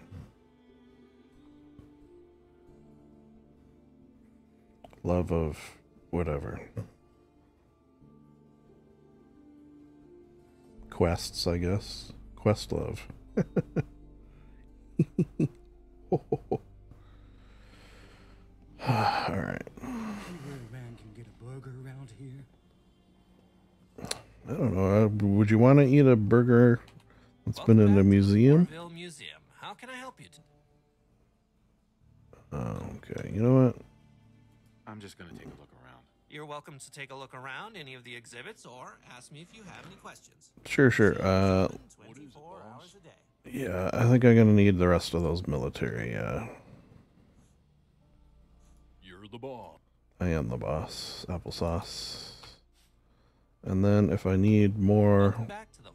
Love of whatever. Quests, I guess. Quest love. All right. man can get a burger around here. I don't know. uh, Would you want to eat a burger that's been in a museum? Museum. How can I help you? okay. You know what? I'm just gonna take a look around. You're welcome to take a look around any of the exhibits or ask me if you have any questions. Sure, sure. Uh, 24 hours a day. yeah, I think I'm gonna need the rest of those military. Uh, You're the boss. I am the boss. Applesauce. And then if I need more, Back to the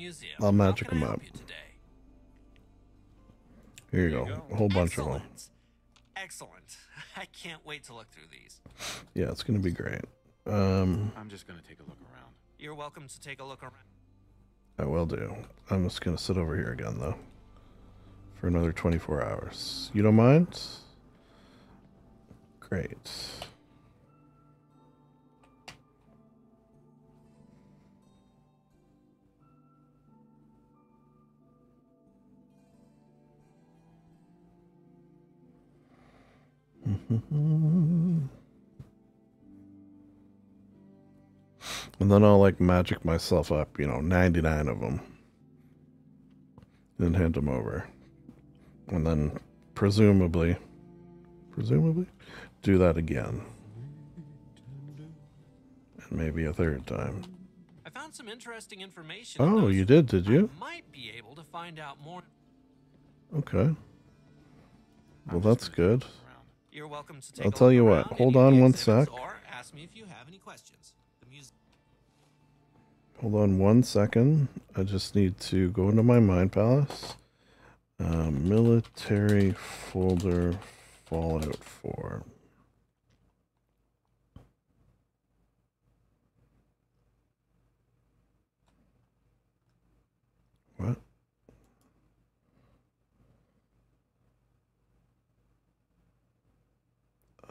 Museum. I'll magic them up. help you today? Here you go. A whole bunch of them. Excellent. I can't wait to look through these. Yeah, it's gonna be great. Um, I'm just gonna take a look around. You're welcome to take a look around. I will do. I'm just gonna sit over here again though, for another 24 hours. You don't mind? Great. And then I'll like magic myself up, you know, 99 of them. And hand them over. And then presumably, presumably, do that again. And maybe a third time. I found some interesting information. Oh, you did, did you? Might be able to find out more. Okay. Well, that's good. You're welcome to take I'll tell you what. Hold on one sec. Or ask me if you have any questions. The muse- Hold on one second. I just need to go into my mind palace. Uh, military folder Fallout 4. What?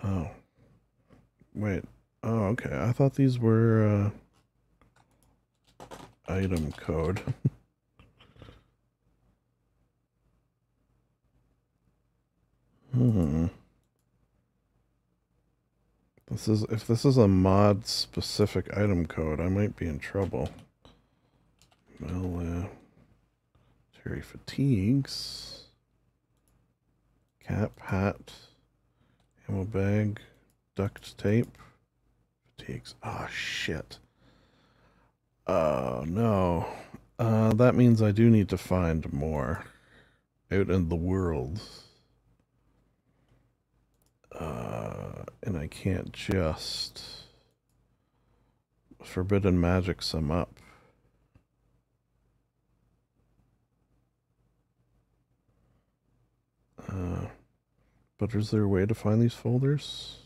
Oh. Wait. Oh, okay. I thought these were uh, item code. hmm. This is if this is a mod specific item code, I might be in trouble. Military fatigues. Cap, hat, ammo bag, duct tape, fatigues. Ah, shit. Oh, no. Uh, that means I do need to find more out in the world. Uh, and I can't just forbidden magic some up. Uh, but is there a way to find these folders?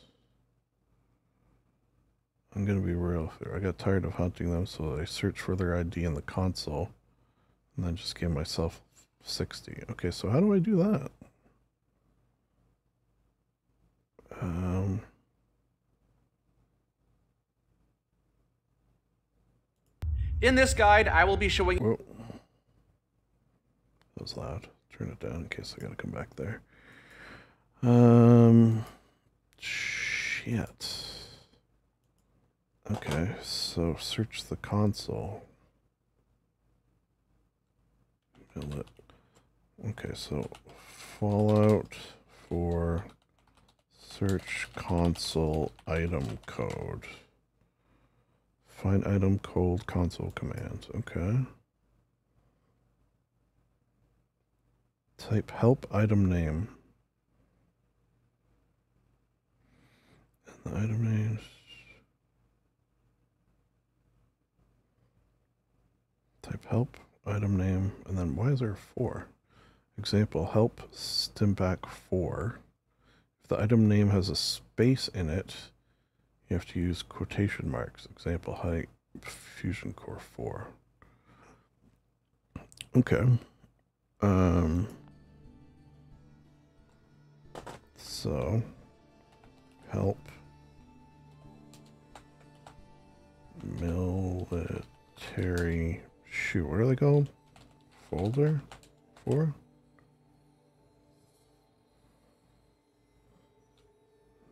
I'm gonna be real. I got tired of hunting them, so I searched for their ID in the console, and then just gave myself 60. Okay, so how do I do that? Um, In this guide, I will be showing. Whoa. That was loud. Turn it down in case I gotta come back there. Um, shit. Okay, so search the console. Build it. Okay, so Fallout for search console item code. Find item code console command. Okay. Type help item name. The item names. Type help item name. And then why is there four? Example help Stimpak 4. If the item name has a space in it, you have to use quotation marks. Example height Fusion Core 4. Okay. Um so help military shoot what are they called? Folder? Four?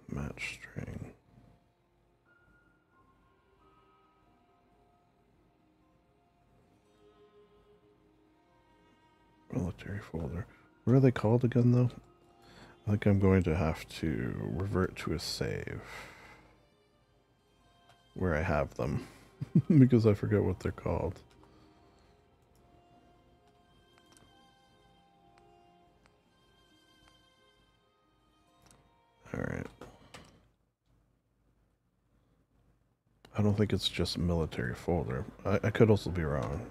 Match string. Military folder. What are they called again though? I think I'm going to have to revert to a save where I have them because I forget what they're called. Alright. I don't think it's just military folder. I, I could also be wrong.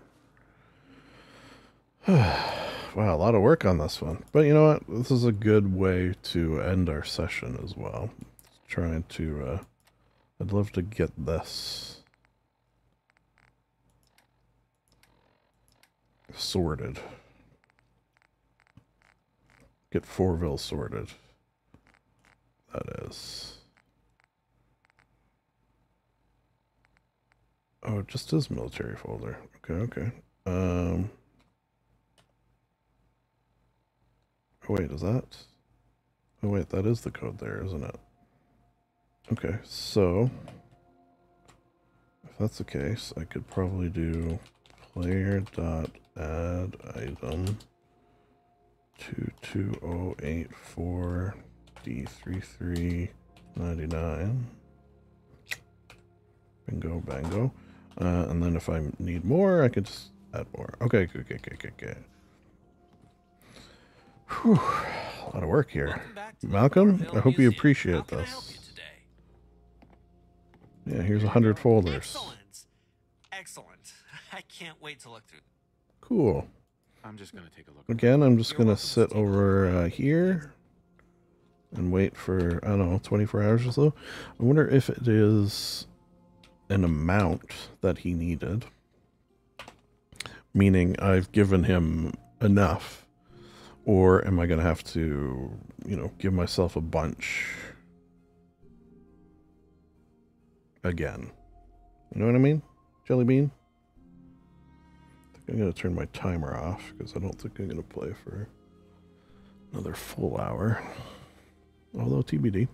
wow, a lot of work on this one. But you know what? This is a good way to end our session as well. Trying to, uh, I'd love to get this sorted. Get Fourville sorted. That is. Oh, it just is military folder. Okay, okay. Um. Oh, wait, is that? Oh wait, that is the code there, isn't it? Okay, so if that's the case, I could probably do player dot add item two two oh eight four D three three ninety nine. Bingo bango. Uh, and then if I need more, I could just add more. Okay, okay, okay, okay, okay. Whew, a lot of work here. Malcolm, I hope you appreciate this. Yeah, here's a hundred folders. Excellent. Excellent. I can't wait to look through. Cool. I'm just gonna take a look. Again, I'm just gonna sit over uh, here and wait for I don't know 24 hours or so. I wonder if it is an amount that he needed, meaning I've given him enough, or am I gonna have to, you know, give myself a bunch again? You know what I mean, Jelly Bean? I'm going to turn my timer off because I don't think I'm going to play for another full hour. Although TBD.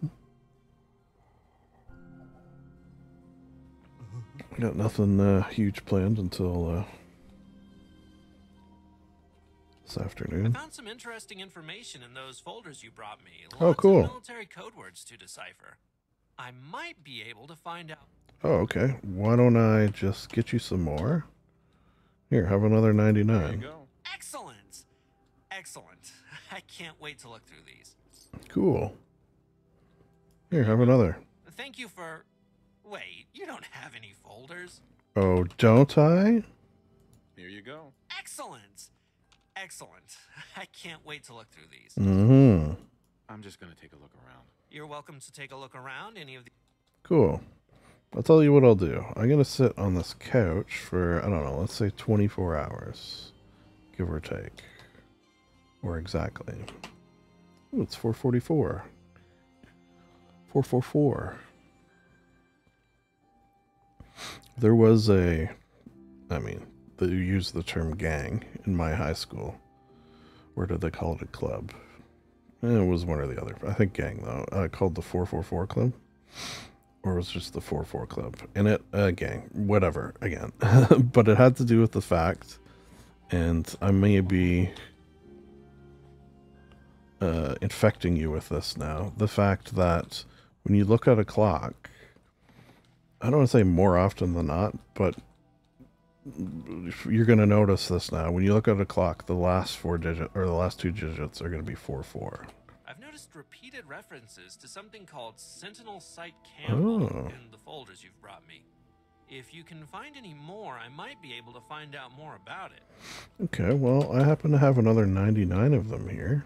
I got nothing uh, huge planned until uh, this afternoon. I found some interesting information in those folders you brought me. Lots Oh, cool. Of military code words to decipher. I might be able to find out. Oh, okay. Why don't I just get you some more? Here, have another 99. Excellent. Excellent. I can't wait to look through these. Cool. Here, have another. Thank you for. Wait, you don't have any folders? Oh, don't I? Here you go. Excellent. Excellent. I can't wait to look through these. Mm-hmm. I'm just gonna take a look around. You're welcome to take a look around any of the. Cool. I'll tell you what I'll do. I'm going to sit on this couch for, I don't know, let's say 24 hours, give or take. Or exactly. Ooh, it's 444. 444. There was a, I mean, they use the term gang in my high school. Where did they call it a club? Eh, It was one or the other. I think gang, though. Uh, called the 444 Club or was just the 4-4 club in it uh, gang whatever again but it had to do with the fact and i may be uh, infecting you with this now the fact that when you look at a clock i don't want to say more often than not but you're going to notice this now when you look at a clock the last four digit or the last two digits are going to be 4-4 I've noticed repeated references to something called Sentinel Site Campbell Oh. in the folders you've brought me. If you can find any more, I might be able to find out more about it. okay well i happen to have another 99 of them here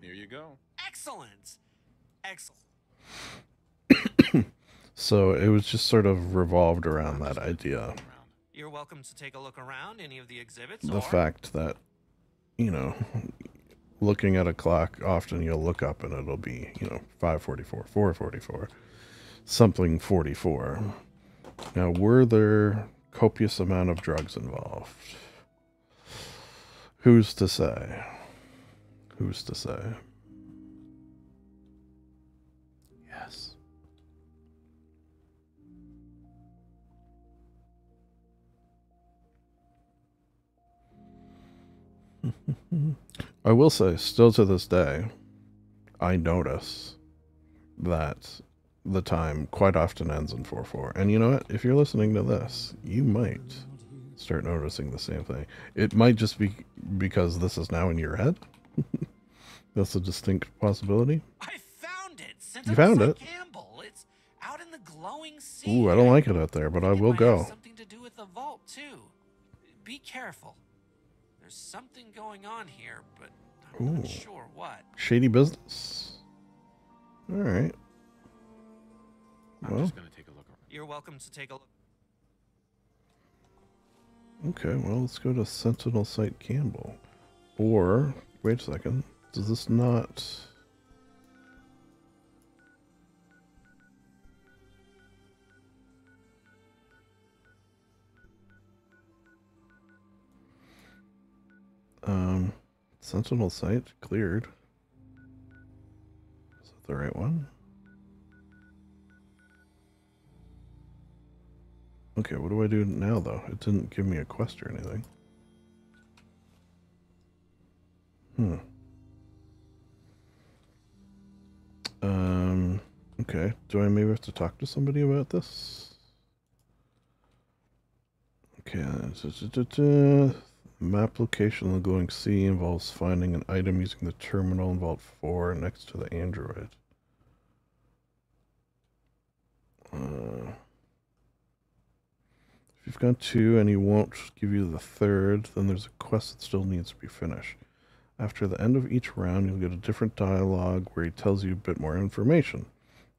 Here you go. Excellent. Excellent. So it was just sort of revolved around that idea. You're welcome to take a look around any of the exhibits. The fact that, you know, looking at a clock, often you'll look up and it'll be, you know, 544, 444, something 44. Now, were there copious amount of drugs involved? Who's to say? Who's to say? I will say, still to this day, I notice that the time quite often ends in 4 4. And you know what? If you're listening to this, you might start noticing the same thing. It might just be because this is now in your head. That's a distinct possibility. I found it. Sent You found it? Campbell. It's out in the glowing sea. Ooh, I don't like it out there, but I will go. Something to do with the vault too. Be careful. There's something going on here, but I'm Ooh. not sure what. Shady business. All right. I'm Well, just gonna take a look around. You're welcome to take a look. okay, well, let's go to Sentinel Site Campbell. Or, wait a second, does this not. Um, Sentinel Site cleared. Is that the right one? Okay, what do I do now though? It didn't give me a quest or anything. Hmm. Um, okay. Do I maybe have to talk to somebody about this? Okay. Map location the glowing sea involves finding an item using the terminal in Vault 4 next to the android. Uh, if you've got two and he won't give you the third, then there's a quest that still needs to be finished. After the end of each round, you'll get a different dialogue where he tells you a bit more information.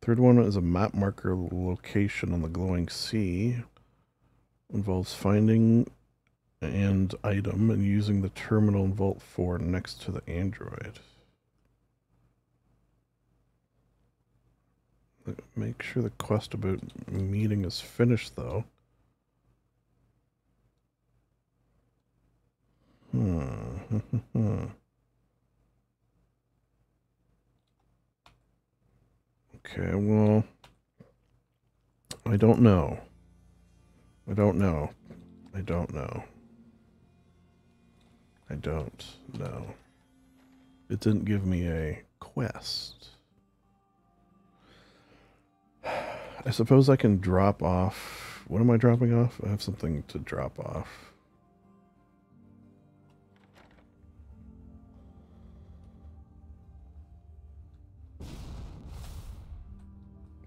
Third one is a map marker location on the glowing sea. Involves finding and item and using the terminal in Vault 4 next to the Android. Make sure the quest about meeting is finished, though. Hmm. okay, well, I don't know. I don't know. I don't know. I don't know. It didn't give me a quest. I suppose I can drop off. What am I dropping off? I have something to drop off.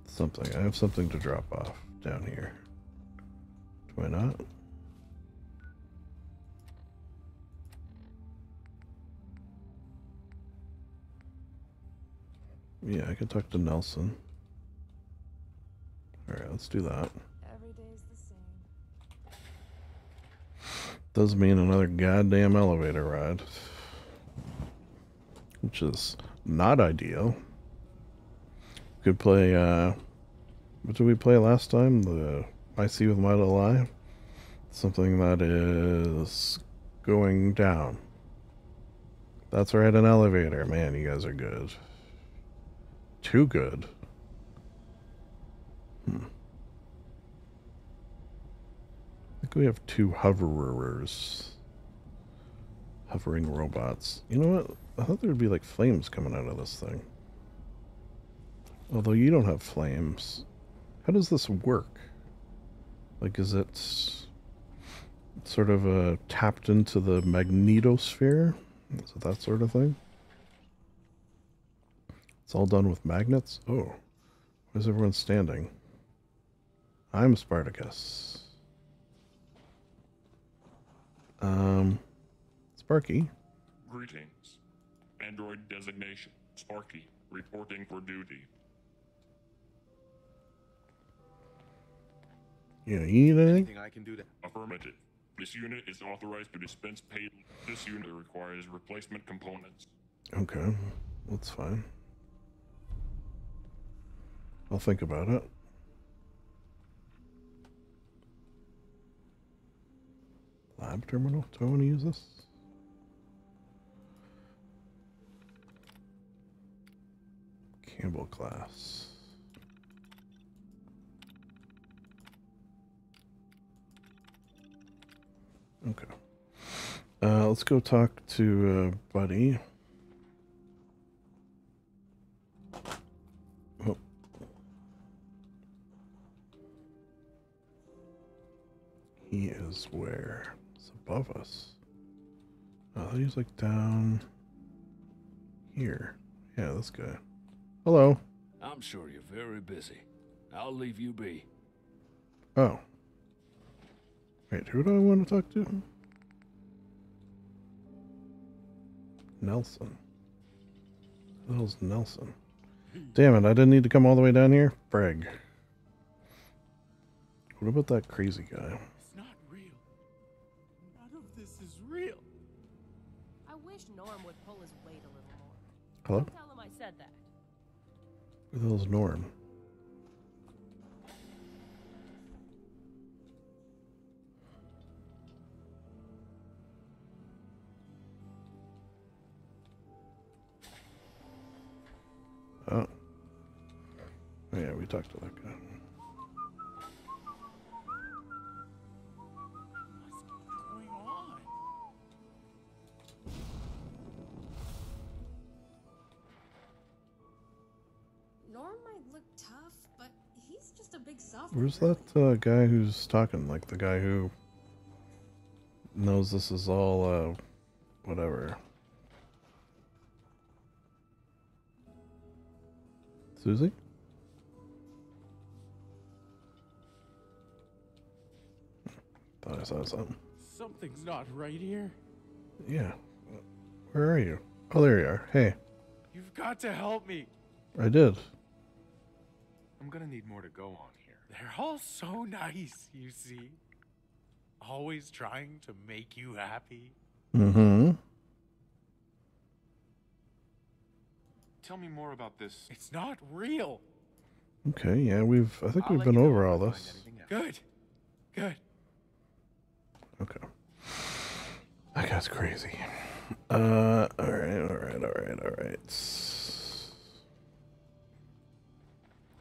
Something. I have something to drop off down here. Do I not? Yeah, I can talk to Nelson. Alright, let's do that. Every day's the same. Does mean another goddamn elevator ride. Which is not ideal. Could play, uh, what did we play last time? The I See with My Little Eye? Something that is going down. That's right, an elevator. Man, you guys are good. Too good. Hmm. I think we have two hoverers. Hovering robots. You know what? I thought there'd be like flames coming out of this thing. Although you don't have flames. How does this work? Like, is it sort of uh, tapped into the magnetosphere? Is it that sort of thing? It's all done with magnets? Oh. Where's everyone standing? I'm Spartacus. Um, Sparky. Greetings. Android designation, Sparky, reporting for duty. Yeah, you need anything? Anything I can do to affirmative. This unit is authorized to dispense paid. This unit requires replacement components. Okay, that's fine. I'll think about it. Lab terminal? Do I want to use this? Campbell class. Okay. Uh, let's go talk to uh, Buddy. He is where? It's above us. Oh, he's like down here. Yeah, this guy. Hello. I'm sure you're very busy. I'll leave you be. Oh. Wait, who do I want to talk to? Nelson. Who the hell's Nelson? Damn it, I didn't need to come all the way down here? Frag. What about that crazy guy? Hello? Tell him I said that. Who the hell's Norm? Oh. talk to that guy. Norm might look tough, but he's just a big sophomore. Where's that uh, guy who's talking? Like the guy who knows this is all, uh, whatever. Susie? Thought I saw something. Something's not right here. Yeah. Where are you? Oh, there you are. Hey, You've got to help me. I did. I'm gonna need more to go on here. They're all so nice, you see. Always trying to make you happy. Mm-hmm. Tell me more about this. It's not real. Okay, yeah, we've, I think I'll we've been over all this. Good. Good. Okay. That guy's crazy. Uh, alright, alright, alright, alright.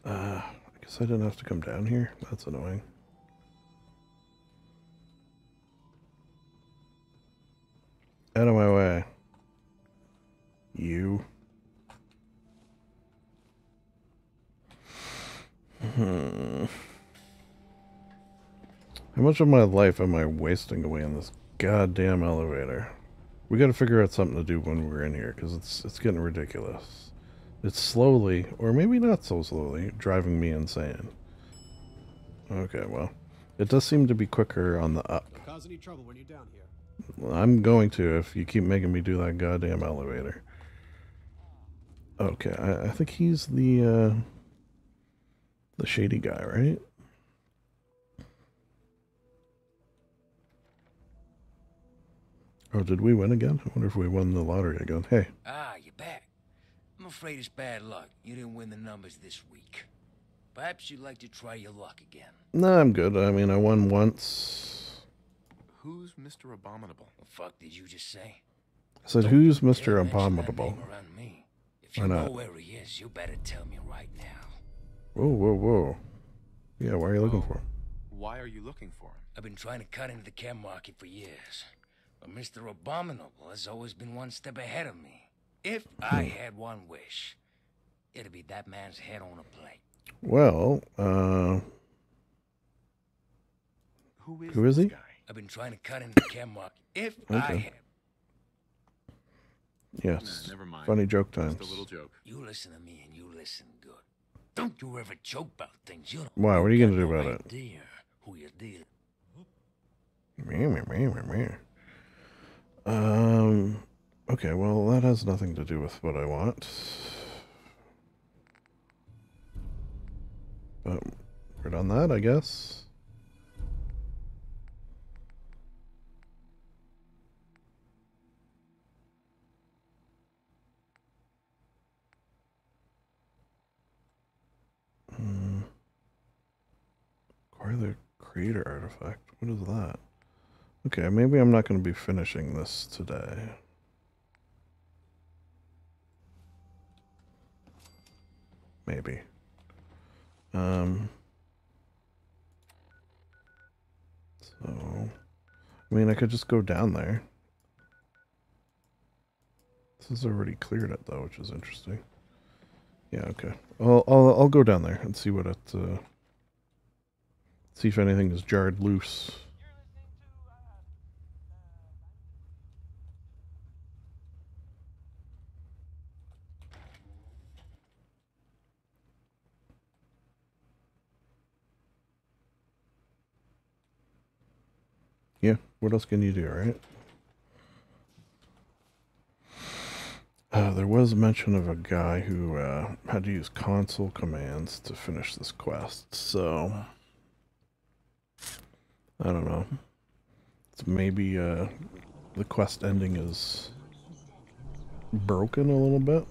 Uh, I guess I didn't have to come down here. That's annoying. Out of my way. You. Hmm. How much of my life am I wasting away in this goddamn elevator? We got to figure out something to do when we're in here because it's it's getting ridiculous. It's slowly, or maybe not so slowly, driving me insane. Okay, well, it does seem to be quicker on the up. Cause any trouble when you're down here. Well, I'm going to if you keep making me do that goddamn elevator. Okay, I, I think he's the uh, the shady guy, right? Oh, did we win again? I wonder if we won the lottery again. Hey, Ah, you're back. I'm afraid it's bad luck. You didn't win the numbers this week. Perhaps you'd like to try your luck again. no, I'm good. I mean, I won once. Who's Mr. Abominable? The fuck did you just say? I said, "Who's Mister Abominable?" name around me. If Why you not? know where he is, you better tell me right now. Whoa, whoa, whoa! Yeah, why are you looking oh. for him? Why are you looking for him? I've been trying to cut into the chem market for years. But Mr. Abominable has always been one step ahead of me. If I Hmm. had one wish, it'd be that man's head on a plate. Well, uh, Who is who is he? I've been trying to cut into the chem market. If I Okay. had Yes. never mind. Funny joke Just a little joke. You listen to me and you listen good. Don't you ever joke about things. You don't Why? What are you gonna do about it? idea who you're dealing. Meh, meh, meh, meh, meh. Um. Okay. Well, that has nothing to do with what I want. But we're done that, I guess. Hmm. Acquire the creator artifact. What is that? Okay, maybe I'm not going to be finishing this today. Maybe. Um. So, I mean, I could just go down there. This has already cleared it though, which is interesting. Yeah, okay. I'll I'll I'll go down there and see what it. Uh, see if anything is jarred loose. Yeah, what else can you do, right? Uh, there was mention of a guy who uh, had to use console commands to finish this quest, so I don't know. It's maybe uh, the quest ending is broken a little bit.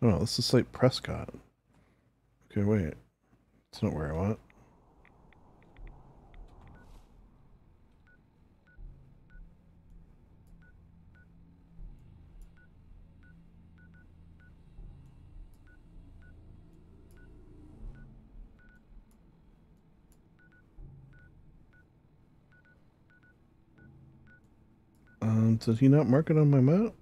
Oh, this is like Prescott. Okay, wait. It's not where I want. Um, did he not mark it on my map?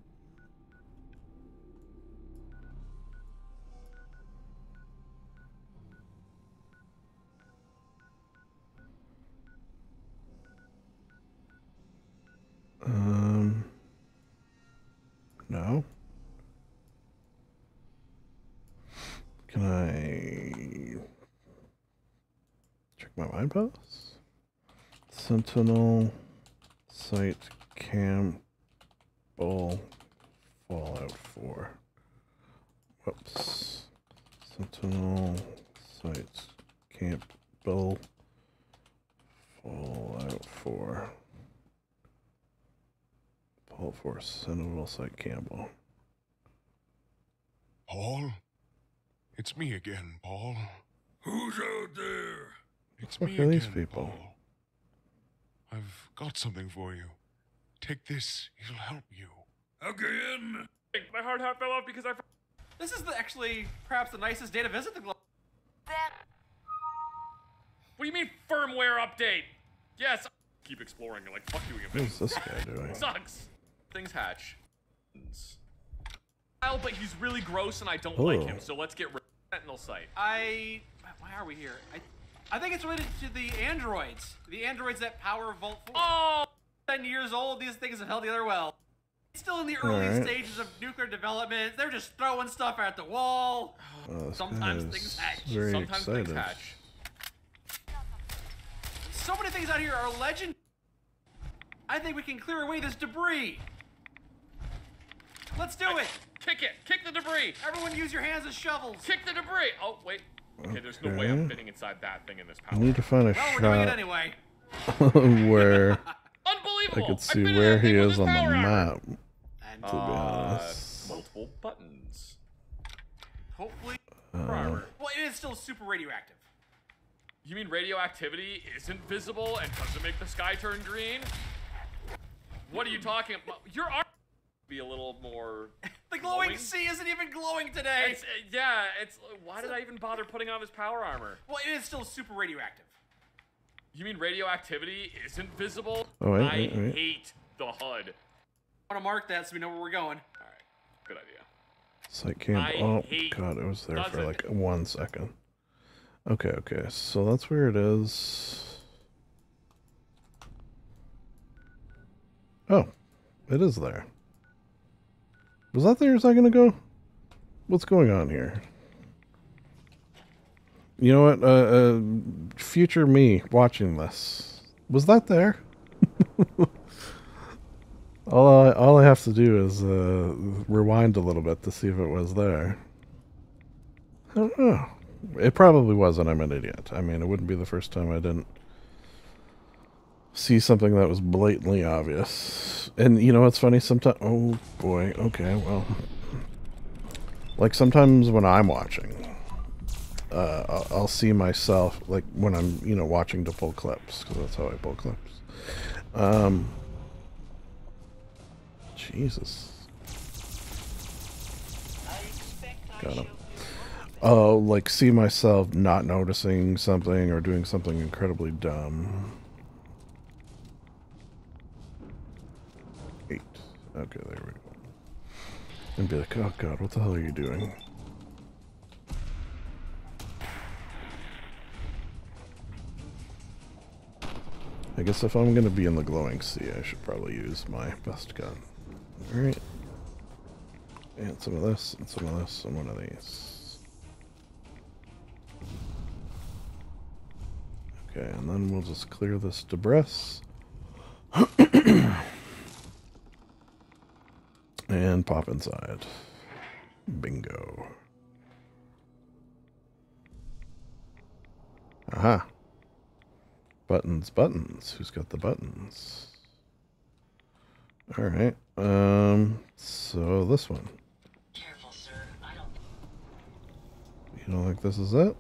Um, no. Can I check my mind pass? Sentinel site Campbell Fallout 4. Whoops. Sentinel sites. Campbell Fallout 4. Fallout 4 Sentinel site Campbell. Paul? It's me again, Paul. Who's out there? It's What me are again, these people? Paul. I've got something for you. Take this, it'll help you. Again? My hard hat fell off because I. This is the, actually perhaps the nicest day to visit the globe. What do you mean firmware update? Yes. Keep exploring. Like fuck doing a What is this guy doing? Sucks. Things hatch. Well, but he's really gross and I don't like Oh. him. So let's get rid of Sentinel site. I. Why are we here? I. I think it's related to the androids. The androids that power Vault 4. Oh, 10 years old. These things have held together well. It's still in the early Alright. stages of nuclear development. They're just throwing stuff at the wall. Oh, Sometimes things is hatch. very Sometimes things hatch. So many things out here are legend. I think we can clear away this debris. Let's do it. Kick it. Kick the debris. Everyone use your hands as shovels. Kick the debris. Oh, wait. Okay, there's no way I'm fitting inside that thing in this power. I need to find a well, we're doing it anyway. where I Unbelievable. could see fitted where he is on the power armor. map. To be Uh, honest. multiple buttons. Hopefully. Uh. Well, it is still super radioactive. You mean radioactivity isn't visible and doesn't make the sky turn green? What are you talking about? Your arm be a little more. the glowing sea isn't even glowing today. It's, uh, yeah, it's. Why did I even bother putting on this power armor? Well, it is still super radioactive. You mean radioactivity isn't visible? Oh, wait, I wait, wait. hate the HUD. I want to mark that so we know where we're going. All right, good idea. Site camp. I Oh god, it was there for doesn't- like one second. Okay, okay, so that's where it is. Oh, it is there. Was that there a second ago? What's going on here? You know what? Uh, uh, future me watching this. Was that there? all I all I have to do is uh, rewind a little bit to see if it was there. I don't know. It probably wasn't. I'm an idiot. I mean, it wouldn't be the first time I didn't see something that was blatantly obvious. And you know what's funny? Sometimes, oh boy. Okay, well, like sometimes when I'm watching, uh, I'll, see myself like when I'm you know watching to pull clips because that's how I pull clips. Um, Jesus. Got him. I'll like see myself not noticing something or doing something incredibly dumb. Eight. Okay, there we go. And be like, oh god, what the hell are you doing? I guess if I'm gonna be in the glowing sea, I should probably use my best gun. Alright. And some of this, and some of this, and one of these. Okay, and then we'll just clear this debris. and pop inside. Bingo. Aha. Buttons, buttons. Who's got the buttons? Alright. Um, so this one. You don't think this is it?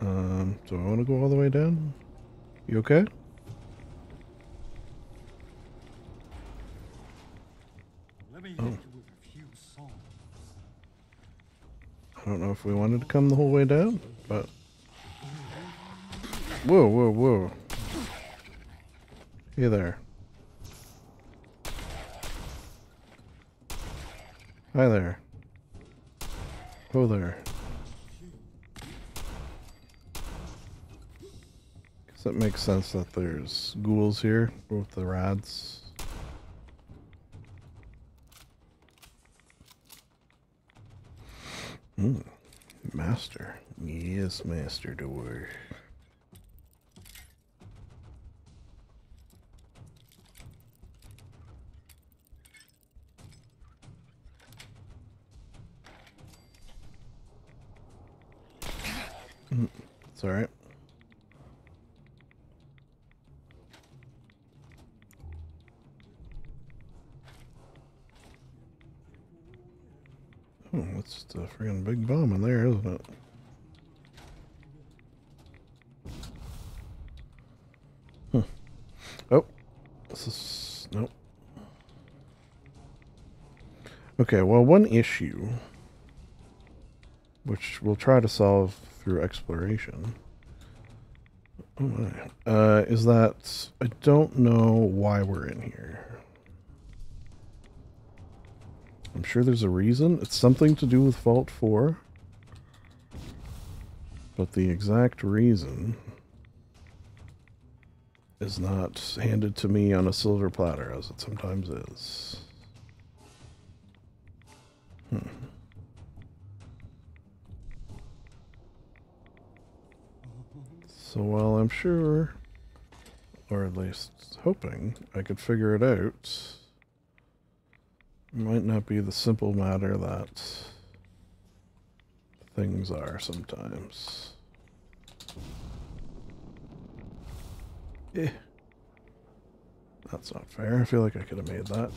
Um, do I want to go all the way down? You okay? Let me Oh. I don't know if we wanted to come the whole way down, but... Whoa, whoa, whoa. Hey there. Hi there. Oh there. Guess it makes sense that there's ghouls here with the rads. Hmm. Master. Yes, Master Door. Mm, It's alright. Oh, that's just a friggin' big bomb in there, isn't it? Hmm. Oh, this is nope. Okay, well, one issue, which we'll try to solve through exploration, oh my, uh, is that I don't know why we're in here. I'm sure there's a reason. It's something to do with Vault 4. But the exact reason is not handed to me on a silver platter, as it sometimes is. Hmm. So while I'm sure, or at least hoping, I could figure it out, might not be the simple matter that things are sometimes. Eh. That's not fair. I feel like I could have made that.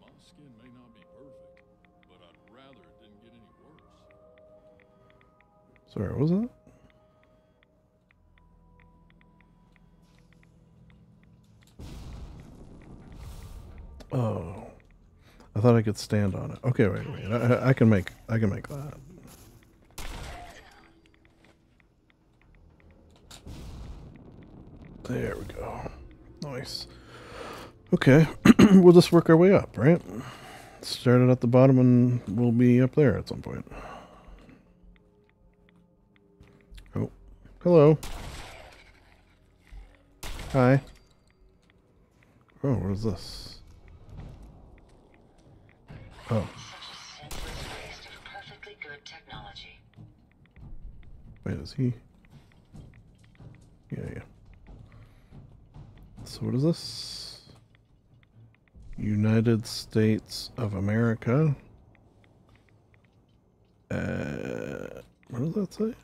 My skin may not be perfect, but I'd rather it didn't get any worse. Sorry, what was that? Oh, I thought I could stand on it. Okay, wait, wait. I, I can make, I can make that. There we go. Nice. Okay, we'll just work our way up, right? Started at the bottom and we'll be up there at some point. Oh, hello. Hi. Oh, what is this? Oh. Wait, is he? Yeah, yeah. So what is this? United States of America. Uh, what does that say?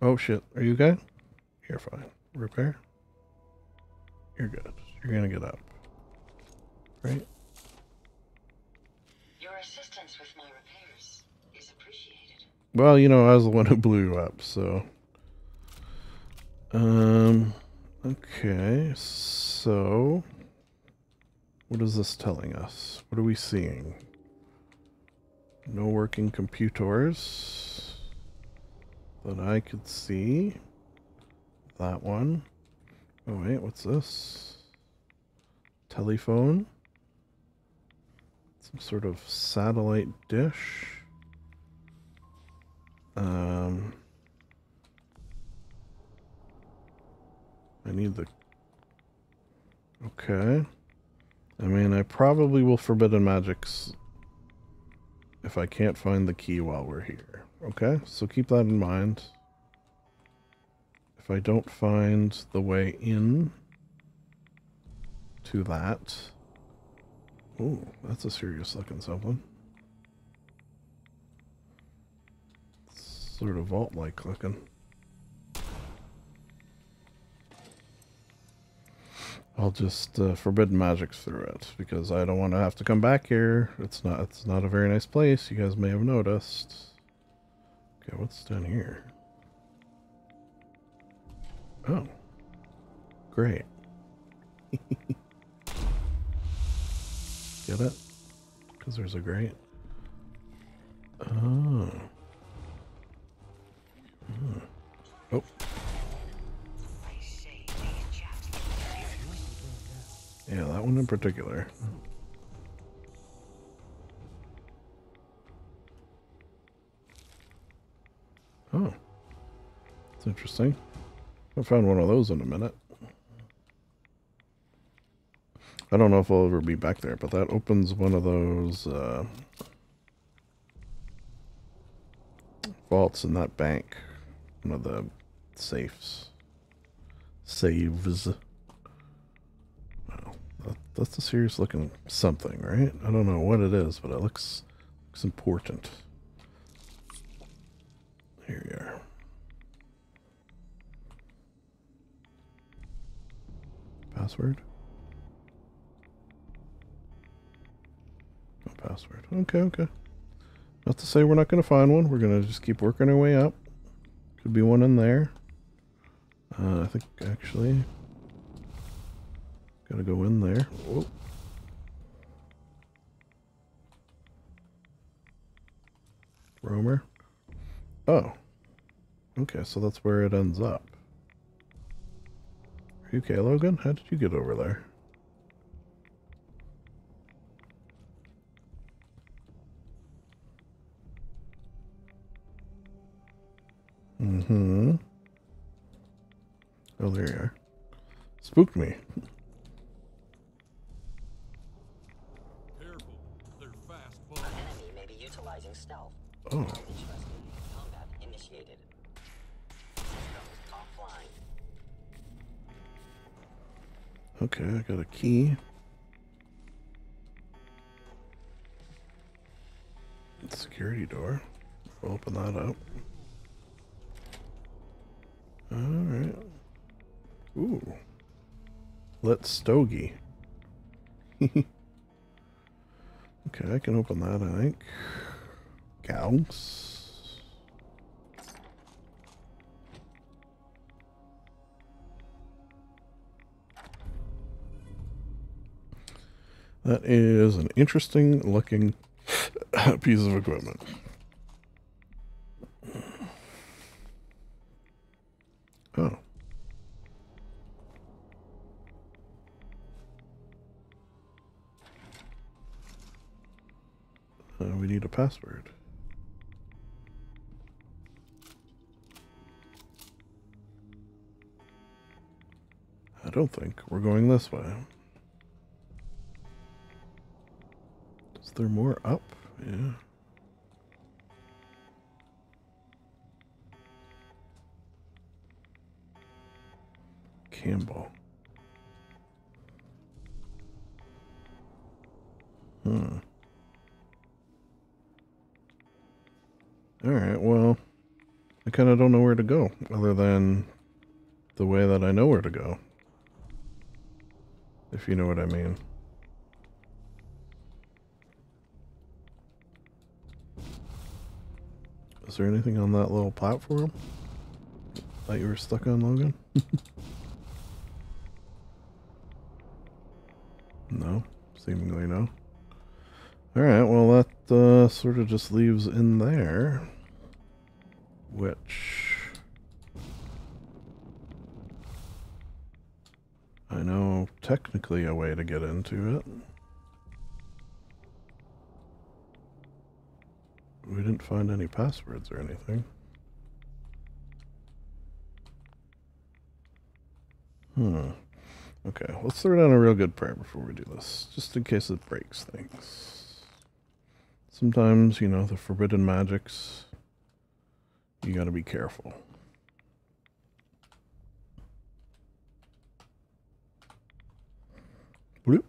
Oh shit, are you okay? You're fine. Repair? You're good. You're gonna get up. Right? Your assistance with my repairs is appreciated. Well, you know, I was the one who blew you up, so. Um, okay, so. What is this telling us? What are we seeing? No working computers that I could see. That one. Oh, wait, what's this? Telephone. Sort of satellite dish. Um, I need the. Okay. I mean, I probably will forbidden magics if I can't find the key while we're here. Okay, so keep that in mind. If I don't find the way in to that. Oh, that's a serious looking something. Sort of vault-like looking. I'll just uh, forbidden magics through it because I don't want to have to come back here. It's not. It's not a very nice place. You guys may have noticed. Okay, what's down here? Oh, great. Get it? Because there's a grate. Oh. Hmm. Oh. Yeah, that one in particular. Oh. That's interesting. I found one of those in a minute. I don't know if I'll ever be back there, but that opens one of those uh, vaults in that bank. One of the safes. Saves. Wow. That, that's a serious looking something, right? I don't know what it is, but it looks, looks important. Here you are. Password? Password. Okay, okay. Not to say we're not going to find one. We're going to just keep working our way up. Could be one in there. Uh, I think actually... Gotta go in there. Whoa. Roamer. Oh. Okay, so that's where it ends up. Are you okay, Logan? How did you get over there? Mm-hmm. Oh, there you are. Spooked me. enemy may be utilizing stealth. Oh. Combat initiated. Offline. Okay, I got a key. Security door. We'll open that up. Alright. Ooh. Let's stogie. okay, I can open that, I think. Gauss. That is an interesting looking piece of equipment. Oh. Uh, we need a password. I don't think we're going this way. Is there more up? Yeah. Campbell. Hmm. Alright, well, I kind of don't know where to go, other than the way that I know where to go. If you know what I mean. Is there anything on that little platform that you were stuck on, Logan? no, seemingly no. Alright, well that uh, sort of just leaves in there, which I know technically a way to get into it. We didn't find any passwords or anything. Hmm. Okay, let's throw down a real good prayer before we do this, just in case it breaks things. Sometimes, you know, the forbidden magics, you gotta be careful. Bloop.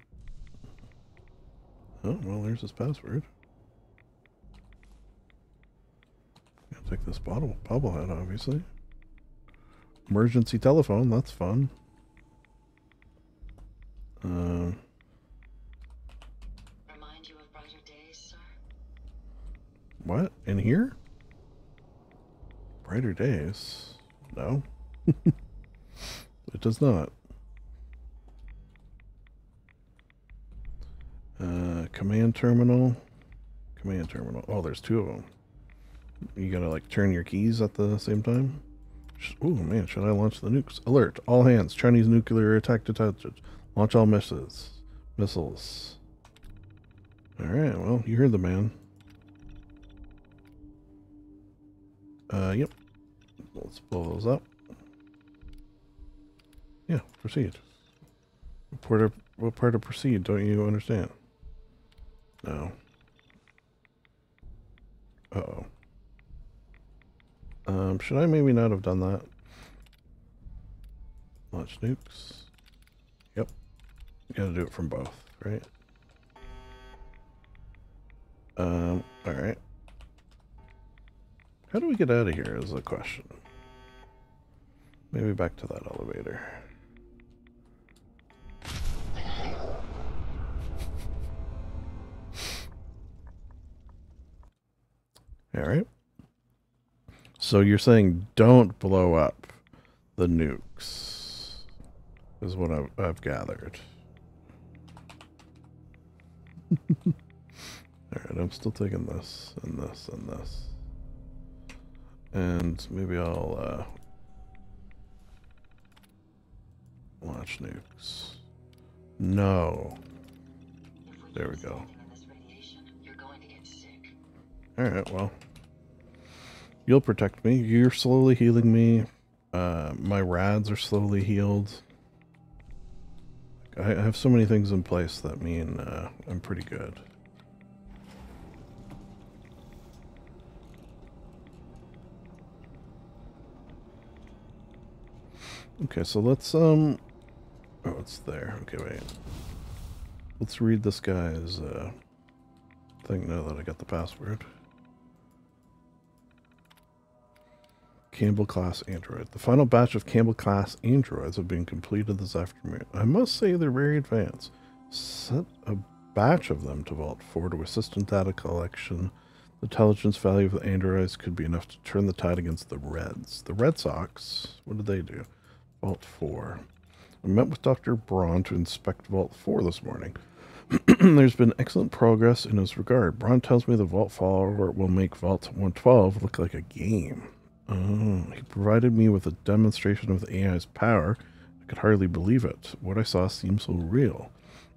Oh, well, there's his password. Gotta take this bottle bobblehead, obviously. Emergency telephone, that's fun. Brighter days, what? In here? Brighter days? No. it does not. Uh, command terminal. Command terminal. Oh, there's two of them. You gotta like turn your keys at the same time. Oh man, should I launch the nukes? Alert! All hands! Chinese nuclear attack detected. Launch all missiles. Missiles. All right. Well, you heard the man. Uh, yep. Let's blow those up. Yeah, proceed. Part of, what part of proceed don't you understand? No. Uh-oh. Um, should I maybe not have done that? Launch nukes. You gotta do it from both, right? Um, alright. How do we get out of here is the question. Maybe back to that elevator. Alright. So you're saying don't blow up the nukes, is what I've, I've gathered. Alright, I'm still taking this, and this, and this. And maybe I'll, uh, launch nukes. No. There we go. Alright, well. You'll protect me. You're slowly healing me. Uh, my rads are slowly healed. I have so many things in place that mean uh, I'm pretty good. Okay, so let's, um... Oh, it's there. Okay, wait. Let's read this guy's, uh, thing now that I got the password. Campbell class android. The final batch of Campbell class androids have been completed this afternoon. I must say they're very advanced. Set a batch of them to Vault 4 to assist in data collection. The intelligence value of the androids could be enough to turn the tide against the Reds. The Red Sox, what did they do? Vault 4. I met with Dr. Braun to inspect Vault 4 this morning. There's been excellent progress in this regard. Braun tells me the Vault follower will make Vault 112 look like a game. Oh, he provided me with a demonstration of the AI's power. I could hardly believe it. What I saw seemed so real.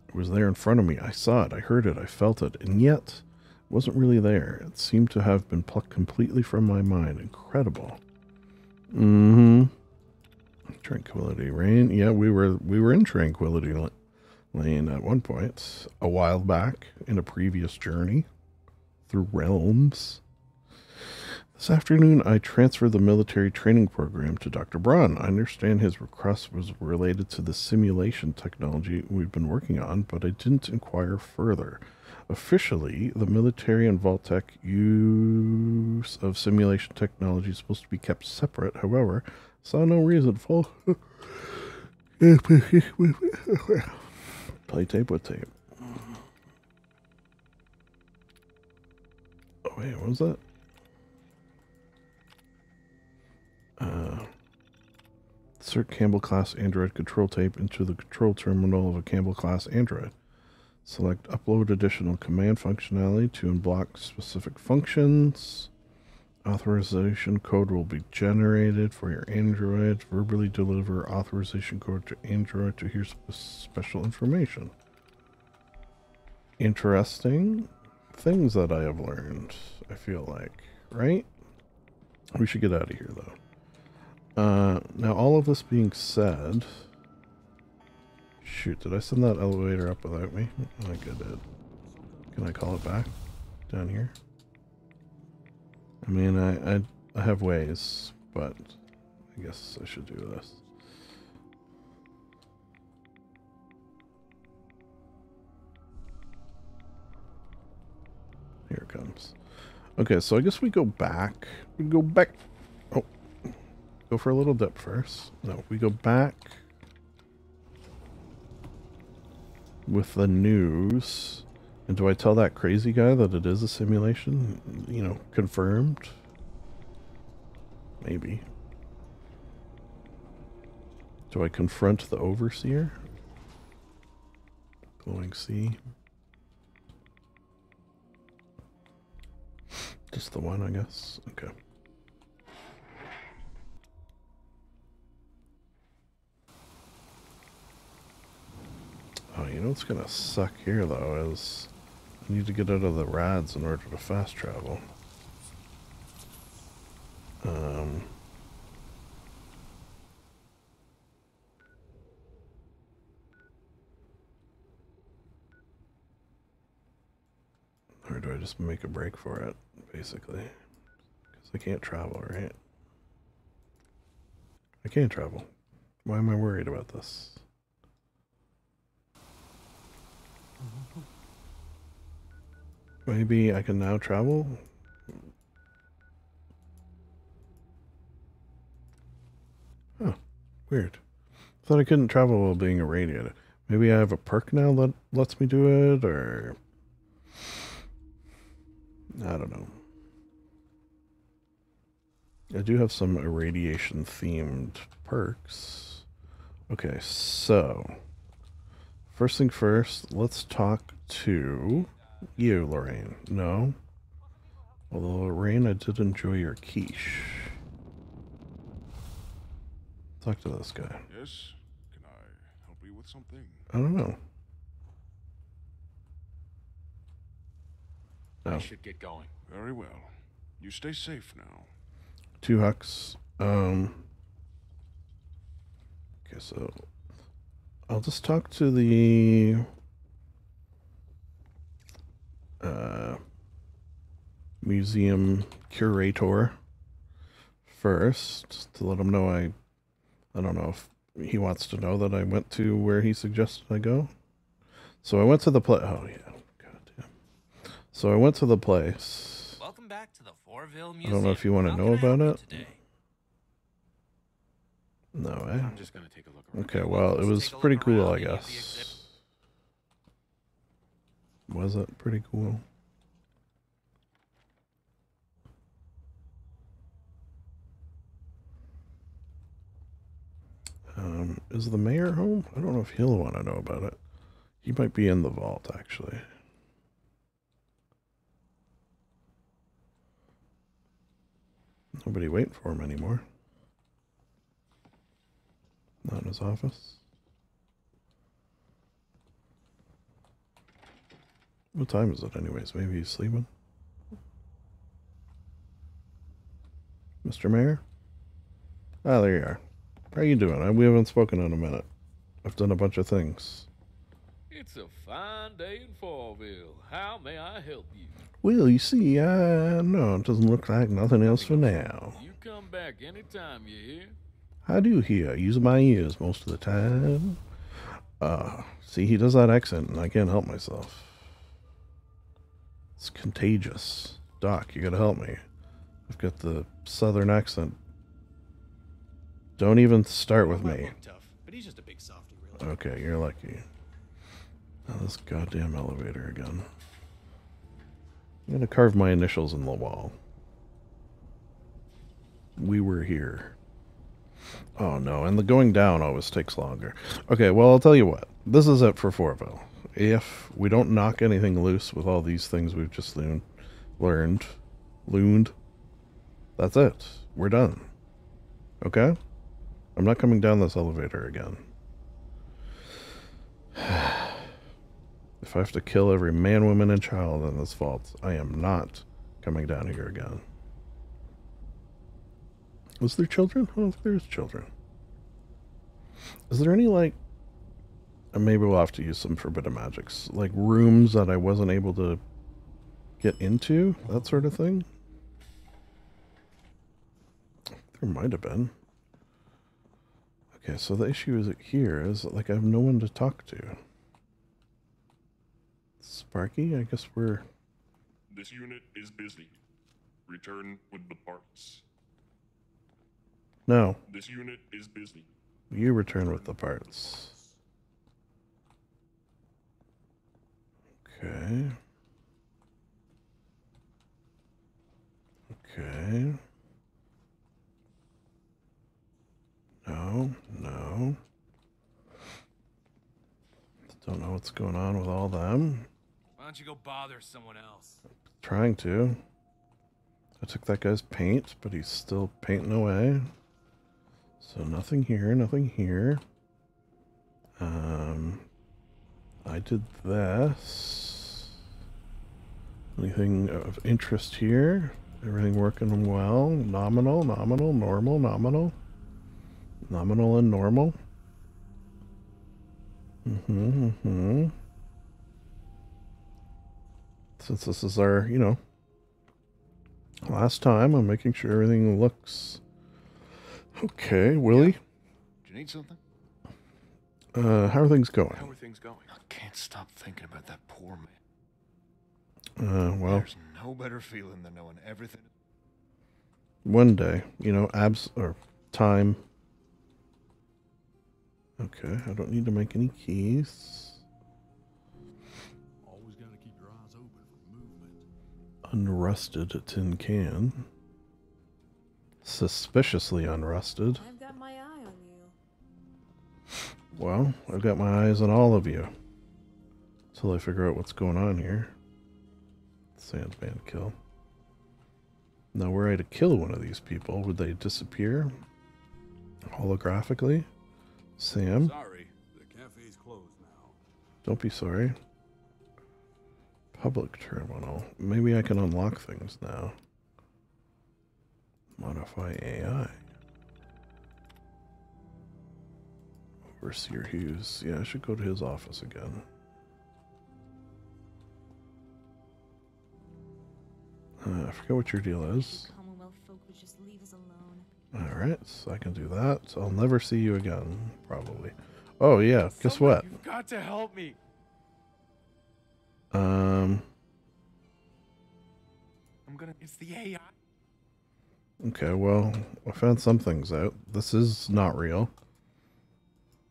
It was there in front of me. I saw it, I heard it, I felt it, and yet it wasn't really there. It seemed to have been plucked completely from my mind. Incredible. Mm-hmm. Tranquility Lane. Yeah, we were we were in Tranquility Lane at one point a while back in a previous journey through realms. This afternoon, I transferred the military training program to Dr. Braun. I understand his request was related to the simulation technology we've been working on, but I didn't inquire further. Officially, the military and Vault-Tec use of simulation technology is supposed to be kept separate. However, saw no reason for play tape with tape. Oh wait, what was that? Uh, insert Campbell class Android control tape into the control terminal of a Campbell class Android. Select upload additional command functionality to unblock specific functions. Authorization code will be generated for your Android. Verbally deliver authorization code to Android to hear special information. Interesting things that I have learned, I feel like, right? We should get out of here though. Uh, now, all of this being said... Shoot, did I send that elevator up without me? I think I did. Can I call it back? Down here? I mean, I, I, I have ways, but I guess I should do this. Here it comes. Okay, so I guess we go back. We go back go for a little dip first. No, we go back with the news. And do I tell that crazy guy that it is a simulation? You know, confirmed? Maybe. Do I confront the overseer? Glowing sea. Just the one, I guess. Okay. Oh, you know what's gonna suck here though is I need to get out of the rads in order to fast travel. Um. Or do I just make a break for it, basically? Because I can't travel, right? I can't travel. Why am I worried about this? Maybe I can now travel? Huh. Weird. Thought I couldn't travel while being irradiated. Maybe I have a perk now that lets me do it, or... I don't know. I do have some irradiation themed perks. Okay, so first thing first, let's talk to you, Lorraine. No? Although, Lorraine, I did enjoy your quiche. Talk to this guy. Yes? Can I help you with something? I don't know. I should get going. Very well. You stay safe now. Two hucks. Um. Okay, so I'll just talk to the uh, museum curator first to let him know I. I don't know if he wants to know that I went to where he suggested I go. So I went to the place. Oh yeah, goddamn. So I went to the place. Welcome back to the Fourville I don't know if you want to know can I help about it. today? No, eh? I'm just gonna take a look around. Okay, well, it was pretty cool, I guess. Was it pretty cool? Um, is the mayor home? I don't know if he'll want to know about it. He might be in the vault, actually. Nobody waiting for him anymore. Not in his office. What time is it, anyways? Maybe he's sleeping. Mr. Mayor? Ah, there you are. How you doing? We haven't spoken in a minute. I've done a bunch of things. It's a fine day in Fourville. How may I help you? Well, you see, uh, no, it doesn't look like nothing else for now. You come back anytime you hear. I do hear. I use my ears most of the time. Uh, see, he does that accent, and I can't help myself. It's contagious. Doc, you gotta help me. I've got the southern accent. Don't even start with me. Tough, but he's just a big softy, really. Okay, you're lucky. Now this goddamn elevator again. I'm gonna carve my initials in the wall. We were here. Oh no, and the going down always takes longer. Okay, well, I'll tell you what. This is it for Fourville. If we don't knock anything loose with all these things we've just learned, learned, looned, that's it. We're done. Okay? I'm not coming down this elevator again. if I have to kill every man, woman, and child in this vault, I am not coming down here again. Was there children? I don't think there's children. Is there any, like, and maybe we'll have to use some forbidden magics, like rooms that I wasn't able to get into, that sort of thing? There might have been. Okay, so the issue is here is that, like I have no one to talk to. Sparky, I guess we're This unit is busy. Return with the parts. No. This unit is busy. You return with the parts. Okay. Okay. No, no. Don't know what's going on with all them. Why don't you go bother someone else? Trying to. I took that guy's paint, but he's still painting away. So nothing here, nothing here. Um, I did this. Anything of interest here? Everything working well? Nominal, nominal, normal, nominal. Nominal and normal. Mm-hmm, mm-hmm. Since this is our, you know, last time, I'm making sure everything looks okay. Willie, Do you need something? uh, how are things going? How are things going? I can't stop thinking about that poor man. Uh, well, There's no better feeling than knowing everything. one day, you know, abs or time. Okay, I don't need to make any keys. Always got to keep your eyes open for movement. Unrusted tin can. Suspiciously unrusted. I've got my eye on you. Well, I've got my eyes on all of you. Till I figure out what's going on here. Sandman kill. Now, were I to kill one of these people, would they disappear? Holographically? Sam? Sorry, the cafe's closed now. Don't be sorry. Public terminal. Maybe I can unlock things now. Modify AI. Overseer Hughes. Yeah, I should go to his office again. Uh, I forget what your deal is. Commonwealth folk would just leave us alone. Alright, so I can do that. So I'll never see you again, probably. Oh, yeah, guess what? You've got to help me. Um, I'm gonna. It's the AI. Okay, well, I found some things out. This is not real.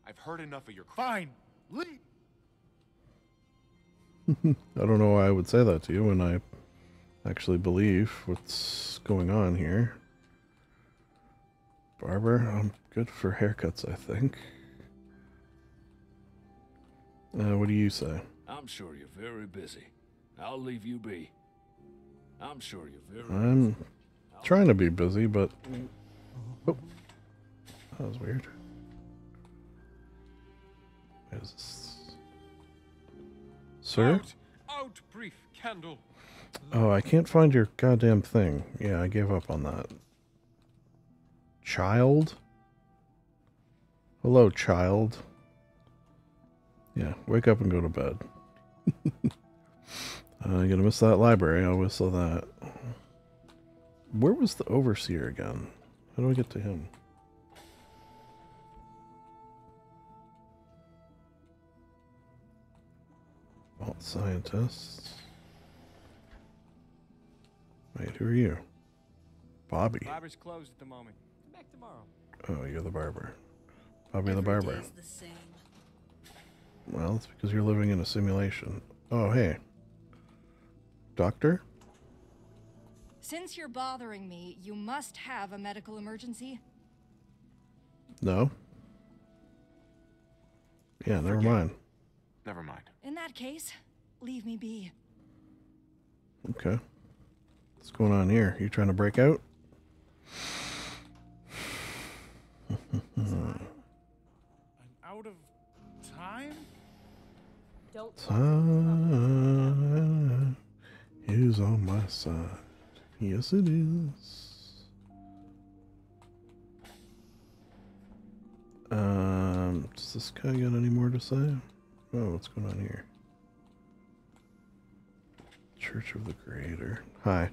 I've heard enough of your. Fine. Leave. I don't know why I would say that to you when I actually believe what's going on here. Barber, I'm good for haircuts, I think. Uh, what do you say? I'm sure you're very busy. I'll leave you be. I'm sure you're very I'm trying to be busy, but. Oh. That was weird. What is this? Sir? Out, out, brief candle. Oh, I can't find your goddamn thing. Yeah, I gave up on that. Child? Hello, child. Yeah, wake up and go to bed. uh, I'm gonna miss that library. I'll whistle that. Where was the overseer again? How do I get to him? Vault scientists. Wait, who are you? Bobby. Barber's closed at the moment. Come back tomorrow. Oh, you're the barber. Bobby the barber. the same. Well, it's because you're living in a simulation. Oh, hey. Doctor? Since you're bothering me, you must have a medical emergency. No? Yeah, never mind. Never mind. In that case, leave me be. Okay. What's going on here? You trying to break out? I'm out of time. Don't. Time is on my side. Yes, it is. Um, does this guy got any more to say? Oh, what's going on here? Church of the Creator. Hi.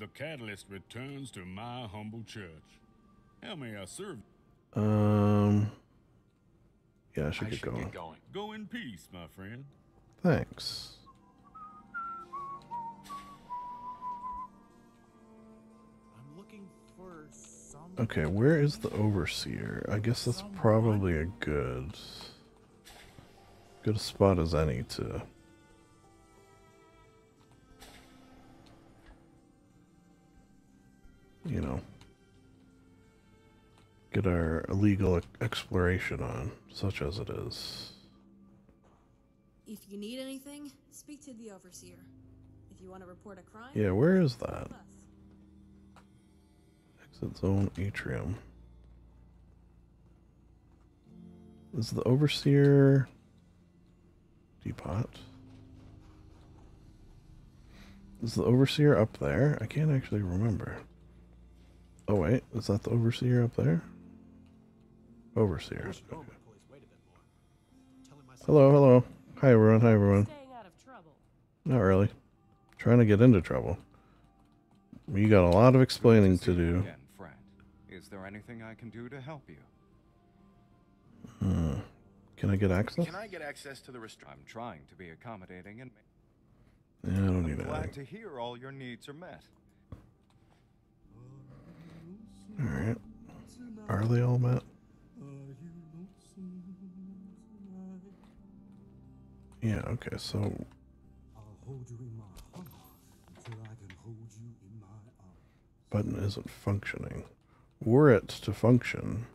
The catalyst returns to my humble church. How may I serve? Um. Yeah, I should I get should going. get going. Go in peace, my friend. Thanks. Okay, where is the overseer? I guess that's probably a good good spot as any to you know get our illegal exploration on, such as it is. If you need anything, speak to the overseer. If you want to report a crime, Yeah, where is that? Exit own atrium. Is the overseer depot? Is the overseer up there? I can't actually remember. Oh wait, is that the overseer up there? Overseer. Okay. Hello, hello. Hi everyone, hi everyone. Not really. Trying to get into trouble. You got a lot of explaining to do. Again, friend. Is there anything I can do to help you? Hmm. Can I get access? Can I get access to the restri- I'm trying to be accommodating and Yeah, I don't I'm need glad anything. to hear all your needs are met. Alright. Are they all met? Yeah, okay, so hold you in my heart until I can hold you in my arms. button isn't functioning. Were it to function,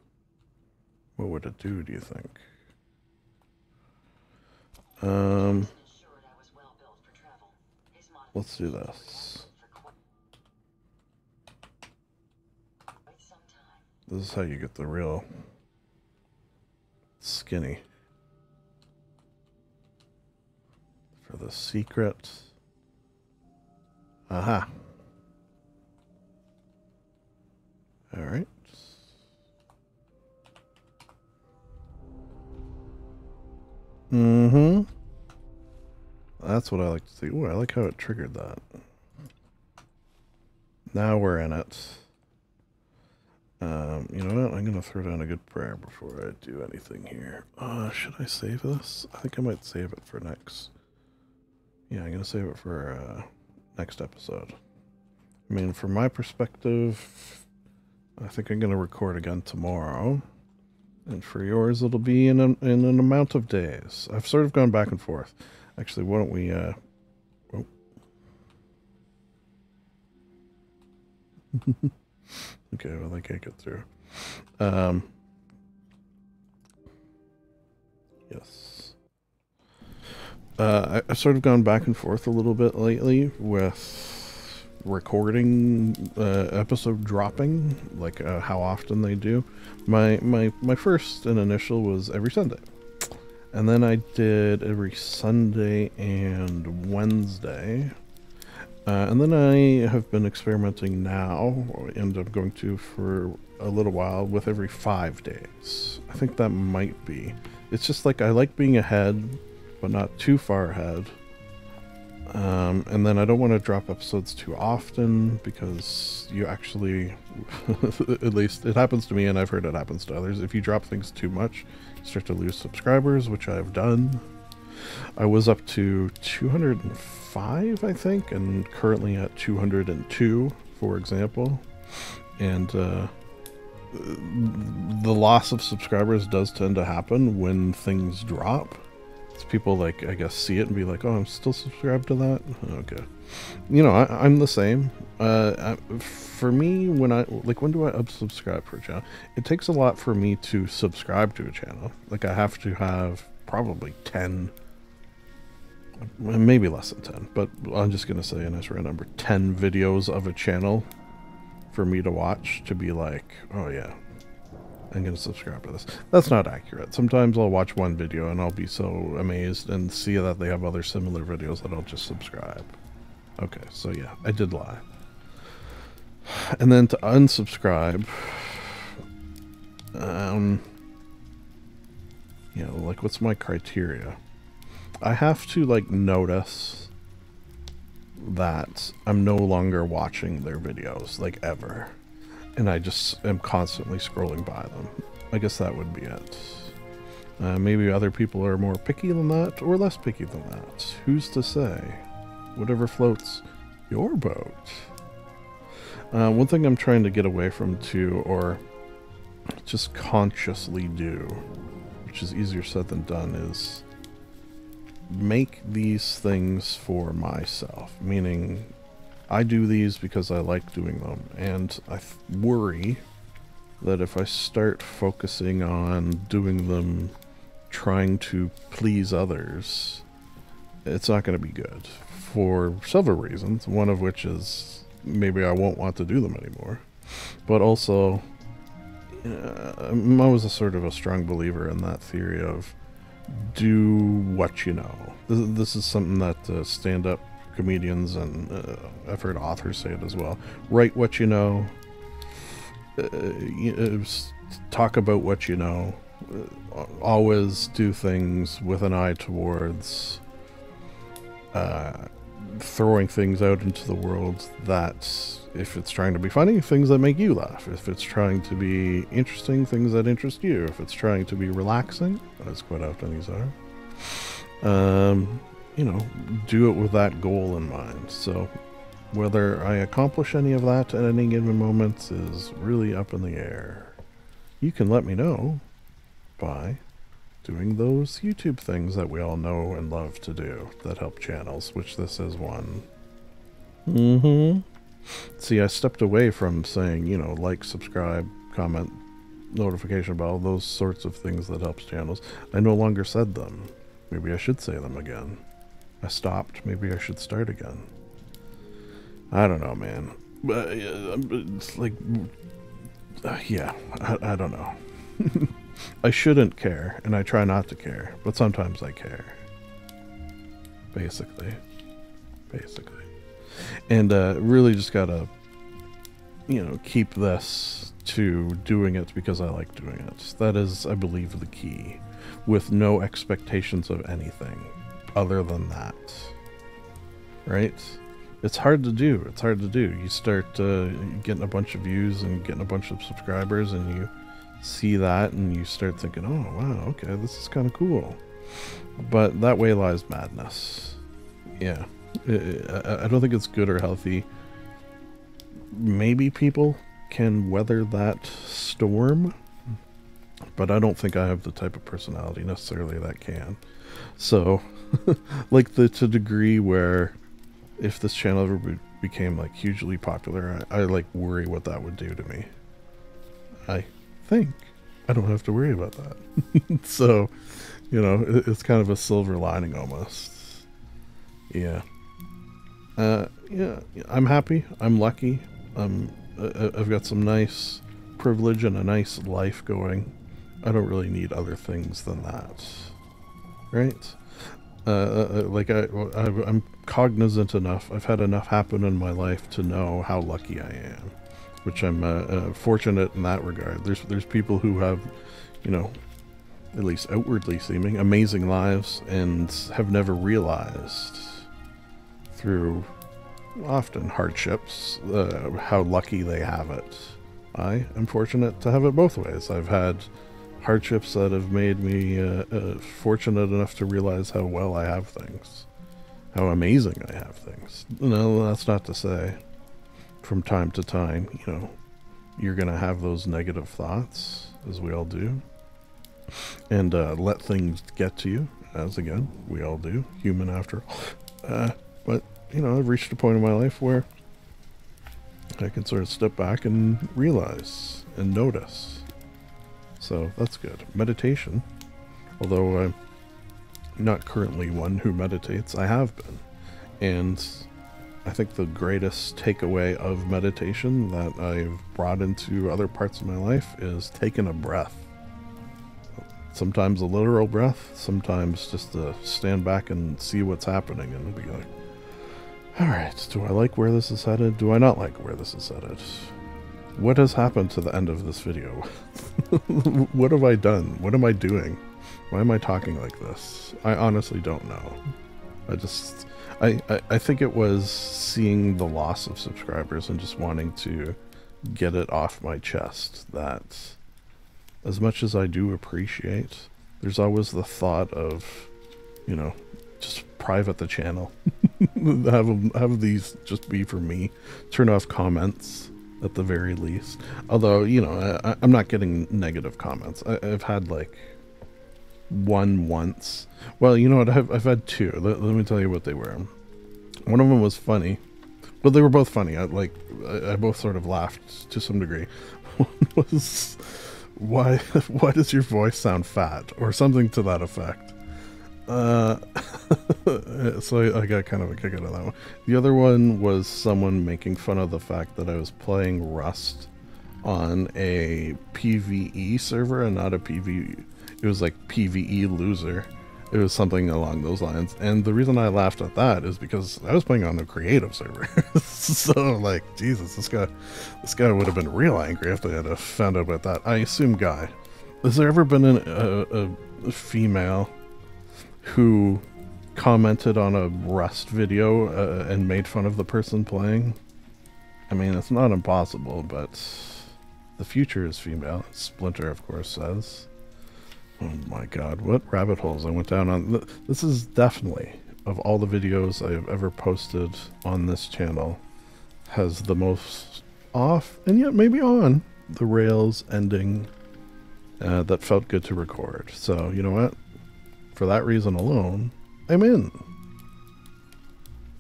what would it do, do you think? Um, let's do this. This is how you get the real skinny. For the secret. Aha. All right. Mm-hmm. That's what I like to see. Ooh, I like how it triggered that. Now we're in it. Um, you know what? I'm gonna throw down a good prayer before I do anything here. Uh, should I save this? I think I might save it for next. Yeah, I'm gonna save it for uh, next episode. I mean, from my perspective, I think I'm gonna record again tomorrow, and for yours, it'll be in an, in an amount of days. I've sort of gone back and forth. Actually, why don't we? Uh, oh. okay, well, I can't get through. Um, yes. Uh, I, I've sort of gone back and forth a little bit lately with recording uh, episode dropping, like uh, how often they do. My my my first and initial was every Sunday, and then I did every Sunday and Wednesday. Uh, and then I have been experimenting now, and I'm going to for a little while, with every five days. I think that might be. It's just like I like being ahead, but not too far ahead. Um, and then I don't want to drop episodes too often because you actually, at least it happens to me, and I've heard it happens to others. If you drop things too much, you start to lose subscribers, which I've done. I was up to 205, I think, and currently at 202, for example. And uh, the loss of subscribers does tend to happen when things drop. People like I guess see it and be like, "Oh, I'm still subscribed to that." Okay, you know, I, I'm the same. Uh, I, for me, when I like, when do I unsubscribe for a channel? It takes a lot for me to subscribe to a channel. Like, I have to have probably ten maybe less than 10 but i'm just going to say a nice round number 10 videos of a channel for me to watch to be like oh yeah i'm going to subscribe to this. That's not accurate. Sometimes i'll watch one video and i'll be so amazed and see that they have other similar videos that i'll just subscribe. Okay so yeah i did lie. And then to unsubscribe um you know like what's my criteria? I have to like notice that I'm no longer watching their videos like ever and I just am constantly scrolling by them. I guess that would be it. Uh, maybe other people are more picky than that or less picky than that. Who's to say? Whatever floats your boat. Uh, one thing I'm trying to get away from too, or just consciously do, which is easier said than done, is make these things for myself, meaning I do these because I like doing them, and I worry that if I start focusing on doing them trying to please others, it's not going to be good for several reasons, one of which is maybe I won't want to do them anymore. but also uh, I'm always a sort of a strong believer in that theory of do what you know. This, this is something that uh, stand-up comedians and uh, I've heard authors say it as well. Write what you know. Uh, talk about what you know. Uh, always do things with an eye towards uh, throwing things out into the world that if it's trying to be funny, things that make you laugh. If it's trying to be interesting, things that interest you. If it's trying to be relaxing, as quite often these are, um, you know, do it with that goal in mind. So whether I accomplish any of that at any given moment is really up in the air. You can let me know by doing those YouTube things that we all know and love to do that help channels, which this is one. Mm-hmm. See, I stepped away from saying, you know, like, subscribe, comment, notification bell, those sorts of things that helps channels. I no longer said them. Maybe I should say them again. I stopped. Maybe I should start again. I don't know, man. But uh, it's like, uh, yeah, I, I don't know. I shouldn't care, and I try not to care, but sometimes I care. Basically. Basically. And uh, really just gotta, you know, keep this to doing it because I like doing it. That is, I believe, the key. With no expectations of anything other than that. Right? It's hard to do. It's hard to do. You start uh, getting a bunch of views and getting a bunch of subscribers, and you see that and you start thinking, oh, wow, okay, this is kind of cool. But that way lies madness. Yeah. I don't think it's good or healthy. Maybe people can weather that storm, but I don't think I have the type of personality necessarily that can. So, like the to degree where if this channel ever be, became like hugely popular, I, I like worry what that would do to me. I think I don't have to worry about that. so, you know, it, it's kind of a silver lining almost. Yeah. Uh, yeah, I'm happy. I'm lucky. I'm, I've got some nice privilege and a nice life going. I don't really need other things than that. Right? Uh, uh, uh like I, I'm cognizant enough. I've had enough happen in my life to know how lucky I am which I'm uh, uh, fortunate in that regard. There's there's people who have, you know, at least outwardly seeming amazing lives and have never realized through often hardships uh, how lucky they have it. I am fortunate to have it both ways. I've had hardships that have made me uh, uh, fortunate enough to realize how well I have things, how amazing I have things. No, that's not to say from time to time, you know, you're going to have those negative thoughts, as we all do, and uh, let things get to you, as again, we all do, human after all. Uh, but, you know, I've reached a point in my life where I can sort of step back and realize and notice. So that's good. Meditation, although I'm not currently one who meditates, I have been. And I think the greatest takeaway of meditation that I've brought into other parts of my life is taking a breath. Sometimes a literal breath, sometimes just to stand back and see what's happening and be like, all right, do I like where this is headed? Do I not like where this is headed? What has happened to the end of this video? what have I done? What am I doing? Why am I talking like this? I honestly don't know. I just I, I, I think it was seeing the loss of subscribers and just wanting to get it off my chest that as much as I do appreciate, there's always the thought of, you know, just private the channel. have have these just be for me. Turn off comments at the very least. Although, you know, I, am not getting negative comments. I, I've had like one once. Well, you know what? I've, I've had two. Let, let, me tell you what they were. One of them was funny, but they were both funny. I like. I, I both sort of laughed to some degree. One was why why does your voice sound fat or something to that effect. Uh, so I, got kind of a kick out of that one. The other one was someone making fun of the fact that I was playing Rust on a PVE server and not a PvP. It was like PVE loser. It was something along those lines. And the reason I laughed at that is because I was playing on a creative server. so like, Jesus, this guy, this guy would have been real angry if they had found out about that. I assume guy. Has there ever been an, a, a female who commented on a Rust video uh, and made fun of the person playing? I mean, it's not impossible, but the future is female. Splinter, of course, says. Oh my god, what rabbit holes I went down on. This is definitely, of all the videos I have ever posted on this channel, has the most off, and yet maybe on, the rails ending uh, that felt good to record. So, you know what? For that reason alone, I'm in.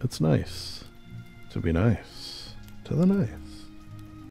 It's nice to be nice to the nice.